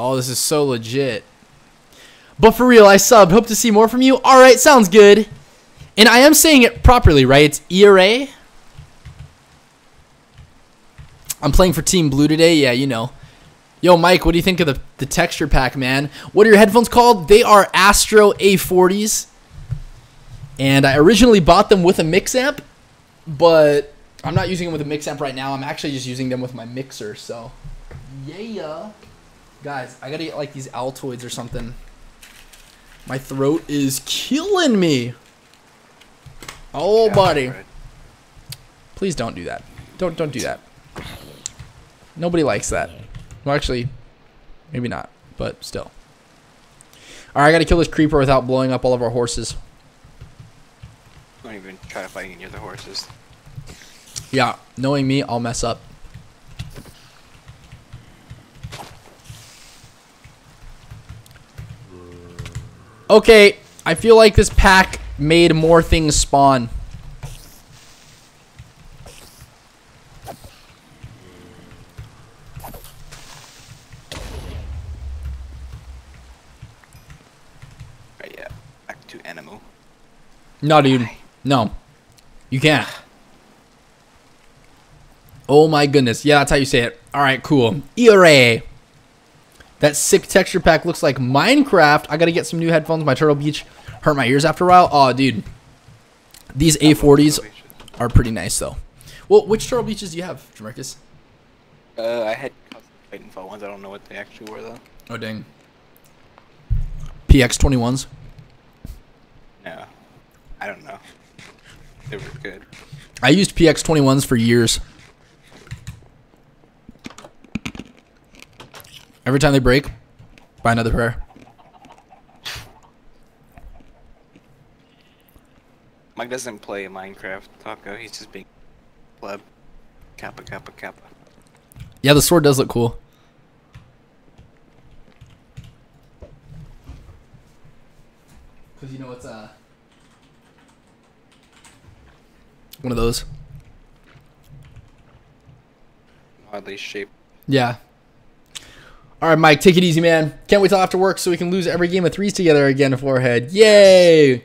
Oh, this is so legit. But for real, I subbed. Hope to see more from you. All right, sounds good. And I am saying it properly, right? It's ERA. I'm playing for Team Blue today. Yeah, you know. Yo, Mike, what do you think of the, the texture pack, man? What are your headphones called? They are Astro A40s. And I originally bought them with a mix amp, but I'm not using them with a mix amp right now. I'm actually just using them with my mixer, so. Yeah. Guys, I gotta get like these Altoids or something. My throat is killing me. Oh, Yeah, buddy. right. Please don't do that. Don't don't do that. Nobody likes that. Well, actually, maybe not, but still. All right, I gotta kill this creeper without blowing up all of our horses. Don't even try fighting any of the horses. Yeah, knowing me, I'll mess up. Okay, I feel like this pack made more things spawn. Right, yeah. Back to animal. No, dude. No. You can't. Oh my goodness. Yeah, that's how you say it. All right, cool. ERA. That sick texture pack looks like Minecraft. I got to get some new headphones. My Turtle Beach hurt my ears after a while. Oh, dude. These A40s are pretty nice, though. Well, which Turtle Beaches do you have, Jamarcus? Uh, I had Titanfall ones. I don't know what they actually were though. Oh, dang. PX21s. No, I don't know. They were good. I used PX21s for years. Every time they break, buy another pair. Mike doesn't play Minecraft, Taco. He's just being pleb. Kappa, kappa, kappa. Yeah, the sword does look cool. Because you know it's uh one of those. Oddly shaped. Yeah. All right, Mike, take it easy, man. Can't wait till after work so we can lose every game of threes together again, forehead. Yay!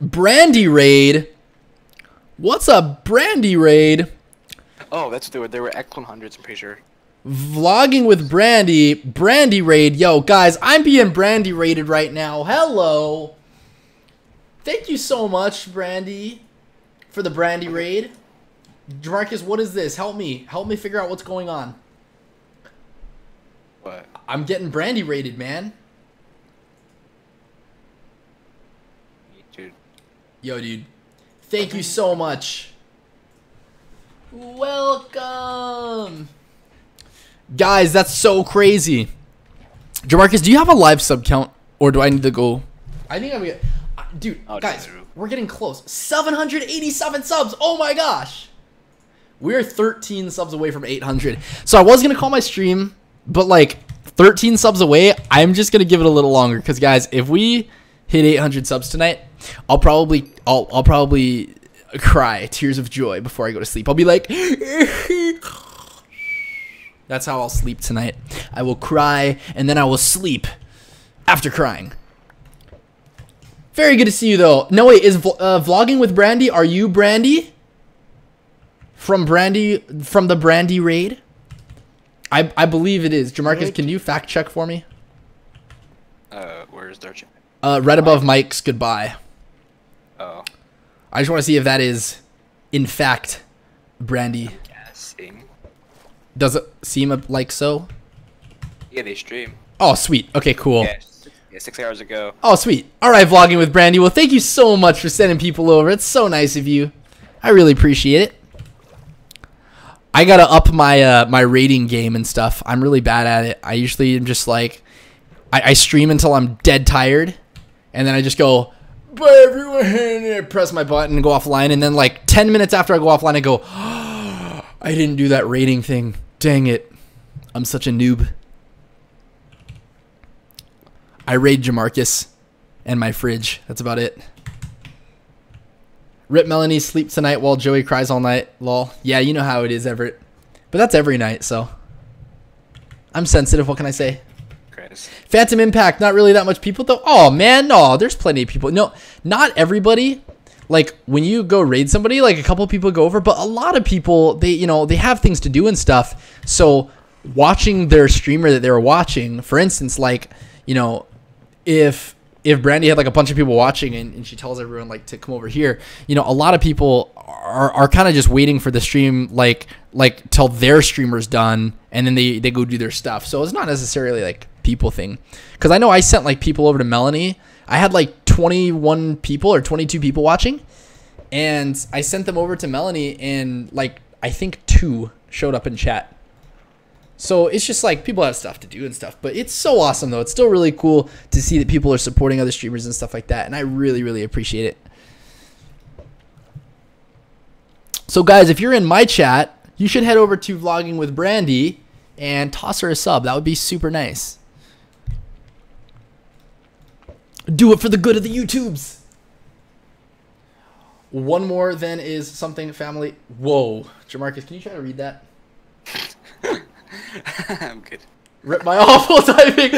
Brandy raid. What's up, Brandy raid? Oh, that's what they were. They were Eklund hundreds. I'm pretty sure. Vlogging with Brandy. Brandy raid. Yo, guys, I'm being Brandy Raided right now. Hello. Thank you so much, Brandy, for the Brandy raid. Jamarcus, what is this? Help me. Help me figure out what's going on. What? I'm getting Brandy rated, man. Dude. Yo, dude. Thank you so much. Welcome. Guys, that's so crazy. Jamarcus, do you have a live sub count? Or do I need to go? I think I'm gonna. uh, Dude, Oh, guys, true. we're getting close. 787 subs. Oh my gosh. We're 13 subs away from 800. So I was gonna call my stream, but like 13 subs away, I'm just gonna give it a little longer. Because guys, if we hit 800 subs tonight, I'll probably, I'll, I'll probably cry tears of joy before I go to sleep. I'll be like, [laughs] that's how I'll sleep tonight. I will cry and then I will sleep after crying. Very good to see you though. No wait, is uh, vlogging with Brandy? Are you Brandy? From Brandy from the Brandy raid? I I believe it is. Jamarcus, can you fact check for me? Uh, where's their chat? Uh, right above Mike's goodbye. Oh, I just want to see if that is, in fact, Brandy. guessing. Does it seem like so? Yeah, they stream. Oh, sweet. Okay, cool. Yeah, yeah, six hours ago. Oh, sweet. All right, vlogging with Brandy. Well, thank you so much for sending people over. It's so nice of you. I really appreciate it. I gotta up my uh, my rating game and stuff. I'm really bad at it. I usually am just like, I, I stream until I'm dead tired, and then I just go, "Bye everyone," press my button and go offline. And then like ten minutes after I go offline, I go, [gasps] I didn't do that rating thing. Dang it, I'm such a noob. I raid Jamarcus and my fridge. That's about it. Rip Melanie sleep tonight while Joey cries all night. Lol. Yeah, you know how it is, Everett. But that's every night, so. I'm sensitive. What can I say? Chris. Phantom Impact, not really that much people though. Oh man, no, there's plenty of people. No, not everybody. Like when you go raid somebody, like a couple people go over, but a lot of people they you know they have things to do and stuff. So watching their streamer that they were watching, for instance, like you know, if if Brandy had like a bunch of people watching and, and she tells everyone like to come over here, you know, a lot of people are, are kind of just waiting for the stream like like till their streamer's done and then they they go do their stuff. So it's not necessarily like people thing. Cuz I know I sent like people over to Melanie. I had like 21 people or 22 people watching and I sent them over to Melanie and like I think two showed up in chat. So it's just like people have stuff to do and stuff, but it's so awesome though. It's still really cool to see that people are supporting other streamers and stuff like that, and I really, really appreciate it. So guys, if you're in my chat, you should head over to vlogging with Brandy and toss her a sub. That would be super nice. Do it for the good of the YouTubes. One more then is something family. Whoa, Jamarcus, can you try to read that? [laughs] I'm good. Rip my [laughs] awful typing.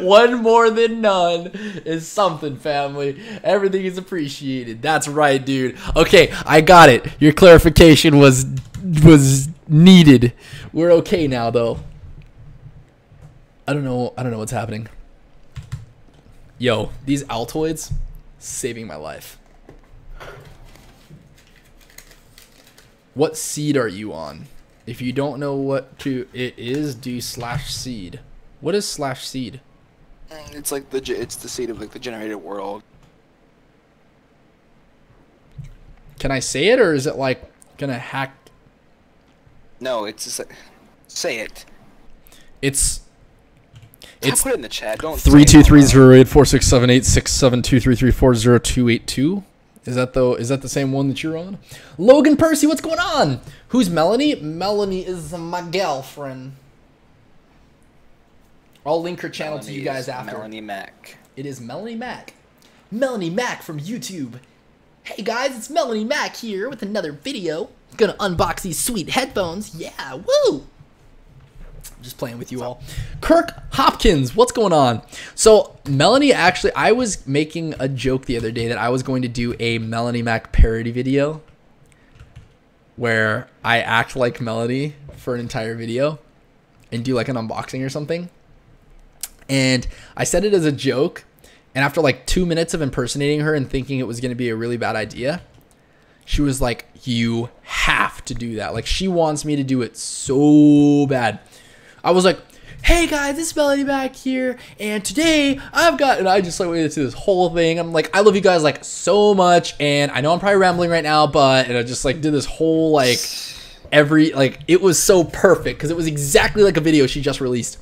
[laughs] One more than none is something, family. Everything is appreciated. That's right, dude. Okay, I got it. Your clarification was was needed. We're okay now, though. I don't know. I don't know what's happening. Yo, these Altoids saving my life. What seed are you on? If you don't know what to it is, do slash seed. What is slash seed? It's like the it's the seed of like the generated world. Can I say it or is it like gonna hack? No, it's just like, say it. It's It's It's put it in the chat. Don't three two three zero eight four six seven eight six seven two three three four zero two eight two. Is that the is that the same one that you're on? Logan Percy, what's going on? Who's Melanie? Melanie is my girlfriend. I'll link her channel to you guys after. Melanie Mac. It is Melanie Mac. Melanie Mac from YouTube. Hey guys, it's Melanie Mac here with another video. Gonna unbox these sweet headphones. Yeah, woo! Just playing with you all. Kirk Hopkins, what's going on? So, Melanie actually, I was making a joke the other day that I was going to do a Melanie Mac parody video where I act like Melanie for an entire video and do like an unboxing or something and I said it as a joke. And after like two minutes of impersonating her and thinking it was going to be a really bad idea, she was like, "You have to do that." Like she wants me to do it so bad. I was like, "Hey guys, this is Melanie Mac here, and today I've got," and I just like waited to this whole thing. I'm like, "I love you guys like so much," and I know I'm probably rambling right now, but and I just like did this whole like every like it was so perfect because it was exactly like a video she just released.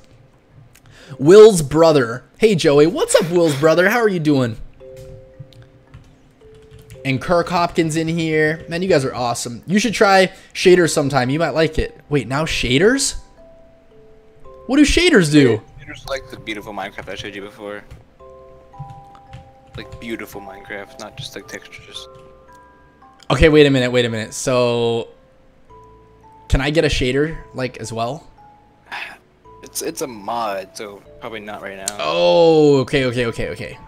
Will's brother. Hey Joey, what's up, Will's brother? How are you doing? And Kirk Hopkins in here. Man, you guys are awesome. You should try shaders sometime. You might like it. Wait, now shaders? What do shaders do? It's like the beautiful Minecraft I showed you before. Like beautiful Minecraft, not just like textures. Okay, wait a minute, wait a minute. So, can I get a shader like as well? [sighs] It's it's a mod, so probably not right now. Oh, okay, okay, okay, okay.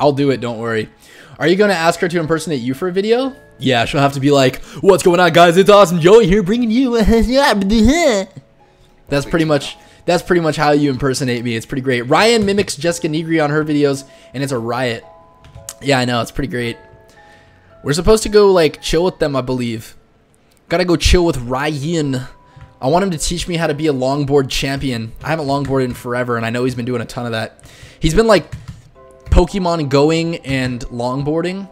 I'll do it, don't worry. Are you going to ask her to impersonate you for a video? Yeah, she'll have to be like, What's going on, guys? It's Awesome Joey here bringing you. [laughs] [laughs] that's pretty much. That's pretty much how you impersonate me. It's pretty great. Ryan mimics Jessica Nigri on her videos, and it's a riot. Yeah, I know. It's pretty great. We're supposed to go, like, chill with them, I believe. Gotta go chill with Ryan. I want him to teach me how to be a longboard champion. I haven't longboarded in forever, and I know he's been doing a ton of that. He's been like Pokemon going and longboarding.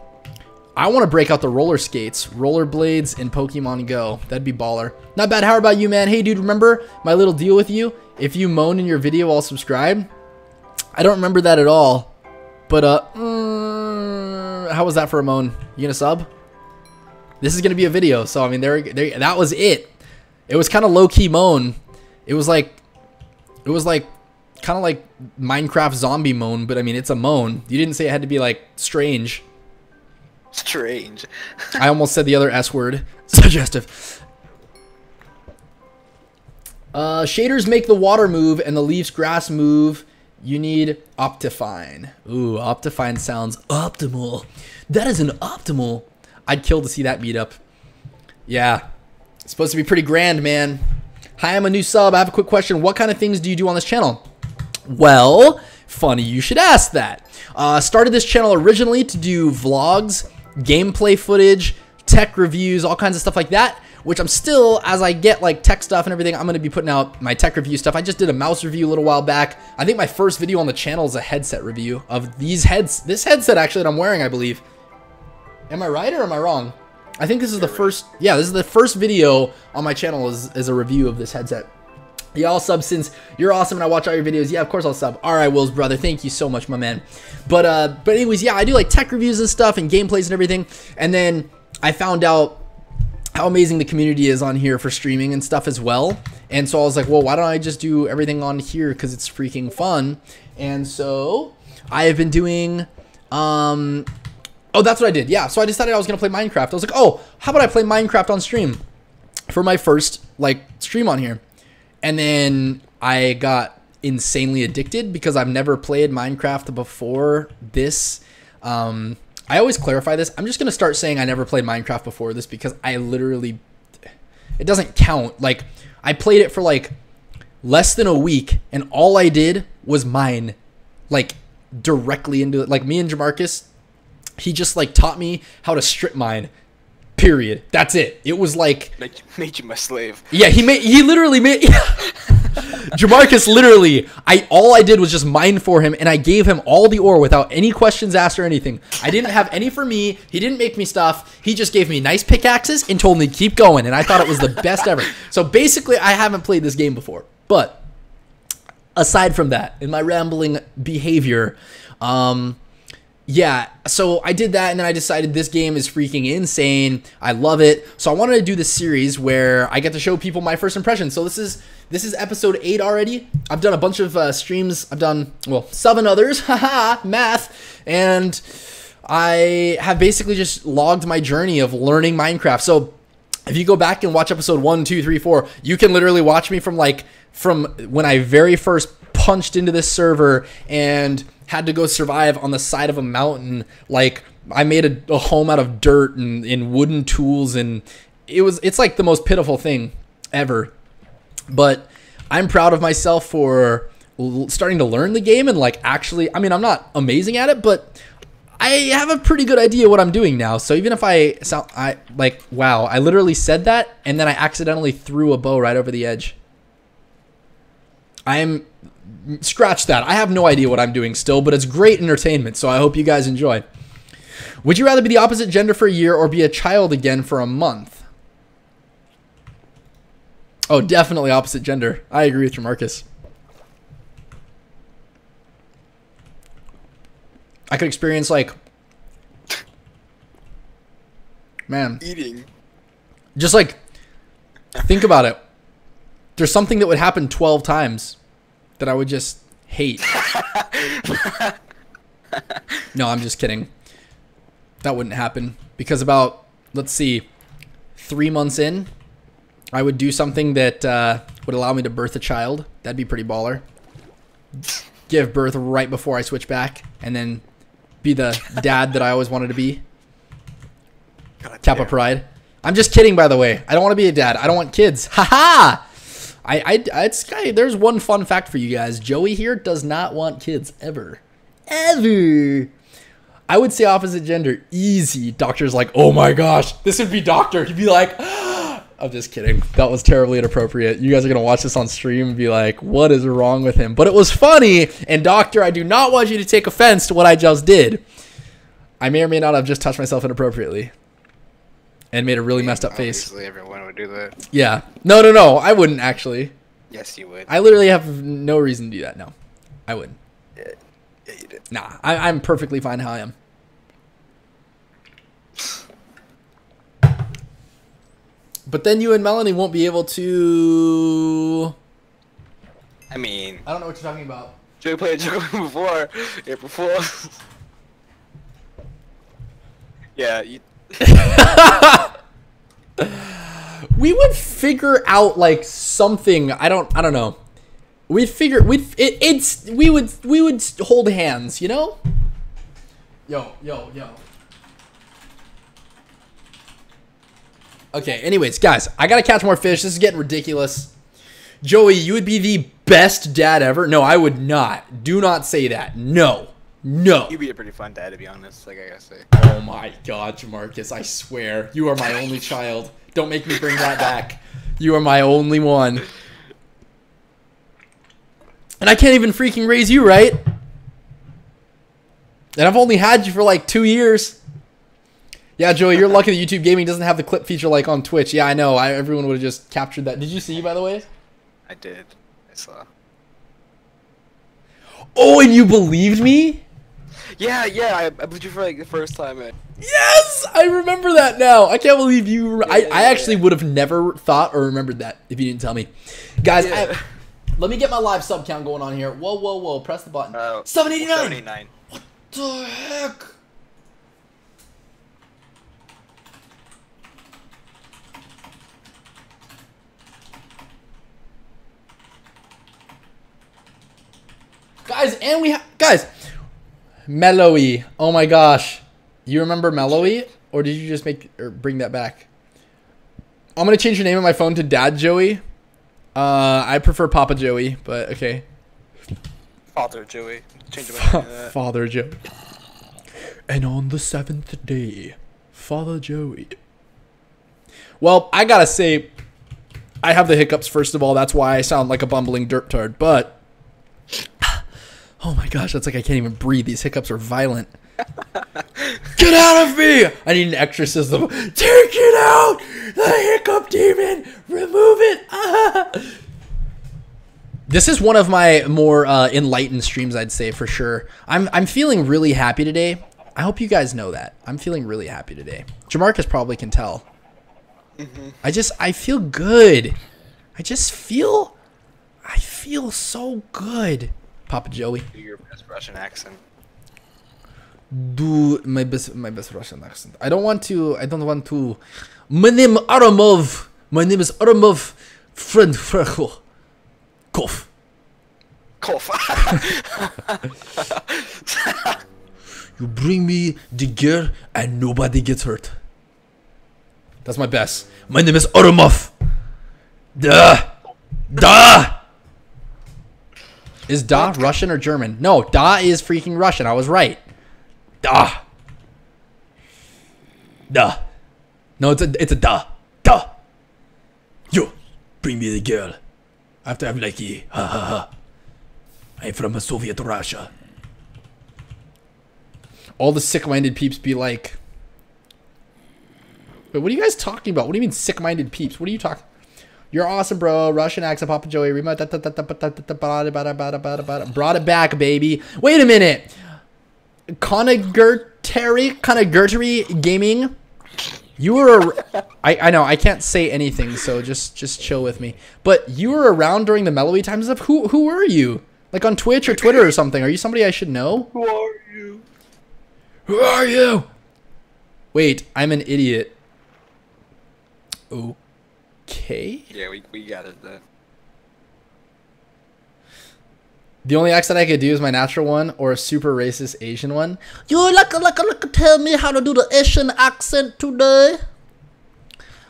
I want to break out the roller skates, rollerblades, and Pokemon Go. That'd be baller. Not bad. How about you, man? Hey, dude, remember my little deal with you? If you moan in your video, I'll subscribe. I don't remember that at all. But, uh, mm, how was that for a moan? You gonna sub? This is gonna be a video, so I mean, there, there that was it. It was kind of low key moan. It was like, it was like, kind of like Minecraft zombie moan, but I mean, it's a moan. You didn't say it had to be like strange. Strange. [laughs] I almost said the other S word. [laughs] Suggestive. Uh, shaders make the water move and the leaves grass move. You need Optifine. Ooh, Optifine sounds optimal. That is an optimal. I'd kill to see that meet up. Yeah. It's supposed to be pretty grand, man. Hi, I'm a new sub. I have a quick question. What kind of things do you do on this channel? Well, funny you should ask that. Uh, started this channel originally to do vlogs, gameplay footage, tech reviews, all kinds of stuff like that. Which I'm still, as I get like tech stuff and everything, I'm going to be putting out my tech review stuff. I just did a mouse review a little while back. I think my first video on the channel is a headset review of these heads. This headset actually that I'm wearing, I believe. Am I right or am I wrong? I think this is the first, yeah, this is the first video on my channel is, is a review of this headset. Yeah, I'll sub since you're awesome and I watch all your videos. Yeah, of course I'll sub. All right, Will's brother. Thank you so much, my man. But uh, but anyways, yeah, I do like tech reviews and stuff and gameplays and everything. And then I found out how amazing the community is on here for streaming and stuff as well. And so I was like, well, why don't I just do everything on here because it's freaking fun. And so I have been doing um Oh, that's what I did. Yeah. So I decided I was going to play Minecraft. I was like, "Oh, how about I play Minecraft on stream for my first like stream on here?" And then I got insanely addicted because I've never played Minecraft before this. Um, I always clarify this. I'm just gonna start saying I never played Minecraft before this because I literally it doesn't count. Like I played it for like less than a week, and all I did was mine, like directly into it. Like me and Jamarcus, he just like taught me how to strip mine. Period. That's it. It was like Made, [laughs] made you my slave. yeah, he made he literally made [laughs] Jamarcus literally I all I did was just mine for him and I gave him all the ore without any questions asked or anything. I didn't have any for me. He didn't make me stuff. He just gave me nice pickaxes and told me keep going and I thought it was the [laughs] best ever. So basically I haven't played this game before. But aside from that, in my rambling behavior, um yeah, so I did that and then I decided this game is freaking insane. I love it. So I wanted to do this series where I get to show people my first impression. So this is this is episode 8 already. I've done a bunch of uh, streams. I've done well, seven others. [laughs] Haha, math. And I have basically just logged my journey of learning Minecraft. So if you go back and watch episode one, two, three, four, you can literally watch me from like from when I very first punched into this server and had to go survive on the side of a mountain. Like I made a, a home out of dirt and, and wooden tools, and it was it's like the most pitiful thing ever. But I'm proud of myself for starting to learn the game and like actually. I mean, I'm not amazing at it, but I have a pretty good idea what I'm doing now. So even if I sound, I like, wow, I literally said that and then I accidentally threw a bow right over the edge. I'm scratch that. I have no idea what I'm doing still, but it's great entertainment. So I hope you guys enjoy. Would you rather be the opposite gender for a year or be a child again for a month? Oh, definitely opposite gender. I agree with Jamarcus. I could experience like man, Eating. just like think about it. There's something that would happen 12 times that I would just hate. [laughs] no, I'm just kidding. That wouldn't happen because about let's see, 3 months in, I would do something that uh, would allow me to birth a child. That'd be pretty baller. Give birth right before I switch back and then be the dad that I always wanted to be. Kappa. Pride. I'm just kidding, by the way. I don't want to be a dad. I don't want kids. Ha ha! I, I, it's guy. There's one fun fact for you guys. Joey here does not want kids ever, ever. I would say opposite gender, easy. Doctor's like, oh my gosh, this would be Doctor. He'd be like, [gasps] I'm just kidding. That was terribly inappropriate. You guys are gonna watch this on stream and be like, what is wrong with him? But it was funny. And Doctor, I do not want you to take offense to what I just did. I may or may not have just touched myself inappropriately and made a really messed up face. Everyone would do that. Yeah. No, no, no. I wouldn't actually. Yes, you would. I literally have no reason to do that. No, I wouldn't. yeah, you did. Nah, I, I'm perfectly fine how I am. But then you and Melanie won't be able to. I mean, I don't know what you're talking about. Joey played Joker [laughs] before. April Fool. [laughs] yeah, you, [laughs] We would figure out like something. I don't. I don't know. We'd figure. We'd. It, it's. We would. We would hold hands. You know. Yo. Yo. Yo. Okay. Anyways, guys, I gotta catch more fish. This is getting ridiculous. Joey, you would be the best dad ever. No, I would not. Do not say that. No. No. you'd be a pretty fun dad, to be honest. Like I gotta say. Oh my god, Jamarcus, I swear. You are my only [laughs] child. Don't make me bring that back. You are my only one. And I can't even freaking raise you, right? And I've only had you for like two years. Yeah, Joey, you're lucky that YouTube Gaming doesn't have the clip feature like on Twitch. Yeah, I know. I, everyone would have just captured that. Did you see, by the way? I did. I saw. Oh, and you believed me? Yeah, yeah, I, I you for like the first time. Man. yes, I remember that now. I can't believe you. Yeah, I, yeah, I actually yeah. would have never thought or remembered that if you didn't tell me, guys. I, let me get my live sub count going on here. Whoa, whoa, whoa! Press the button. Uh, Seven eighty nine. Seven eighty nine. What the heck? guys and we have guys Mellowy. Oh my gosh, you remember Mellowy, or did you just make or bring that back? I'm gonna change your name on my phone to Dad Joey. Uh, I prefer Papa Joey, but okay. Father Joey. Change it back to that. Father Joey. And on the seventh day, Father Joey. Well, I gotta say, I have the hiccups, first of all. That's why I sound like a bumbling dirt tard. But, oh my gosh, that's like I can't even breathe. These hiccups are violent. [laughs] Get out of me! I need an exorcism. Take it out! The hiccup demon! Remove it! Ah! [laughs] This is one of my more uh, enlightened streams, I'd say for sure. I'm I'm feeling really happy today. I hope you guys know that. I'm feeling really happy today. Jamarcus probably can tell. I just I feel good. I just feel I feel so good. Papa Joey. Do your best Russian accent. Do my best my best Russian accent. I don't want to I don't want to My name Aramov. My name is Aramov friend Frecho. Kof. Cough. [laughs] You bring me the girl and nobody gets hurt. That's my best. My name is Oromov. Duh. Duh. Is da Russian or German? No, da is freaking Russian. I was right. Da. Da. No, it's a it's a da. Da. Yo, bring me the girl. After I'm like you. Ha ha ha. I'm from a Soviet Russia all the sick-minded peeps be like, "Wait, what are you guys talking about? What do you mean sick-minded peeps? What are you talking?" You're awesome, bro. Russian accent, Papa Joey. Rima-. Brought it back, baby. Wait a minute. Conagertary, Conagertary Gaming. You were, I, I know I can't say anything, so just just chill with me. But you were around during the Mellowy times of who who were you? Like on Twitch or Twitter or something? Are you somebody I should know? Who are you? Who are you? Wait, I'm an idiot. Okay. Yeah, we, we got it then. The only accent I could do is my natural one or a super racist Asian one. You like like like tell me how to do the Asian accent today?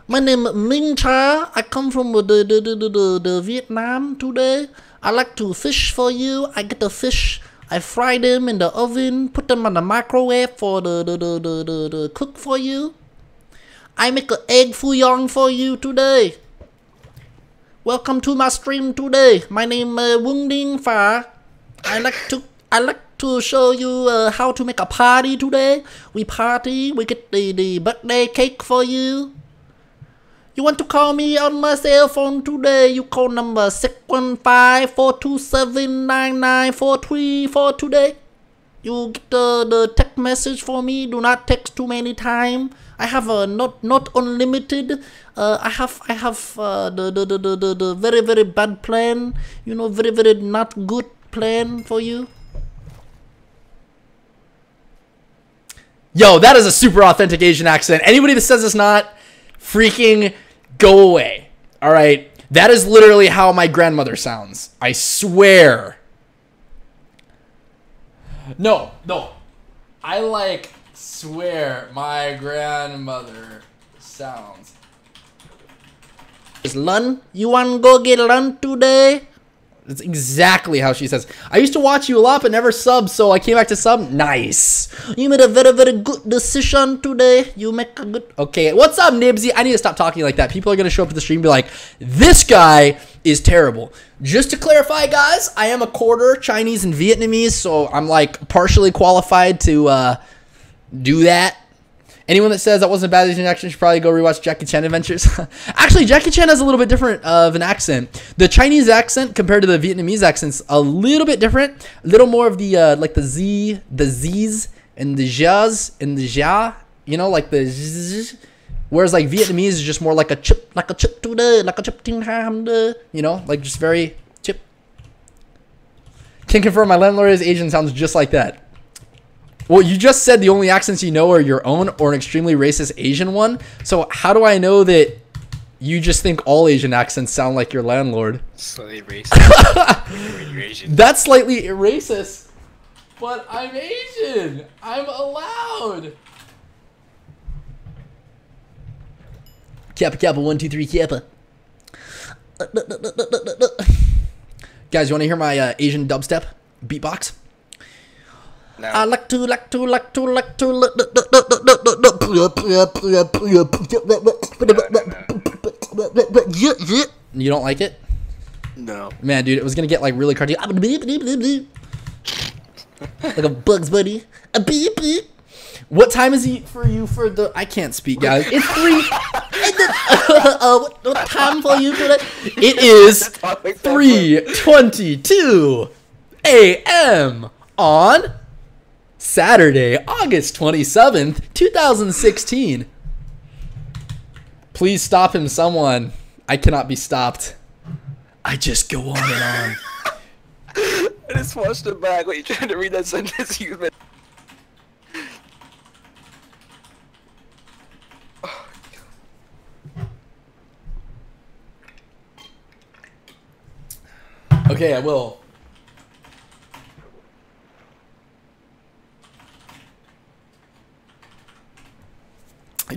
My name is Ming Cha. I come from the the, the, the, the, the Vietnam today. I like to fish for you. I get the fish. I fry them in the oven, put them on the microwave for the the, the, the, the, the cook for you. I make an egg foo young for you today. Welcome to my stream today. My name is Wung Ding Fa. I like to I like to show you uh, how to make a party today. We party. We get the, the birthday cake for you. You want to call me on my cell phone today? You call number 615-427-9943 for today. You get the, the text message for me. Do not text too many time. I have a not not unlimited. Uh, I have I have uh, the, the, the, the, the, very very bad plan. You know very very not good plan for you. Yo, that is a super authentic Asian accent. Anybody that says it's not, freaking go away. All right. That is literally how my grandmother sounds. I swear. No, no. I like swear my grandmother sounds. Is Lun? You want to go get lunch today? That's exactly how she says. I used to watch you a lot, but never sub, so I came back to sub. Nice. You made a very very good decision today. You make a good. Okay, what's up, Nibsy? I need to stop talking like that. People are gonna show up to the stream and be like, "This guy is terrible." Just to clarify, guys, I am a quarter Chinese and Vietnamese, so I'm like partially qualified to uh, do that. Anyone that says that wasn't a bad Asian accent should probably go rewatch Jackie Chan Adventures. [laughs] Actually, Jackie Chan has a little bit different of an accent. The Chinese accent compared to the Vietnamese accent's a little bit different. A little more of the uh, like the Z, the Z's, and the Zhas and the Zha. You know, like the zzz. Whereas like Vietnamese is just more like a chip, like a chip today, like a chip ting ham de. You know, like just very chip. Can confirm my landlord is Asian sounds just like that. Well, you just said the only accents you know are your own or an extremely racist Asian one. So how do I know that You just think all Asian accents sound like your landlord. Slightly racist. when [laughs] you're Asian. That's slightly racist. But I'm Asian. I'm allowed. Kappa Kappa one two three Kappa. Guys, you want to hear my uh, Asian dubstep beatbox? No. I like to, like to, like to, like to. You don't like it? no. Man, dude, it was gonna get like really cartoony. [laughs] Like a Bugs Bunny. A beep beep. What time is it for you for the? I can't speak, guys. [laughs] It's three. [laughs] Uh, what, what time for you? It [laughs] is three twenty-two a.m. on Saturday, August twenty-seventh, two thousand sixteen. Please stop him, someone. I cannot be stopped. I just go on and on. I just watched it back when you trying to read that sentence. You been. Okay, I will.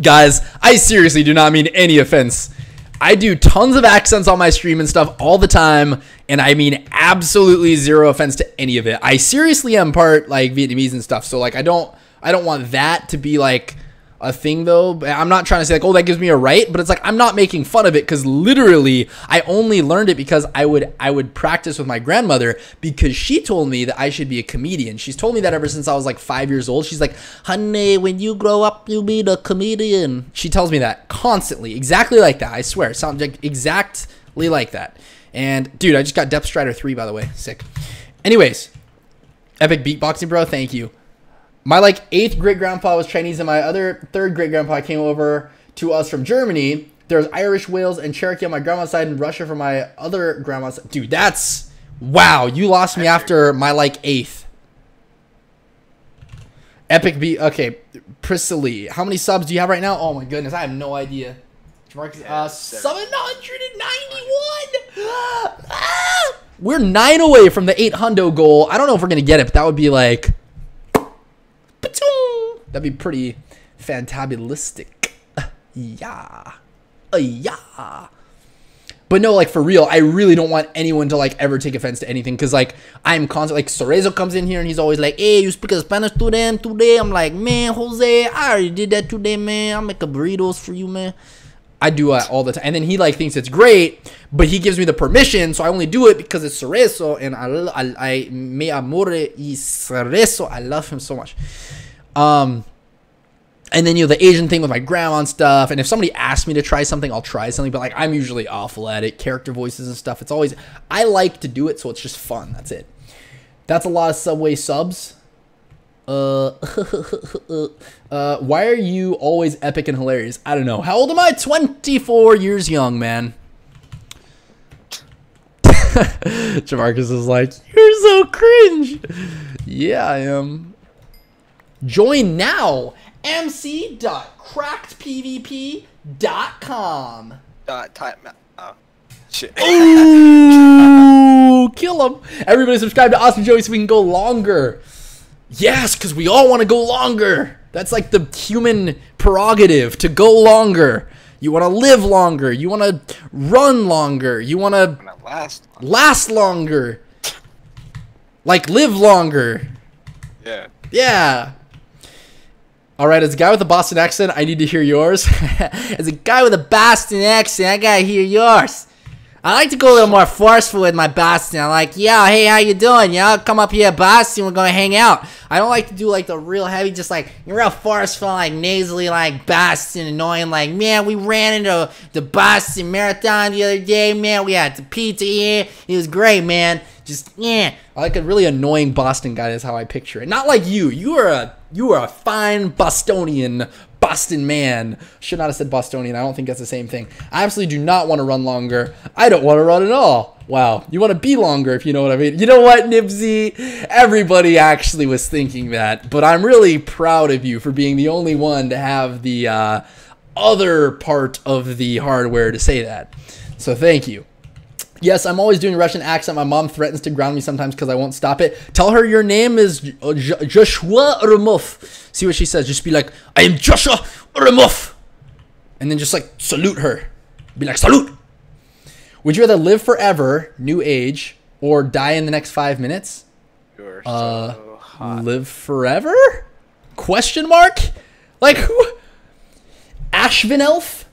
Guys, I seriously do not mean any offense. I do tons of accents on my stream and stuff all the time, and I mean absolutely zero offense to any of it. I seriously am part like Vietnamese and stuff, so like I don't I don't want that to be like a thing though. I'm not trying to say like, oh, that gives me a right, but it's like I'm not making fun of it because literally I only learned it because I would I would practice with my grandmother because she told me that I should be a comedian. She's told me that ever since I was like five years old. She's like, Honey, when you grow up, you'll be the comedian. she tells me that constantly, exactly like that. I swear, sounds like exactly like that. And dude, I just got Depth Strider three by the way, sick. Anyways, epic beatboxing, bro. Thank you. My like eighth great grandpa was Chinese, and my other third great grandpa came over to us from Germany. There's Irish, Wales, and Cherokee on my grandma's side, and Russia from my other grandma's. side. Dude, that's wow. You lost me after my like eighth. Epic B. Okay, Priscilla, how many subs do you have right now? Oh my goodness, I have no idea. Jamarcus, uh, 791. [gasps] Ah! We're nine away from the eight hundo goal. I don't know if we're gonna get it, but that would be like! That'd be pretty fantabulistic. [laughs] Yeah, Uh, yeah. But no, like for real, I really don't want anyone to like ever take offense to anything because like I'm constantly like Cerezo comes in here and he's always like, "Hey, you speak Spanish to them today?" I'm like, "Man, Jose, I already did that today, man. I'll make a burritos for you, man." I do that all the time, and then he like thinks it's great, but he gives me the permission, so I only do it because it's Cerezo, and I I, I me amore y Cerezo. I love him so much. Um, and then you know the Asian thing with my grandma and stuff. And if somebody asks me to try something, I'll try something. But like I'm usually awful at it, character voices and stuff. It's always I like to do it, so it's just fun. That's it. That's a lot of Subway subs. Uh, [laughs] uh, why are you always epic and hilarious? I don't know. How old am I? 24 years young, man. [laughs] Jamarcus is like, you're so cringe. Yeah, I am. Join now. mc.crackedpvp.com. Uh, time. Oh, shit. Ooh, kill him. Everybody subscribe to Awesome Joey so we can go longer. Yes, because we all want to go longer. That's like the human prerogative to go longer. You want to live longer. You want to run longer. You want to last. one. last longer. Like live longer. Yeah. Yeah. All right, as a guy with a Boston accent, I need to hear yours. [laughs] as a guy with a Boston accent, I gotta hear yours. I like to go a little more forceful with my Boston. I'm like, yo, hey, how you doing? Yo, come up here, Boston. We're gonna hang out. I don't like to do like the real heavy, just like real forceful, like nasally, like Boston, annoying. Like, man, we ran into the Boston Marathon the other day, man. We had the pizza here. It was great, man. Just yeah, like a really annoying Boston guy. Is how I picture it. Not like you. You are a you are a fine Bostonian, Boston man. Should not have said Bostonian. I don't think that's the same thing. I absolutely do not want to run longer. I don't want to run at all. Wow, you want to be longer if you know what I mean. You know what, Nibsy? Everybody actually was thinking that, but I'm really proud of you for being the only one to have the uh, other part of the hardware to say that. So thank you. Yes, I'm always doing Russian accent. My mom threatens to ground me sometimes because I won't stop it. Tell her your name is J- Joshua Remov. See what she says. Just be like, I am Joshua Remov. And then just like salute her. Be like, salute. Would you rather live forever, new age, or die in the next five minutes? You're Uh, so hot. Live forever? Question mark? Like who? Ashvin Elf?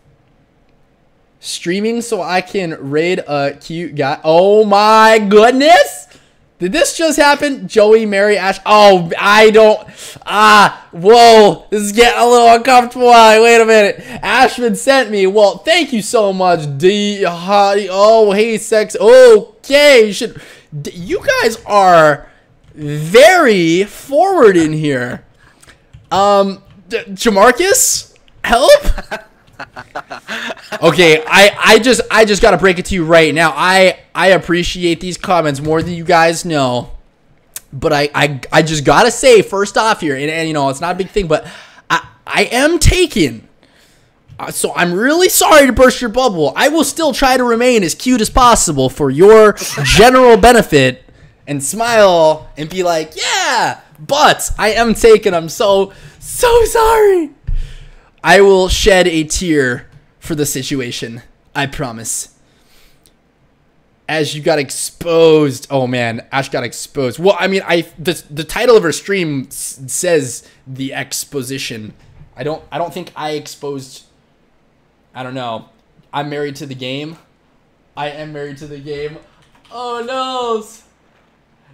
Streaming so I can raid a cute guy. Oh my goodness! Did this just happen? Joey, Mary, Ash. Oh, I don't. Ah, whoa. This is getting a little uncomfortable. Wait a minute. Ashman sent me. Well, thank you so much, D. Hottie. Oh, hey, sex. Okay. You should. You guys are very forward in here. Um, Jamarcus, help. [laughs] okay, I I just I just gotta break it to you right now. I I appreciate these comments more than you guys know, but I I, I just gotta say first off here, and, and you know it's not a big thing, but I I am taken. Uh, so I'm really sorry to burst your bubble. I will still try to remain as cute as possible for your [laughs] general benefit and smile and be like, yeah, but I am taken. I'm so, so sorry. I will shed a tear for the situation. I promise. As you got exposed. Oh man, Ash got exposed. Well, I mean, I the, the title of her stream says the exposition. I don't I don't think I exposed I don't know. I'm married to the game. I am married to the game. Oh no.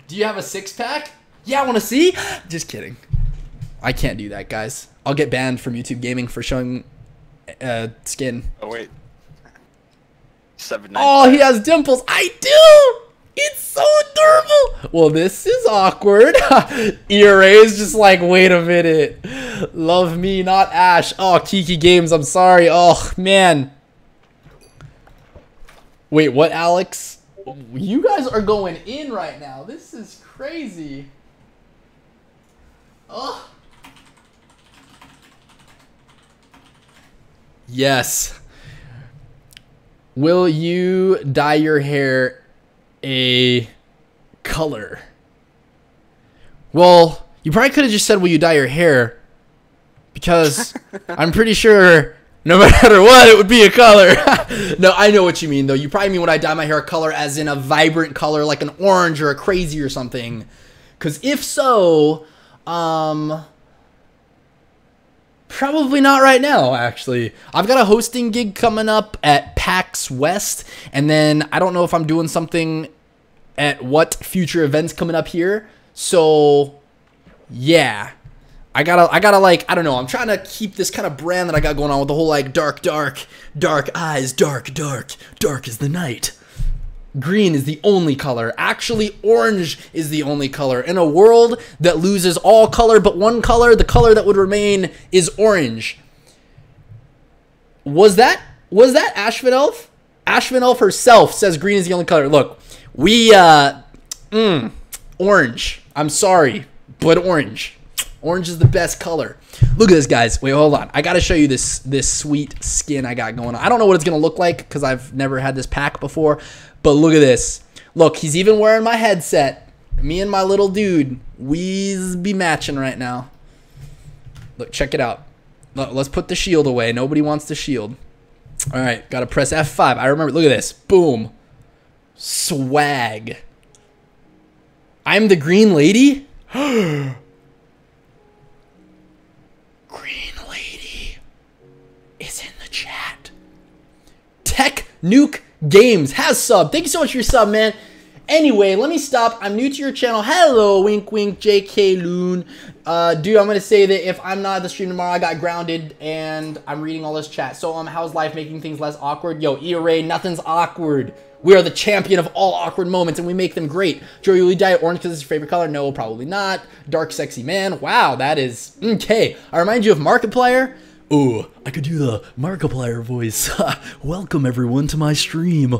Do you have a six pack? Yeah, I want to see. [gasps] Just kidding. I can't do that, guys. I'll get banned from YouTube Gaming for showing uh, skin. Oh wait. Seven. Oh, he has dimples. I do. It's so adorable. Well, this is awkward. [laughs] ERA is just like, wait a minute. Love me, not Ash. Oh, Kiki Games, I'm sorry. Oh, man. Wait, what, Alex? You guys are going in right now. This is crazy. Oh. Yes. Will you dye your hair a color? Well, you probably could have just said, Will you dye your hair? Because [laughs] I'm pretty sure no [laughs] matter what, it would be a color. [laughs] no, I know what you mean, though. You probably mean when I dye my hair a color, as in a vibrant color, like an orange or a crazy or something. Because if so, um, Probably not right now, actually. I've got a hosting gig coming up at PAX West, and then I don't know if I'm doing something at what future events coming up here. So, yeah. I gotta, I gotta like, I don't know. I'm trying to keep this kind of brand that I got going on with the whole like dark, dark, dark eyes, dark, dark, dark is the night. Green is the only color. Actually, orange is the only color. In a world that loses all color but one color, the color that would remain is orange. Was that was that Ashvin Elf? Ashvin Elf herself says green is the only color. Look, we uh mm, orange. I'm sorry, but orange. Orange is the best color. Look at this, guys. Wait, hold on. I gotta show you this this sweet skin I got going on. I don't know what it's gonna look like because I've never had this pack before. But look at this. Look, he's even wearing my headset. Me and my little dude, we's be matching right now. Look, check it out. Let's put the shield away. Nobody wants the shield. All right, gotta press F5. I remember. Look at this. Boom. Swag. I'm the green lady? [gasps] green lady is in the chat. Tech Nuke Games has sub. Thank you so much for your sub, man. Anyway, let me stop. I'm new to your channel. Hello, wink, wink, JK Loon. Uh, dude, I'm gonna say that if I'm not at the stream tomorrow, I got grounded and I'm reading all this chat. So, um, how's life making things less awkward? Yo, ERA, nothing's awkward. We are the champion of all awkward moments and we make them great. Joey, will you dye orange because it's your favorite color? No, probably not. Dark, sexy man. Wow, that is okay. I remind you of Markiplier. Ooh, I could do the Markiplier voice. [laughs] Welcome everyone to my stream.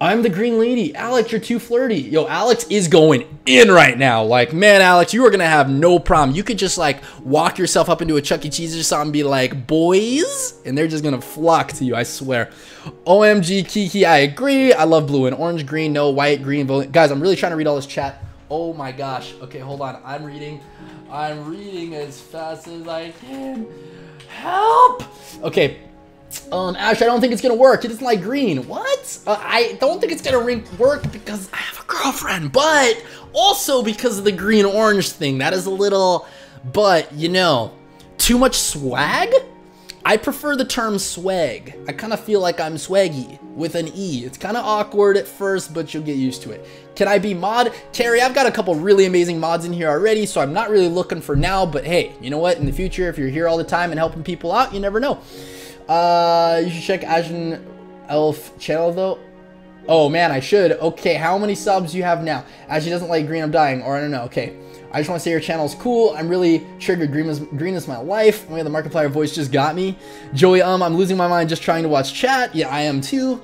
I'm the green lady. Alex, you're too flirty. Yo, Alex is going in right now. Like, man, Alex, you are going to have no problem. You could just like walk yourself up into a Chuck E. Cheese or something and be like, boys. And they're just going to flock to you, I swear. OMG, Kiki, I agree. I love blue and orange, green, no, white, green. Guys, I'm really trying to read all this chat. Oh my gosh. Okay, hold on. I'm reading. I'm reading as fast as I can. Help! Okay, um, Ash, I don't think it's gonna work. It doesn't like green. What? Uh, I don't think it's gonna work because I have a girlfriend, but also because of the green-orange thing. That is a little, but you know, too much swag? I prefer the term swag. I kind of feel like I'm swaggy with an E. It's kind of awkward at first, but you'll get used to it. Can I be mod? Terry, I've got a couple really amazing mods in here already, so I'm not really looking for now, but hey, you know what? In the future, if you're here all the time and helping people out, you never know. Uh, you should check Asian Elf channel though. Oh man, I should. Okay, how many subs you have now? Ashley doesn't like green, I'm dying. Or I don't know. Okay. I just want to say your channel is cool. I'm really triggered. Green is, green is my life. Oh, yeah, the Markiplier voice just got me. Joey, um, I'm losing my mind just trying to watch chat. Yeah, I am too.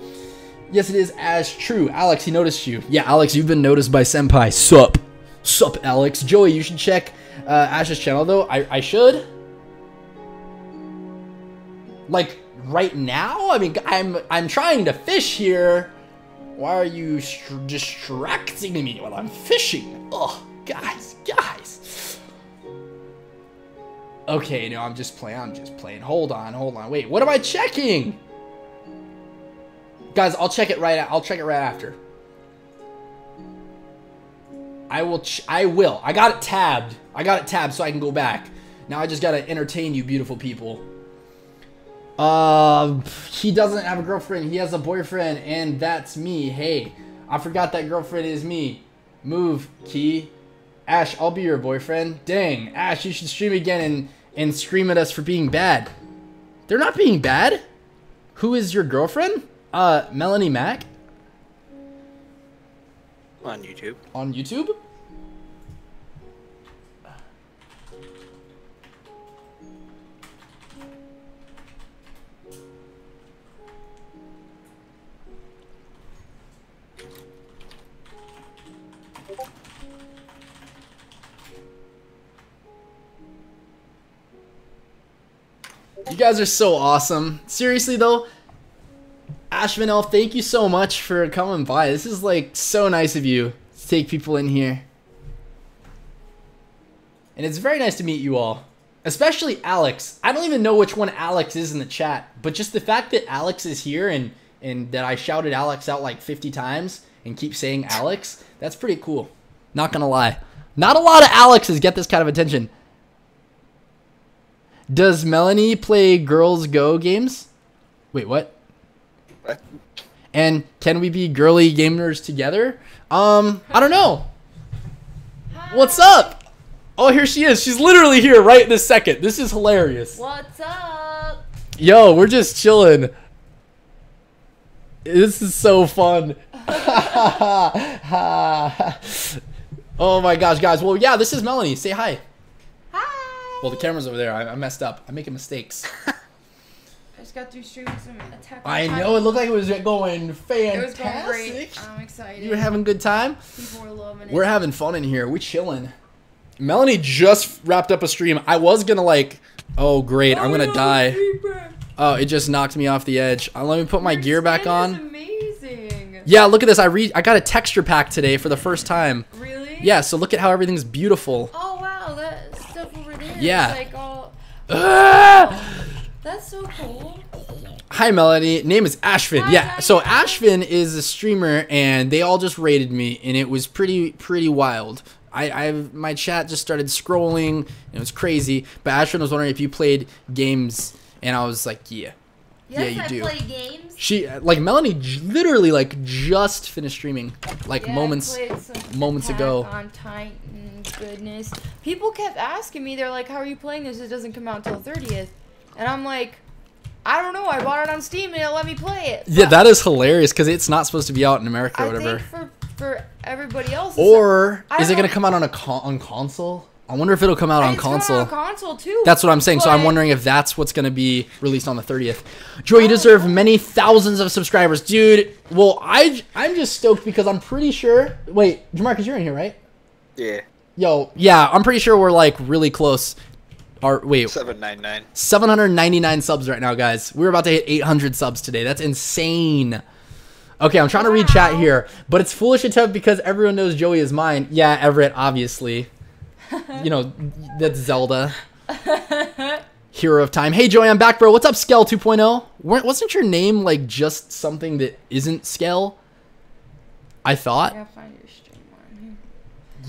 Yes, it is as true. Alex, he noticed you. Yeah, Alex, you've been noticed by Senpai. Sup. Sup, Alex. Joey, you should check uh, Ash's channel though. I, I should. Like right now? I mean, I'm I'm trying to fish here. Why are you distracting me while I'm fishing? Oh, guys, guys. Okay, no, I'm just playing. I'm just playing. Hold on, hold on. Wait, what am I checking? Guys, I'll check it right. I'll check it right after. I will. I will. I got it tabbed. I got it tabbed so I can go back. Now I just gotta entertain you, beautiful people. Uh, he doesn't have a girlfriend. He has a boyfriend, and that's me. Hey, I forgot that girlfriend is me. Move, Key. Ash, I'll be your boyfriend. Dang, Ash, you should stream again and and scream at us for being bad. They're not being bad. Who is your girlfriend? Uh, Melanie Mac On YouTube. on YouTube. You guys are so awesome. Seriously though, Ashvin Elf, thank you so much for coming by. This is like so nice of you to take people in here. And it's very nice to meet you all. Especially Alex. I don't even know which one Alex is in the chat, but just the fact that Alex is here and and that I shouted Alex out like 50 times and keep saying Alex, that's pretty cool. Not gonna lie. Not a lot of Alexes get this kind of attention. Does Melanie play Girls Go games? Wait, what? What? And can we be girly gamers together? Um, I don't know. What's up? Oh, here she is. She's literally here right this second. This is hilarious. What's up? Yo, we're just chilling. This is so fun. [laughs] [laughs] oh my gosh, guys. Well, yeah, this is Melanie. Say hi. Well, the camera's over there. I, I messed up. I'm making mistakes. [laughs] I just got through streaming some Attack on Titan. know. It looked like it was going fantastic. It was going great. I'm excited. You were having a good time? People were loving it. We're having fun in here. We chilling. Melanie just wrapped up a stream. I was gonna like, oh great, I'm gonna die. Oh, it just knocked me off the edge. Uh, let me put my Your gear back on. amazing. Yeah, look at this. I re I got a texture pack today for the first time. Really? Yeah, so look at how everything's beautiful. Oh wow, that stuff over there. Yeah. Like all. Ah! That's so cool. Hi, Melody. Name is Ashvin. Hi, yeah. hi, So hi. Ashvin is a streamer, and they all just rated me, and it was pretty pretty wild. I, I my chat just started scrolling, and it was crazy. But Ashvin was wondering if you played games, and I was like, yeah. Yeah, you I do. play games. She like Melanie j- literally like just finished streaming like Yeah, moments. moments ago. On Titan, goodness. People kept asking me. They're like, "How are you playing this? It doesn't come out till 30th." And I'm like, "I don't know. I bought it on Steam and it let me play it." Yeah, that is hilarious because it's not supposed to be out in America or I whatever. think for for everybody else. Or is it gonna come out on a con- on console? I wonder if it'll come out on And it's console. on console too. That's what I'm saying. So I'm wondering if that's what's going to be released on the 30th. Joy, you deserve many thousands of subscribers, dude. Well, I I'm just stoked because I'm pretty sure. Wait, Jamarcus, you're in here, right? Yeah. Yo, yeah, I'm pretty sure we're like really close. Or wait, Seven nine nine. 799 subs right now, guys. We're about to hit 800 subs today. That's insane. Okay, I'm trying to read chat here, but it's foolish attempt because everyone knows Joey is mine. Yeah, Everett, obviously. you know, that's Zelda. [laughs] Hero of Time. Hey, Joey, I'm back, bro. What's up, Skell 2.0? Wasn't your name like just something that isn't Skell? I I thought. gotta find your stream on here.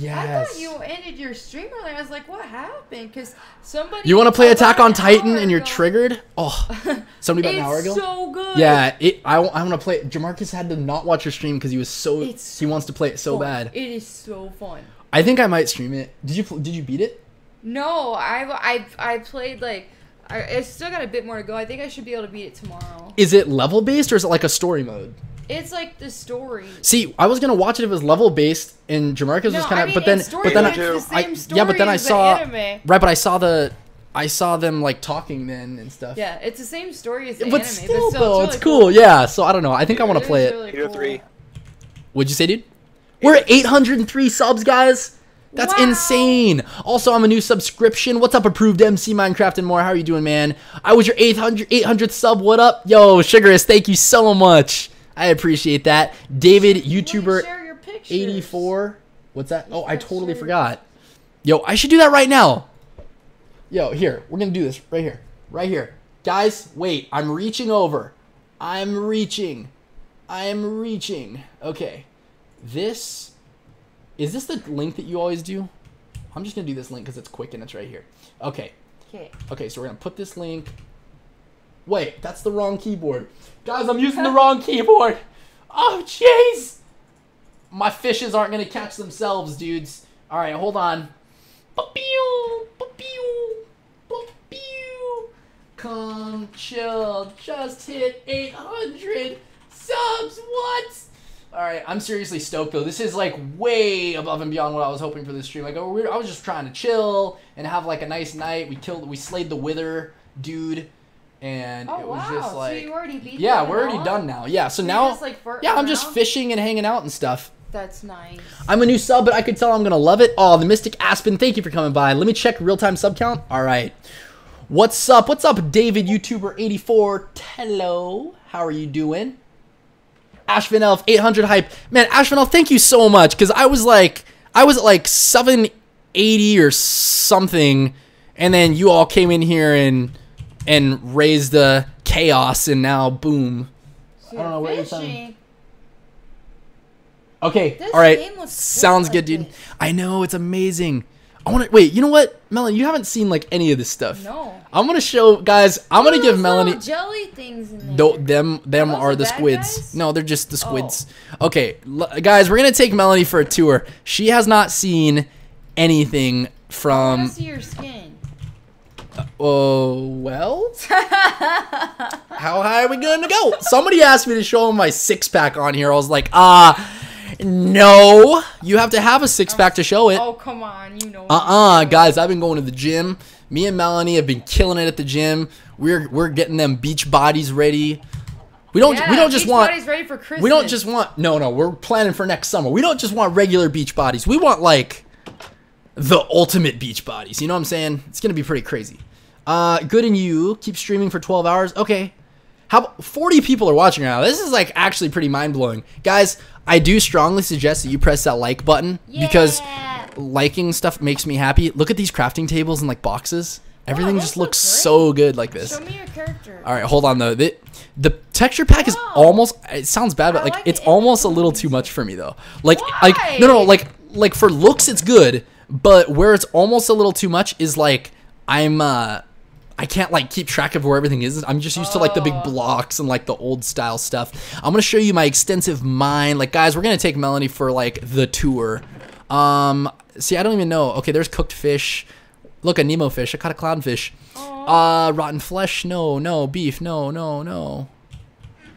I thought you ended your stream earlier. I was like, what happened? Because somebody. You want to play Attack on Titan and you're ago- triggered? Oh, [laughs] somebody about an hour It's ago. so good. Yeah, it. I, I want to play. it. Jamarcus had to not watch your stream because he was so. It's he wants to play it so Fun. bad. It is so fun. I think I might stream it. Did you? Did you beat it? No, I I I played like. I, I still got a bit more to go. I think I should be able to beat it tomorrow. Is it level based or is it like a story mode? It's like the story. See, I was gonna watch it if it was level based, and Jamarcus was kind of. I mean, but then, it's story, but then, I, it's the I- same yeah, but then I as the saw anime. right, but I saw the, I saw them like talking then and stuff. Yeah, it's the same story as the but anime, still, but though, it's, it's really cool. Yeah, so I don't know. I think I want to play it. really cool. three. What'd you say, dude? We're at 803 subs, guys. That's Wow. insane. Also, I'm a new subscription. What's up, approved MC Minecraft and more? How are you doing, man? I was your 800 800th sub. What up, yo, Sugarist? Thank you so much. I appreciate that. David, YouTuber share your pictures. 84. What's that? Oh, I totally forgot. Yo, I should do that right now. Yo, here. We're going to do this right here. Right here. Guys, wait. I'm reaching over. I'm reaching. I'm reaching. Okay. This is this the link that you always do? I'm just going to do this link cuz it's quick and it's right here. Okay. Okay. Okay, so we're going to put this link Wait, that's the wrong keyboard. Guys, I'm using the wrong keyboard. Oh, jeez. My fishes aren't gonna catch themselves, dudes. All right, hold on. Come chill. Just hit 800 subs. What? All right, I'm seriously stoked though. This is like way above and beyond what I was hoping for this stream. Like, oh, I was just trying to chill and have like a nice night. We killed, we slayed the Wither dude, and Oh it was wow! just like, so you already beat yeah, we're already vanilla? done now. Yeah, so So now, just, like, yeah, I'm just fishing and hanging out and stuff. That's nice. I'm a new sub, but I could tell I'm gonna love it. Oh, the Mystic Aspen, thank you for coming by. Let me check real time sub count. All right, what's up? What's up, David YouTuber 84? Hello, how are you doing? Ashvin Elf 800 hype. Man, Ashvin Elf, thank you so much because I was like, I was at like 780 or something, and then you all came in here and and raise the chaos, and now boom. So I don't know what you're saying. Okay, This all right. game good Sounds like good, dude. this. I know it's amazing. I want to wait. You know what, Melanie? You haven't seen like any of this stuff. No. I'm gonna show guys. I'm gonna give Melanie. jelly things in there. Though them them those are the the squids. guys? No, they're just the squids. Oh. Okay, l- guys, we're gonna take Melanie for a tour. She has not seen anything from. want to see your skin. Oh well. [laughs] How high are we gonna go? Somebody asked me to show them my six pack on here. I was like, ah, no. You have to have a six pack to show it. Oh come on, you know. Uh-uh, guys, I've been going to the gym. Me and Melanie have been killing it at the gym. We're we're getting them beach bodies ready. We don't Yeah, we don't just beach want body's ready for Christmas. we don't just want no no we're planning for next summer. We don't just want regular beach bodies. We want like the ultimate beach bodies. You know what I'm saying? It's gonna be pretty crazy. Uh, good and you keep streaming for 12 hours. Okay. How about 40 people are watching right now? This is like actually pretty mind blowing, guys. I do strongly suggest that you press that like button because liking stuff makes me happy. Look at these crafting tables and like boxes. Everything those just look looks so good like this. Show me your character. All right, hold on though. The, the texture pack is Wow. almost. It sounds bad, but like, like it's it. almost a little too much for me though. Like like no no like like for looks it's good, but where it's almost a little too much is like I'm uh I can't like keep track of where everything is. I'm just used to like the big Oh. blocks and like the old style stuff. I'm gonna show you my extensive mine. Like guys, we're gonna take Melanie for like the tour. Um, see, I don't even know. Okay, there's cooked fish. Look, a Nemo fish. I caught a clownfish. Uh, rotten flesh. No, no. Beef. No, no, no.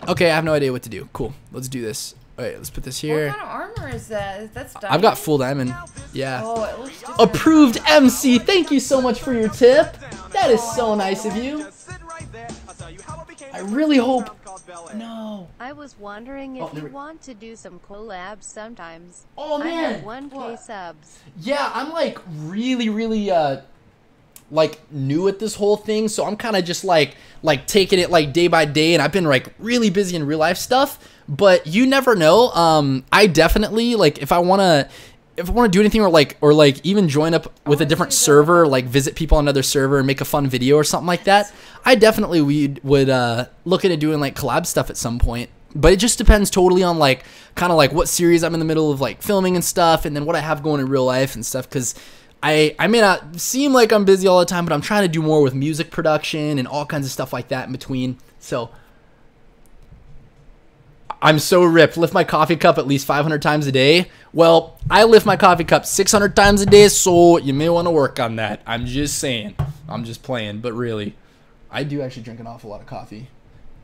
Okay, I have no idea what to do. Cool. Let's do this. All right, let's put this here. What here. kind of armor armor is that? That's diamond. I've got full diamond. Yeah. Oh, it looks different. Approved MC. Thank you so much for your tip. That is so nice of you. Just sit right there. I'll tell you how I became I the really prince of a hope. town called Bel Air. No. I was wondering Oh, if there you want to do some collabs sometimes. Oh I man. have 1k What? subs. Yeah, I'm like really, really uh like new at this whole thing, so I'm kind of just like like taking it like day by day, and I've been like really busy in real life stuff. But you never know. Um, I definitely like if I wanna. If I want to do anything or like or like even join up with a different see that. server, like visit people on another server and make a fun video or something like that, I definitely would would uh, look into doing like collab stuff at some point. But it just depends totally on like kind of like what series I'm in the middle of like filming and stuff, and then what I have going in real life and stuff. Because I I may not seem like I'm busy all the time, but I'm trying to do more with music production and all kinds of stuff like that in between. So I'm so ripped. Lift my coffee cup at least 500 times a day. Well, I lift my coffee cup 600 times a day, so you may want to work on that. I'm just saying. I'm just playing, but really, I do actually drink an awful lot of coffee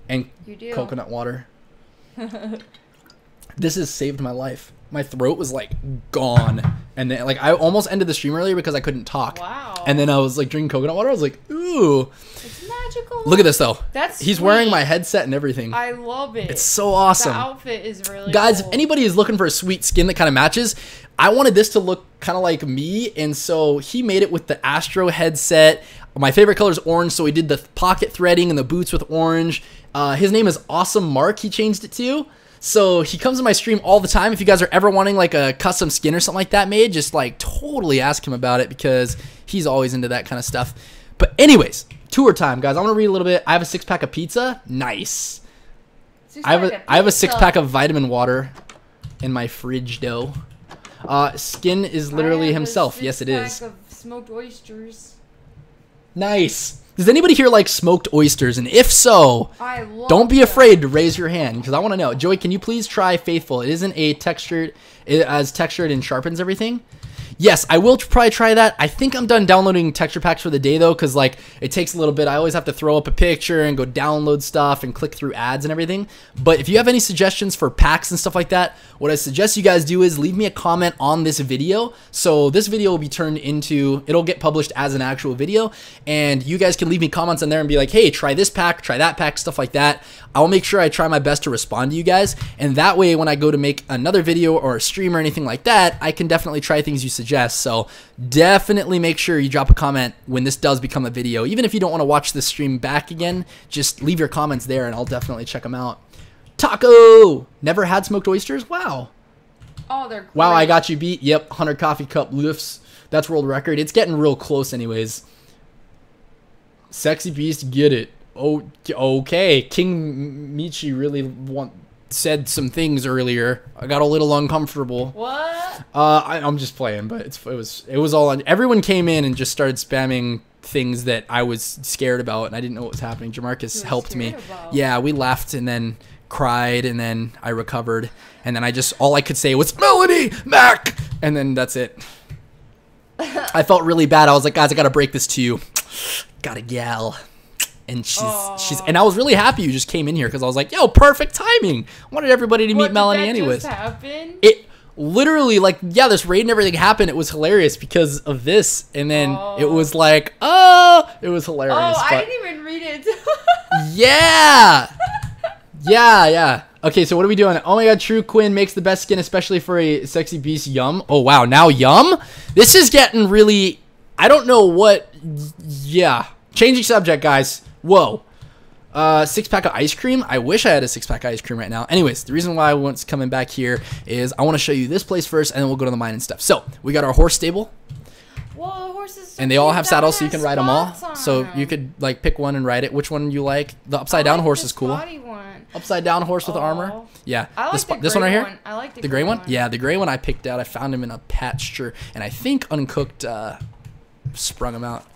and coconut water. [laughs] this has saved my life. My throat was like gone, and then like I almost ended the stream earlier because I couldn't talk. Wow. And then I was like drinking coconut water. I was like, ooh. It's magical. Look at this though. That's He's wearing my headset and everything. I love it. It's so awesome. The outfit is really Guys, cool. if anybody is looking for a sweet skin that kind of matches, I wanted this to look kind of like me, and so he made it with the Astro headset. My favorite color is orange, so he did the pocket threading and the boots with orange. Uh, his name is Awesome Mark. He changed it to. So he comes to my stream all the time. If you guys are ever wanting like a custom skin or something like that made, just like totally ask him about it because he's always into that kind of stuff. But anyways, tour time, guys. I'm gonna read a little bit. I have a six pack of pizza. Nice. Six I have a I have a six pack of vitamin water in my fridge dough. Uh, Skin is literally I himself. Yes, it is. six-pack is. Of smoked oysters. Nice. Does anybody here like smoked oysters? And if so, don't be afraid to raise your hand because I want to know. Joey, can you please try Faithful? It isn't a textured, it as textured and sharpens everything. Yes, I will probably try that. I think I'm done downloading texture packs for the day though, because like it takes a little bit. I always have to throw up a picture and go download stuff and click through ads and everything. But if you have any suggestions for packs and stuff like that, what I suggest you guys do is leave me a comment on this video. So this video will be turned into, it'll get published as an actual video, and you guys can leave me comments on there and be like, hey, try this pack, try that pack, stuff like that. I'll make sure I try my best to respond to you guys, and that way when I go to make another video or a stream or anything like that, I can definitely try things you suggest. So definitely make sure you drop a comment when this does become a video. Even if you don't want to watch this stream back again, just leave your comments there and I'll definitely check them out. Taco! Never had smoked oysters? Wow. Oh, they're. Great. Wow, I got you beat. Yep, 100 coffee cup lifts. That's world record. It's getting real close, anyways. Sexy Beast, get it. Oh, okay. King Michi really want said some things earlier. I got a little uncomfortable. What? Uh, I, I'm just playing, but it's, it was it was all on. Everyone came in and just started spamming things that I was scared about, and I didn't know what was happening. Jamarcus helped me. about? Yeah, we laughed and then cried, and then I recovered, and then I just all I could say was Melody Mac, and then that's it. [laughs] I felt really bad. I was like, guys, I gotta break this to you. Got a gal. And she's she's and I was really happy you just came in here because I was like, yo, perfect timing. Wanted everybody to meet What, did Melanie anyways. Just? It literally like yeah, this raid and everything happened. It was hilarious because of this, and then it Oh. was like, oh, it was hilarious. oh, I didn't even read it. [laughs] yeah, yeah, yeah. Okay, so what are we doing? Oh my god, True Quinn makes the best skin, especially for a sexy beast. Yum. Oh wow, now yum. This is getting really. I don't know what. Yeah, changing subject, guys. Whoa. Uh, six pack of ice cream. I wish I had a six pack of ice cream right now. Anyways, the reason why I was coming back here is I want to show you this place first, and then we'll go to the mine and stuff. So we got our horse stable, well, the horses. and they all have saddles, so you can ride them all. So you could like pick one and ride it. Which one you like? The upside down like horse is cool. one. Upside down horse with armor. Oh. Yeah. I like this, the this one right here. one. I like the The gray gray one? one. Yeah, the gray one I picked out. I found him in a pasture, and I think uncooked uh, sprung him out.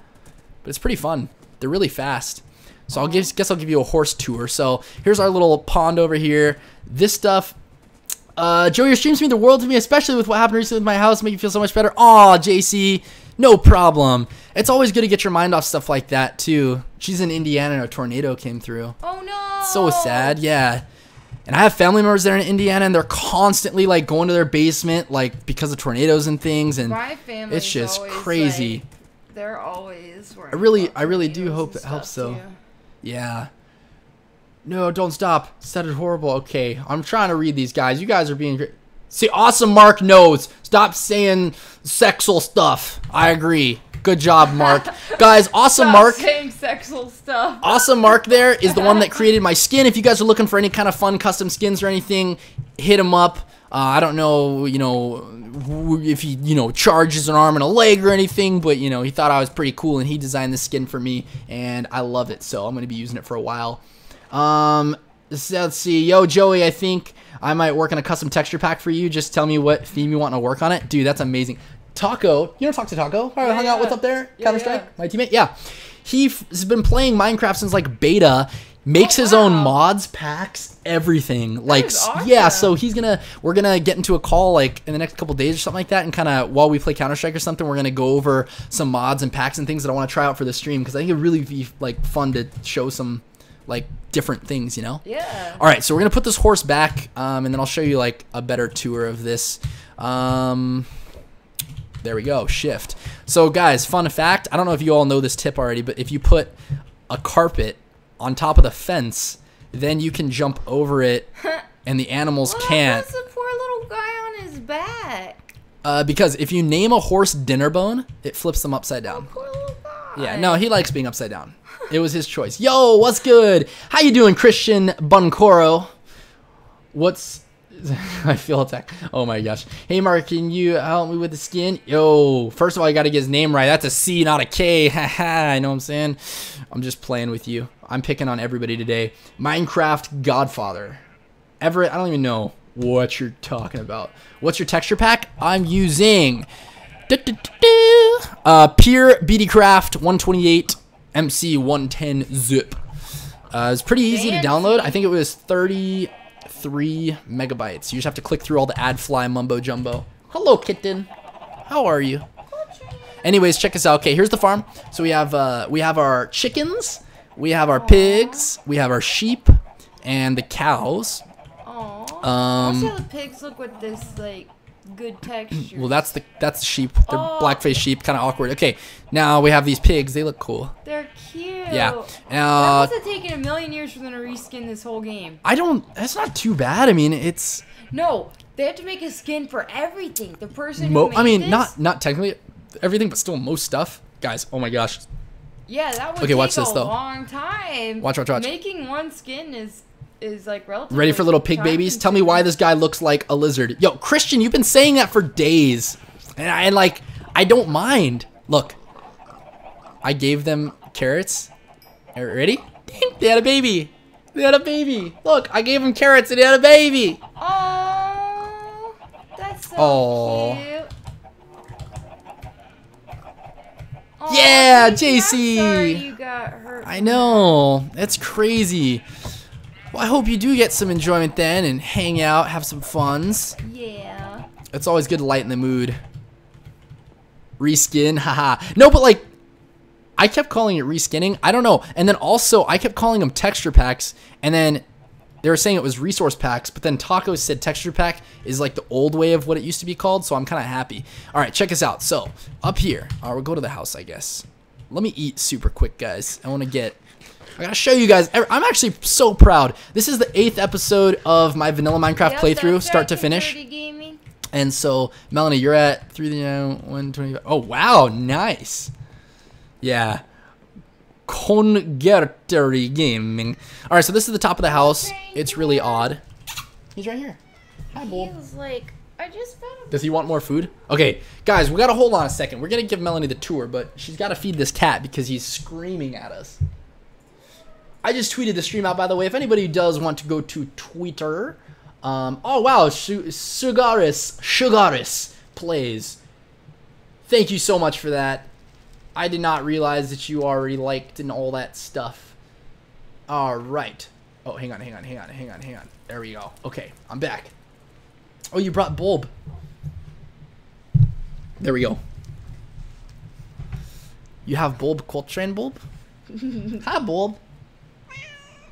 But it's pretty fun. They're really fast. So I'll give, guess I'll give you a horse tour. So here's our little pond over here. This stuff. Uh, Joey, your streams mean the world to me, especially with what happened recently with my house. Make you feel so much better. Aw, JC, no problem. It's always good to get your mind off stuff like that too. She's in Indiana, and a tornado came through. Oh no. So sad, yeah. And I have family members there in Indiana, and they're constantly like going to their basement, like because of tornadoes and things. And My family. it's just crazy. they're always. I really- I really do hope it helps, though. Yeah. No, don't stop. Said it horrible. Okay, I'm trying to read these guys. You guys are being great. See, awesome Mark knows. Stop saying sexual stuff. I agree. Good job, Mark. [laughs] guys, awesome Stop Mark. saying sexual stuff. Awesome Mark there is the one that [laughs] created my skin. If you guys are looking for any kind of fun custom skins or anything, hit him up. Uh, I don't know, you know, if he, you know, charges an arm and a leg or anything, but, you know, he thought I was pretty cool and he designed the skin for me and I love it. So I'm going to be using it for a while. Um, so let's see. Yo, Joey, I think I might work on a custom texture pack for you. Just tell me what theme you want to work on it. Dude, that's amazing. Taco, you know talk to Taco? I hung out with up there, Yeah, Counter Strike, yeah. my teammate. Yeah, he's been playing Minecraft since like beta. Makes Oh, his own mods, packs, everything. like, is s- yeah. So he's gonna, we're gonna get into a call like in the next couple days or something like that, and kind of while we play Counter Strike or something, we're gonna go over some mods and packs and things that I want to try out for the stream because I think it'd really be like fun to show some like different things, you know. Yeah. All right, so we're gonna put this horse back, um, and then I'll show you like a better tour of this. Um, there we go, shift. So guys, fun fact: I don't know if you all know this tip already, but if you put a carpet on top of the fence, then you can jump over it, [laughs] and the animals What can't. What's the poor little guy on his back? Uh, because if you name a horse Dinnerbone, it flips them upside down. Poor little guy. Yeah, no, he likes being upside down. It was his choice. Yo, what's good? How you doing, Christian Buncoro? What's [laughs] I feel attacked. Oh my gosh. Hey Mark, can you help me with the skin? Yo, first of all, I gotta get his name right. That's a C, not a K. [laughs] Haha, I know what I'm saying. I'm just playing with you. I'm picking on everybody today. Minecraft Godfather. Everett, I don't even know what you're talking about. What's your texture pack? I'm using Du-du-du-du. Uh, Pure BD Craft 128 MC 110 zip. Uh, it's pretty easy to download. I think it was 33 megabytes. You just have to click through all the ad fly mumbo jumbo. Hello, kitten. How are you? Anyways, check us out. Okay, here's the farm. So we have uh, we have our chickens, we have our pigs, we have our sheep, and the cows. Aww. Um, also, the pigs look with this like good texture. Well, that's the that's the sheep. They're Oh. blackface sheep, kind of awkward. Okay, now we have these pigs. They look cool. They're cute. Yeah. That Uh, must have taken a million years for them to reskin this whole game. I don't. That's not too bad. I mean, it's. No, they have to make a skin for everything. The person Mo- I mean, this, not not technically everything, but still most stuff. Guys, oh my gosh. Yeah, that would Okay, take watch a this, though. long time. Watch, watch, watch. Making one skin is is like relatively. Ready for little pig babies? Tell me why this guy looks like a lizard. Yo, Christian, you've been saying that for days, and I like. I don't mind. Look, I gave them carrots. Are you Ready? They had a baby. They had a baby. Look, I gave them carrots and they had a baby. Oh, that's so Aw. cute. Aw, Yeah, JC, I'm sorry you got hurt. I know. That's crazy. Well, I hope you do get some enjoyment then and hang out, have some funs. Yeah. It's always good to lighten the mood. Reskin, [laughs] haha. No, but like, I kept calling it reskinning. I don't know. And then also, I kept calling them texture packs. And then they were saying it was resource packs. But then Taco said texture pack is like the old way of what it used to be called. So I'm kind of happy. All right, check us out. So up here, uh, we'll go to the house, I guess. Let me eat super quick, guys. I want to get. I gotta show you guys. I'm actually so proud. This is the eighth episode of my vanilla Minecraft Yep, playthrough, start to finish. And so, Melanie, you're at three uh, one twenty. Oh wow, nice. Yeah. Congertery Gaming. All right, so this is the top of the house. It's really odd. He's right here. Hi, He Bull. was like, I just found a Does he want more food? Okay, guys, we gotta hold on a second. We're gonna give Melanie the tour, but she's gotta feed this cat because he's screaming at us. I just tweeted the stream out, by the way. If anybody does want to go to Twitter, um, oh wow, Su- Sugaris, Sugaris plays. Thank you so much for that. I did not realize that you already liked and all that stuff. All right. Oh, hang on, hang on, hang on, hang on, hang on. There we go. Okay, I'm back. Oh, you brought Bulb. There we go. You have Bulb Coltrane Bulb? [laughs] Hi, Bulb.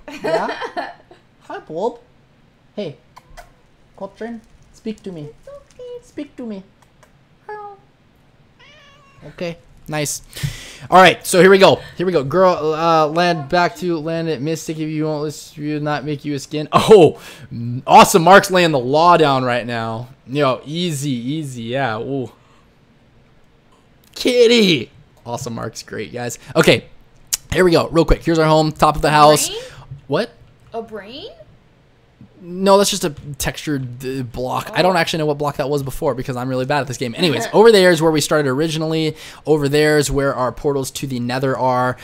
Yeah? Hi, Bulb. Hey, Cotrin, speak to me. It's okay. Speak to me. Okay, nice. All right, so here we go. Here we go. Girl, uh, land back to land at Mystic. If you won't listen, you not make you a skin. Oh, awesome. Mark's laying the law down right now. Yo, easy, easy. Yeah. Ooh. Kitty. Awesome. Mark's great, guys. Okay, here we go. Real quick. Here's our home, top of the house. Brain? What? A brain? No, that's just a textured uh, block. I don't actually know what block that was before because I'm really bad at this game. Anyways, over there is where we started originally. Over there is where our portals to the nether are.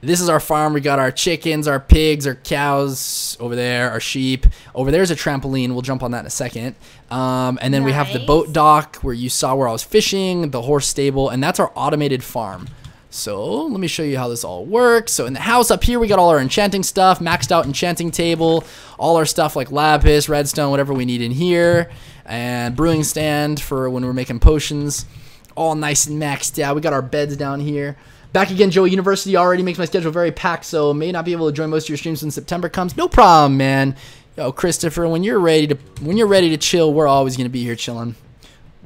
This is our farm. We got our chickens, our pigs, our cows over there, our sheep. Over there's a trampoline. We'll jump on that in a second. Um, and then we have the boat dock where you saw where I was fishing, the horse stable, and that's our automated farm. So let me show you how this all works. So in the house up here, we got all our enchanting stuff, maxed out enchanting table, all our stuff like lapis, redstone, whatever we need in here, and brewing stand for when we're making potions. All nice and maxed out. We got our beds down here. Back again, Joey. University already makes my schedule very packed, so may not be able to join most of your streams when September comes. No problem, man. Yo, Christopher, when you're ready to when you're ready to chill, we're always gonna be here chilling.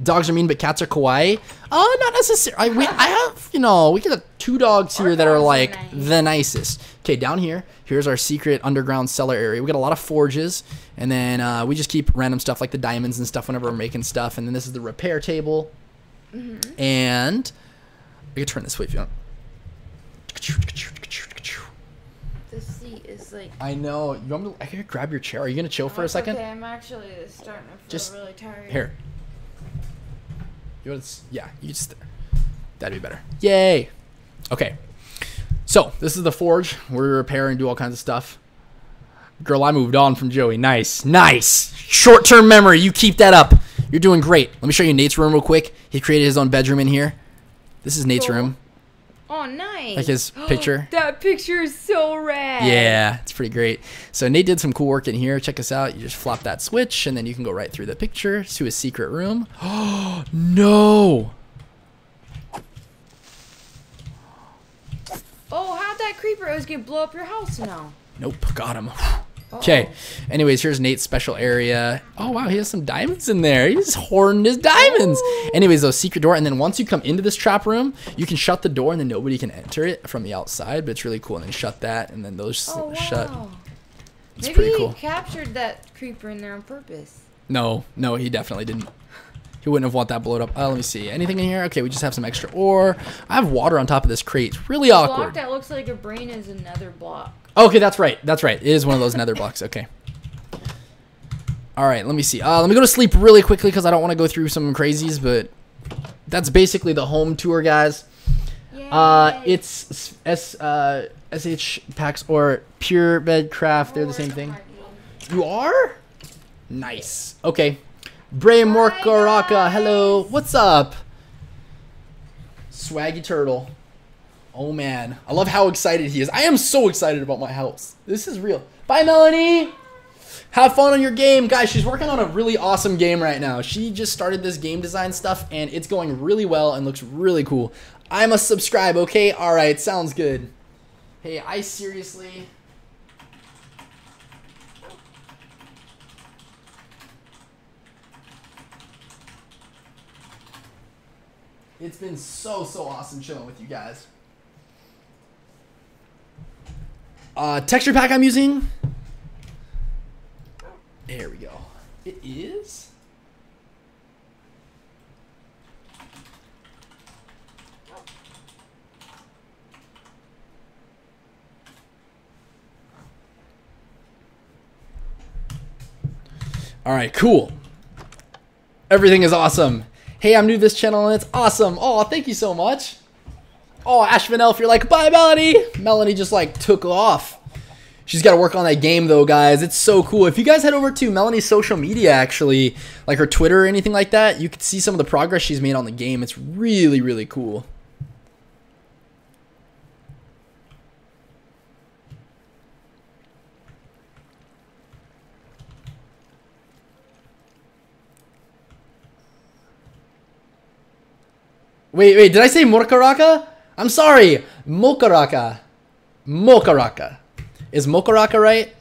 Dogs are mean, but cats are kawaii. Oh, not necessarily. I, we, I have, you know, we got two dogs here Our that are dogs are like nice. the nicest. Okay, down here, here's our secret underground cellar area. We got a lot of forges, and then uh, we just keep random stuff like the diamonds and stuff whenever we're making stuff. And then this is the repair table. Mm-hmm. And I can turn this way if you want. The seat is like. I know. You want me to, I can grab your chair. Are you gonna chill for a second? Okay, I'm actually starting to feel Just really tired. Here. You want to, yeah, you just that'd be better. Yay. Okay. So this is the forge where we repair and do all kinds of stuff. Girl, I moved on from Joey. Nice, nice. Short-term memory. You keep that up. You're doing great. Let me show you Nate's room real quick. He created his own bedroom in here. This is Nate's Cool. room. Oh, nice. Like his [gasps] picture. that picture is so rad. Yeah, it's pretty great. So Nate did some cool work in here. Check us out. You just flop that switch, and then you can go right through the picture to his secret room. Oh [gasps] no! Oh, how'd that creeper? Was gonna blow up your house now. Nope, got him. Okay. Anyways, here's Nate's special area. Oh wow, he has some diamonds in there. He's hoarding his diamonds. Anyways, though, secret door, and then once you come into this trap room, you can shut the door, and then nobody can enter it from the outside. But it's really cool. And then shut that, and then those Oh, wow. shut. It's Maybe pretty he captured that creeper in there on purpose. No, no, he definitely didn't. He wouldn't have want that blowed up. Uh, let me see. Anything in here? Okay, we just have some extra ore. I have water on top of this crate. It's really Block awkward. that looks like a brain is another block. Okay, that's right. That's right. It is one of those nether blocks. Okay. All right, let me see. Uh, let me go to sleep really quickly because I don't want to go through some crazies, but that's basically the home tour, guys. Uh, it's S uh, SH packs or Pure BDcraft. They're the same thing. You are? Nice. Okay. Bray Morkaraka, hello. What's up? Swaggy Turtle. Oh man. I love how excited he is. I am so excited about my house. This is real. Bye, Melanie. Have fun on your game. Guys, she's working on a really awesome game right now. She just started this game design stuff and it's going really well and looks really cool. I must subscribe, okay? Alright, sounds good. Hey, I seriously. It's been so, so awesome chilling with you guys. Uh, texture pack I'm using. There we go. It is. All right, cool. Everything is awesome. Hey, I'm new to this channel and it's awesome. Oh, thank you so much. Oh, Ashvin Elf, you're like, bye, Melanie. Melanie just like took off. She's got to work on that game though, guys. It's so cool. If you guys head over to Melanie's social media, actually, like her Twitter or anything like that, you can see some of the progress she's made on the game. It's really, really cool. Wait, wait, did I say Mokaraka? I'm sorry. Mokaraka. Mokaraka. Is Mokaraka right?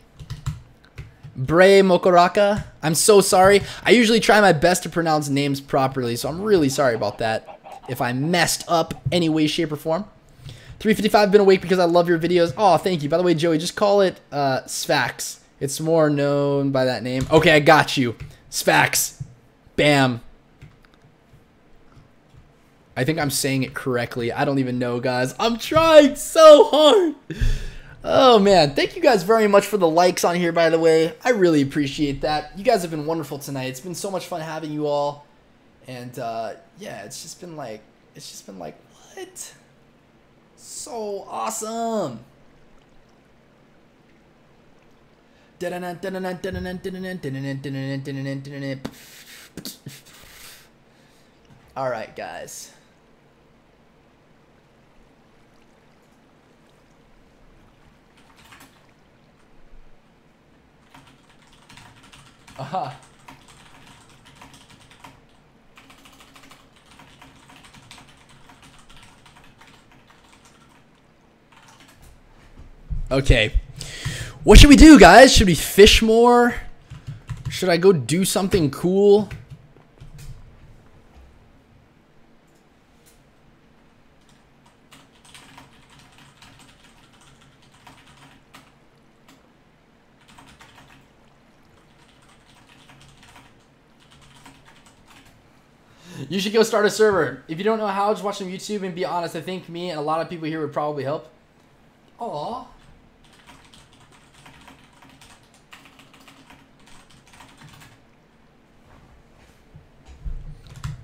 Bray Mokoraka. I'm so sorry. I usually try my best to pronounce names properly, so I'm really sorry about that. If I messed up any way, shape, or form. 355 been awake because I love your videos. Oh, thank you. By the way, Joey, just call it uh, Sphax. It's more known by that name. Okay, I got you. Sphax. Bam. I think I'm saying it correctly. I don't even know, guys. I'm trying so hard. Oh, man. Thank you guys very much for the likes on here, by the way. I really appreciate that. You guys have been wonderful tonight. It's been so much fun having you all. And, uh, yeah, it's just been like, it's just been like, what? So awesome. All right, guys. Aha. Okay. What should we do, guys? Should we fish more? Should I go do something cool? You should go start a server. If you don't know how, just watch some YouTube and be honest. I think me and a lot of people here would probably help. Aw.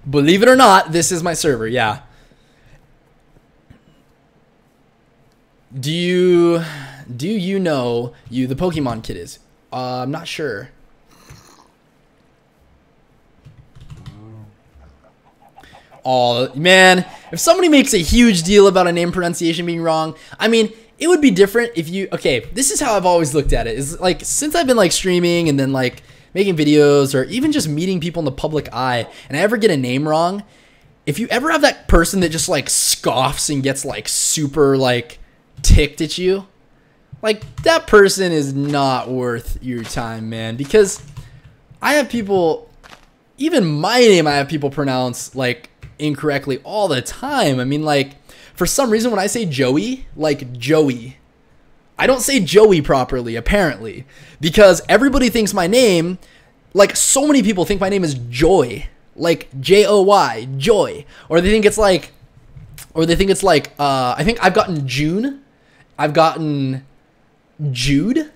Believe it or not, this is my server. Yeah. Do you do you know you the Pokemon kid is? Uh, I'm not sure. Oh man, if somebody makes a huge deal about a name pronunciation being wrong, I mean, it would be different if you. Okay, this is how I've always looked at it. Is like since I've been like streaming and then like making videos or even just meeting people in the public eye, and I ever get a name wrong, if you ever have that person that just like scoffs and gets like super like ticked at you, like that person is not worth your time, man. Because I have people, even my name, I have people pronounce like incorrectly all the time. I mean, like for some reason when I say Joey, like Joey, I don't say Joey properly, apparently, because everybody thinks my name, like so many people think my name is Joy, like J O Y, Joy, or they think it's like, or they think it's like, uh, I think I've gotten June, I've gotten Jude,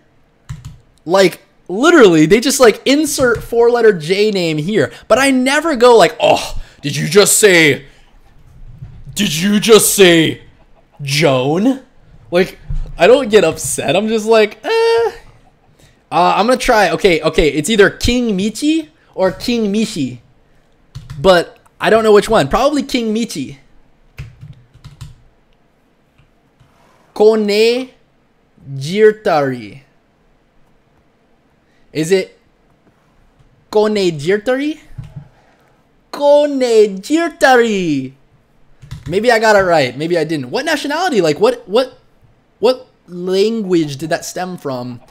like literally they just like insert four letter J name here, but I never go like, oh, did you just say, did you just say Joan? Like, I don't get upset. I'm just like, eh. Uh, I'm gonna try. Okay, okay. It's either King Michi or King Michi, but I don't know which one. Probably King Michi. Kone Jirtari. Is it Kone Jirtari? Kone Jirtari. Maybe I got it right. Maybe I didn't. What nationality? Like what what what language did that stem from?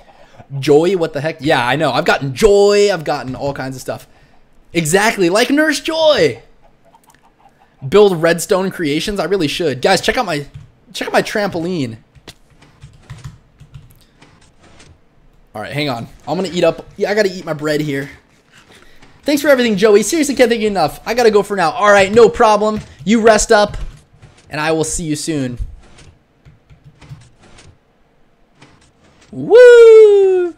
Joy? What the heck? Yeah, I know. I've gotten joy. I've gotten all kinds of stuff. Exactly, like Nurse Joy. Build redstone creations. I really should. Guys, check out my check out my trampoline. All right, hang on. I'm gonna eat up. Yeah, I gotta eat my bread here. Thanks for everything, Joey. Seriously, can't thank you enough. I gotta go for now. All right, no problem. You rest up, and I will see you soon. Woo!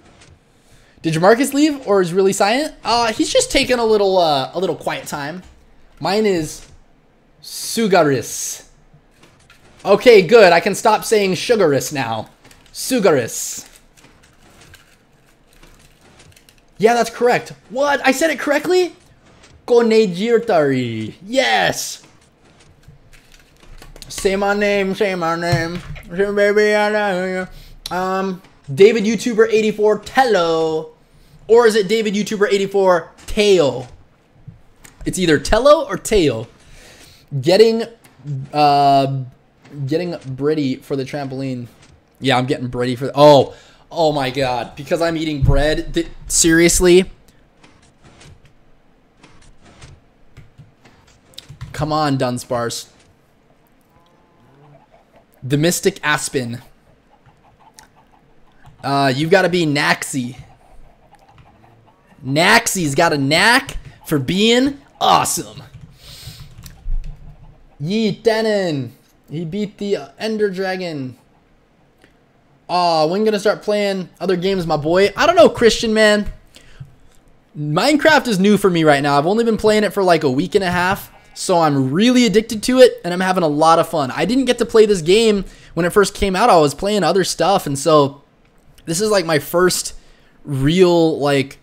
Did Jamarcus leave, or is really silent? Uh, he's just taking a little, uh, a little quiet time. Mine is Sugaris. Okay, good. I can stop saying Sugaris now. Sugaris. Yeah, that's correct. What? I said it correctly? Konejirtari. Yes. Say my name, say my name. Say baby, I you. Um, David YouTuber 84 Tello. Or is it David YouTuber 84 Tail? It's either Tello or Tail. Getting, uh, getting Britty for the trampoline. Yeah, I'm getting Britty for. The, oh, Oh my god, because I'm eating bread? Th- seriously? Come on, Dunspars. The Mystic Aspen. Uh, you've got to be Naxi. Naxi's got a knack for being awesome. Yi Denon. He beat the Ender Dragon. Aw, when gonna start playing other games, my boy? I don't know, Christian, man. Minecraft is new for me right now. I've only been playing it for like a week and a half, so I'm really addicted to it, and I'm having a lot of fun. I didn't get to play this game when it first came out. I was playing other stuff, and so this is like my first real like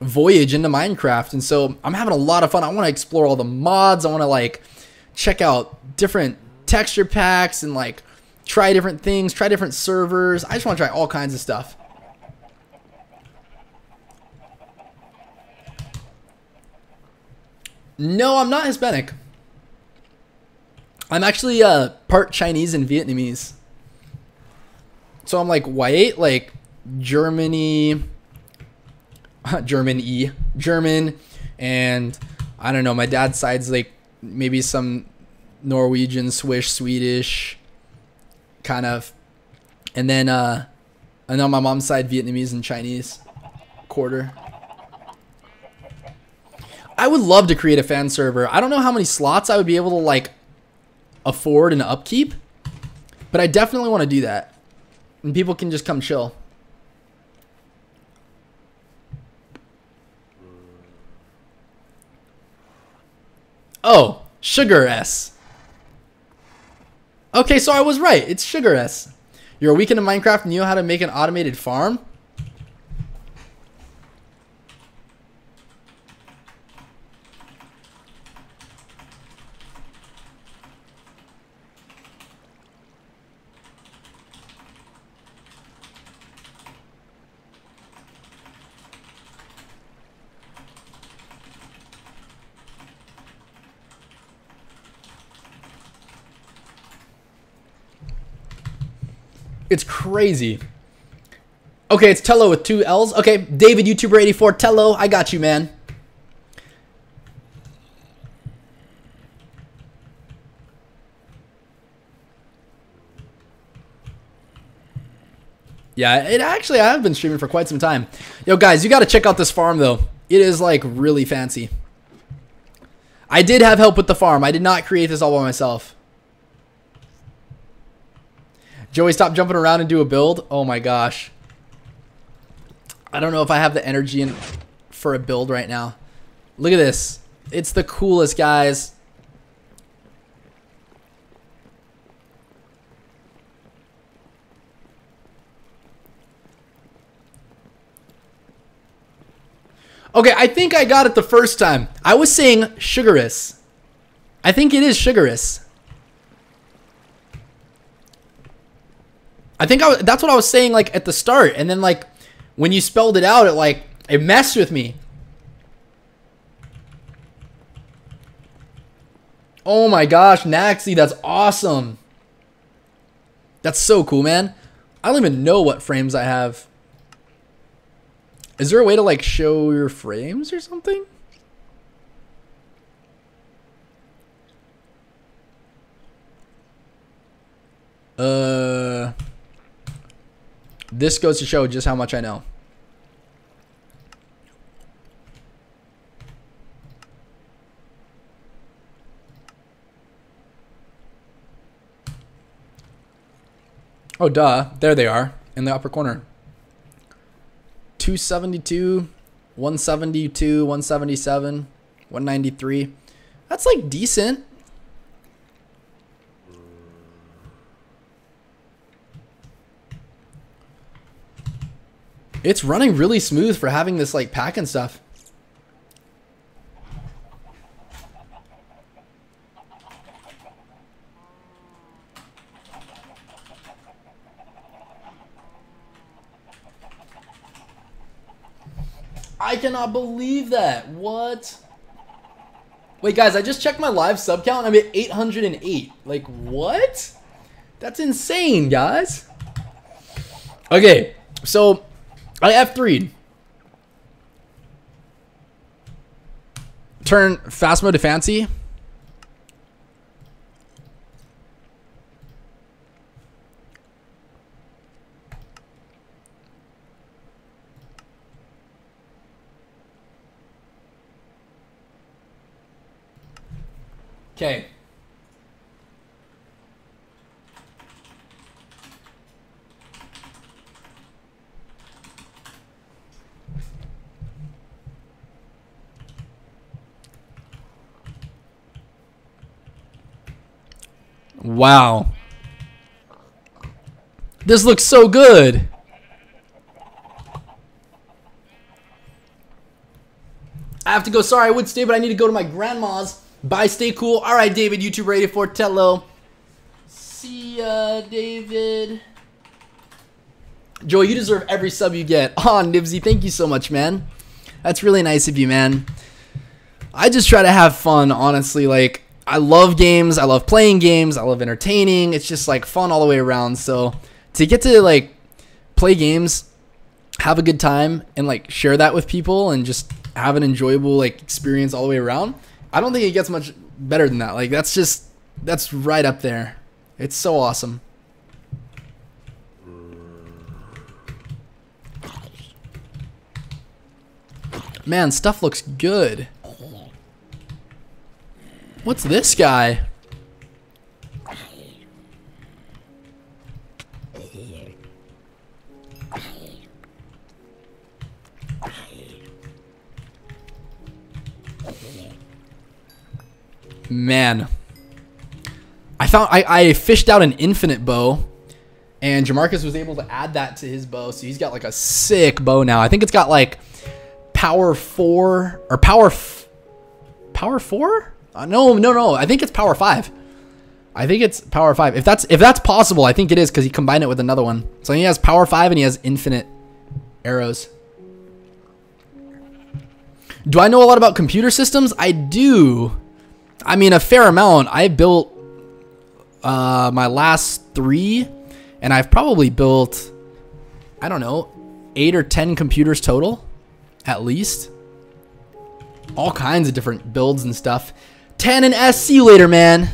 voyage into Minecraft, and so I'm having a lot of fun. I want to explore all the mods. I want to like check out different texture packs and like try different things, try different servers. I just want to try all kinds of stuff. No, I'm not Hispanic. I'm actually uh, part Chinese and Vietnamese. So I'm like white, like Germany, [laughs] German-y, German, and I don't know. My dad's side's like maybe some Norwegian, Swiss, Swedish, kind of, and then uh, and on my mom's side, Vietnamese and Chinese, quarter. I would love to create a fan server. I don't know how many slots I would be able to like afford and upkeep, but I definitely want to do that, and people can just come chill. Oh, Sugar S. Okay, so I was right. It's Sugar S. You're a weekend in Minecraft and you know how to make an automated farm? It's crazy. Okay, it's Tello with two L's. Okay, David, YouTuber 84, Tello, I got you, man. Yeah, it actually, I have been streaming for quite some time. Yo, guys, you got to check out this farm, though. It is, like, really fancy. I did have help with the farm. I did not create this all by myself. Joey, stop jumping around and do a build. Oh my gosh. I don't know if I have the energy in, for a build right now. Look at this. It's the coolest, guys. Okay, I think I got it the first time. I was saying sugarous. I think it is sugarous. I think I was, that's what I was saying like at the start, and then like when you spelled it out, it like it messed with me. Oh my gosh, Naxi, that's awesome. That's so cool, man. I don't even know what frames I have. Is there a way to like show your frames or something? Uh, this goes to show just how much I know. Oh, duh. There they are in the upper corner. 272, 172, 177, 193. That's like decent. It's running really smooth for having this like pack and stuff. I cannot believe that. What? Wait, guys, I just checked my live sub count. I'm at 808. Like, what? That's insane, guys. Okay, So, I F3'd. Turn fast mode to fancy. Okay. Wow. This looks so good. I have to go. Sorry, I would stay, but I need to go to my grandma's. Bye, stay cool. All right, David, YouTuber 84 Tello. See ya, David. Joey, you deserve every sub you get. [laughs] Oh, Nibsy, thank you so much, man. That's really nice of you, man. I just try to have fun, honestly. Like, I love games. I love playing games. I love entertaining. It's just like fun all the way around. So to get to like play games, have a good time, and like share that with people and just have an enjoyable like experience all the way around. I don't think it gets much better than that. Like that's just that's right up there. It's so awesome. Man, stuff looks good. What's this guy? Man. I found I, I fished out an infinite bow and Jamarcus was able to add that to his bow. So he's got like a sick bow now. I think it's got like power 4 or power power 4? Uh, no, no, no. I think it's power 5. I think it's power 5. If that's if that's possible, I think it is cuz he combined it with another one. So he has power 5 and he has infinite arrows. Do I know a lot about computer systems? I do. I mean, a fair amount. I built uh, my last three, and I've probably built, I don't know, eight or ten computers total, at least. All kinds of different builds and stuff. 10 and S. See you later, man.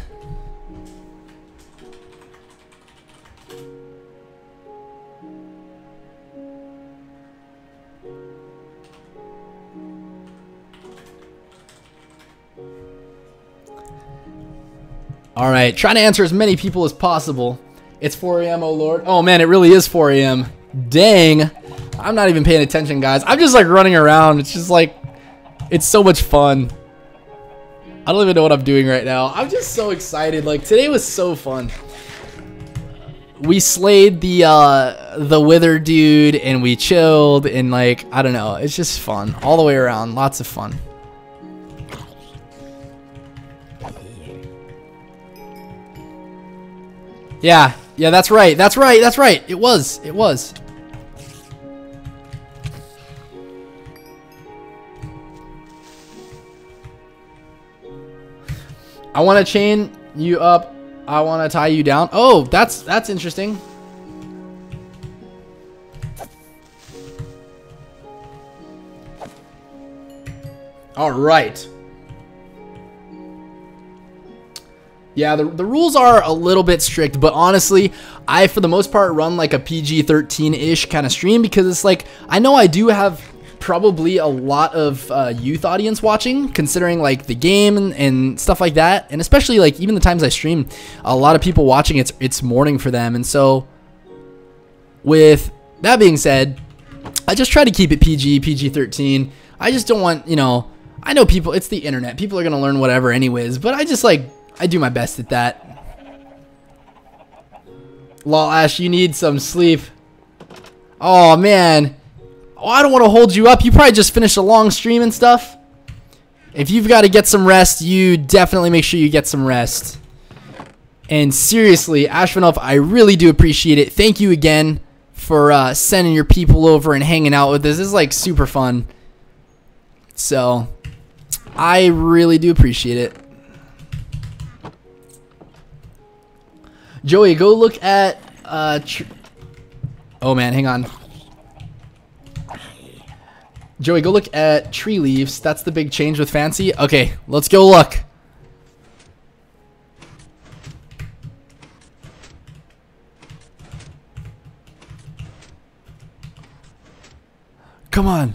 All right, trying to answer as many people as possible. It's 4 a.m. Oh lord. Oh man, it really is 4 a.m. Dang. I'm not even paying attention, guys. I'm just like running around. It's just like, it's so much fun. I don't even know what I'm doing right now. I'm just so excited. Like today was so fun. We slayed the uh, the wither dude and we chilled and like I don't know. It's just fun all the way around. Lots of fun. Yeah, yeah, that's right. That's right. That's right. It was. It was. I want to chain you up. I want to tie you down. Oh, that's that's interesting. All right. Yeah, the, the rules are a little bit strict, but honestly, I, for the most part, run like a PG-13-ish kind of stream because it's like, I know I do have probably a lot of uh, youth audience watching, considering like the game and, and stuff like that, and especially like even the times I stream, a lot of people watching, it's, it's morning for them, and so with that being said, I just try to keep it PG, PG-13. I just don't want, you know, I know people, it's the internet, people are to learn whatever anyways, but I just like, I do my best at that. Lol, Ash, you need some sleep. Oh, man. Oh, I don't want to hold you up. You probably just finished a long stream and stuff. If you've got to get some rest, you definitely make sure you get some rest. And seriously, Ashvin Elf, I really do appreciate it. Thank you again for uh, sending your people over and hanging out with us. This is like super fun. So, I really do appreciate it. Joey, go look at. Uh, oh man, hang on. Joey, go look at tree leaves. That's the big change with fancy. Okay, let's go look. Come on.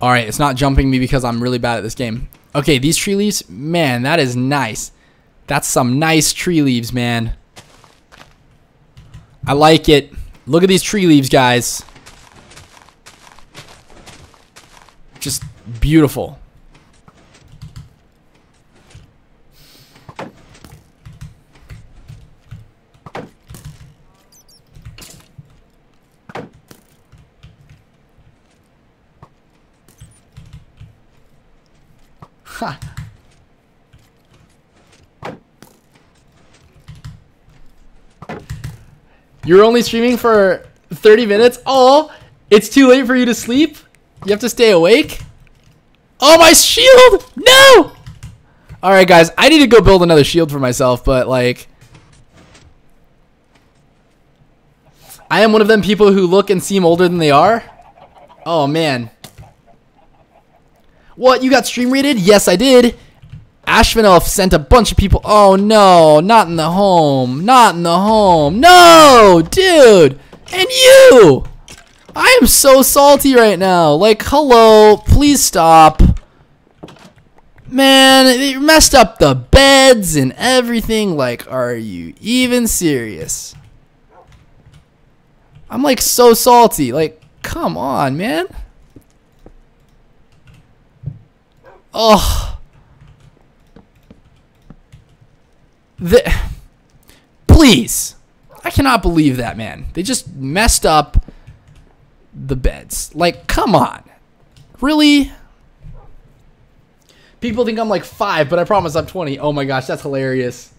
All right, it's not jumping me because I'm really bad at this game. Okay, these tree leaves, man, that is nice. That's some nice tree leaves, man. I like it. Look at these tree leaves, guys. Just beautiful. Ha. You're only streaming for 30 minutes? Oh, it's too late for you to sleep? You have to stay awake? Oh, my shield! No! Alright, guys, I need to go build another shield for myself, but, like... I am one of them people who look and seem older than they are. Oh, man. What, you got stream rated? Yes, I did. Ashvin Elf sent a bunch of people. Oh no, not in the home. Not in the home. No, dude. And you. I am so salty right now. Like, hello, please stop. Man, they messed up the beds and everything. Like, are you even serious? I'm like so salty. Like, come on, man. Oh. The, please. I cannot believe that, man. They just messed up the beds. Like, come on. Really? People think I'm like 5, but I promise I'm 20. Oh my gosh, that's hilarious.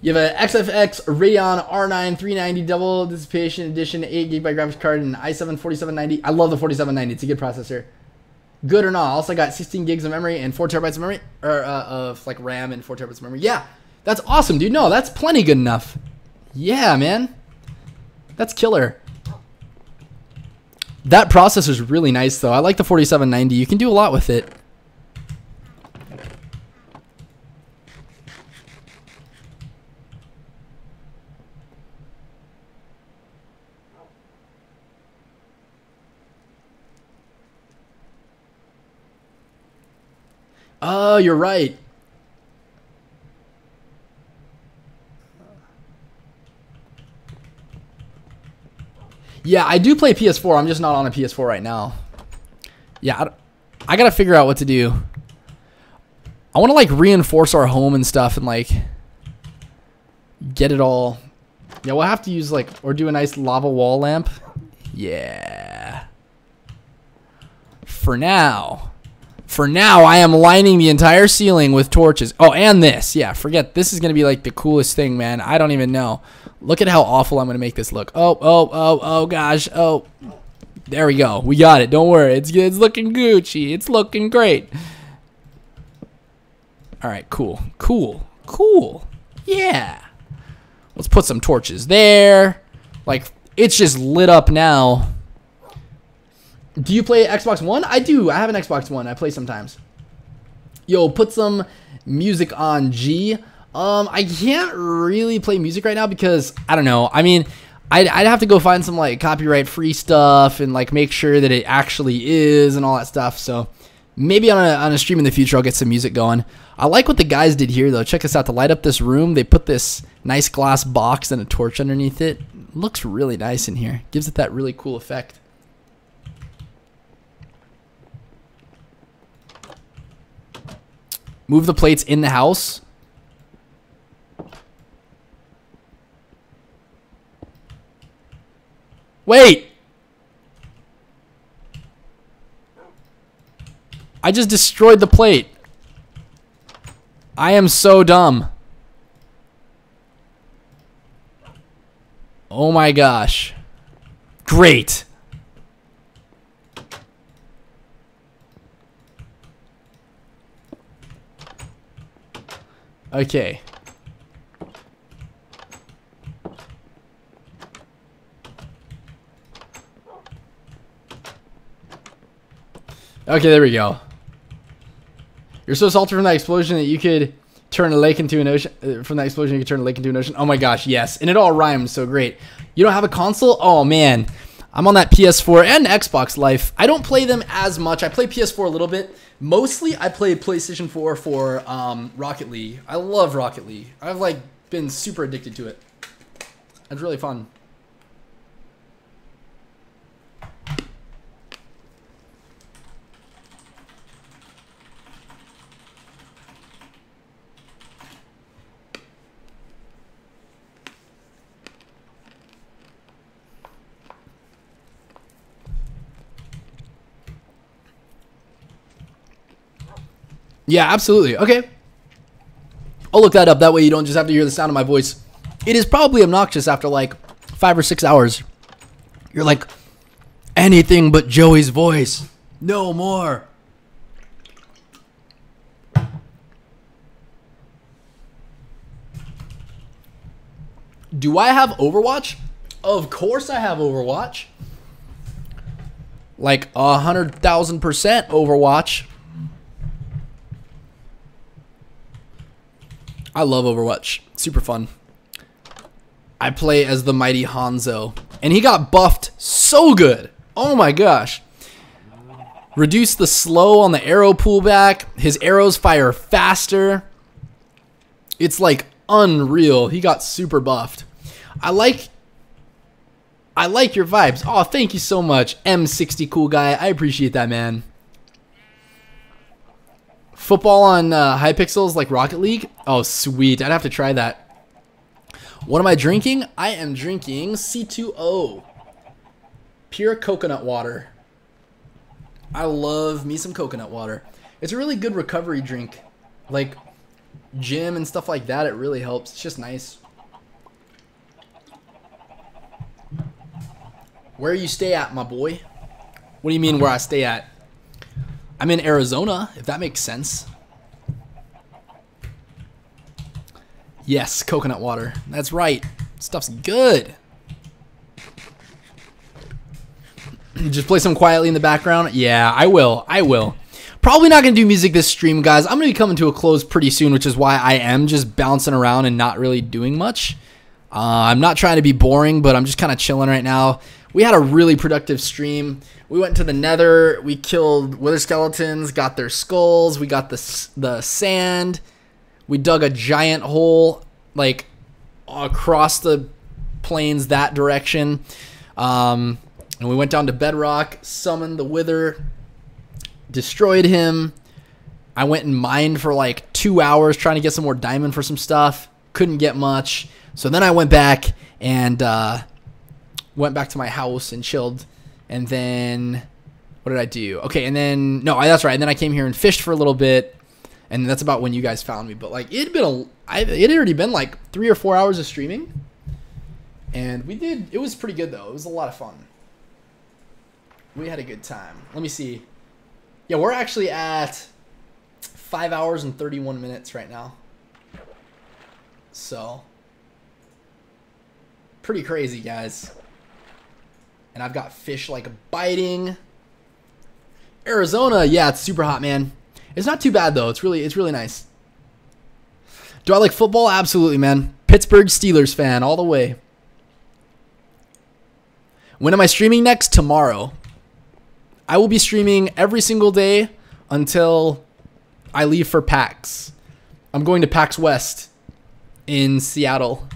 You have a XFX Radeon R9 390 double dissipation edition 8 GB graphics card and i7 4790. I love the 4790. It's a good processor. Good or not. Also I got 16 gigs of memory and 4 terabytes of memory or uh, of like RAM and 4 terabytes of memory. Yeah. That's awesome, dude. No, that's plenty good enough. Yeah, man. That's killer. That processor's really nice though. I like the 4790. You can do a lot with it. Oh, you're right. Yeah, I do play PS4. I'm just not on a PS4 right now. Yeah, I, I gotta figure out what to do. I want to like reinforce our home and stuff and like get it all. Yeah, we'll have to use like or do a nice lava wall lamp. Yeah. For now. For now, I am lining the entire ceiling with torches. Oh, and this. Yeah, forget. This is going to be like the coolest thing, man. I don't even know. Look at how awful I'm going to make this look. Oh, oh, oh, oh, gosh. Oh, there we go. We got it. Don't worry. It's, it's looking Gucci. It's looking great. All right, cool. Cool. Cool. Yeah. Let's put some torches there. Like, it's just lit up now. Do you play Xbox One? I do. I have an Xbox One. I play sometimes. Yo, put some music on G. Um, I can't really play music right now because I don't know. I mean, I'd, I'd have to go find some like copyright free stuff and like make sure that it actually is and all that stuff. So maybe on a, on a stream in the future, I'll get some music going. I like what the guys did here though. Check this out. To light up this room, they put this nice glass box and a torch underneath it. Looks really nice in here. Gives it that really cool effect. Move the plates in the house. Wait! I just destroyed the plate. I am so dumb. Oh my gosh. Great. Okay. Okay, there we go. You're so salty from that explosion that you could turn a lake into an ocean. Uh, from that explosion, you could turn a lake into an ocean. Oh my gosh, yes. And it all rhymes so great. You don't have a console? Oh man. I'm on that PS4 and Xbox Life. I don't play them as much. I play PS4 a little bit. Mostly, I play PlayStation 4 for um, Rocket League. I love Rocket League. I've like been super addicted to it. It's really fun. Yeah, absolutely. Okay. I'll look that up. That way you don't just have to hear the sound of my voice. It is probably obnoxious after like five or six hours. You're like, anything but Joey's voice. No more. Do I have Overwatch? Of course I have Overwatch. Like a hundred thousand percent Overwatch. I love Overwatch. Super fun. I play as the mighty Hanzo. And he got buffed so good. Oh my gosh. Reduce the slow on the arrow pullback. His arrows fire faster. It's like unreal. He got super buffed. I like I like your vibes. Oh, thank you so much. M60 cool guy. I appreciate that, man. Football on uh, Hypixels like Rocket League? Oh, sweet. I'd have to try that. What am I drinking? I am drinking C2O. Pure coconut water. I love me some coconut water. It's a really good recovery drink. Like gym and stuff like that, it really helps. It's just nice. Where you stay at, my boy? What do you mean where I stay at? I'm in Arizona, if that makes sense. Yes, coconut water. That's right. Stuff's good. [clears throat] Just play some quietly in the background. Yeah, I will. I will. Probably not going to do music this stream, guys. I'm going to be coming to a close pretty soon, which is why I am just bouncing around and not really doing much. Uh, I'm not trying to be boring, but I'm just kind of chilling right now. We had a really productive stream. We went to the nether. We killed wither skeletons, got their skulls. We got the, the sand. We dug a giant hole, like, across the plains that direction. Um, and we went down to bedrock, summoned the wither, destroyed him. I went and mined for like two hours trying to get some more diamond for some stuff. Couldn't get much. So then I went back and uh, went back to my house and chilled. And then what did I do? Okay, and then no, that's right. And then I came here and fished for a little bit. And that's about when you guys found me. But like it had been a, I, it had already been like three or four hours of streaming. And we did. It was pretty good though. It was a lot of fun. We had a good time. Let me see. Yeah, we're actually at five hours and 31 minutes right now. So, pretty crazy, guys. And I've got fish like biting. Arizona, yeah, it's super hot, man. It's not too bad though. It's really, it's really nice. Do I like football? Absolutely, man. Pittsburgh Steelers fan all the way. When am I streaming next? Tomorrow. I will be streaming every single day until I leave for PAX. I'm going to PAX West in Seattle.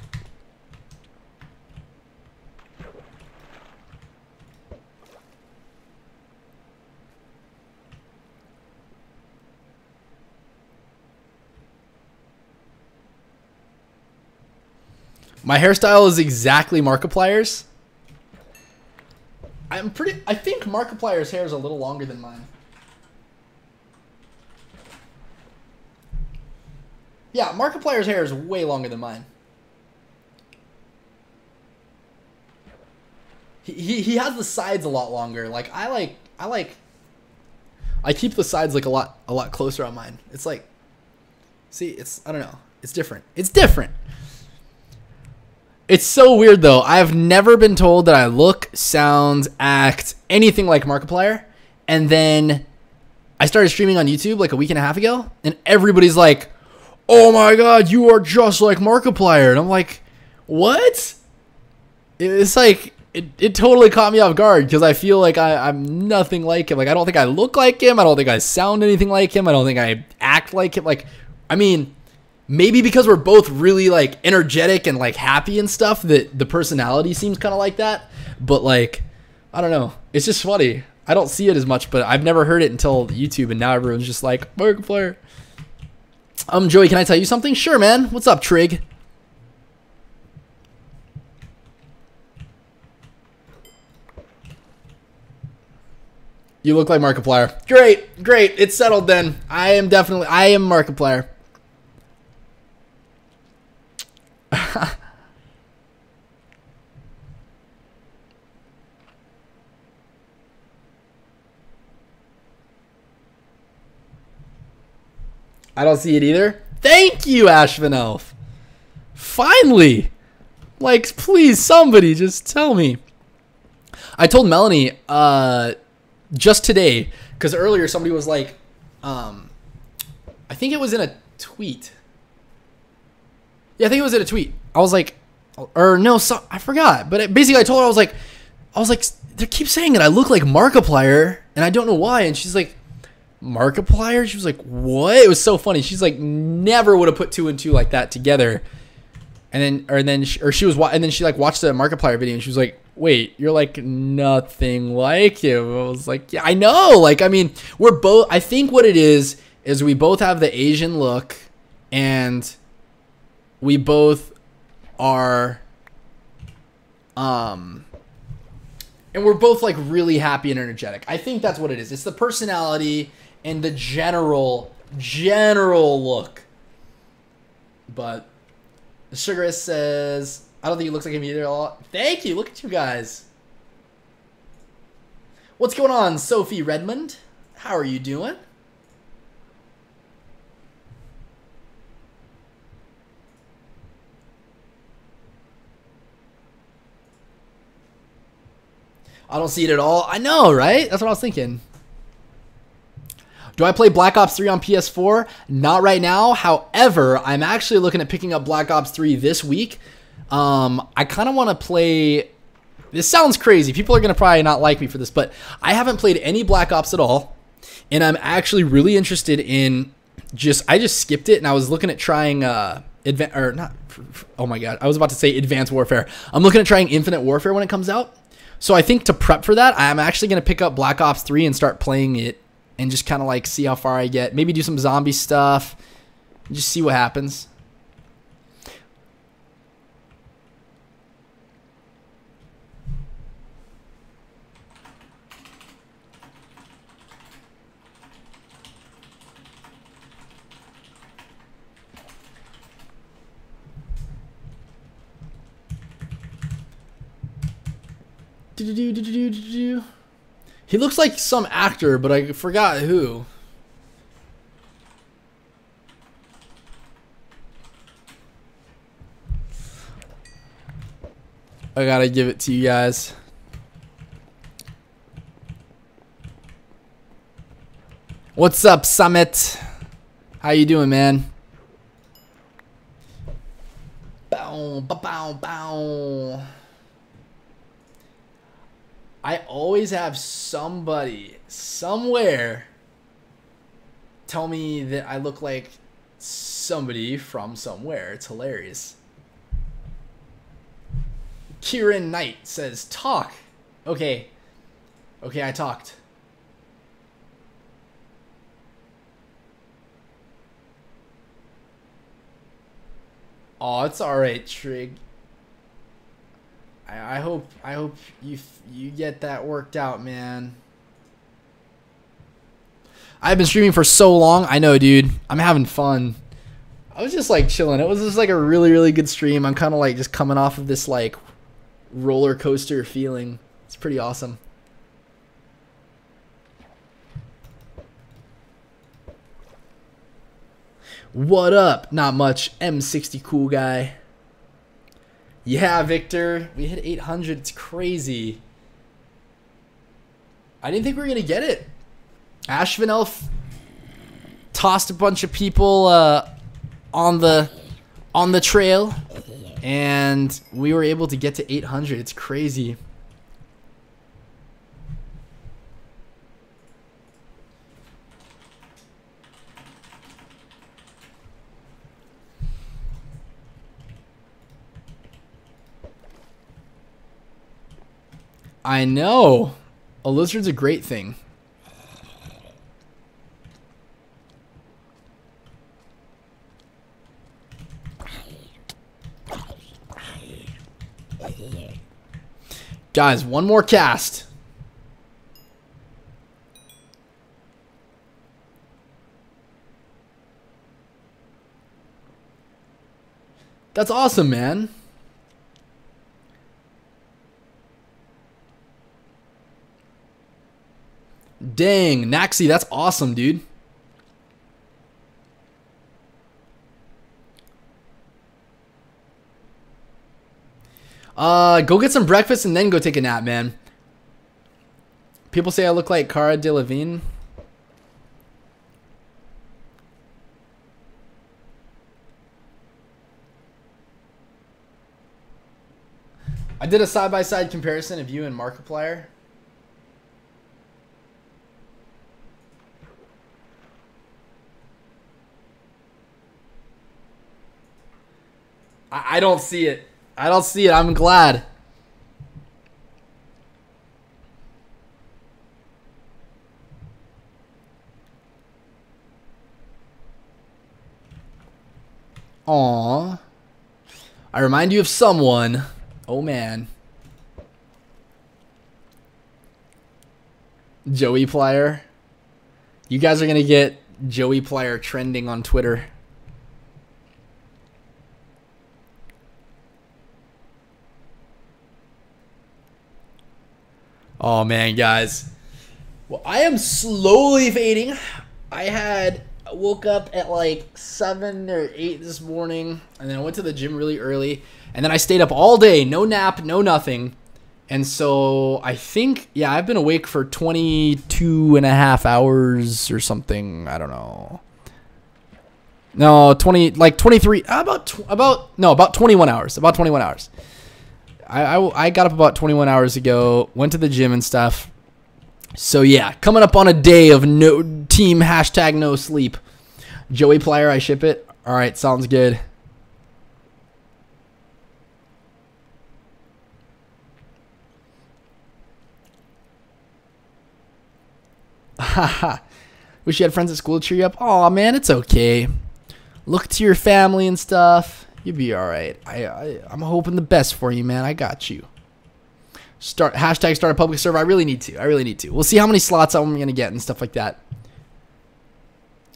My hairstyle is exactly Markiplier's. I'm pretty. I think Markiplier's hair is a little longer than mine. Yeah, Markiplier's hair is way longer than mine. He, he he has the sides a lot longer. Like I like I like. I keep the sides like a lot a lot closer on mine. It's like, see, it's I don't know. It's different. It's different. It's so weird though. I've never been told that I look, sound, act anything like Markiplier, and then I started streaming on YouTube like a week and a half ago, and everybody's like, "Oh my god, you are just like Markiplier," and I'm like, "What?" It's like it, it totally caught me off guard because I feel like I, I'm nothing like him. Like I don't think I look like him. I don't think I sound anything like him. I don't think I act like him. Like, I mean, maybe because we're both really like energetic and like happy and stuff that the personality seems kind of like that. But like, I don't know. It's just funny. I don't see it as much, but I've never heard it until YouTube, and now everyone's just like Markiplier. Um, Joey, can I tell you something? Sure, man. What's up, Trig? You look like Markiplier. Great, great. It's settled then. I am definitely, I am Markiplier. [laughs] I don't see it either. Thank you, Ashvin Elf. Finally. Like, please, somebody just tell me. I told Melanie, uh, just today because earlier somebody was like um i think it was in a tweet yeah i think it was in a tweet. I was like or no so, i forgot. But it, basically i told her i was like i was like they keep saying that i look like markiplier and i don't know why. And she's like markiplier? She was like what? It was so funny. She's like never would have put two and two like that together. And then or then she, or she was wa- and then she like watched the markiplier video and she was like wait you're like nothing like him. I was like yeah i know. Like i mean we're both i think what it is is we both have the asian look and we both are um and we're both like really happy and energetic i think that's what it is it's the personality and the general general look but Sugarist says, I don't think he looks like him either. a lot. Thank you. Look at you guys. What's going on, Sophie Redmond? How are you doing? I don't see it at all. I know, right? That's what I was thinking. Do I play Black Ops 3 on PS4? Not right now. However, I'm actually looking at picking up Black Ops 3 this week. Um, I kind of want to play. This sounds crazy. People are going to probably not like me for this, but I haven't played any Black Ops at all. And I'm actually really interested in just. I just skipped it and I was looking at trying. Uh, advan- or not. Oh my god. I was about to say Advanced Warfare. I'm looking at trying Infinite Warfare when it comes out. So I think to prep for that, I'm actually going to pick up Black Ops 3 and start playing it and just kind of like see how far I get. Maybe do some zombie stuff. Just see what happens. He looks like some actor, but I forgot who. I gotta give it to you guys. What's up, Summit? How you doing, man? Bow, bow, bow. I always have somebody somewhere tell me that I look like somebody from somewhere. It's hilarious. Kieran Knight says, Talk. Okay. Okay, I talked. Oh, it's alright, Trig. I, I hope I hope you you get that worked out, man. I've been streaming for so long. I know, dude. I'm having fun. I was just like chilling. It was just like a really really good stream. I'm kind of like just coming off of this like roller coaster feeling. It's pretty awesome. What up? Not much. M60 cool guy. Yeah, Victor. We hit 800. It's crazy. I didn't think we were going to get it. Ashvin Elf tossed a bunch of people uh, on the on the trail and we were able to get to 800. It's crazy. I know. A lizard's a great thing. Guys, one more cast. That's awesome, man. Dang, Naxi, that's awesome, dude. Uh, go get some breakfast and then go take a nap, man. People say I look like Cara Delevingne. I did a side-by-side comparison of you and Markiplier. I, I don't see it. I don't see it. I'm glad. Aw. I remind you of someone. Oh man. Joey Plier. You guys are gonna get Joey Plier trending on Twitter. Oh man, guys. Well, I am slowly fading. I had woke up at like seven or eight this morning, and then I went to the gym really early, and then I stayed up all day, no nap, no nothing. And so I think, yeah, I've been awake for 22 and a half hours or something. I don't know. No, 20, like 23, about, about, no, about 21 hours, about 21 hours. I, I, I got up about 21 hours ago, went to the gym and stuff. So yeah, coming up on a day of no team hashtag no sleep. Joey Plier, I ship it. All right, sounds good. Haha. [laughs] Wish you had friends at school to cheer you up. Oh man, it's okay. Look to your family and stuff. You'll be all right. I, I I'm hoping the best for you, man. I got you. Start hashtag start a public server. I really need to. I really need to. We'll see how many slots I'm gonna get and stuff like that.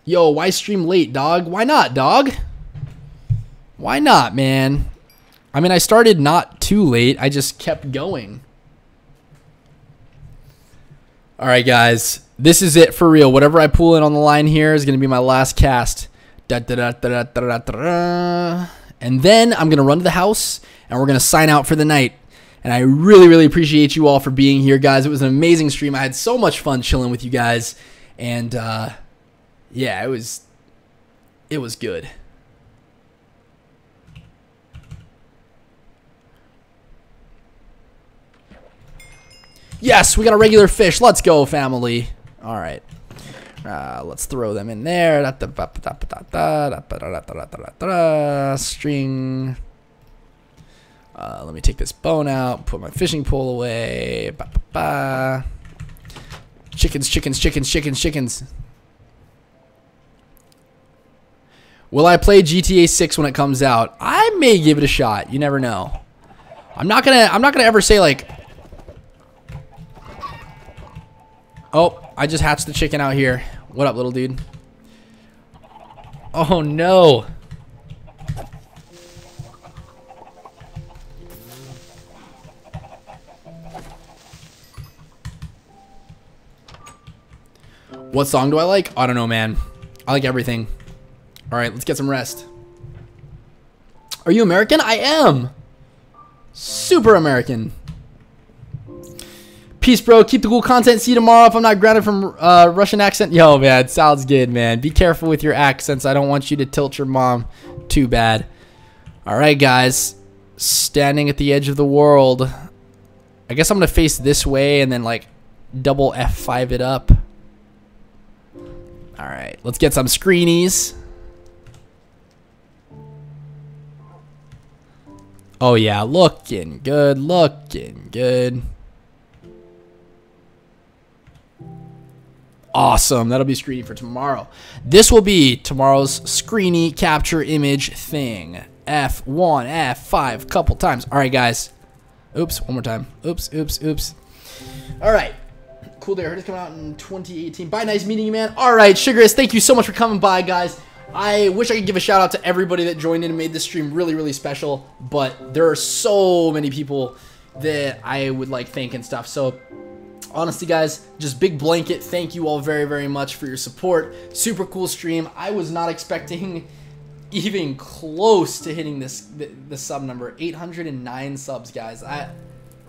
Yo, why stream late, dog? Why not, dog? Why not, man? I mean, I started not too late. I just kept going. All right, guys. This is it for real. Whatever I pull in on the line here is going to be my last cast. Da, da, da, And then I'm going to run to the house and we're going to sign out for the night. And I really, really appreciate you all for being here, guys. It was an amazing stream. I had so much fun chilling with you guys. And uh, yeah, it was it was good. Yes, we got a regular fish. Let's go, family. All right. Uh, let's throw them in there. String. Uh, let me take this bone out. Put my fishing pole away. Ba, ba, ba. Chickens, chickens, chickens, chickens, chickens. Will I play GTA 6 when it comes out? I may give it a shot. You never know. I'm not gonna. I'm not gonna ever say like. Oh, I just hatched the chicken out here. What up, little dude? Oh no. What song do I like? I don't know, man. I like everything. All right, let's get some rest. Are you American? I am. Super American. Peace, bro. Keep the cool content. See you tomorrow if I'm not grounded from uh, Russian accent. Yo, man. Sounds good, man. Be careful with your accents. I don't want you to tilt your mom too bad. All right, guys. Standing at the edge of the world. I guess I'm going to face this way and then, like, double F5 it up. All right. Let's get some screenies. Oh, yeah. Looking good. Looking good. Awesome. That'll be screening for tomorrow. This will be tomorrow's screeny capture image thing. F1, F5, couple times. All right, guys. Oops, one more time. Oops, oops, oops. All right. Cool Day. Heard it's coming out in 2018. Bye, nice meeting you, man. All right, Sugarist, thank you so much for coming by, guys. I wish I could give a shout out to everybody that joined in and made this stream really, really special, but there are so many people that I would like thank and stuff. So honestly guys just big blanket. Thank you all very very much for your support. Super cool stream. I was not expecting [laughs] even close to hitting this the, sub number 809 subs guys. I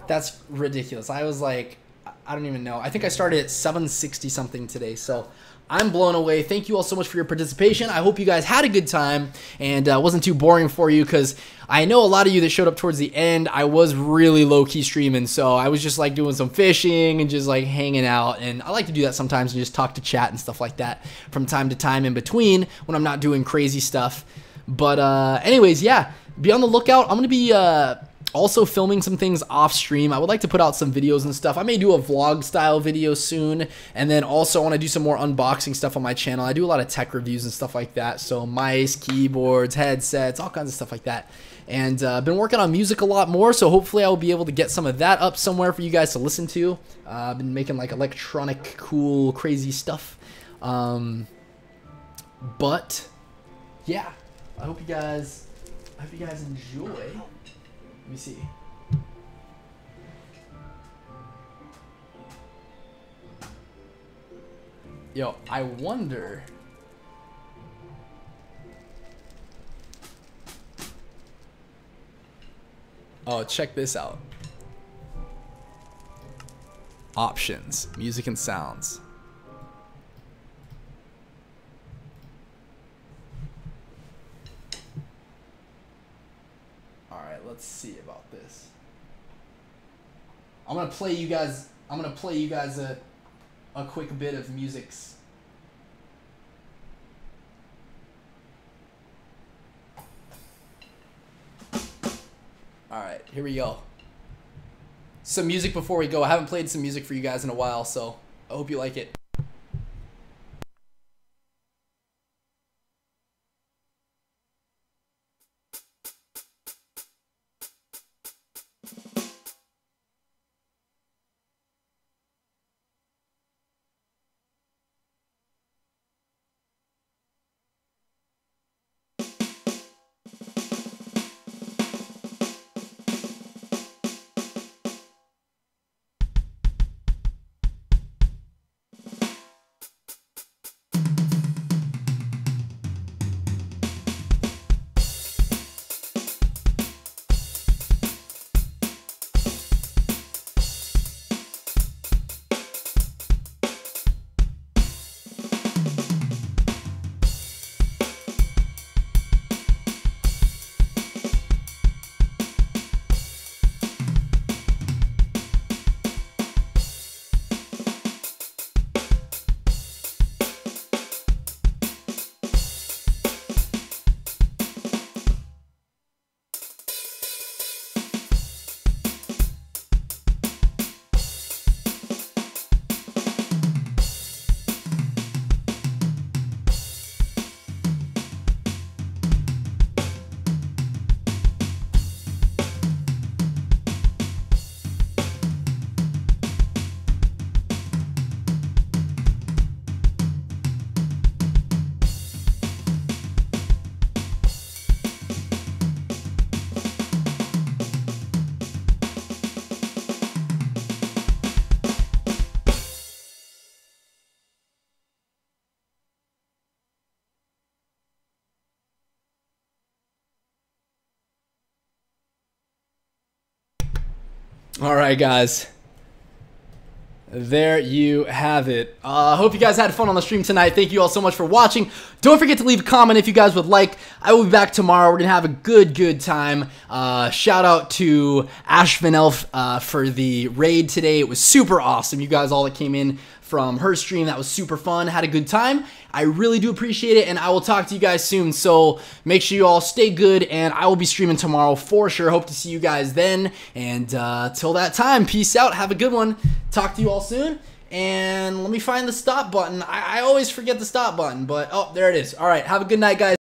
that's ridiculous. I was like i don't even know. I think i started at 760 something today so I'm blown away. Thank you all so much for your participation. I hope you guys had a good time and uh, wasn't too boring for you because I know a lot of you that showed up towards the end. I was really low key streaming, so I was just like doing some fishing and just like hanging out. And I like to do that sometimes and just talk to chat and stuff like that from time to time in between when I'm not doing crazy stuff. But, uh, anyways, yeah, be on the lookout. I'm gonna be uh, also filming some things off stream. I would like to put out some videos and stuff. I may do a vlog style video soon. And then also I want to do some more unboxing stuff on my channel. I do a lot of tech reviews and stuff like that. So mice, keyboards, headsets, all kinds of stuff like that. And I've uh, been working on music a lot more. So hopefully I will be able to get some of that up somewhere for you guys to listen to. Uh, I've been making like electronic, cool, crazy stuff. Um, but yeah, I hope you guys, I hope you guys enjoy. Let me see. Yo, I wonder. Oh, check this out. Options, music and sounds. Alright, let's see about this. I'm gonna play you guys I'm gonna play you guys a a quick bit of music's Alright, here we go. Some music before we go. I haven't played some music for you guys in a while, so I hope you like it. All right, guys. There you have it. I uh, hope you guys had fun on the stream tonight. Thank you all so much for watching. Don't forget to leave a comment if you guys would like. I will be back tomorrow. We're going to have a good, good time. Uh, shout out to Ashvin Elf uh, for the raid today. It was super awesome. You guys all that came in from her stream. That was super fun. Had a good time. I really do appreciate it, and I will talk to you guys soon. So make sure you all stay good, and I will be streaming tomorrow for sure. Hope to see you guys then. And uh, till that time, peace out. Have a good one. Talk to you all soon. And let me find the stop button. I, I always forget the stop button, but oh, there it is. All right. Have a good night, guys.